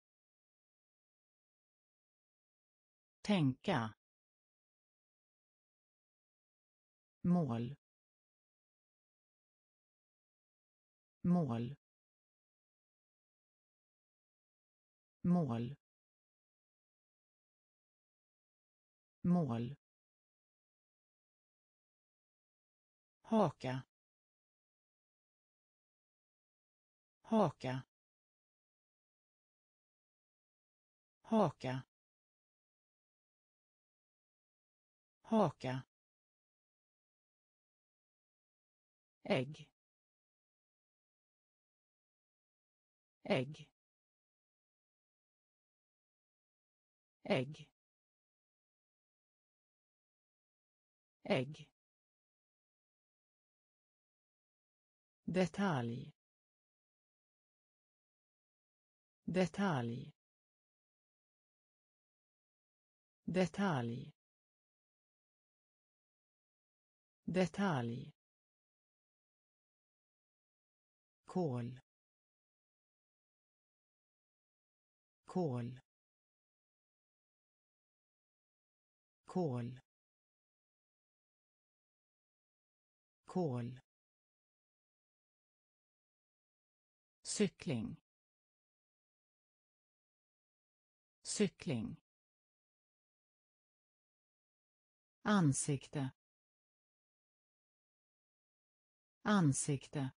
Tänka. Mål. Mål. Mål. Mål. Haka. Haka. Haka. Haka. Ägg. Ägg. Ägg. Ägg. Detalj. Detalj. Detalj. Detalj. Kol. Kol. Kol. Kol. Cykling. Cykling. Ansikte. Ansikte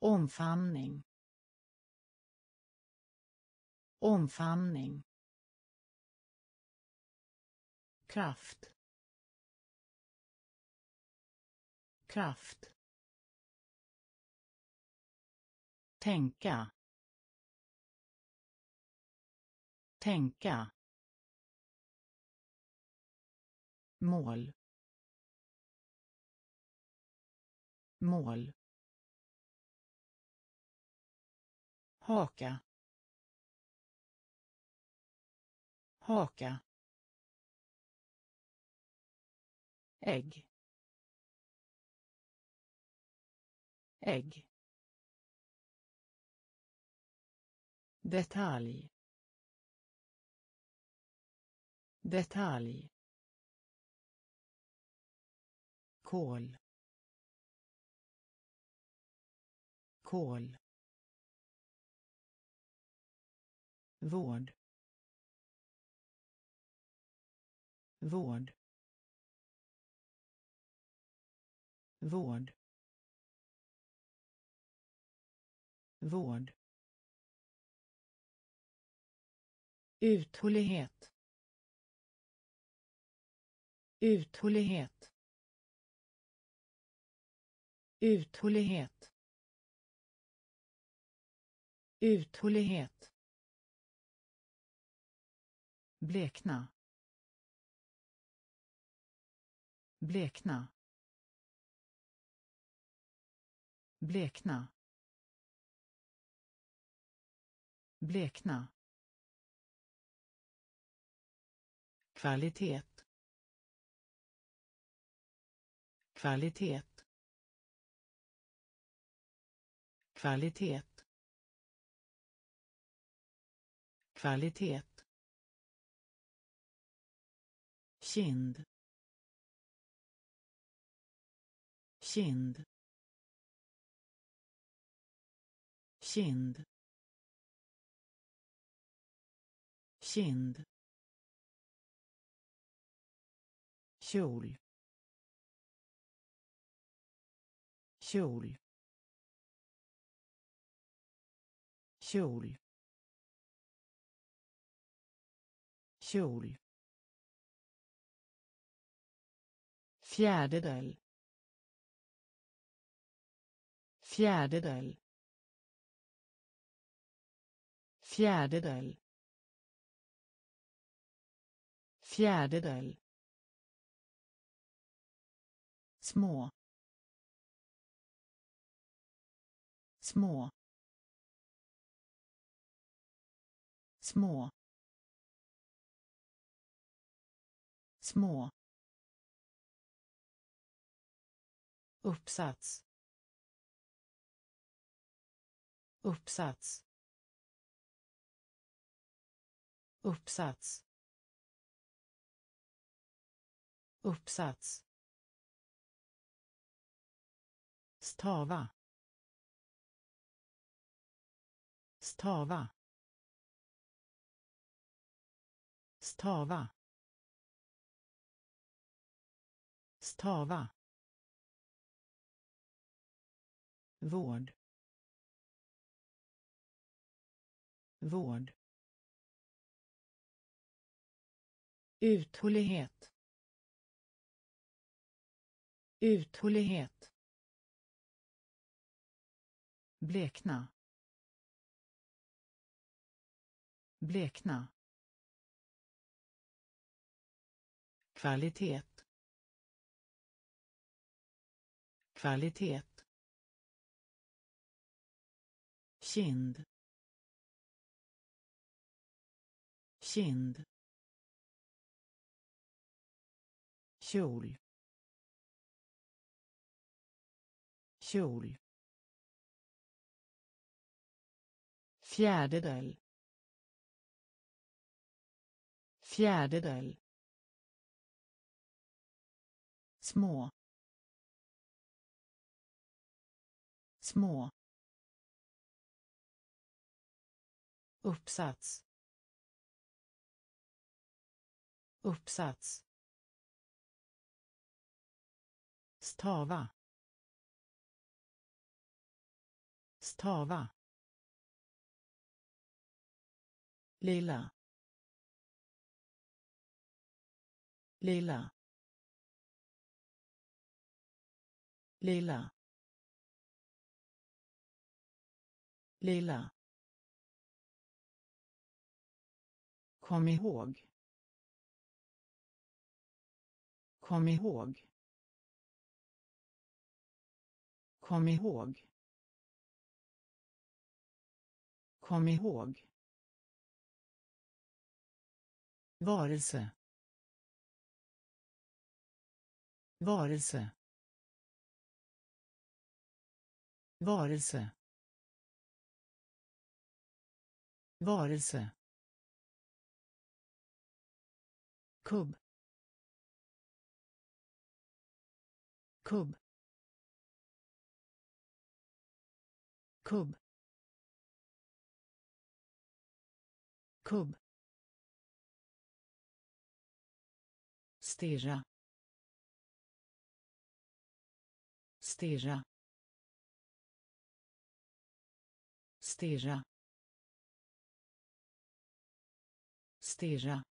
omfamning. Omfamning. Kraft. Kraft. Tänka. Tänka. Mål. Mål. Haka. Haka. Ägg. Ägg. Detalj. Detalj. Kol. Kol. Vård. Vård. Vård. Vård. Uthållighet. Uthållighet. Uthållighet. Uthållighet blekna. Blekna. Blekna. Blekna. Kvalitet. Kvalitet. Kvalitet. Kvalitet. Kind kind kind kind kjol kjol kjol kjol fjärdedel. Fjärdedel. Fjärdedel. Fjärdedel. Små. Små. Små. Små. Uppsats. Uppsats. Uppsats. Uppsats. Stava. Stava. Stava. Stava. Vård. Vård. Uthållighet. Uthållighet. Blekna. Blekna. Kvalitet. Kvalitet. Kind. Kind. Kjol. Kjol. Fjärdedel. Fjärdedel. Små. Små. Uppsats. Uppsats. Stava. Stava. Lilla. Lilla. Lilla. Lilla. Kom ihåg. Kom ihåg. Kom ihåg. Kom ihåg. varelse varelse varelse varelse Kub. Kub. Kub. Kub. Steža. Steža. Steža. Steža.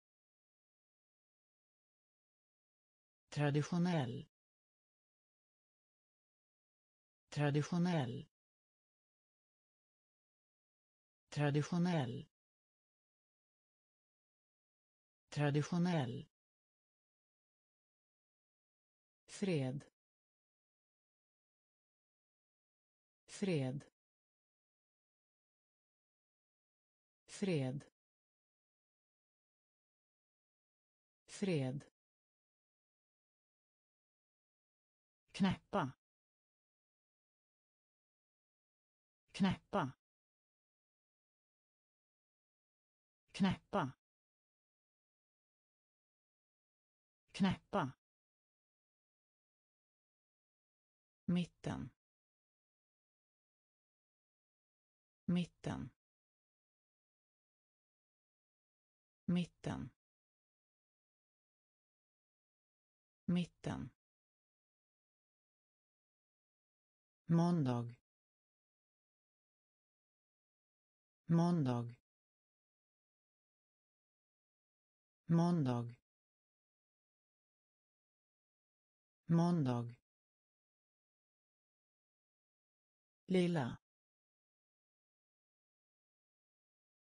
Traditionell. Traditionell. Traditionell. Traditionell. Fred. Fred. Fred. Fred. Knäppa. Knäppa. Knäppa. Knäppa. Mitten. Mitten. Mitten. Mitten. Måndag. Måndag. Måndag. Måndag. Lilla.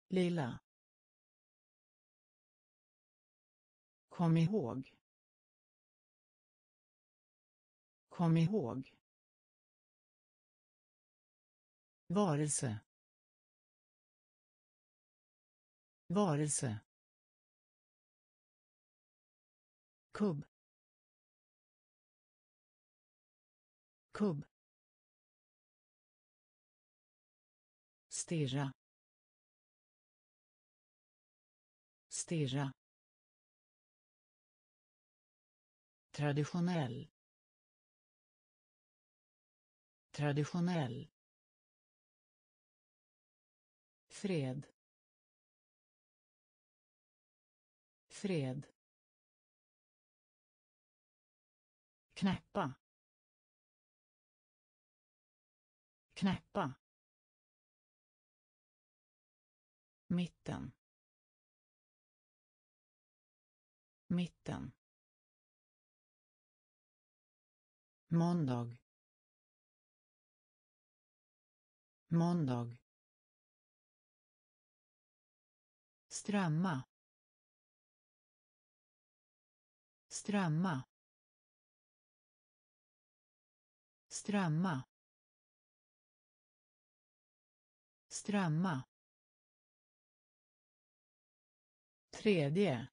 Lilla. Kom ihåg. Kom ihåg. Varelse. Varelse. Kubb. Kubb. Stirra. Stirra. Traditionell. Traditionell fred. Fred. Knäppa. Knäppa. Mitten. Mitten. Måndag. Måndag. Strömma. Strömma. Strömma. Strömma. Tredje.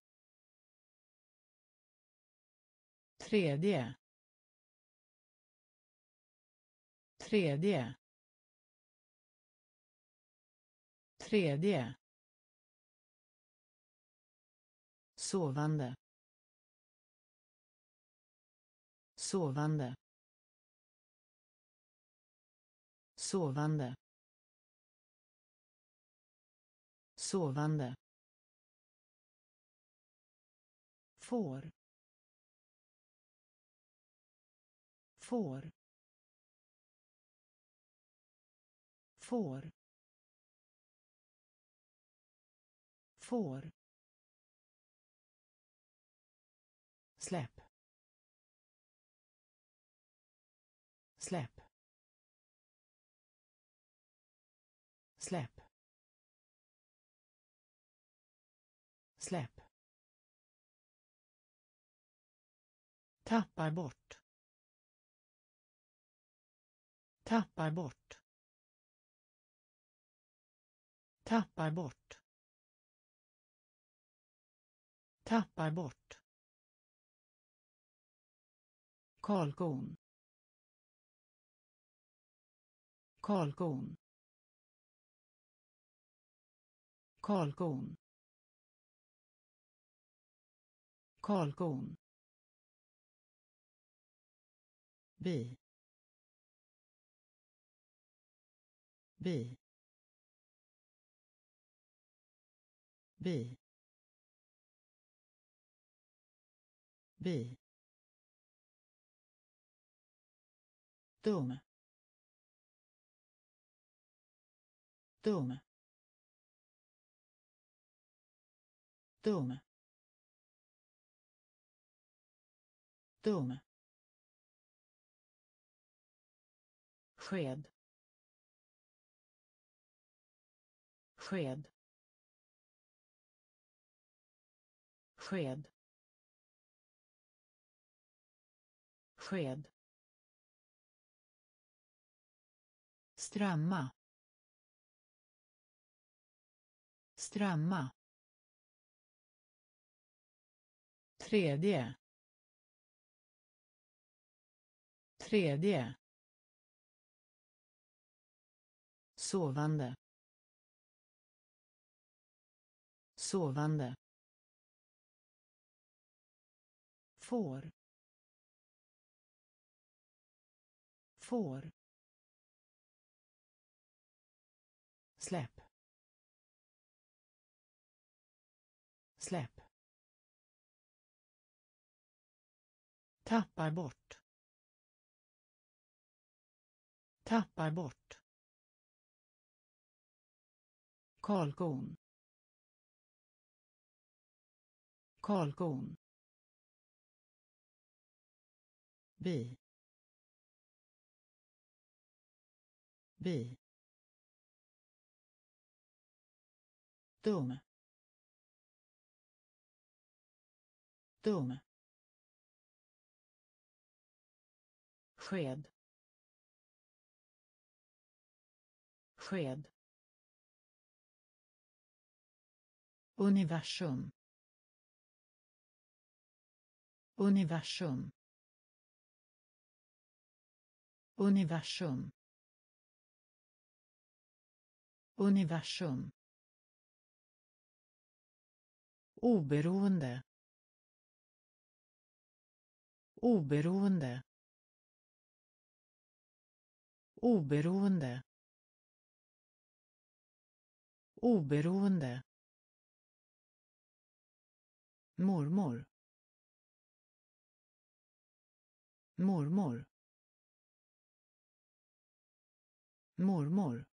Tredje. Tredje. Tredje. Sovande. Sovande. Sovande. Sovande. Får. Får. Får. Får. Tappar bort. Tappar bort. Tappar bort. Tappar bort. Kalkon. Kalkon. Kalkon. Kalkon. Bi bi bi bi dum. Dum. Dum. Dum. Sked. Sked. Sked. Sked. Strömma. Strömma. Tredje. Tredje. Sovande. Sovande. Får. Får. Släpp. Släpp. Tappar bort. Tappar bort. Kalkon. Kalkon. Bi. Bi. Dum. Dum. Sked. Sked. Universum. Universum. Universum. Universum. Oberoende. Oberoende. Oberoende. Oberoende. Mormor mormor mormor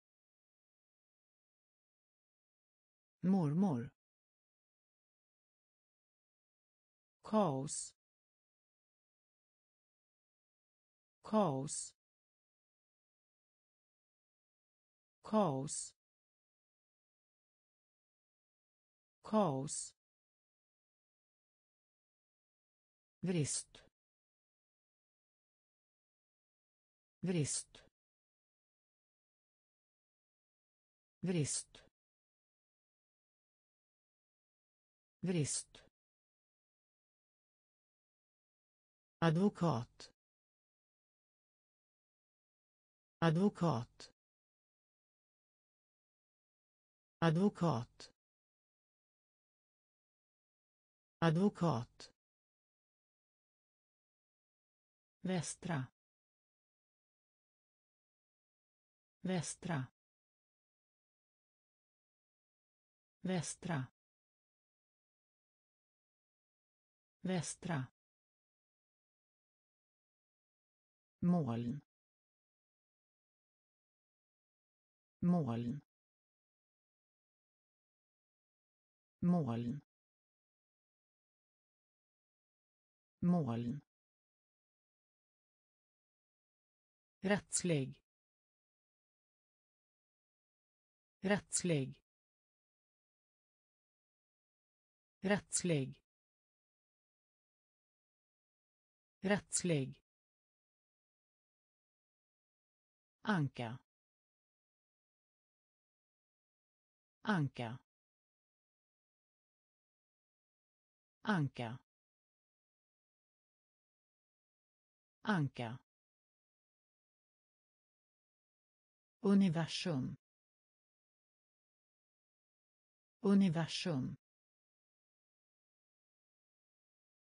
mormor. Kaos. Kaos. Kaos. Kaos vrist. Vrist. Vrist. Vrist. Advokat. Advokat. Advokat. Advokat. Västra. Västra. Västra. Västra. Moln. Moln. Moln. Moln. Rättslig. Rättslig. Rättslig. Rättslig. Anka. Anka. Anka. Anka. Universum. Universum.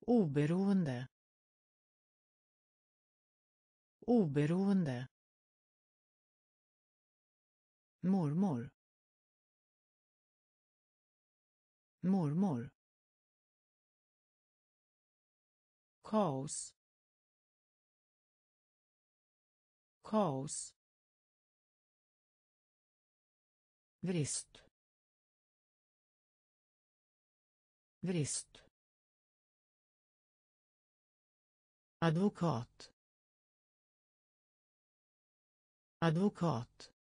Oberoende. Oberoende. Mormor. Mormor. Kaos. Kaos. Vrist. Vrist. Advokat. Advokat.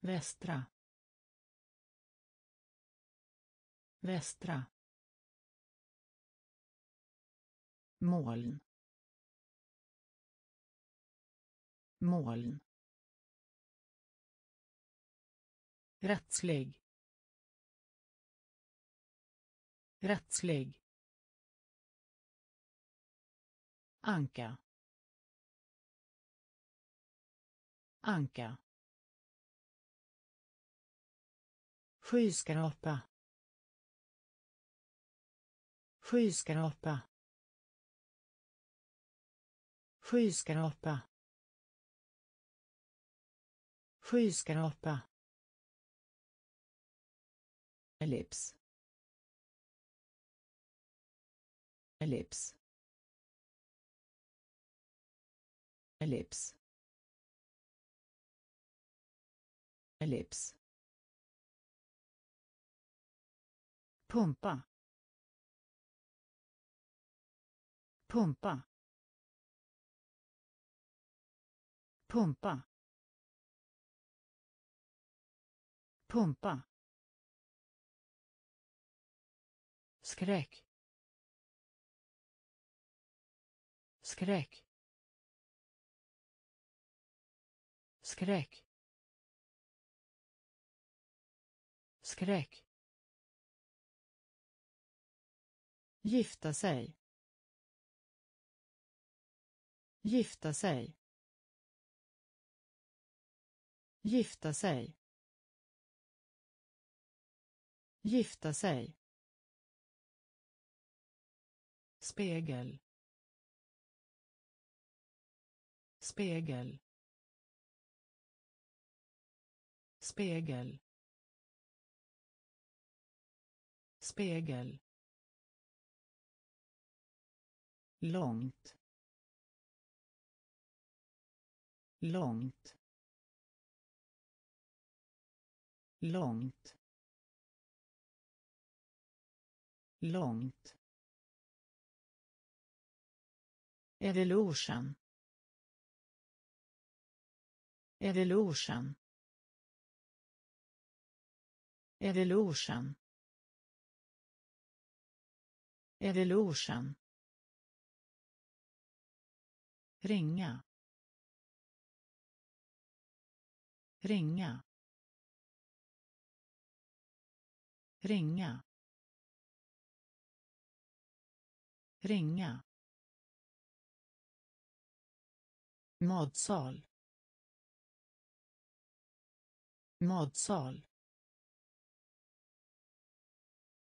Västra. Västra. Moln. Moln. Rättslig. Rättslig. Anka. Anka. Skyskrapa. Skyskrapa. Skyskrapa. Skyskrapa ellips ellips ellips ellips pumpa. Pumpa. Pumpa. Pumpa. Skräck. Skräck. Skräck. Skräck. Gifta sig. Gifta sig. Gifta sig. Gifta sig. Spegel. Spegel. Spegel. Spegel. Långt. Långt. Långt. Långt. Evolution. Evolution. Evolution. Evolution. ringa ringa ringa ringa matsal. Matsal.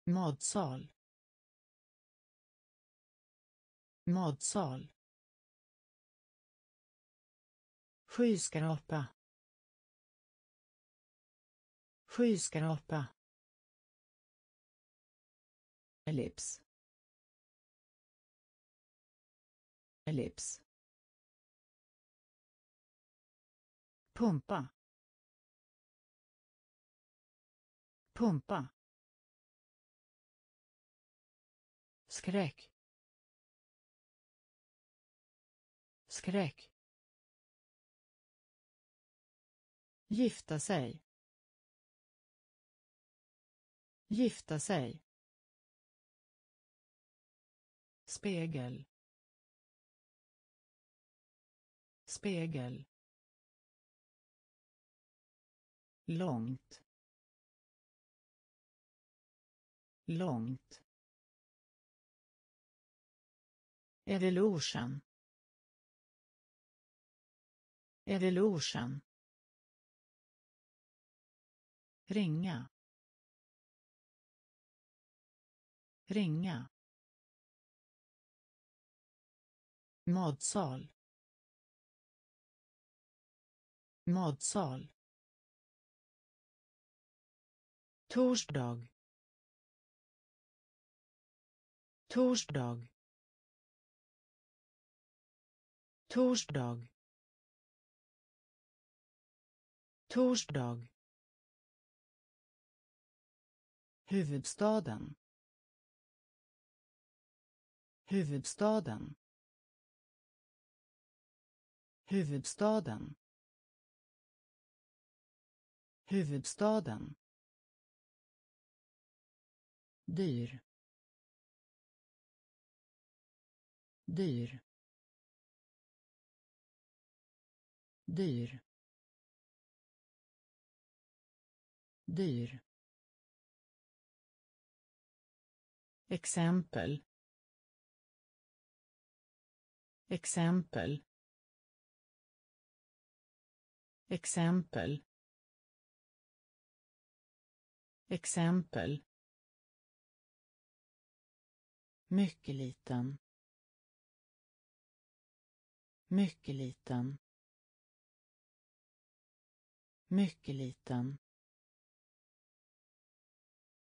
Matsal. Matsal. Skyskrapa. Skyskrapa. Ellips ellips pumpa pumpa skräck skräck gifta sig gifta sig spegel spegel. Långt. Långt. Evolution. Evolution. ringa. Ringa. Matsal. Matsal. Torsdag. Torsdag. Torsdag. Torsdag. Huvudstaden. Huvudstaden. Huvudstaden. Huvudstaden dyr. Dyr. Dyr. Dyr. Exempel. Exempel. Exempel. Exempel mycket liten. Mycket liten. Mycket liten.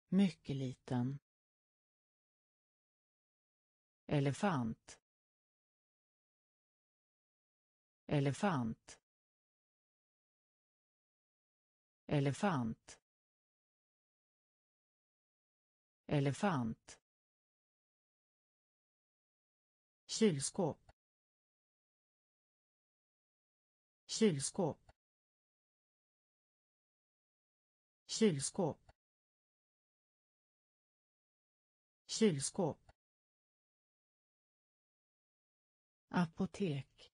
Mycket liten. Elefant. Elefant. Elefant. Elefant. Kylskåp. Kylskåp. Kylskåp. Kylskåp. Apotek.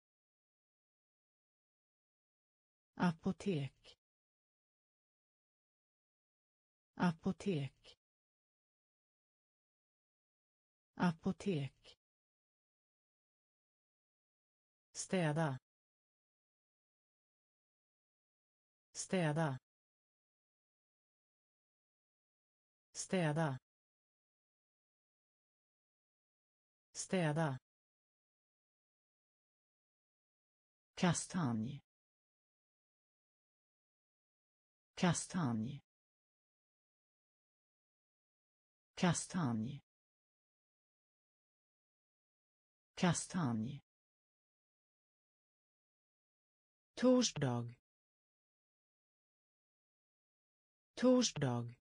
Apotek. Apotek. Apotek. Städa. Städa. Städa. Städa. Kastanj. Kastanj. Kastanj. Kastanj. Torsdag. Torsdag.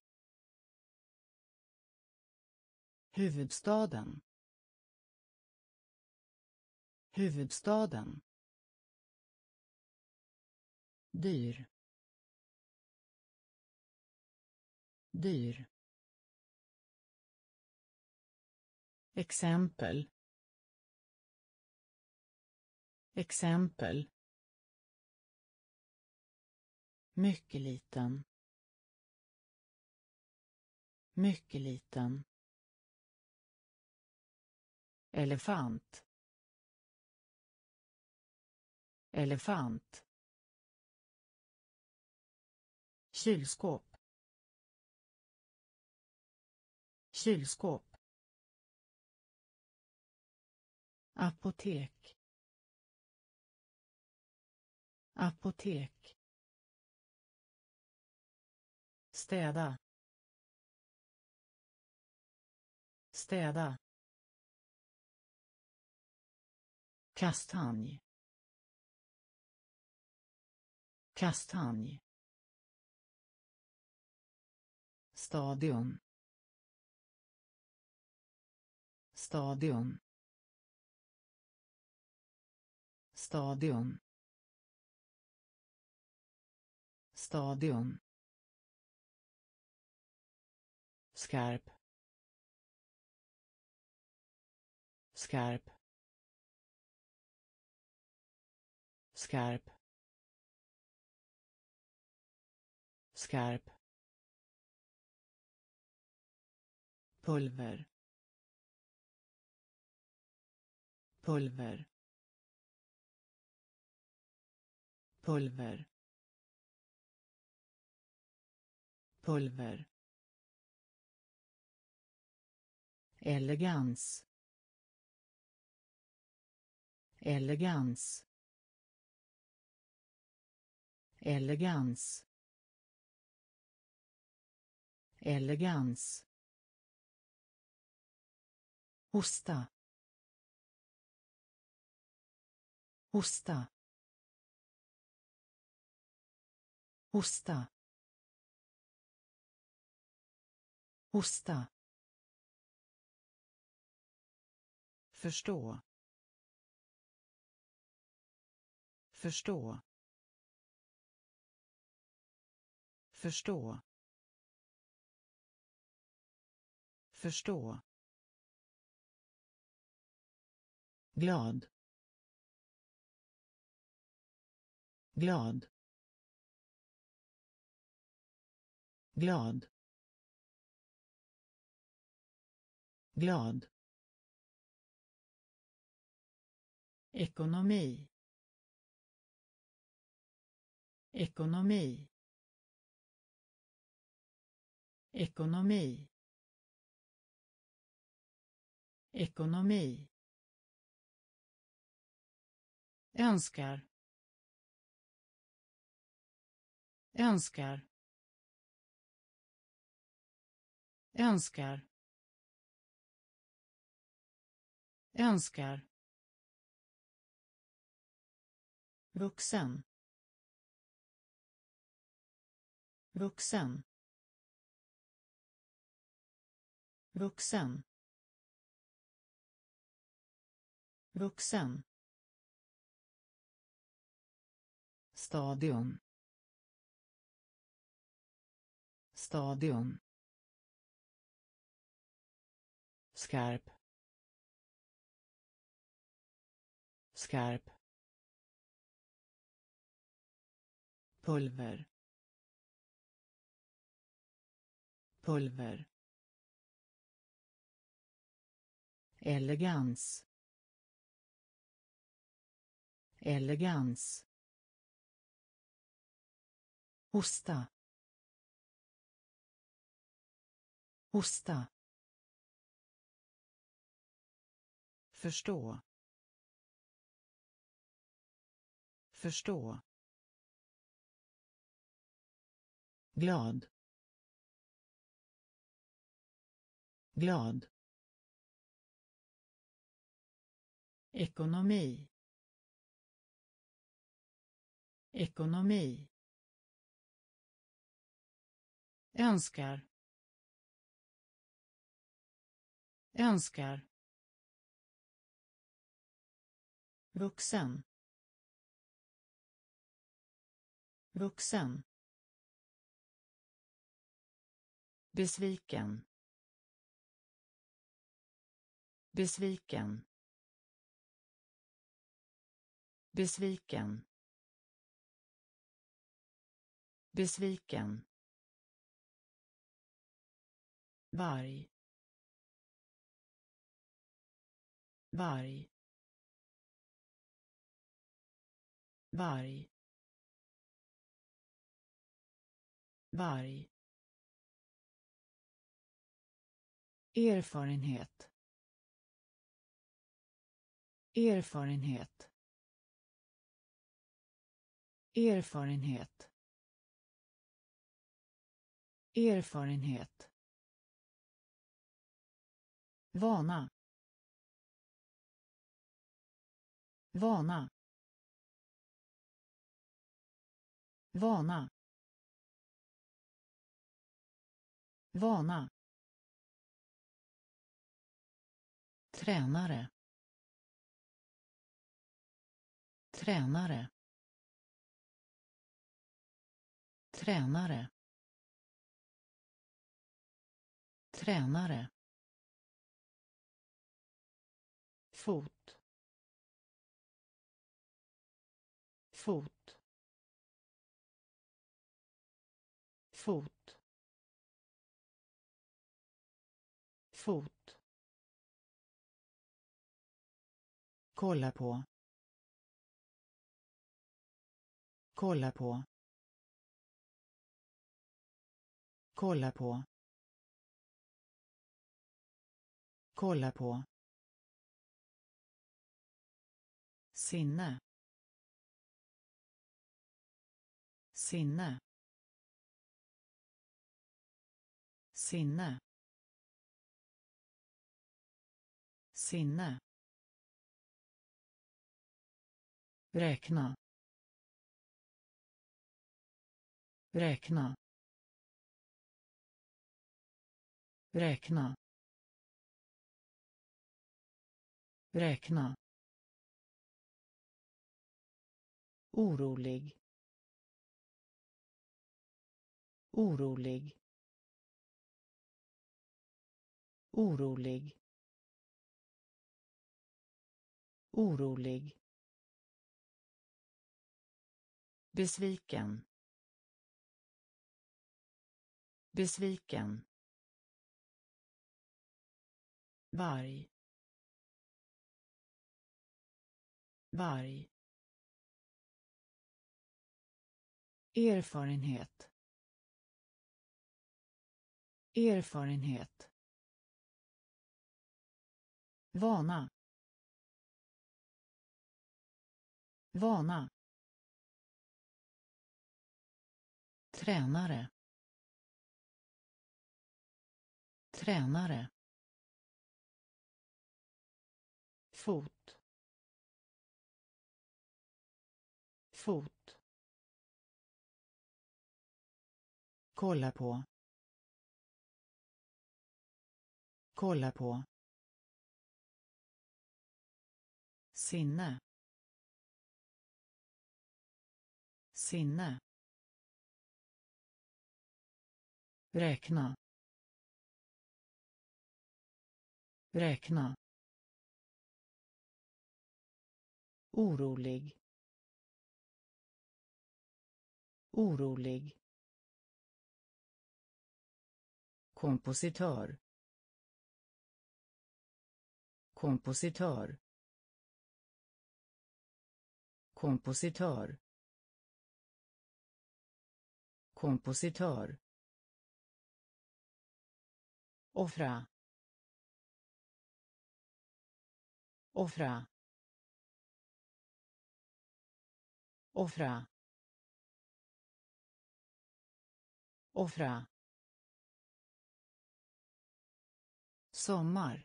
Huvudstaden. Huvudstaden. Dyr. Dyr. Exempel. Exempel mycket liten. Mycket liten. Elefant. Elefant. Kylskåp. Kylskåp. Apotek. Apotek. Städa. Städa. Kastanj. Kastanj. Stadion. Stadion. Stadion. Stadion. Skarp. Skarp. Skarp. Skarp. Pulver. Pulver. Pulver. Pulver. Elegans. Elegans. Elegans. Elegans. Hosta. Hosta. Hosta. Hosta. Förstå. Förstå. Förstå. Förstå. Glad. Glad. Glad. Glad. Ekonomi. Ekonomi. Ekonomi. Ekonomi. Önskar. Önskar. Önskar. Önskar. Vuxen. Vuxen. Vuxen. Vuxen. Stadion. Stadion. Skarp. Skarp. Pulver. Pulver. Elegans. Elegans. Hosta. Hosta. Förstå. Förstå. Glad. Glad. Ekonomi. Ekonomi. Önskar. Önskar. Vuxen. Vuxen. Besviken. Besviken. Besviken. Besviken. Varg. Varg. Varg. Varg. Erfarenhet. Erfarenhet. Erfarenhet. Erfarenhet. Vana. Vana. Vana. Vana. Tränare. Tränare. Tränare. Tränare. Fot. Fot. Fot. Fot. Kolla på. Kolla på. Kolla på. Kolla på. Sinne. Sinne. Sinne. Sinne. Räkna. Räkna. Räkna. Räkna. Orolig. Orolig. Orolig. Orolig. Besviken. Besviken. Varg. Varg. Erfarenhet. Erfarenhet. Vana. Vana. Tränare. Tränare. Fot. Fot. Kolla på. Kolla på. Sinne. Sinne. Räkna. Räkna. Orolig. Orolig. Kompositör. Kompositör. Kompositör. Kompositör offra. Offra. Offra. Offra. Sommar.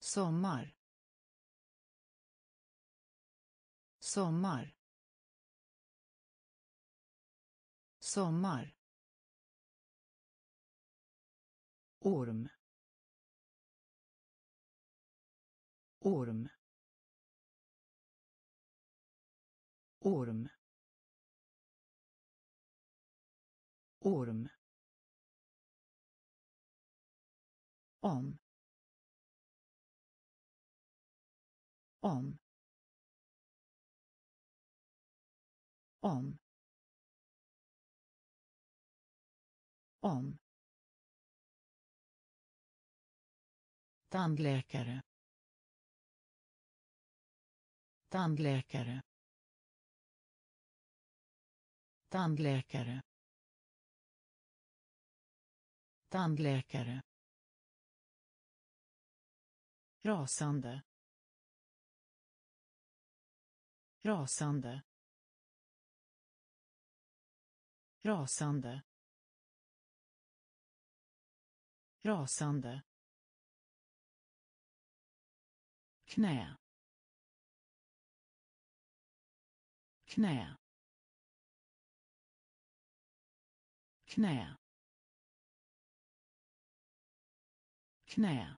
Sommar. Sommar. Sommar. Orm orm orm orm om. Om. Om. Om tandläkare. Tandläkare. Tandläkare. Tandläkare. Rasande. Rasande. Rasande. Rasande. Knä. Knä. Knä. Knä.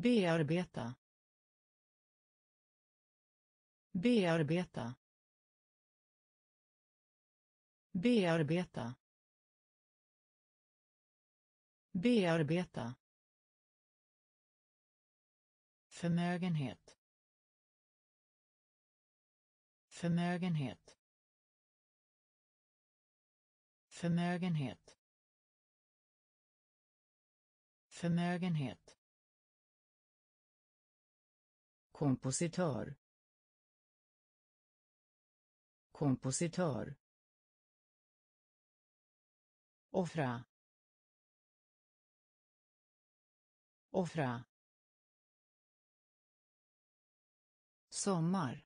Bearbeta. Bearbeta. Bearbeta. Bearbeta förmögenhet. Förmögenhet. Förmögenhet. Förmögenhet. Kompositör kompositör offra. Offra sommar.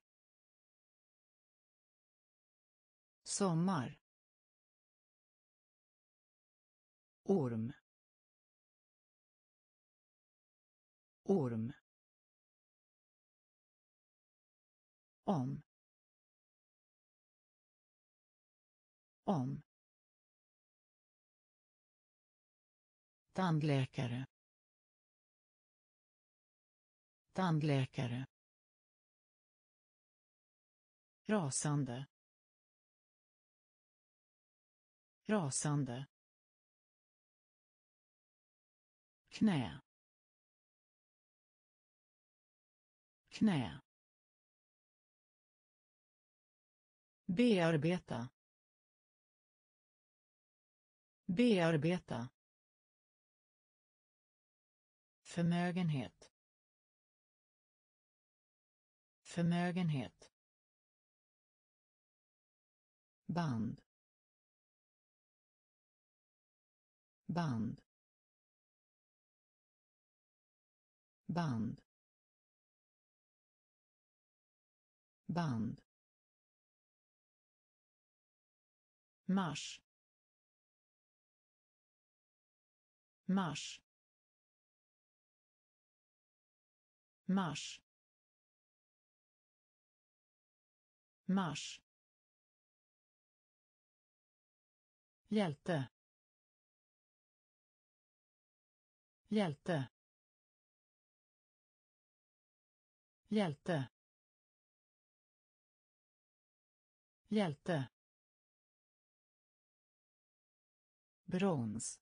Sommar. Orm. Orm. Om. Om. Tandläkare. Tandläkare rasande. Rasande. Knä. Knä. Bearbeta. Bearbeta. Förmögenhet. Förmögenhet band. Band. Band. Band. Mars mars mars mars hjälte. Hjälte. Hjälte. Hjälte. Brons.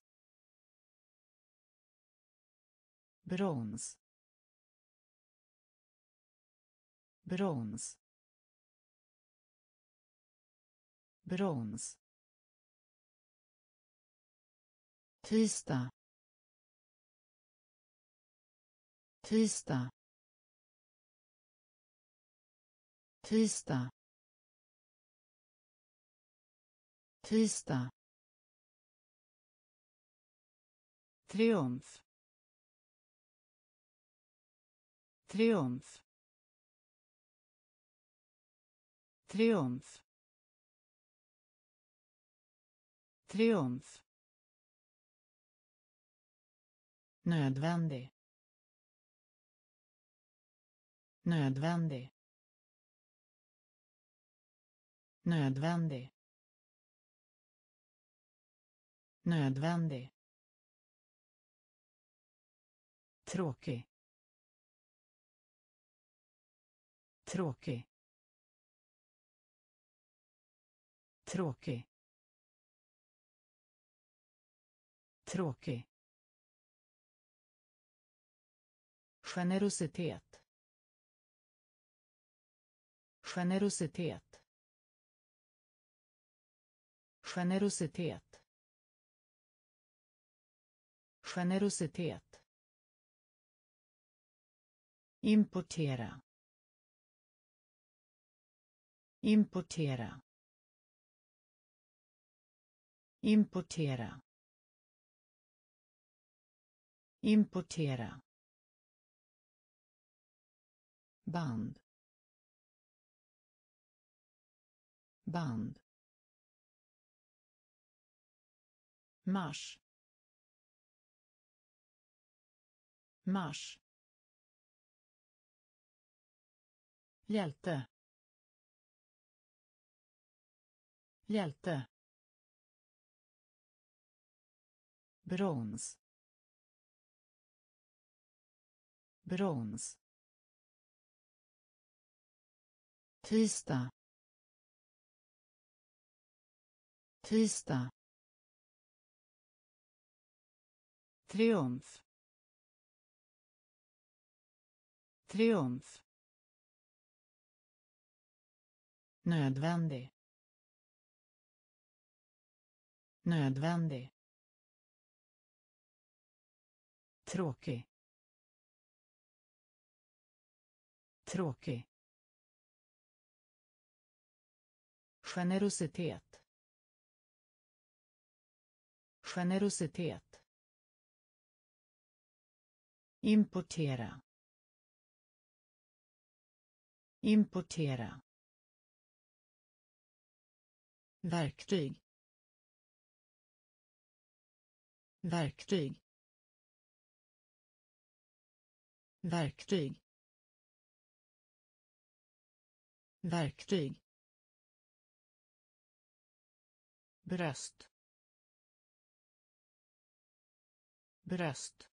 Brons. Brons. Brons. Tisdag. Tisdag. Tisdag. Tisdag. Triumf. Triumf. Triumf. Triumf. Nödvändig. Nödvändig. Nödvändig. Nödvändig. Tråkig. Tråkig. Tråkig. Tråkig. Generositet. Generositet. Generositet. Generositet. Importera. Importera. Importera. Importera band. Band. Mars. Mars. Hjälte. Hjälte. Brons. Brons. Tisdag. Tisdag. Triumf. Triumf. Nödvändig. Nödvändig. Tråkig. Tråkig. Generositet. Generositet. Importera. Importera. Verktyg. Verktyg. Verktyg. Verktyg. Bröst. Bröst.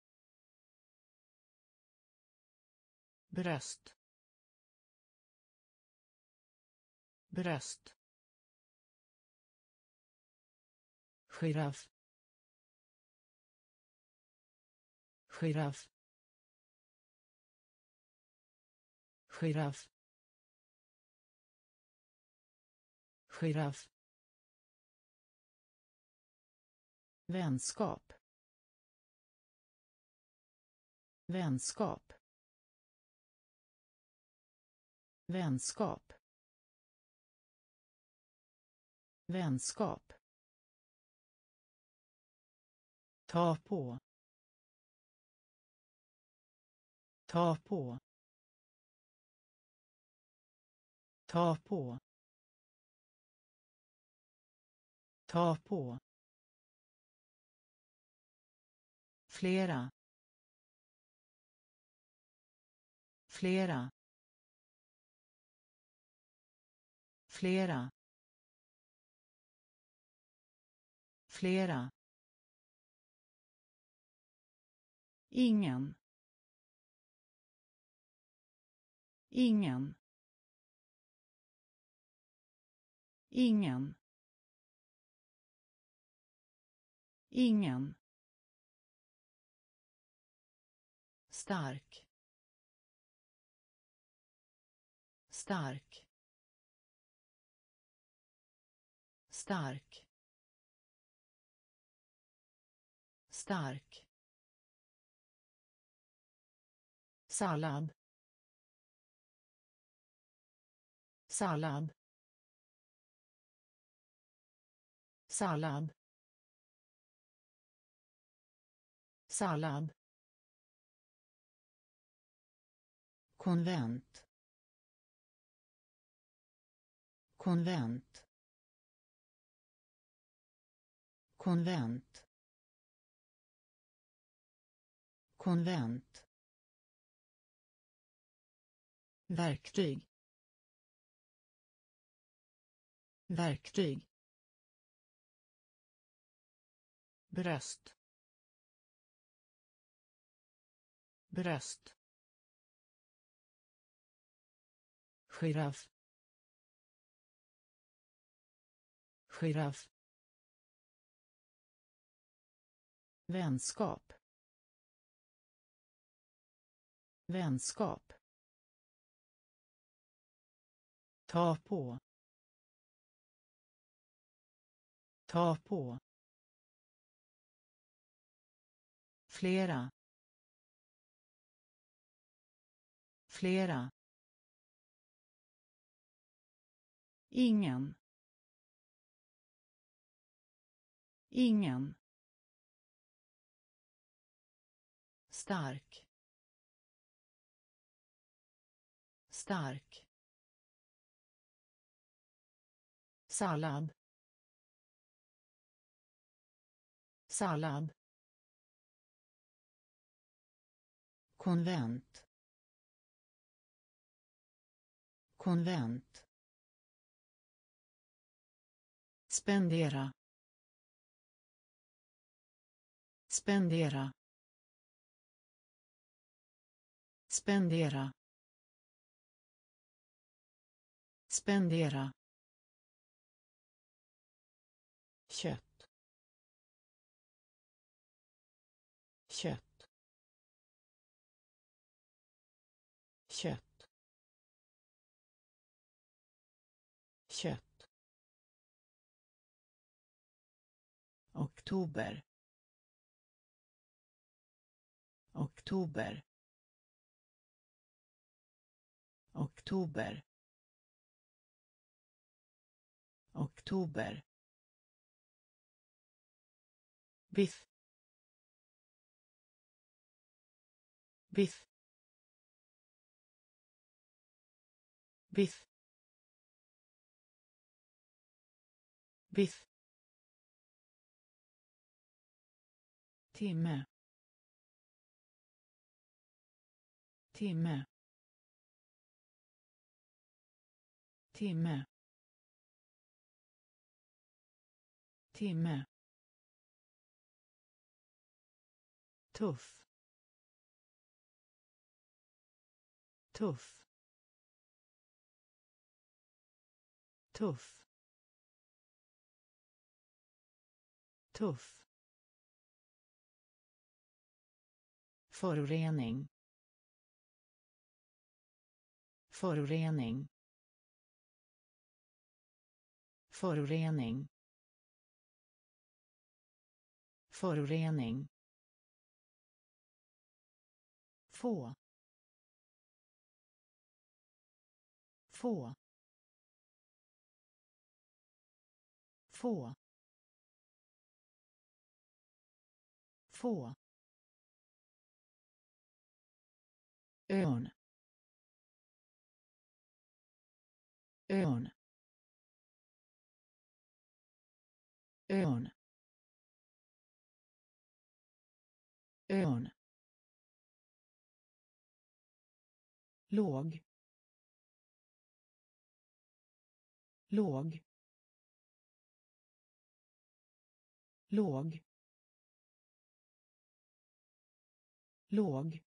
Bröst. Bröst. Giraff. Giraff. Giraff. Giraff. Vänskap. Vänskap. Vänskap. Vänskap. Ta på. Ta på. Ta på. Ta på. Flera. Flera. Flera. Flera. Ingen. Ingen. Ingen. Ingen. Stark. Stark. Stark. Stark. Sallad sallad sallad sallad konvent. Konvent. Konvent. Konvent. Verktyg. Verktyg. Bröst. Bröst. Giraff giraff vänskap. Vänskap. Ta på. Ta på. Flera. Flera. Ingen. Ingen. Stark. Stark. Sallad. Sallad. Konvent. Konvent. Spendera. Spendera. Spendera. Spendera. Kött. Kött. Kött. Oktober. Oktober. Oktober. Oktober. Biff biff biff biff timme. Timme. Timme. Timme. Tuff. Tuff. Tuff. Tuff. Förorening. Förorening. Förorening. Förorening. Få. Få. Få. Få. Ön ön ön ön låg. Låg. Låg. Låg.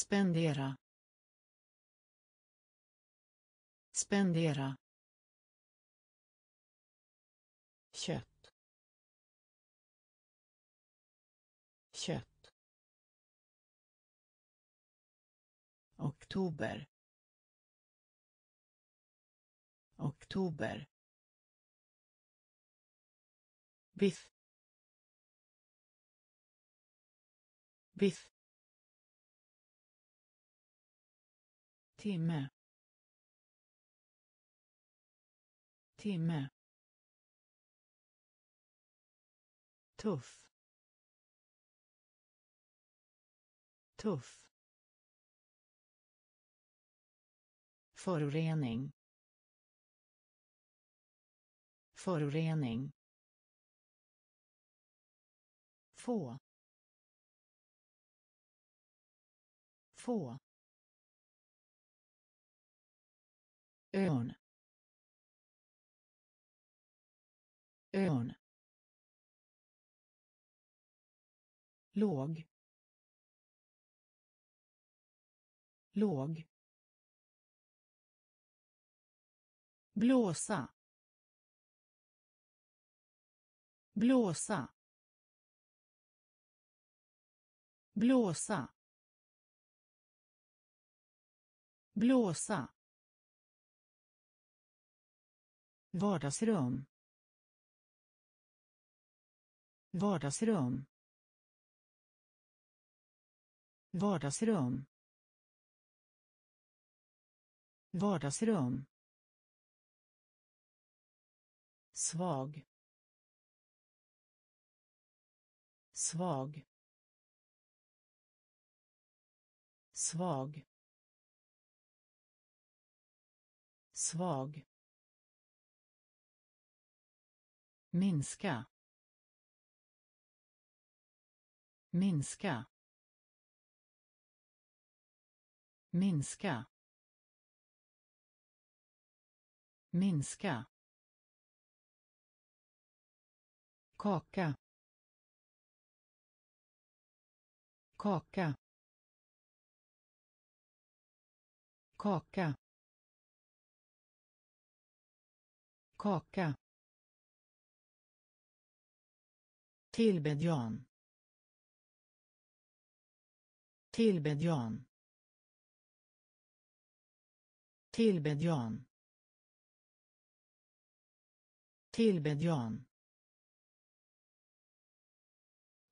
Spendera. Spendera. Kött. Kött. Oktober. Oktober. Biff. Biff. Timme. Timme. Tuff. Tuff. Förorening. Förorening. Få. Få. Ön ön låg. Låg. Blåsa. Blåsa. Blåsa. Blåsa. Vardagsrum. Vardagsrum. Vardagsrum. Vardagsrum. Svag. Svag. Svag. Svag. Minska minska minska minska. Kaka kaka. Kaka kaka. Tillbedjan. Tillbedjan. Tillbedjan. Tillbedjan.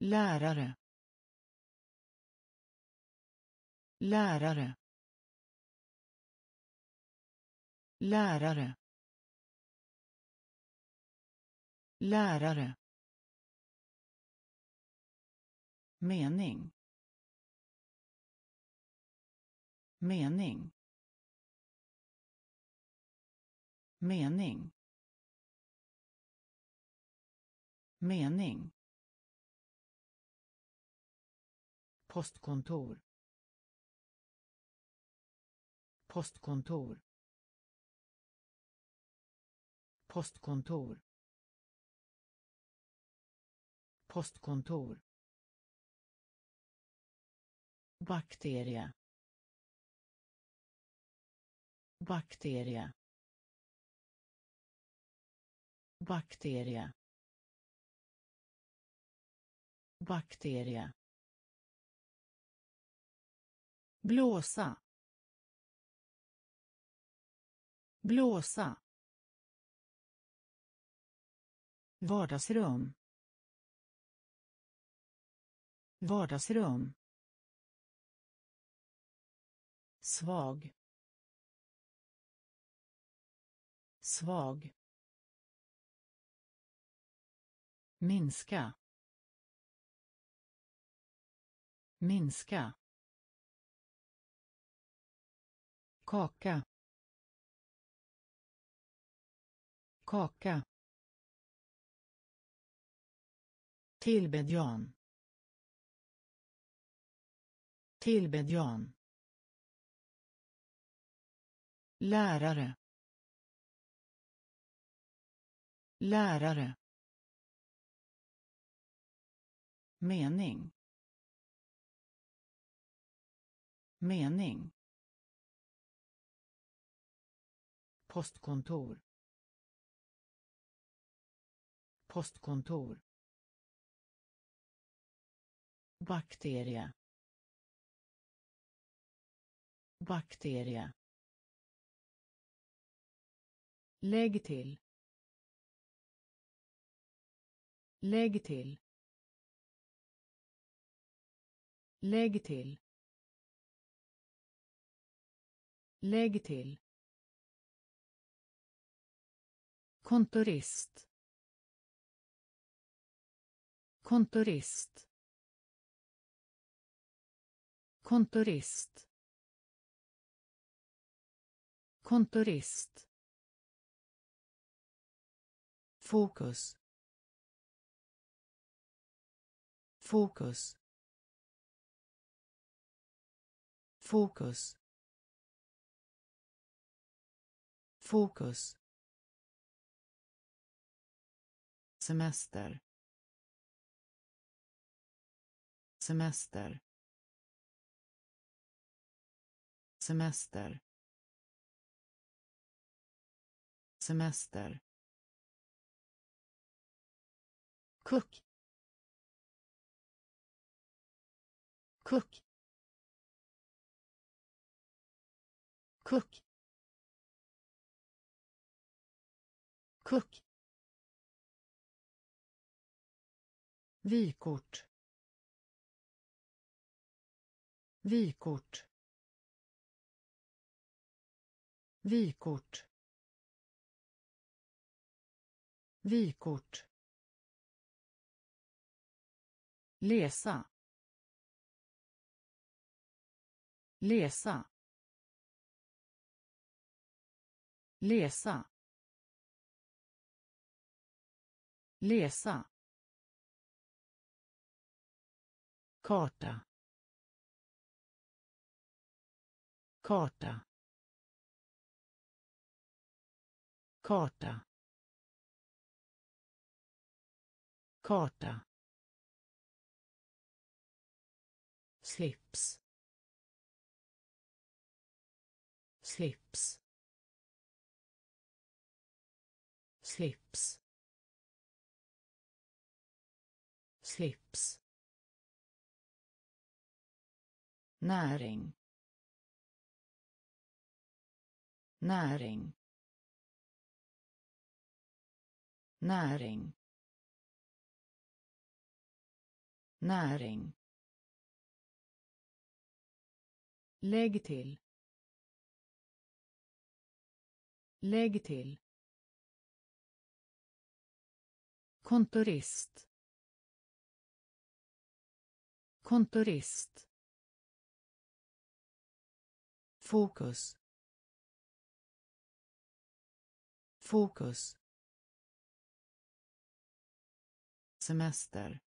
Lärare. Lärare. Lärare. Lärare. Mening. Mening. Mening. Mening. Postkontor. Postkontor. Postkontor. Postkontor bakterie. Bakterie. Bakterie. Bakterie. Blåsa. Blåsa. Vardagsrum. Vardagsrum. Svag. Svag. Minska. Minska. Kaka. Kaka. Tillbedjan. Tillbedjan lärare. Lärare. Mening. Mening. Postkontor. Postkontor. Bakterie. Bakterie lägg till. Lägg till. Lägg till. Lägg till. Kontorist. Kontorist. Kontorist. Kontorist. Fokus. Fokus. Fokus. Fokus. Semester. Semester. Semester. Semester. Cook cook cook cook Vykort. Vykort. Vykort. Vykort. Läsa. Läsa. Läsa. Läsa. karta karta karta karta slips. Slips. Slips. Slips. Näring. Näring. Näring. Näring lägg till. Lägg till. Kontorist. Kontorist. Fokus. Fokus. Semester.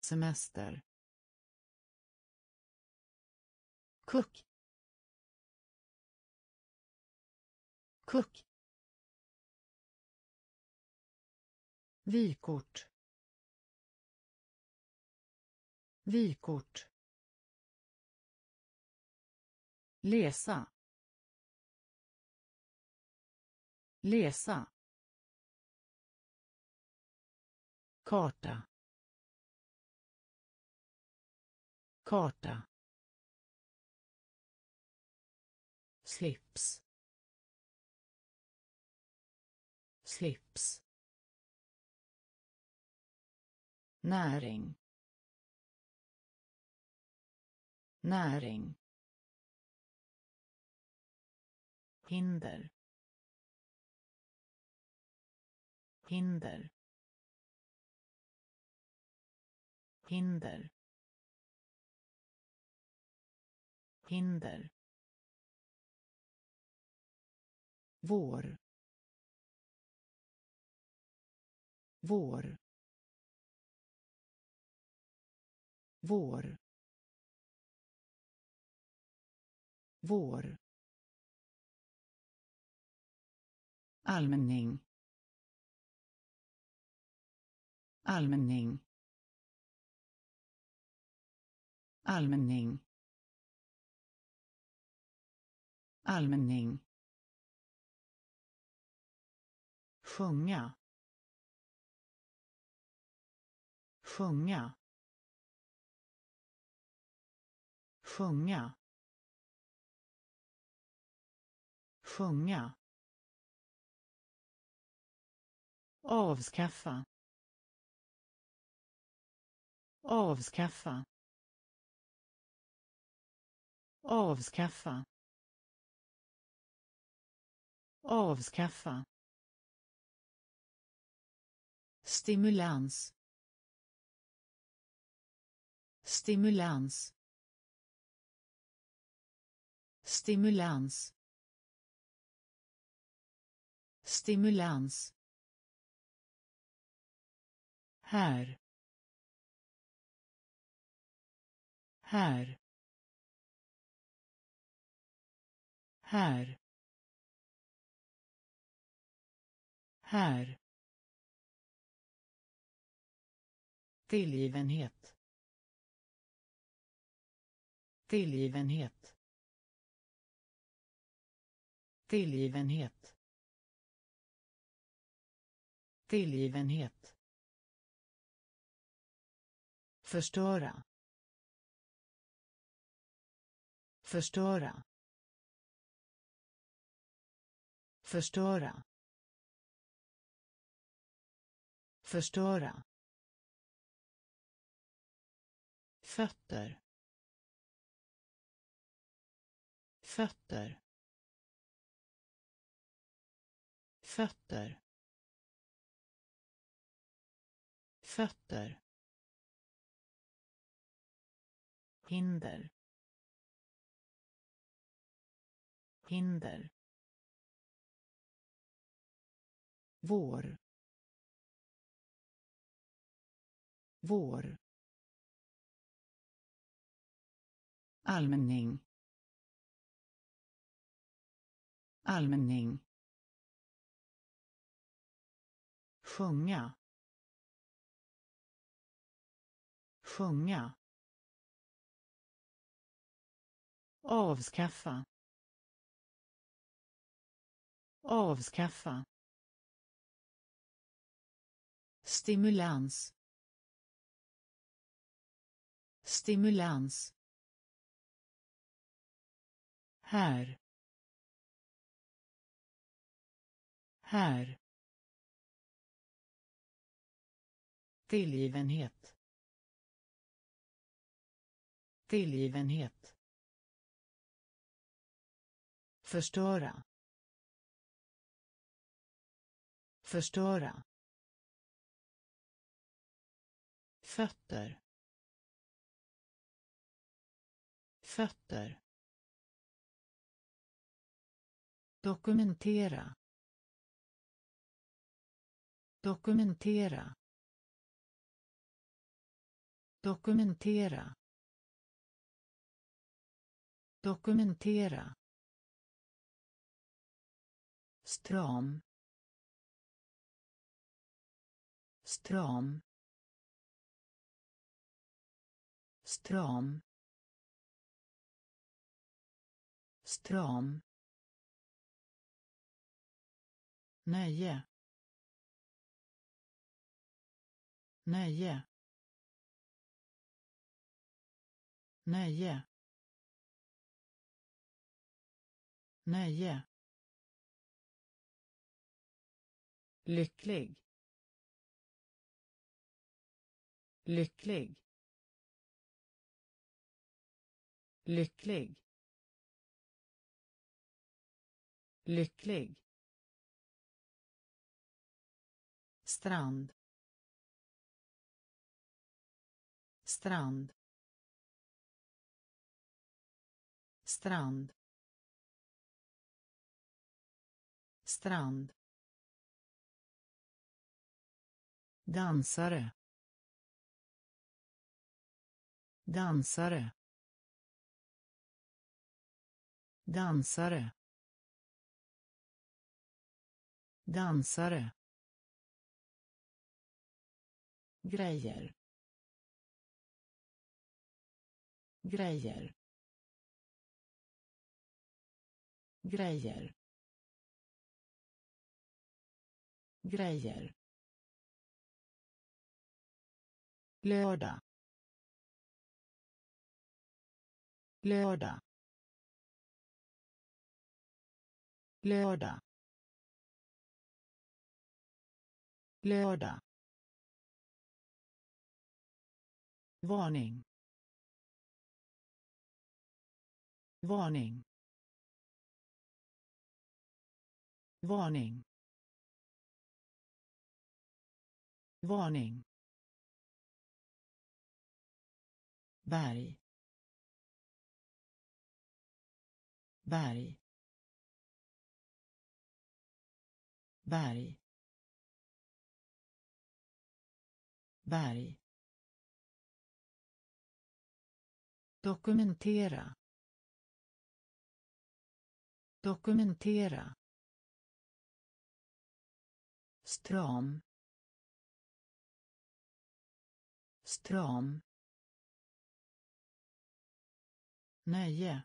Semester. Cook. Cook. Vykort. Vykort. Läsa. Läsa. Karta. Karta. Slips. Slips. Näring. Näring. Hinder. Hinder. Hinder. Hinder vår. Vår. Vår. Vår. Allmänning. Allmänning. Allmänning. Allmänning. Sjunga. Sjunga. Sjunga. Sjunga. Avskaffa. Avskaffa. Avskaffa. Avskaffa stimulans. Stimulans. Stimulans. Stimulans. Här. Här. Här. Här. Tillgivenhet. Tillgivenhet. Tillgivenhet. Tillgivenhet. Förstöra. Förstöra. Förstöra. Förstöra. Fötter. Fötter. Fötter. Fötter. Hinder. Hinder. Vår. Vår. Allmänning. Allmänning. Sjunga. Sjunga. Avskaffa. Avskaffa. Stimulans. Stimulans här. Här. Tillgivenhet. Tillgivenhet. Förstöra. Förstöra. Fötter. Fötter. Dokumentera. Dokumentera. Dokumentera. Dokumentera. Stram. Stram. Stram. Stram. Nöje. Nöje. Nöje. Nöje. Lycklig. Lycklig. Lycklig. Lycklig. Strand. Strand. Strand. Strand. Dansare. Dansare. Dansare. Dansare. Grejer. Grejer. Grejer. Grejer. Lördag. Lördag. Lördag. Lördag. Varning. Varning. Varning. Varning. Berg. Berg. Berg. Berg dokumentera. Dokumentera. Stram. Stram. Nöje.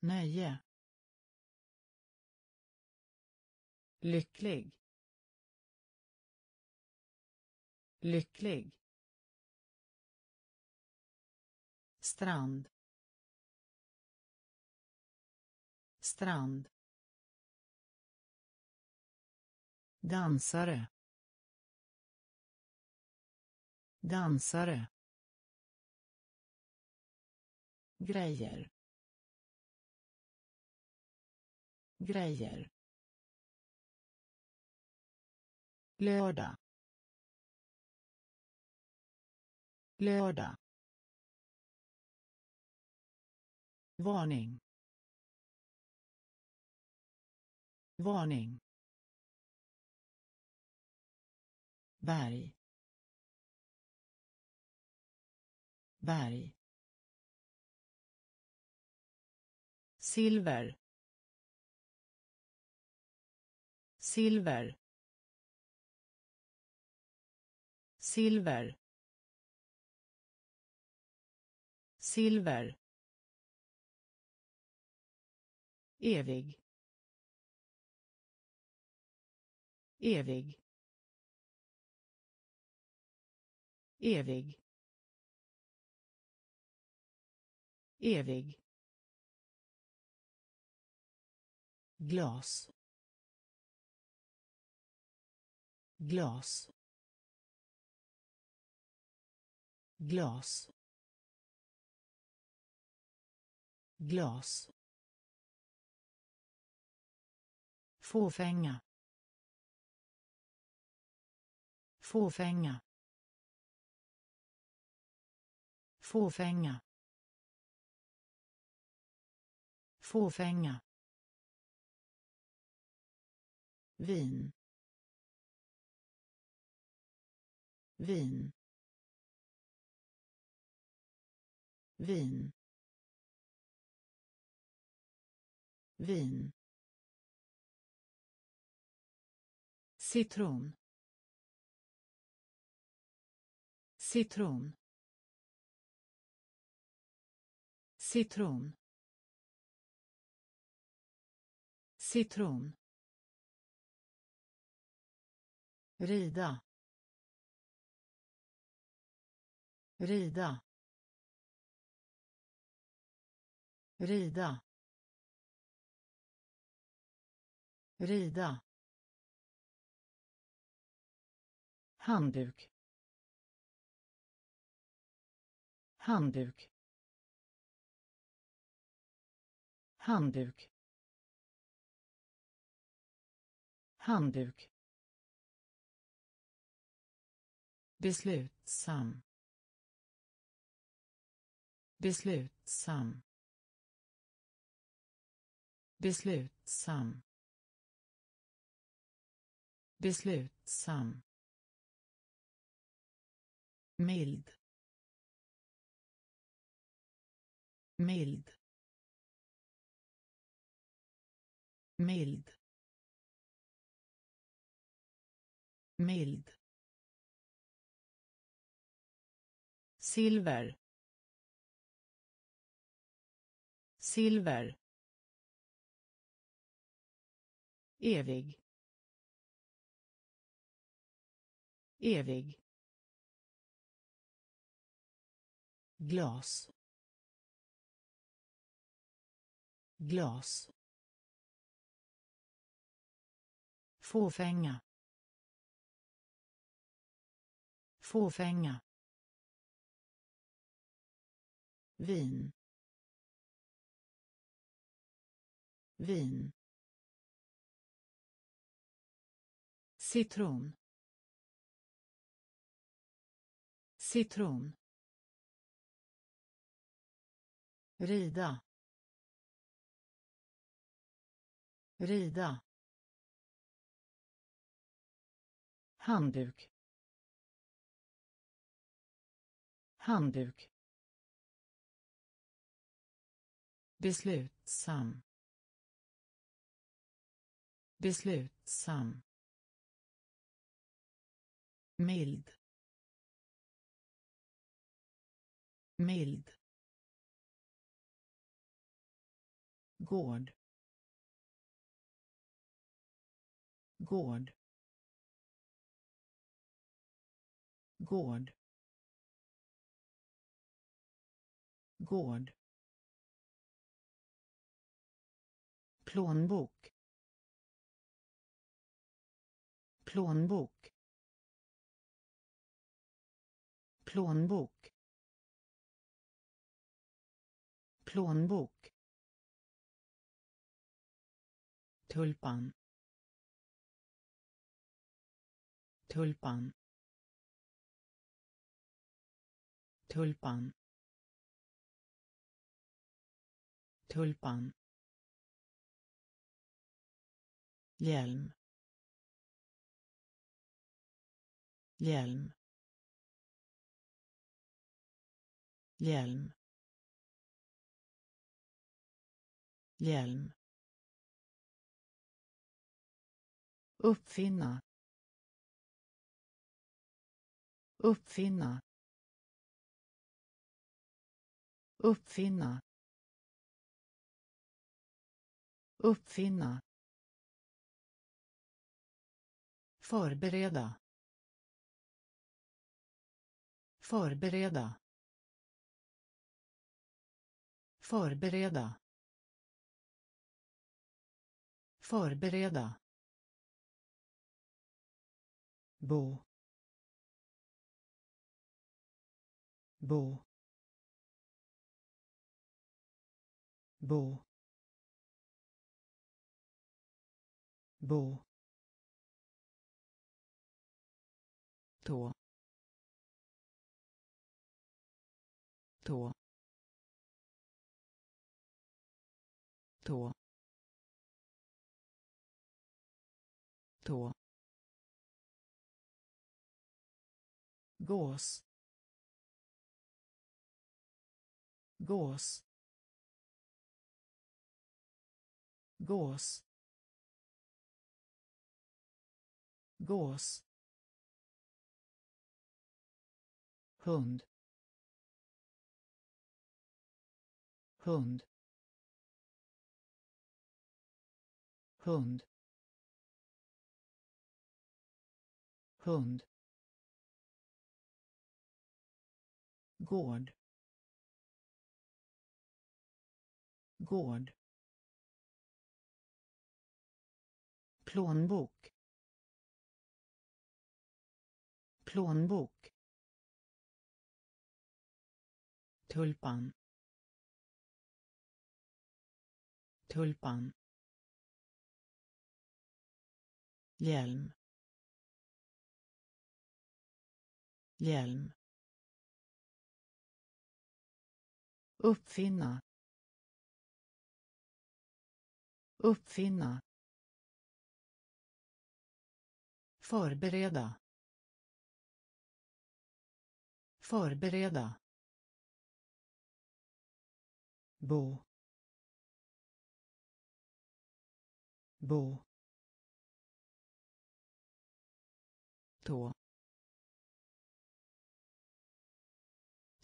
Nöje. Lycklig. Lycklig. Strand. Strand. Dansare. Dansare. Grejer. Grejer. Lördag. Lördag. Varning. Varning. Berg. Berg. Silver. Silver. Silver. Silver. Evig. Evig. Evig. Evig. Glas. Glas. Glas. Glas. Fåfänga. Fåfänga. Fåfänga. Fåfänga. Vin. Vin. Vin. Vin. Citron. Citron. Citron. Citron. Rida. Rida. Rida. Rida. Handduk handduk handduk handduk beslutsam. Beslutsam. Beslutsam. Beslutsam mild mild mild mild. Silver silver. Evig evig. Glas. Glas. Fåfänga. Fåfänga. Vin. Vin. Citron. Citron. Rida. Rida. Handduk. Handduk. Beslutsam. Beslutsam. Mild. Mild. Gård. Gård. Gård. Gård. Plånbok. Plånbok. Plånbok. Plånbok. Tulpan tulpan tulpan tulpan hjälm hjälm hjälm hjälm. Uppfinna. Uppfinna. Uppfinna. Uppfinna. Förbereda. Förbereda. Förbereda. Förbereda bo bo bo bo. Tå tå tå tå gås. Gås. Gås. Gås. Hund. Hund. Hund. Hund gård. Gård. Plånbok. Plånbok. Tulpan. Tulpan. Hjälm. Hjälm. Uppfinna. Uppfinna. Förbereda. Förbereda. Bo. Bo. Tå.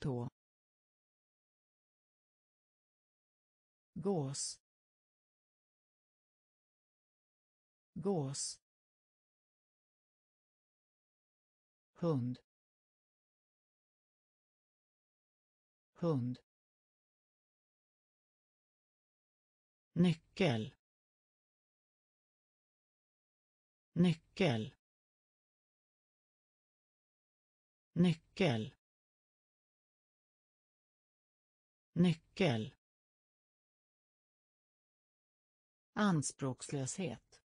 Tå. Gås. Gås. Hund. Hund. Nyckel. Nyckel. Nyckel. Nyckel. Anspråkslöshet.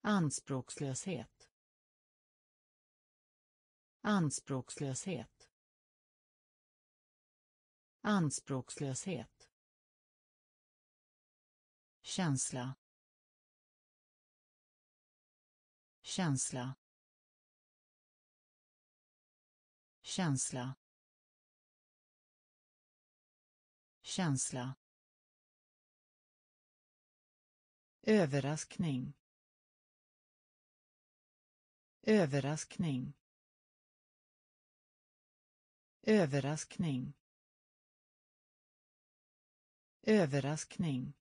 Anspråkslöshet. Anspråkslöshet. Anspråkslöshet. Känsla. Känsla. Känsla. Känsla. Överraskning. Överraskning. Överraskning. Överraskning.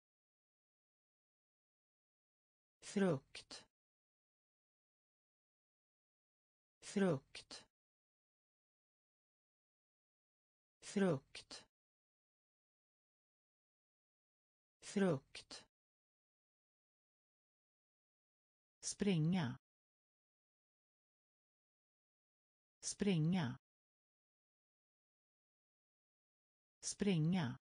Frukt. Frukt. Frukt. Frukt. Springa. Springa. Springa.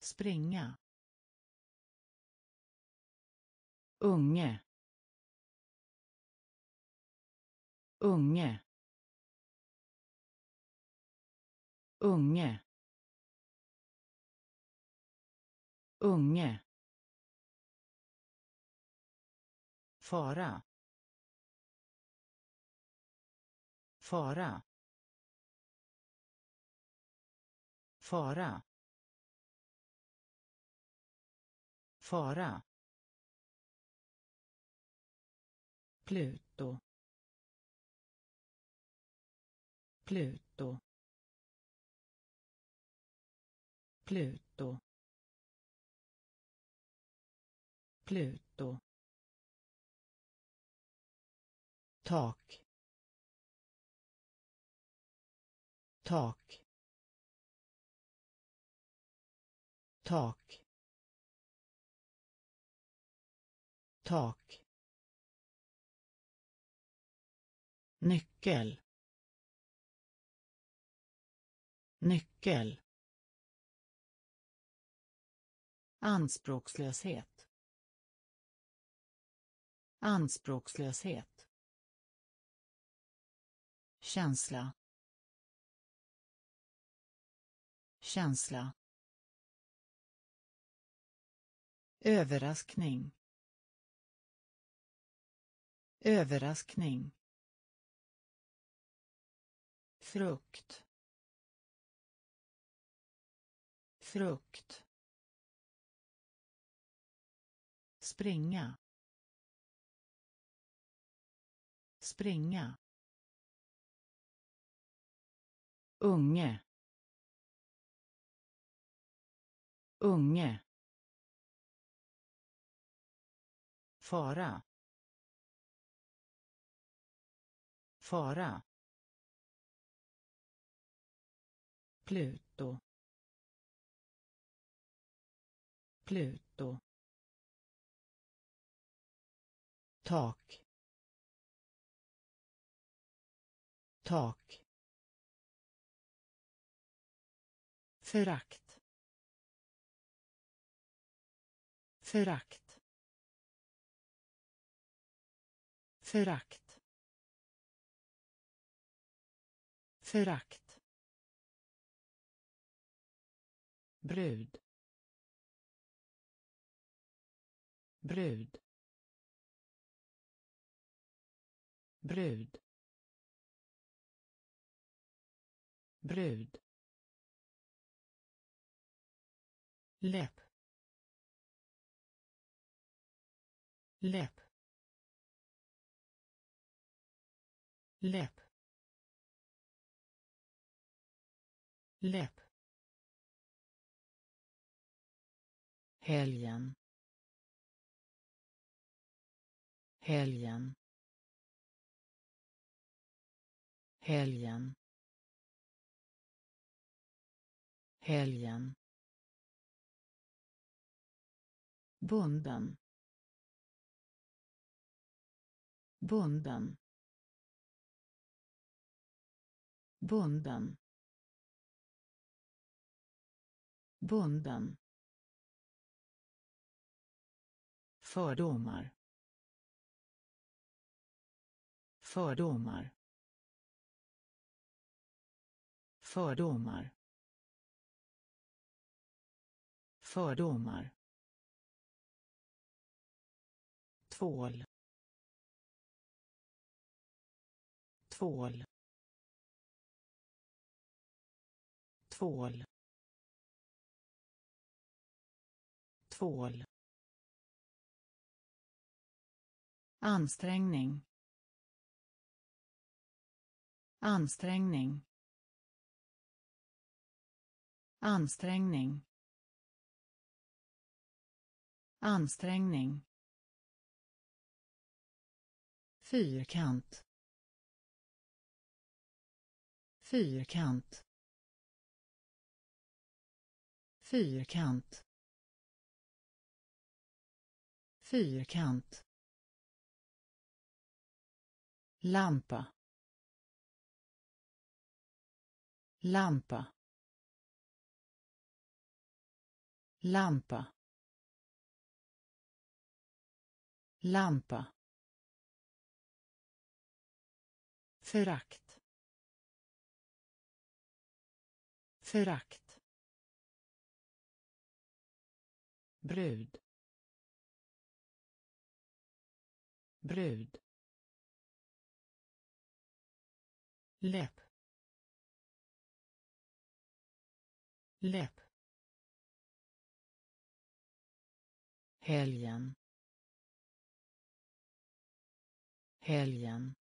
Springa. Unge. Unge. Unge. Unge. Fara. Fara. Fara. Fara. Pluto. Pluto. Pluto. Pluto. Tak. Tak. Tak. Tak. Nyckel. Nyckel. Anspråkslöshet. Anspråkslöshet känsla. Känsla. Överraskning. Överraskning. Frukt. Frukt. Springa. Springa. Unge. Unge. Fara. Fara. Pluto. Pluto. Tak. Tak. Förakt. Förakt. Förakt. Förakt. Brud. Brud. Brud. Brud. Läpp. Läpp. Läpp. Läpp. Helgen. Helgen. Helgen. Helgen. Bunden. Bunden. Bunden. Bunden. Fördomar. Fördomar. Fördomar. Fördomar. Tvål. Tvål. Tvål. Tvål. Ansträngning. Ansträngning. Ansträngning. Ansträngning fyrkant. Fyrkant. Fyrkant. Fyrkant. Lampa. Lampa. Lampa. Lampa. Förakt. Förakt. Brud. Brud. Läpp. Läpp. Helgen. Helgen.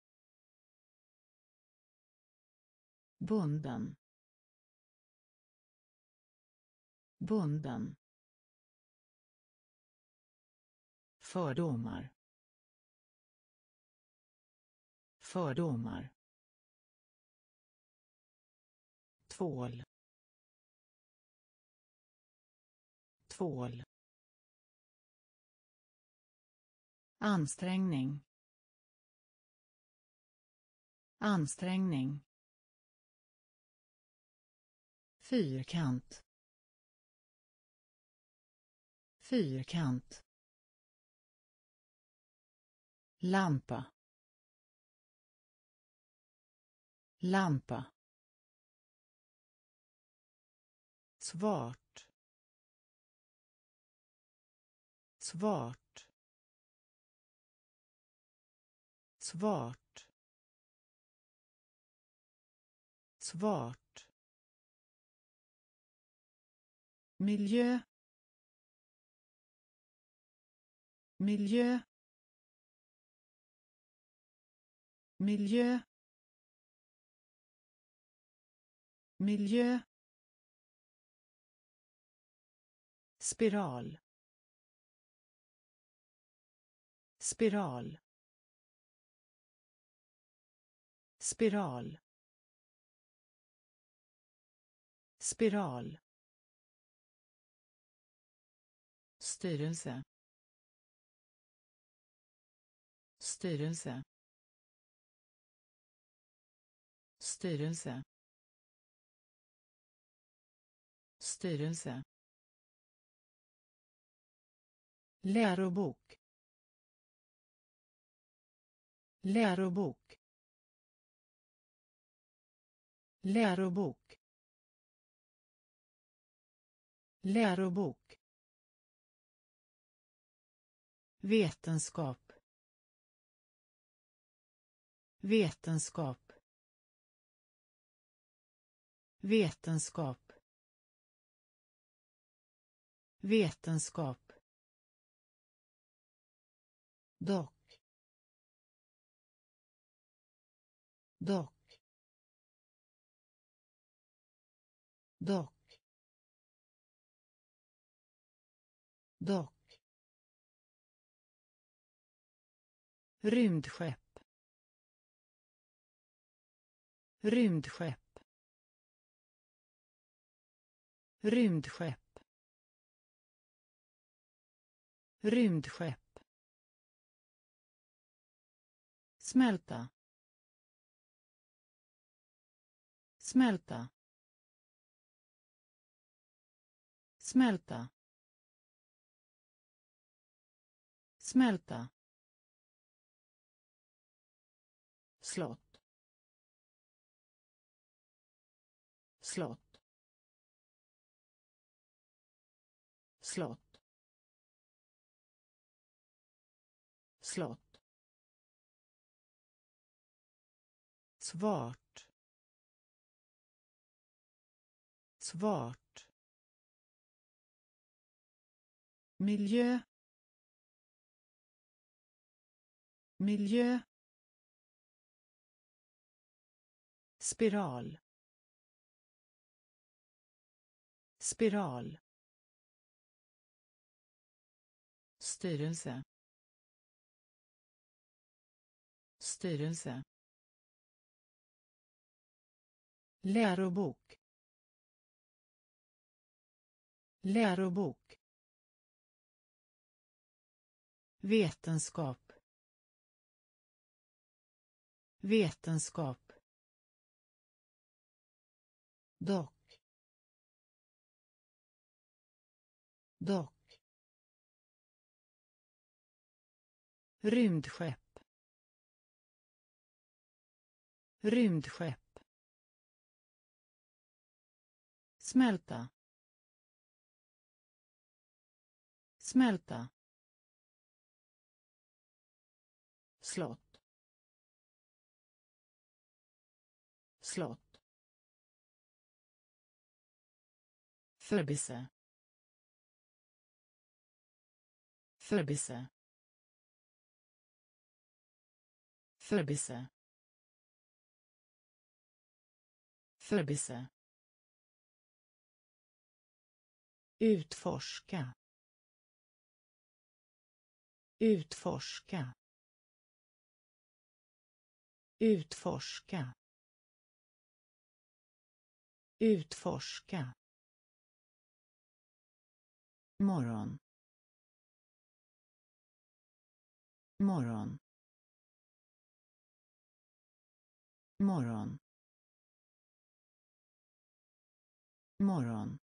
Bunden. Bunden. Fördomar. Fördomar. Tvål. Tvål. Ansträngning. Ansträngning fyrkant. Fyrkant. Lampa. Lampa. Svart. Svart. Svart. Svart. Miljö. Miljö. Miljö. Miljö. Spiral. Spiral. Spiral. Spiral. Styrelse. Styrelse. Styrelse. Styrelse. Lärobok. Lärobok. Lärobok. Lärobok. Vetenskap. Vetenskap. Vetenskap. Vetenskap. Dock. Dock. Dock. Dock. Rymdskepp. Rymdskepp. Rymdskepp. Rymdskepp. Smälta. Smälta. Smälta. Smälta. Slott. Slott. Slott. Slott. Svart. Svart. Miljö. Miljö. Spiral. Spiral. Styrelse. Styrelse. Lärobok. Lärobok. Vetenskap. Vetenskap dock. Dock. Rymdskepp. Rymdskepp. Smälta. Smälta. Slott. Slott. Förbise förbise förbise förbise Utforska. Utforska. Utforska. Utforska morgon. Morgon. Morgon. Morgon.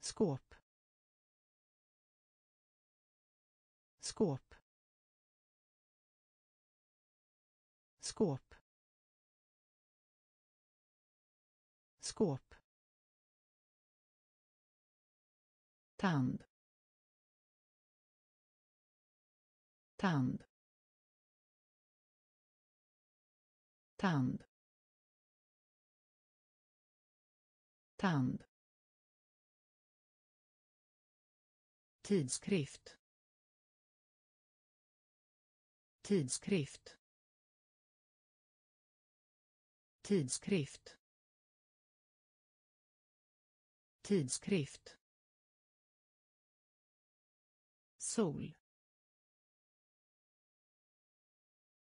Skåp. Skåp. Skåp. Skåp. Tand. Tand. Tand. Tand. Tidskrift. Tidskrift. Tidskrift. Tidskrift. Sol.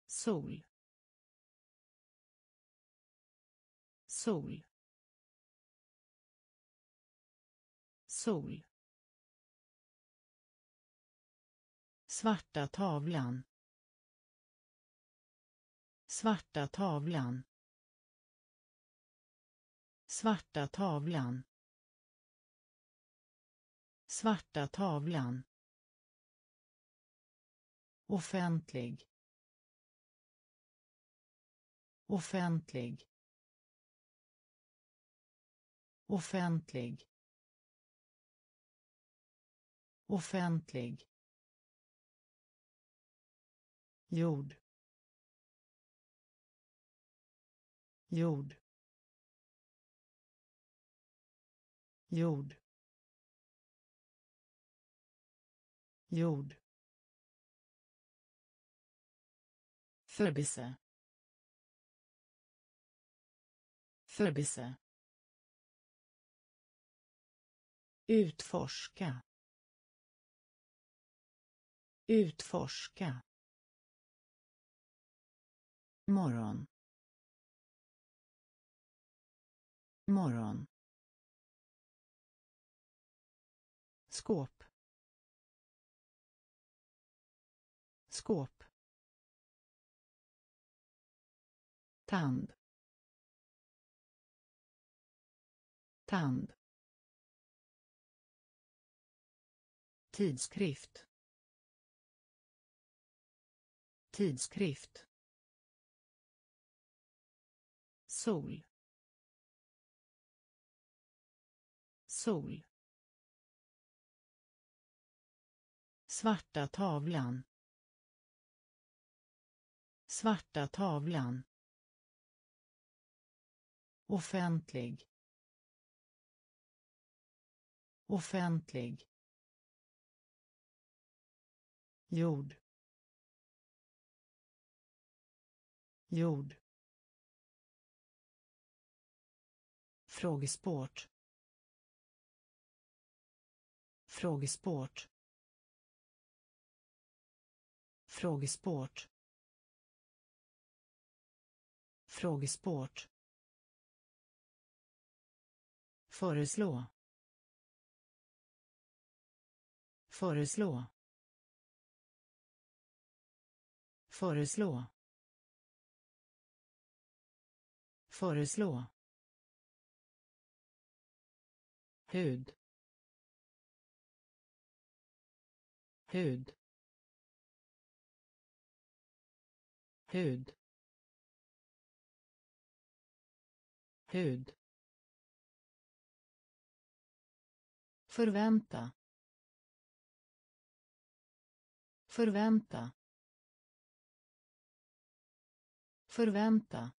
Sol. Sol. Sol. Svarta tavlan. Svarta tavlan. Svarta tavlan. Svarta tavlan offentlig. Offentlig. Offentlig. Offentlig. Jord. Jord. Jord. Jord. Förbise. Förbise. Utforska. Utforska. Morgon. Morgon. skåp skåp tand. Tand. Tidskrift. Tidskrift. Sol. Sol. Svarta tavlan. Svarta tavlan offentlig. Offentlig. Jord. Jord. Frågesport. Frågesport. Frågesport. Frågesport. Föreslå. Föreslå. Föreslå. Föreslå. hud hud hud hud Förvänta. Förvänta. Förvänta.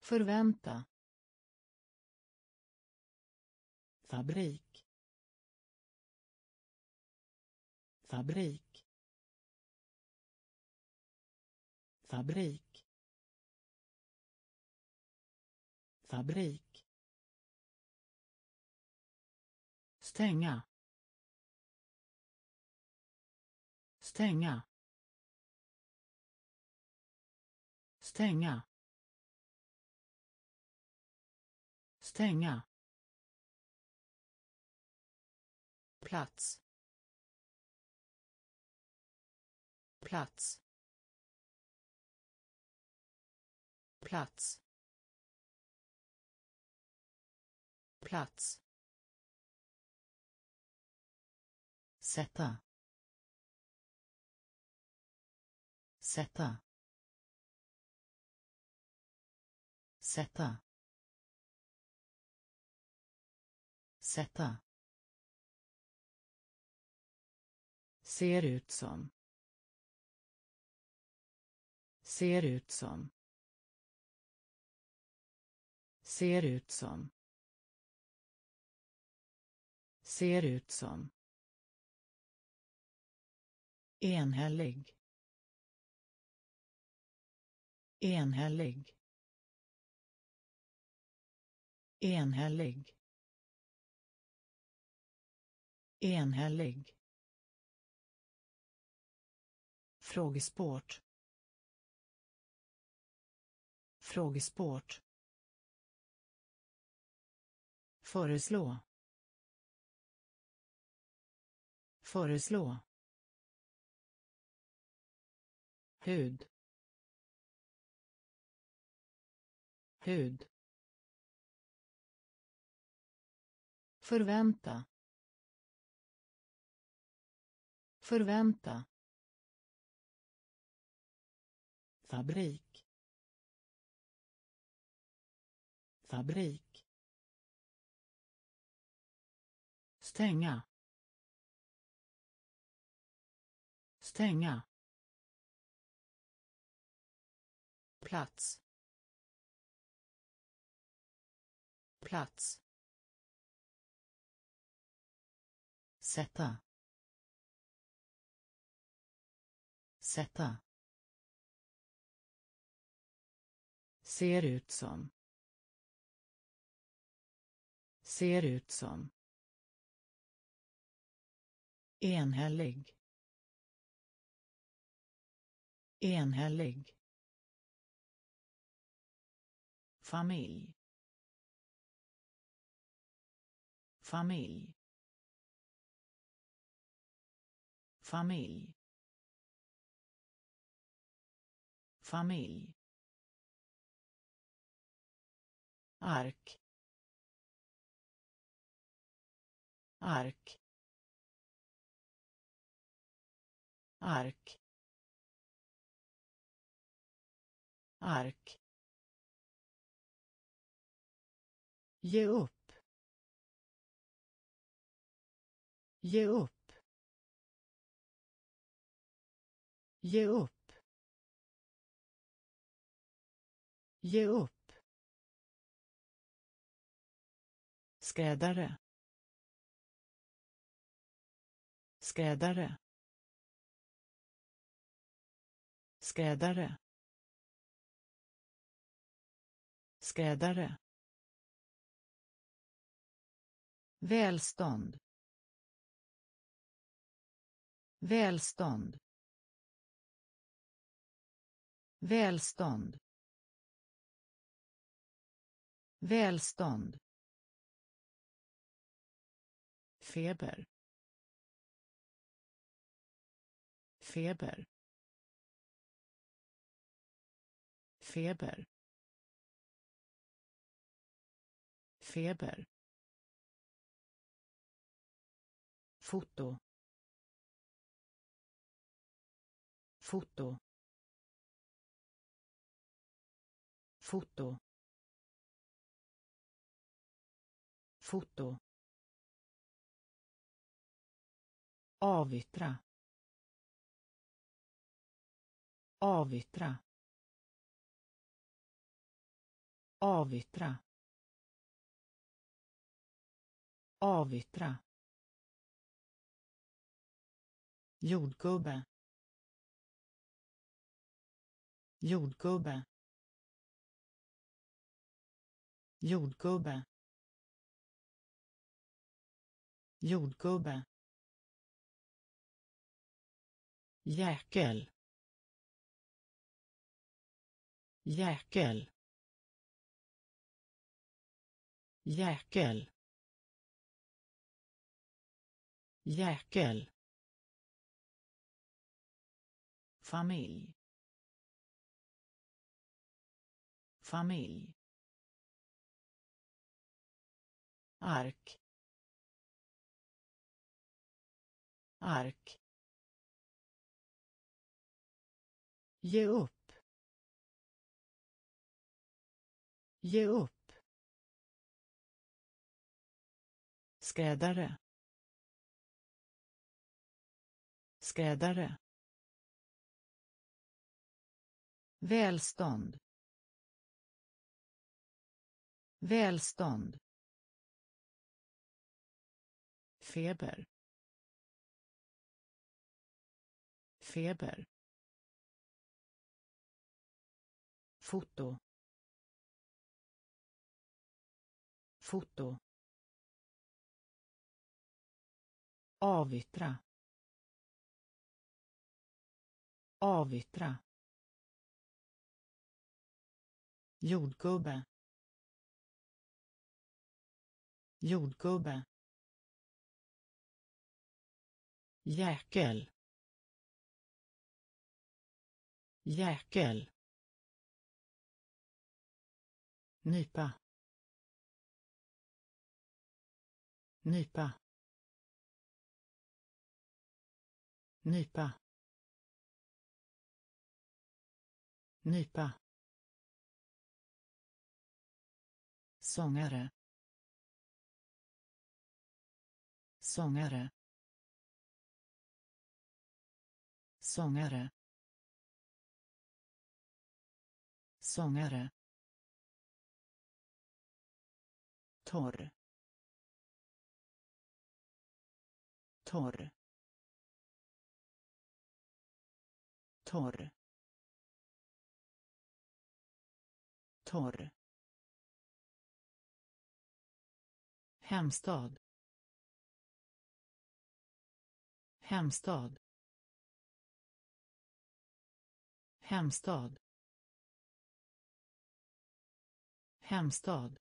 Förvänta. Fabrik. Fabrik. Fabrik. Fabrik. Stänga. Stänga. Stänga. Stänga. Plats. Plats. Plats. Plats. Sätta. Sätta. Sätta. Sätta. Ser ut som. Ser ut som. Ser ut som. Ser ut som enhällig. Enhällig. Enhällig. Enhällig. Frågesport. Frågesport. Föreslå. Föreslå. Hud. Hud. Förvänta. Förvänta. Fabrik. Fabrik. Stänga. Stänga. Plats. Plats. Sätta. Sätta. Ser ut som. Ser ut som. Enhällig. Enhällig. Familj. Familj. Familj. Familj. Ark. Ark. Ark. Ark. Ge upp. Ge upp. Ge upp. Ge upp. Skräddare. Skräddare. Skräddare. Skräddare. Välstånd. Välstånd. Välstånd. Välstånd. Feber. Feber. Feber. Feber. Foto foto foto foto avyttra avyttra avyttra avyttra jordgubbe. Jordgubbe. Jordgubbe. Jordgubbe. Jäkel. Jäkel. Jäkel. Jäkel. Familj. Familj. Ark. Ark. Ge upp. Ge upp. Skräddare. Skräddare. Välstånd. Välstånd. Feber. Feber. Foto. Foto. Avyttra. Avyttra. Jordgubbe. Jordgubbe. Jäkel. Jäkel. Nypa. Nypa. Nypa. Nypa. Sångare. Sångare. Sångare. Sångare. Torr. Torr. Torr. Torr. Hemstad. Hemstad. Hemstad. Hemstad.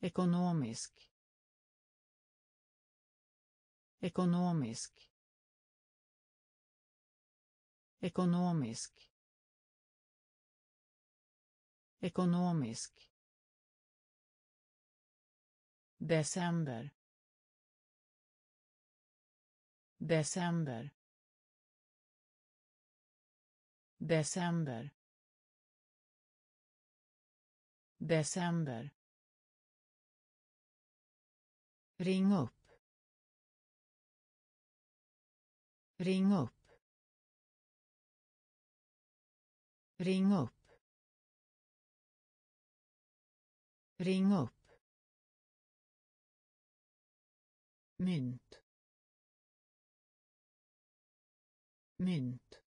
Ekonomisk. Ekonomisk. Ekonomisk. Ekonomisk. December. December. December. December. Ring upp. Ring upp. Ring upp. Ring upp. Mynt. Mynt.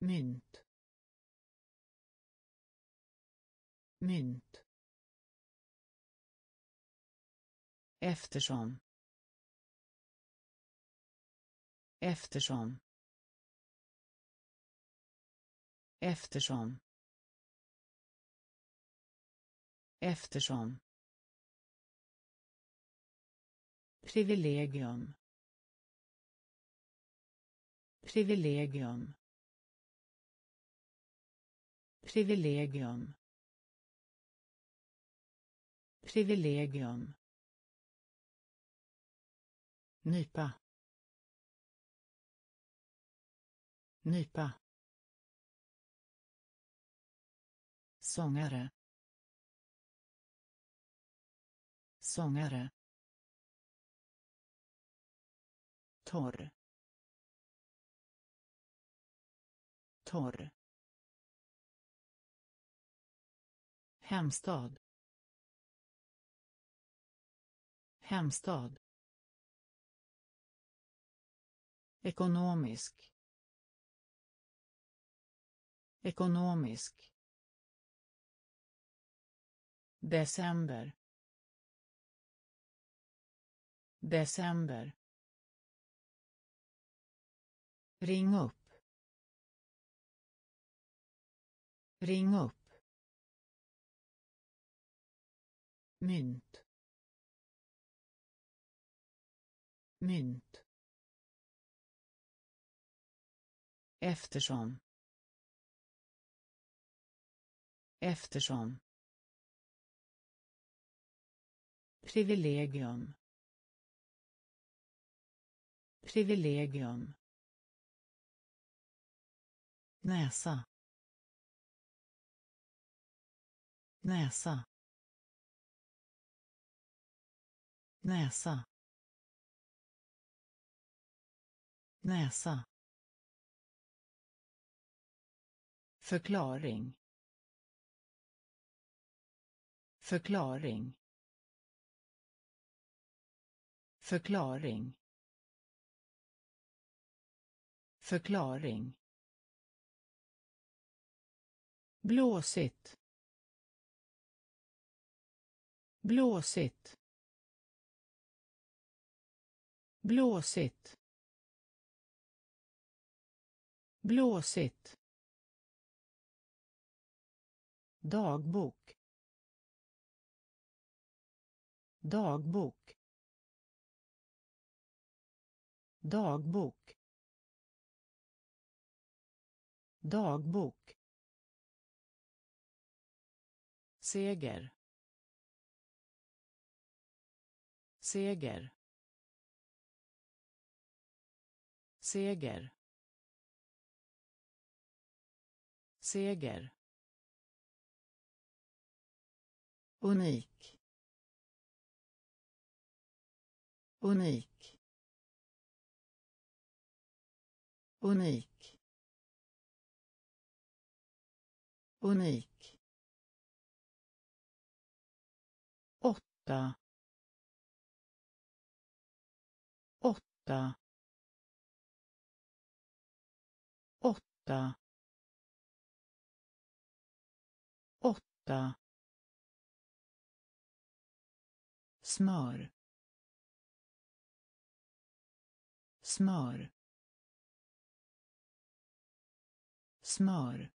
Mynt. Mynt. Eftersom. Eftersom. Eftersom. Eftersom. Privilegium. Privilegium. Privilegium. Privilegium. Nypa. Nypa. Sångare. Sångare. Torr torr Hemstad. Hemstad. Ekonomisk. Ekonomisk. December. December. Ring upp. Ring upp. mynt. Mynt. Eftersom. Eftersom. Privilegium. Privilegium näsa. Näsa. Näsa. Näsa. Förklaring. Förklaring. Förklaring. Förklaring. Blåsigt. Blåsigt. Blåsigt. Blåsigt. Dagbok. Dagbok. Dagbok. Dagbok. Seger. Seger. Seger. Seger. Unik. Unik. Unik. Unik. Åtta. Åtta. Åtta. Åtta. Smör. Smör. Smör.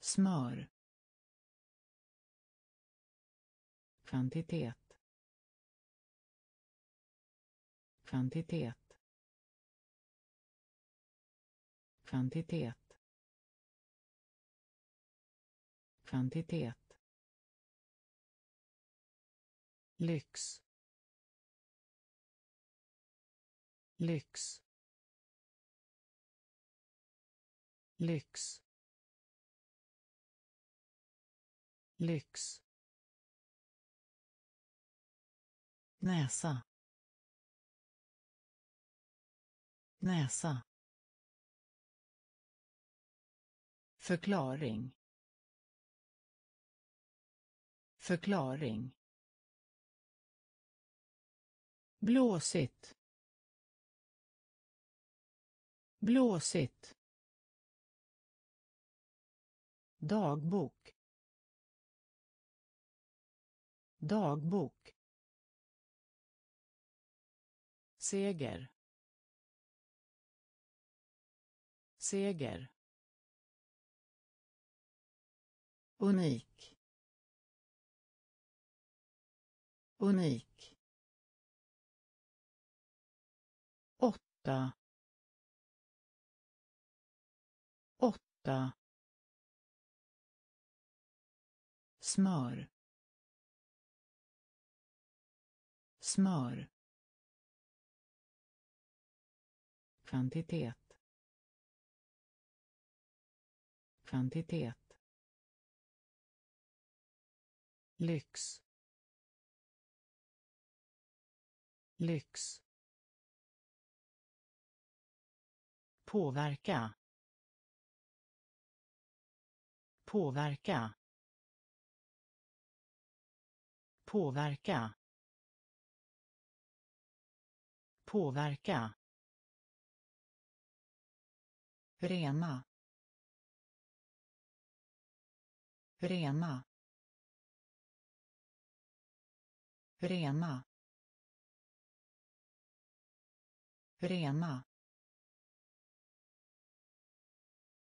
Smör. Kvantitet. Kvantitet. Kvantitet. Kvantitet. Lyx. Lyx. Lyx. Lyx. Näsa. Näsa. Förklaring. Förklaring. Blåsigt. Blåsigt. Dagbok. Dagbok. Seger. Seger. Unik. Unik. Åtta. Åtta. Smör. Smör kvantitet. Kvantitet. Lyx. Lyx. Påverka. Påverka. Påverka. Påverka. Rena. Rena. Rena. Rena.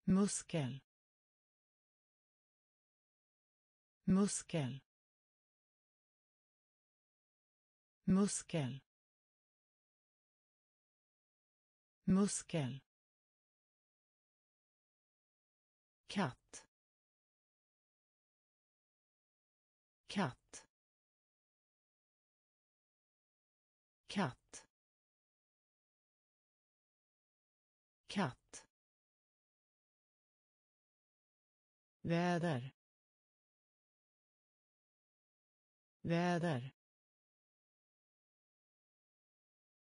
Muskel. Muskel. Muskel. Muskel. Katt. Katt. Katt. Katt. Väder. Väder.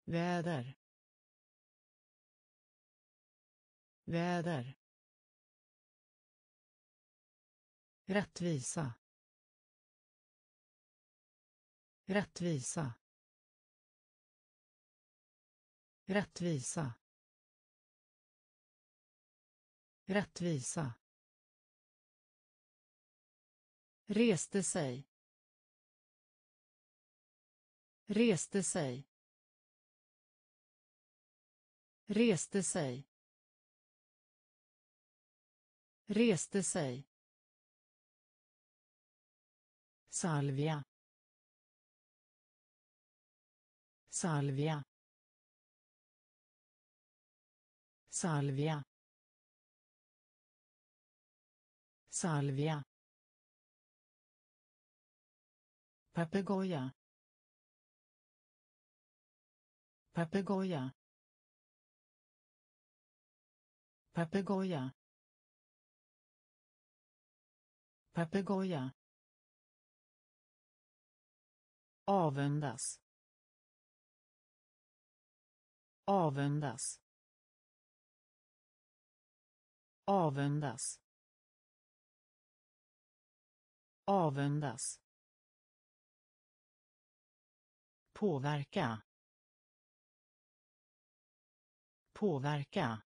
Väder. Väder. Rättvisa. Rättvisa. Rättvisa. Rättvisa. Reste sig. Reste sig. Reste sig. Reste sig salvia. Salvia. Salvia. Salvia. Papegoja. Papegoja. Papegoja. Papegoja avundas. Avundas. Avundas. Avundas. Påverka. Påverka.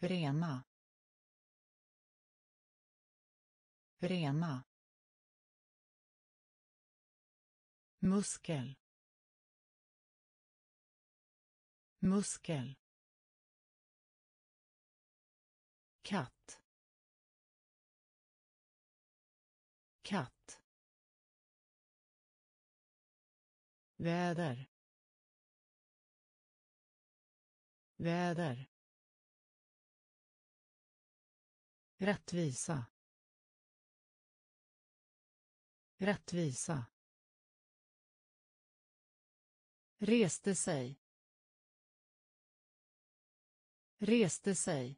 Rena. Rena. Muskel. Muskel. Katt. Katt. Väder. Väder. Rättvisa. Rättvisa. Reste sig. Reste sig.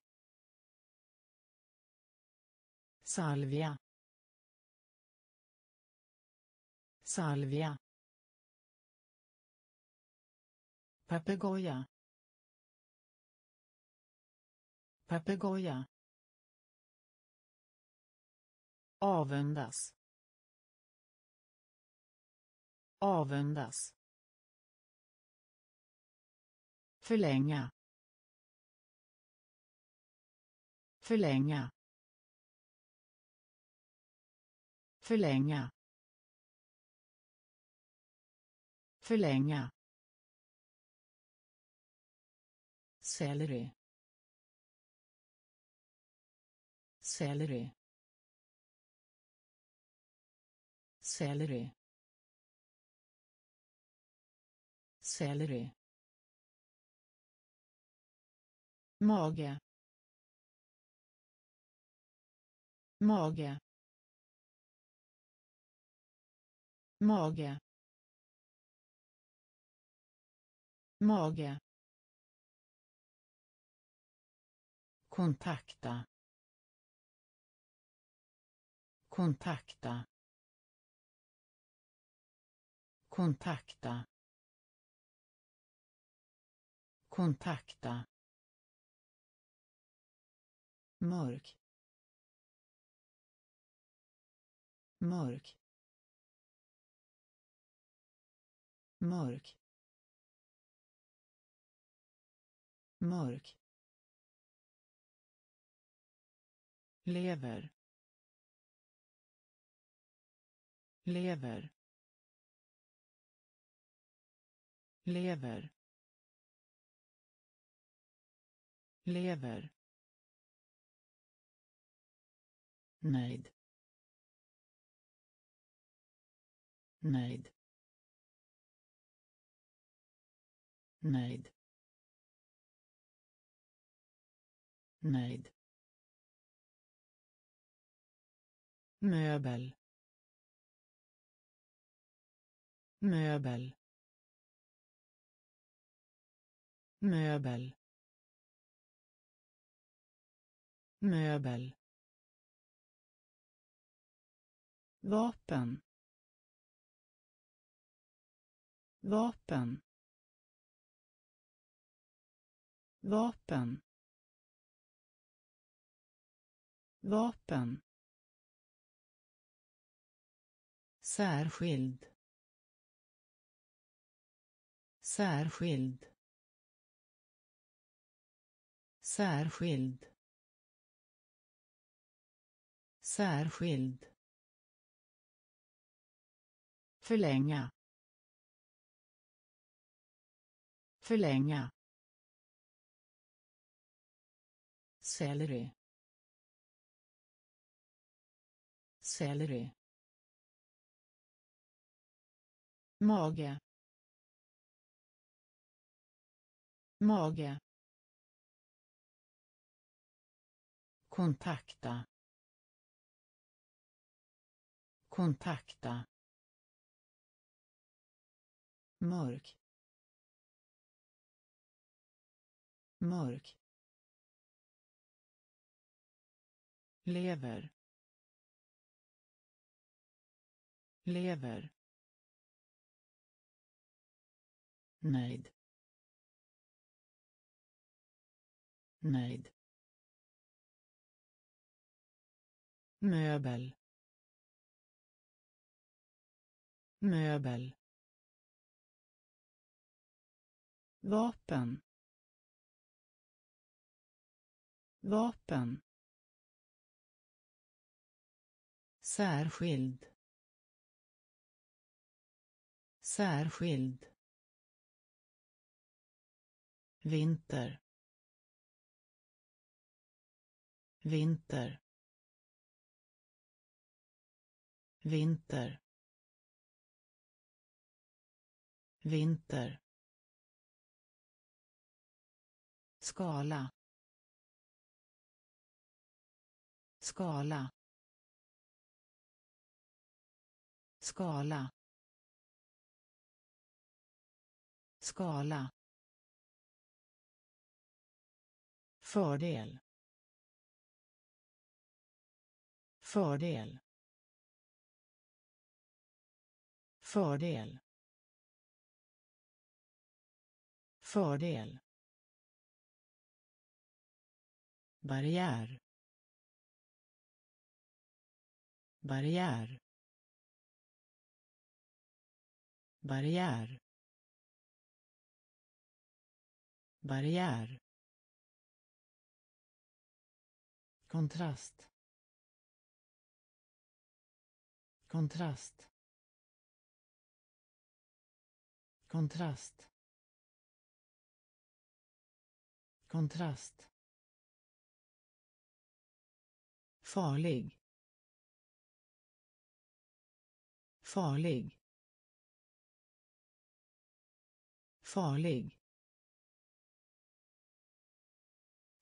Salvia. Salvia. Papegoja. Papegoja. Avundas. Avundas. Förlänga förlänga förlänga förlänga. Selleri selleri selleri selleri mage. Mage. Mage. Mage. Kontakta. Kontakta. Kontakta. Kontakta mörk. Mörk. Mörk. Mörk. Lever. Lever. Lever. Lever. Nöjd. Nöjd. Nöjd. Nöjd. Möbel. Möbel. Möbel. Möbel. Vapen. Vapen. Vapen. Vapen. Särskild. Särskild. Särskild. Särskild förlänga. Förlänga. Selleri selleri mage. Mage. Kontakta. Kontakta mörk. Mörk. Lever. Lever. Nöjd. Nöjd. Möbel. Möbel. Vapen. Vapen. Särskild. Särskild. Vinter. Vinter. Vinter. Vinter. Skala. Skala. Skala. Skala. Fördel. Fördel. Fördel. Fördel. Barriär. Barriär. Barriär. Barriär. Kontrast. Kontrast. Kontrast. Kontrast. Farlig. Farlig. Farlig.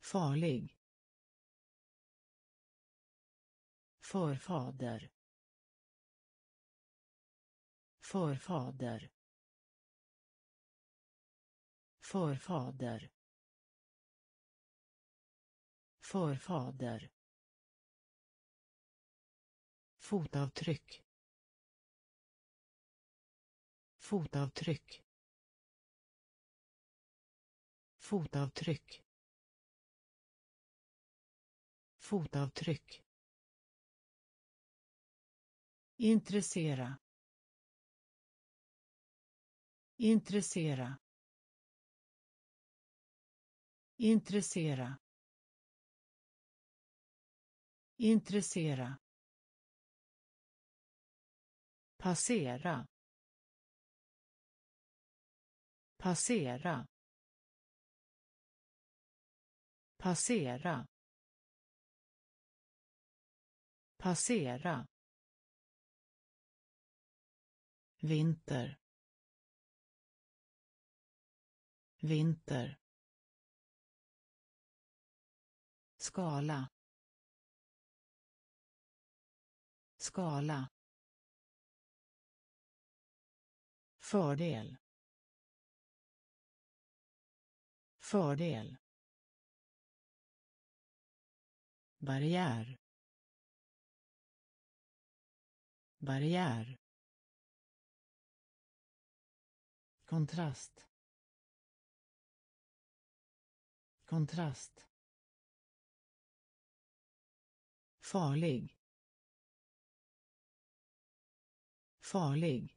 Farlig. Förfader förfader förfader förfader fotavtryck. Fotavtryck. Fotavtryck. Fotavtryck. Intressera. Intressera. Intressera. Intressera passera passera passera passera. Vinter. Vinter. Skala. Skala. Fördel. Fördel. Barriär. Barriär. Kontrast. Kontrast. Farlig. Farlig.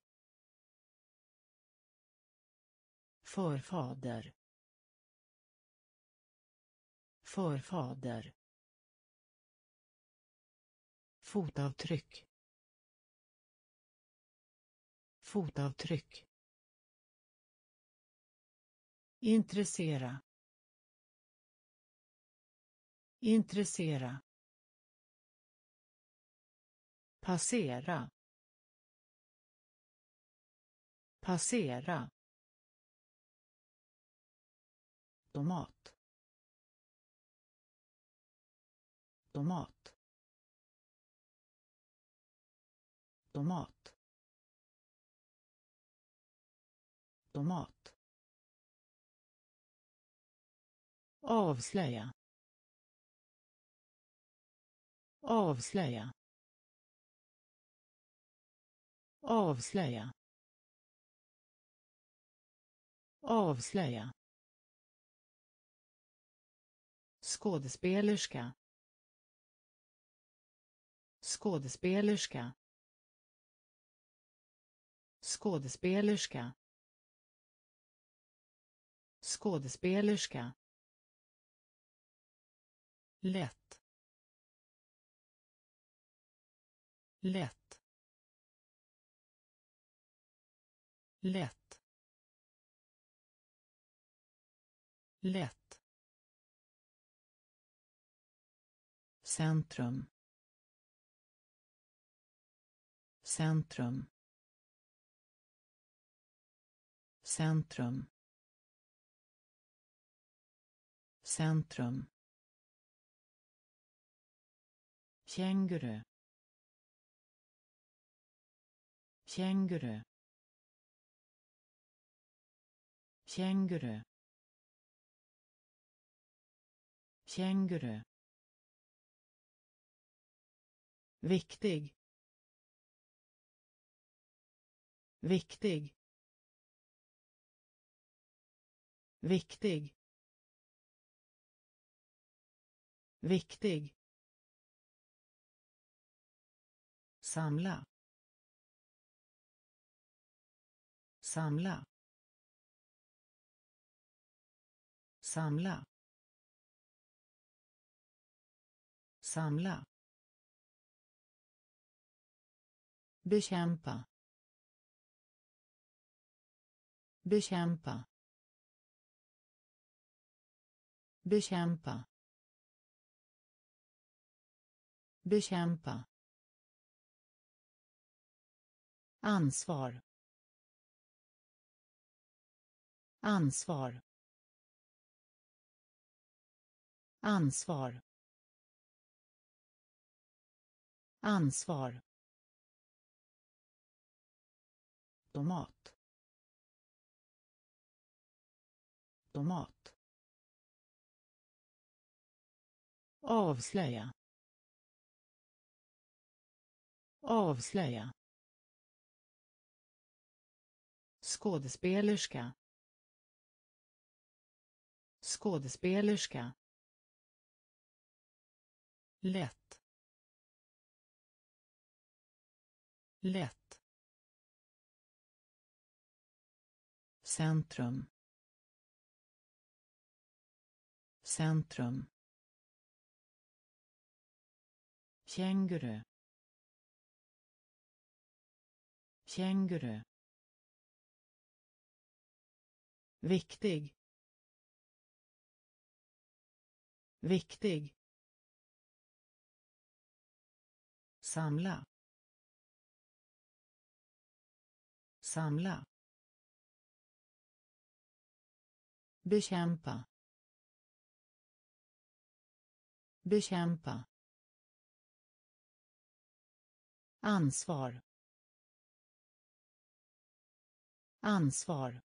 Förfader. Förfader. Fotavtryck. Fotavtryck. Intressera. Intressera. Passera. Passera. Tomat. Tomat. Tomat. Tomat. Avslöja. Avslöja. Avslöja. Avslöja. Skådespelerska. Skådespelerska. Skådespelerska. Skådespelerska. Lätt. Lätt. Lätt. Lätt. Centrum. Centrum. Centrum. Centrum. Känguru. Känguru. Känguru. Känguru viktig. Viktig. Viktig. Viktig. Samla. Samla. Samla. Samla. Bekämpa. Bekämpa. Bekämpa. Bekämpa. Ansvar. Ansvar. Ansvar. Ansvar. Tomat. Tomat. Avslöja. Avslöja. Skådespelerska. Skådespelerska. Lätt. Lätt. Centrum. Centrum. Känguru. Känguru. Viktig. Viktig. Samla. Samla. Bekämpa. Bekämpa. Ansvar. Ansvar.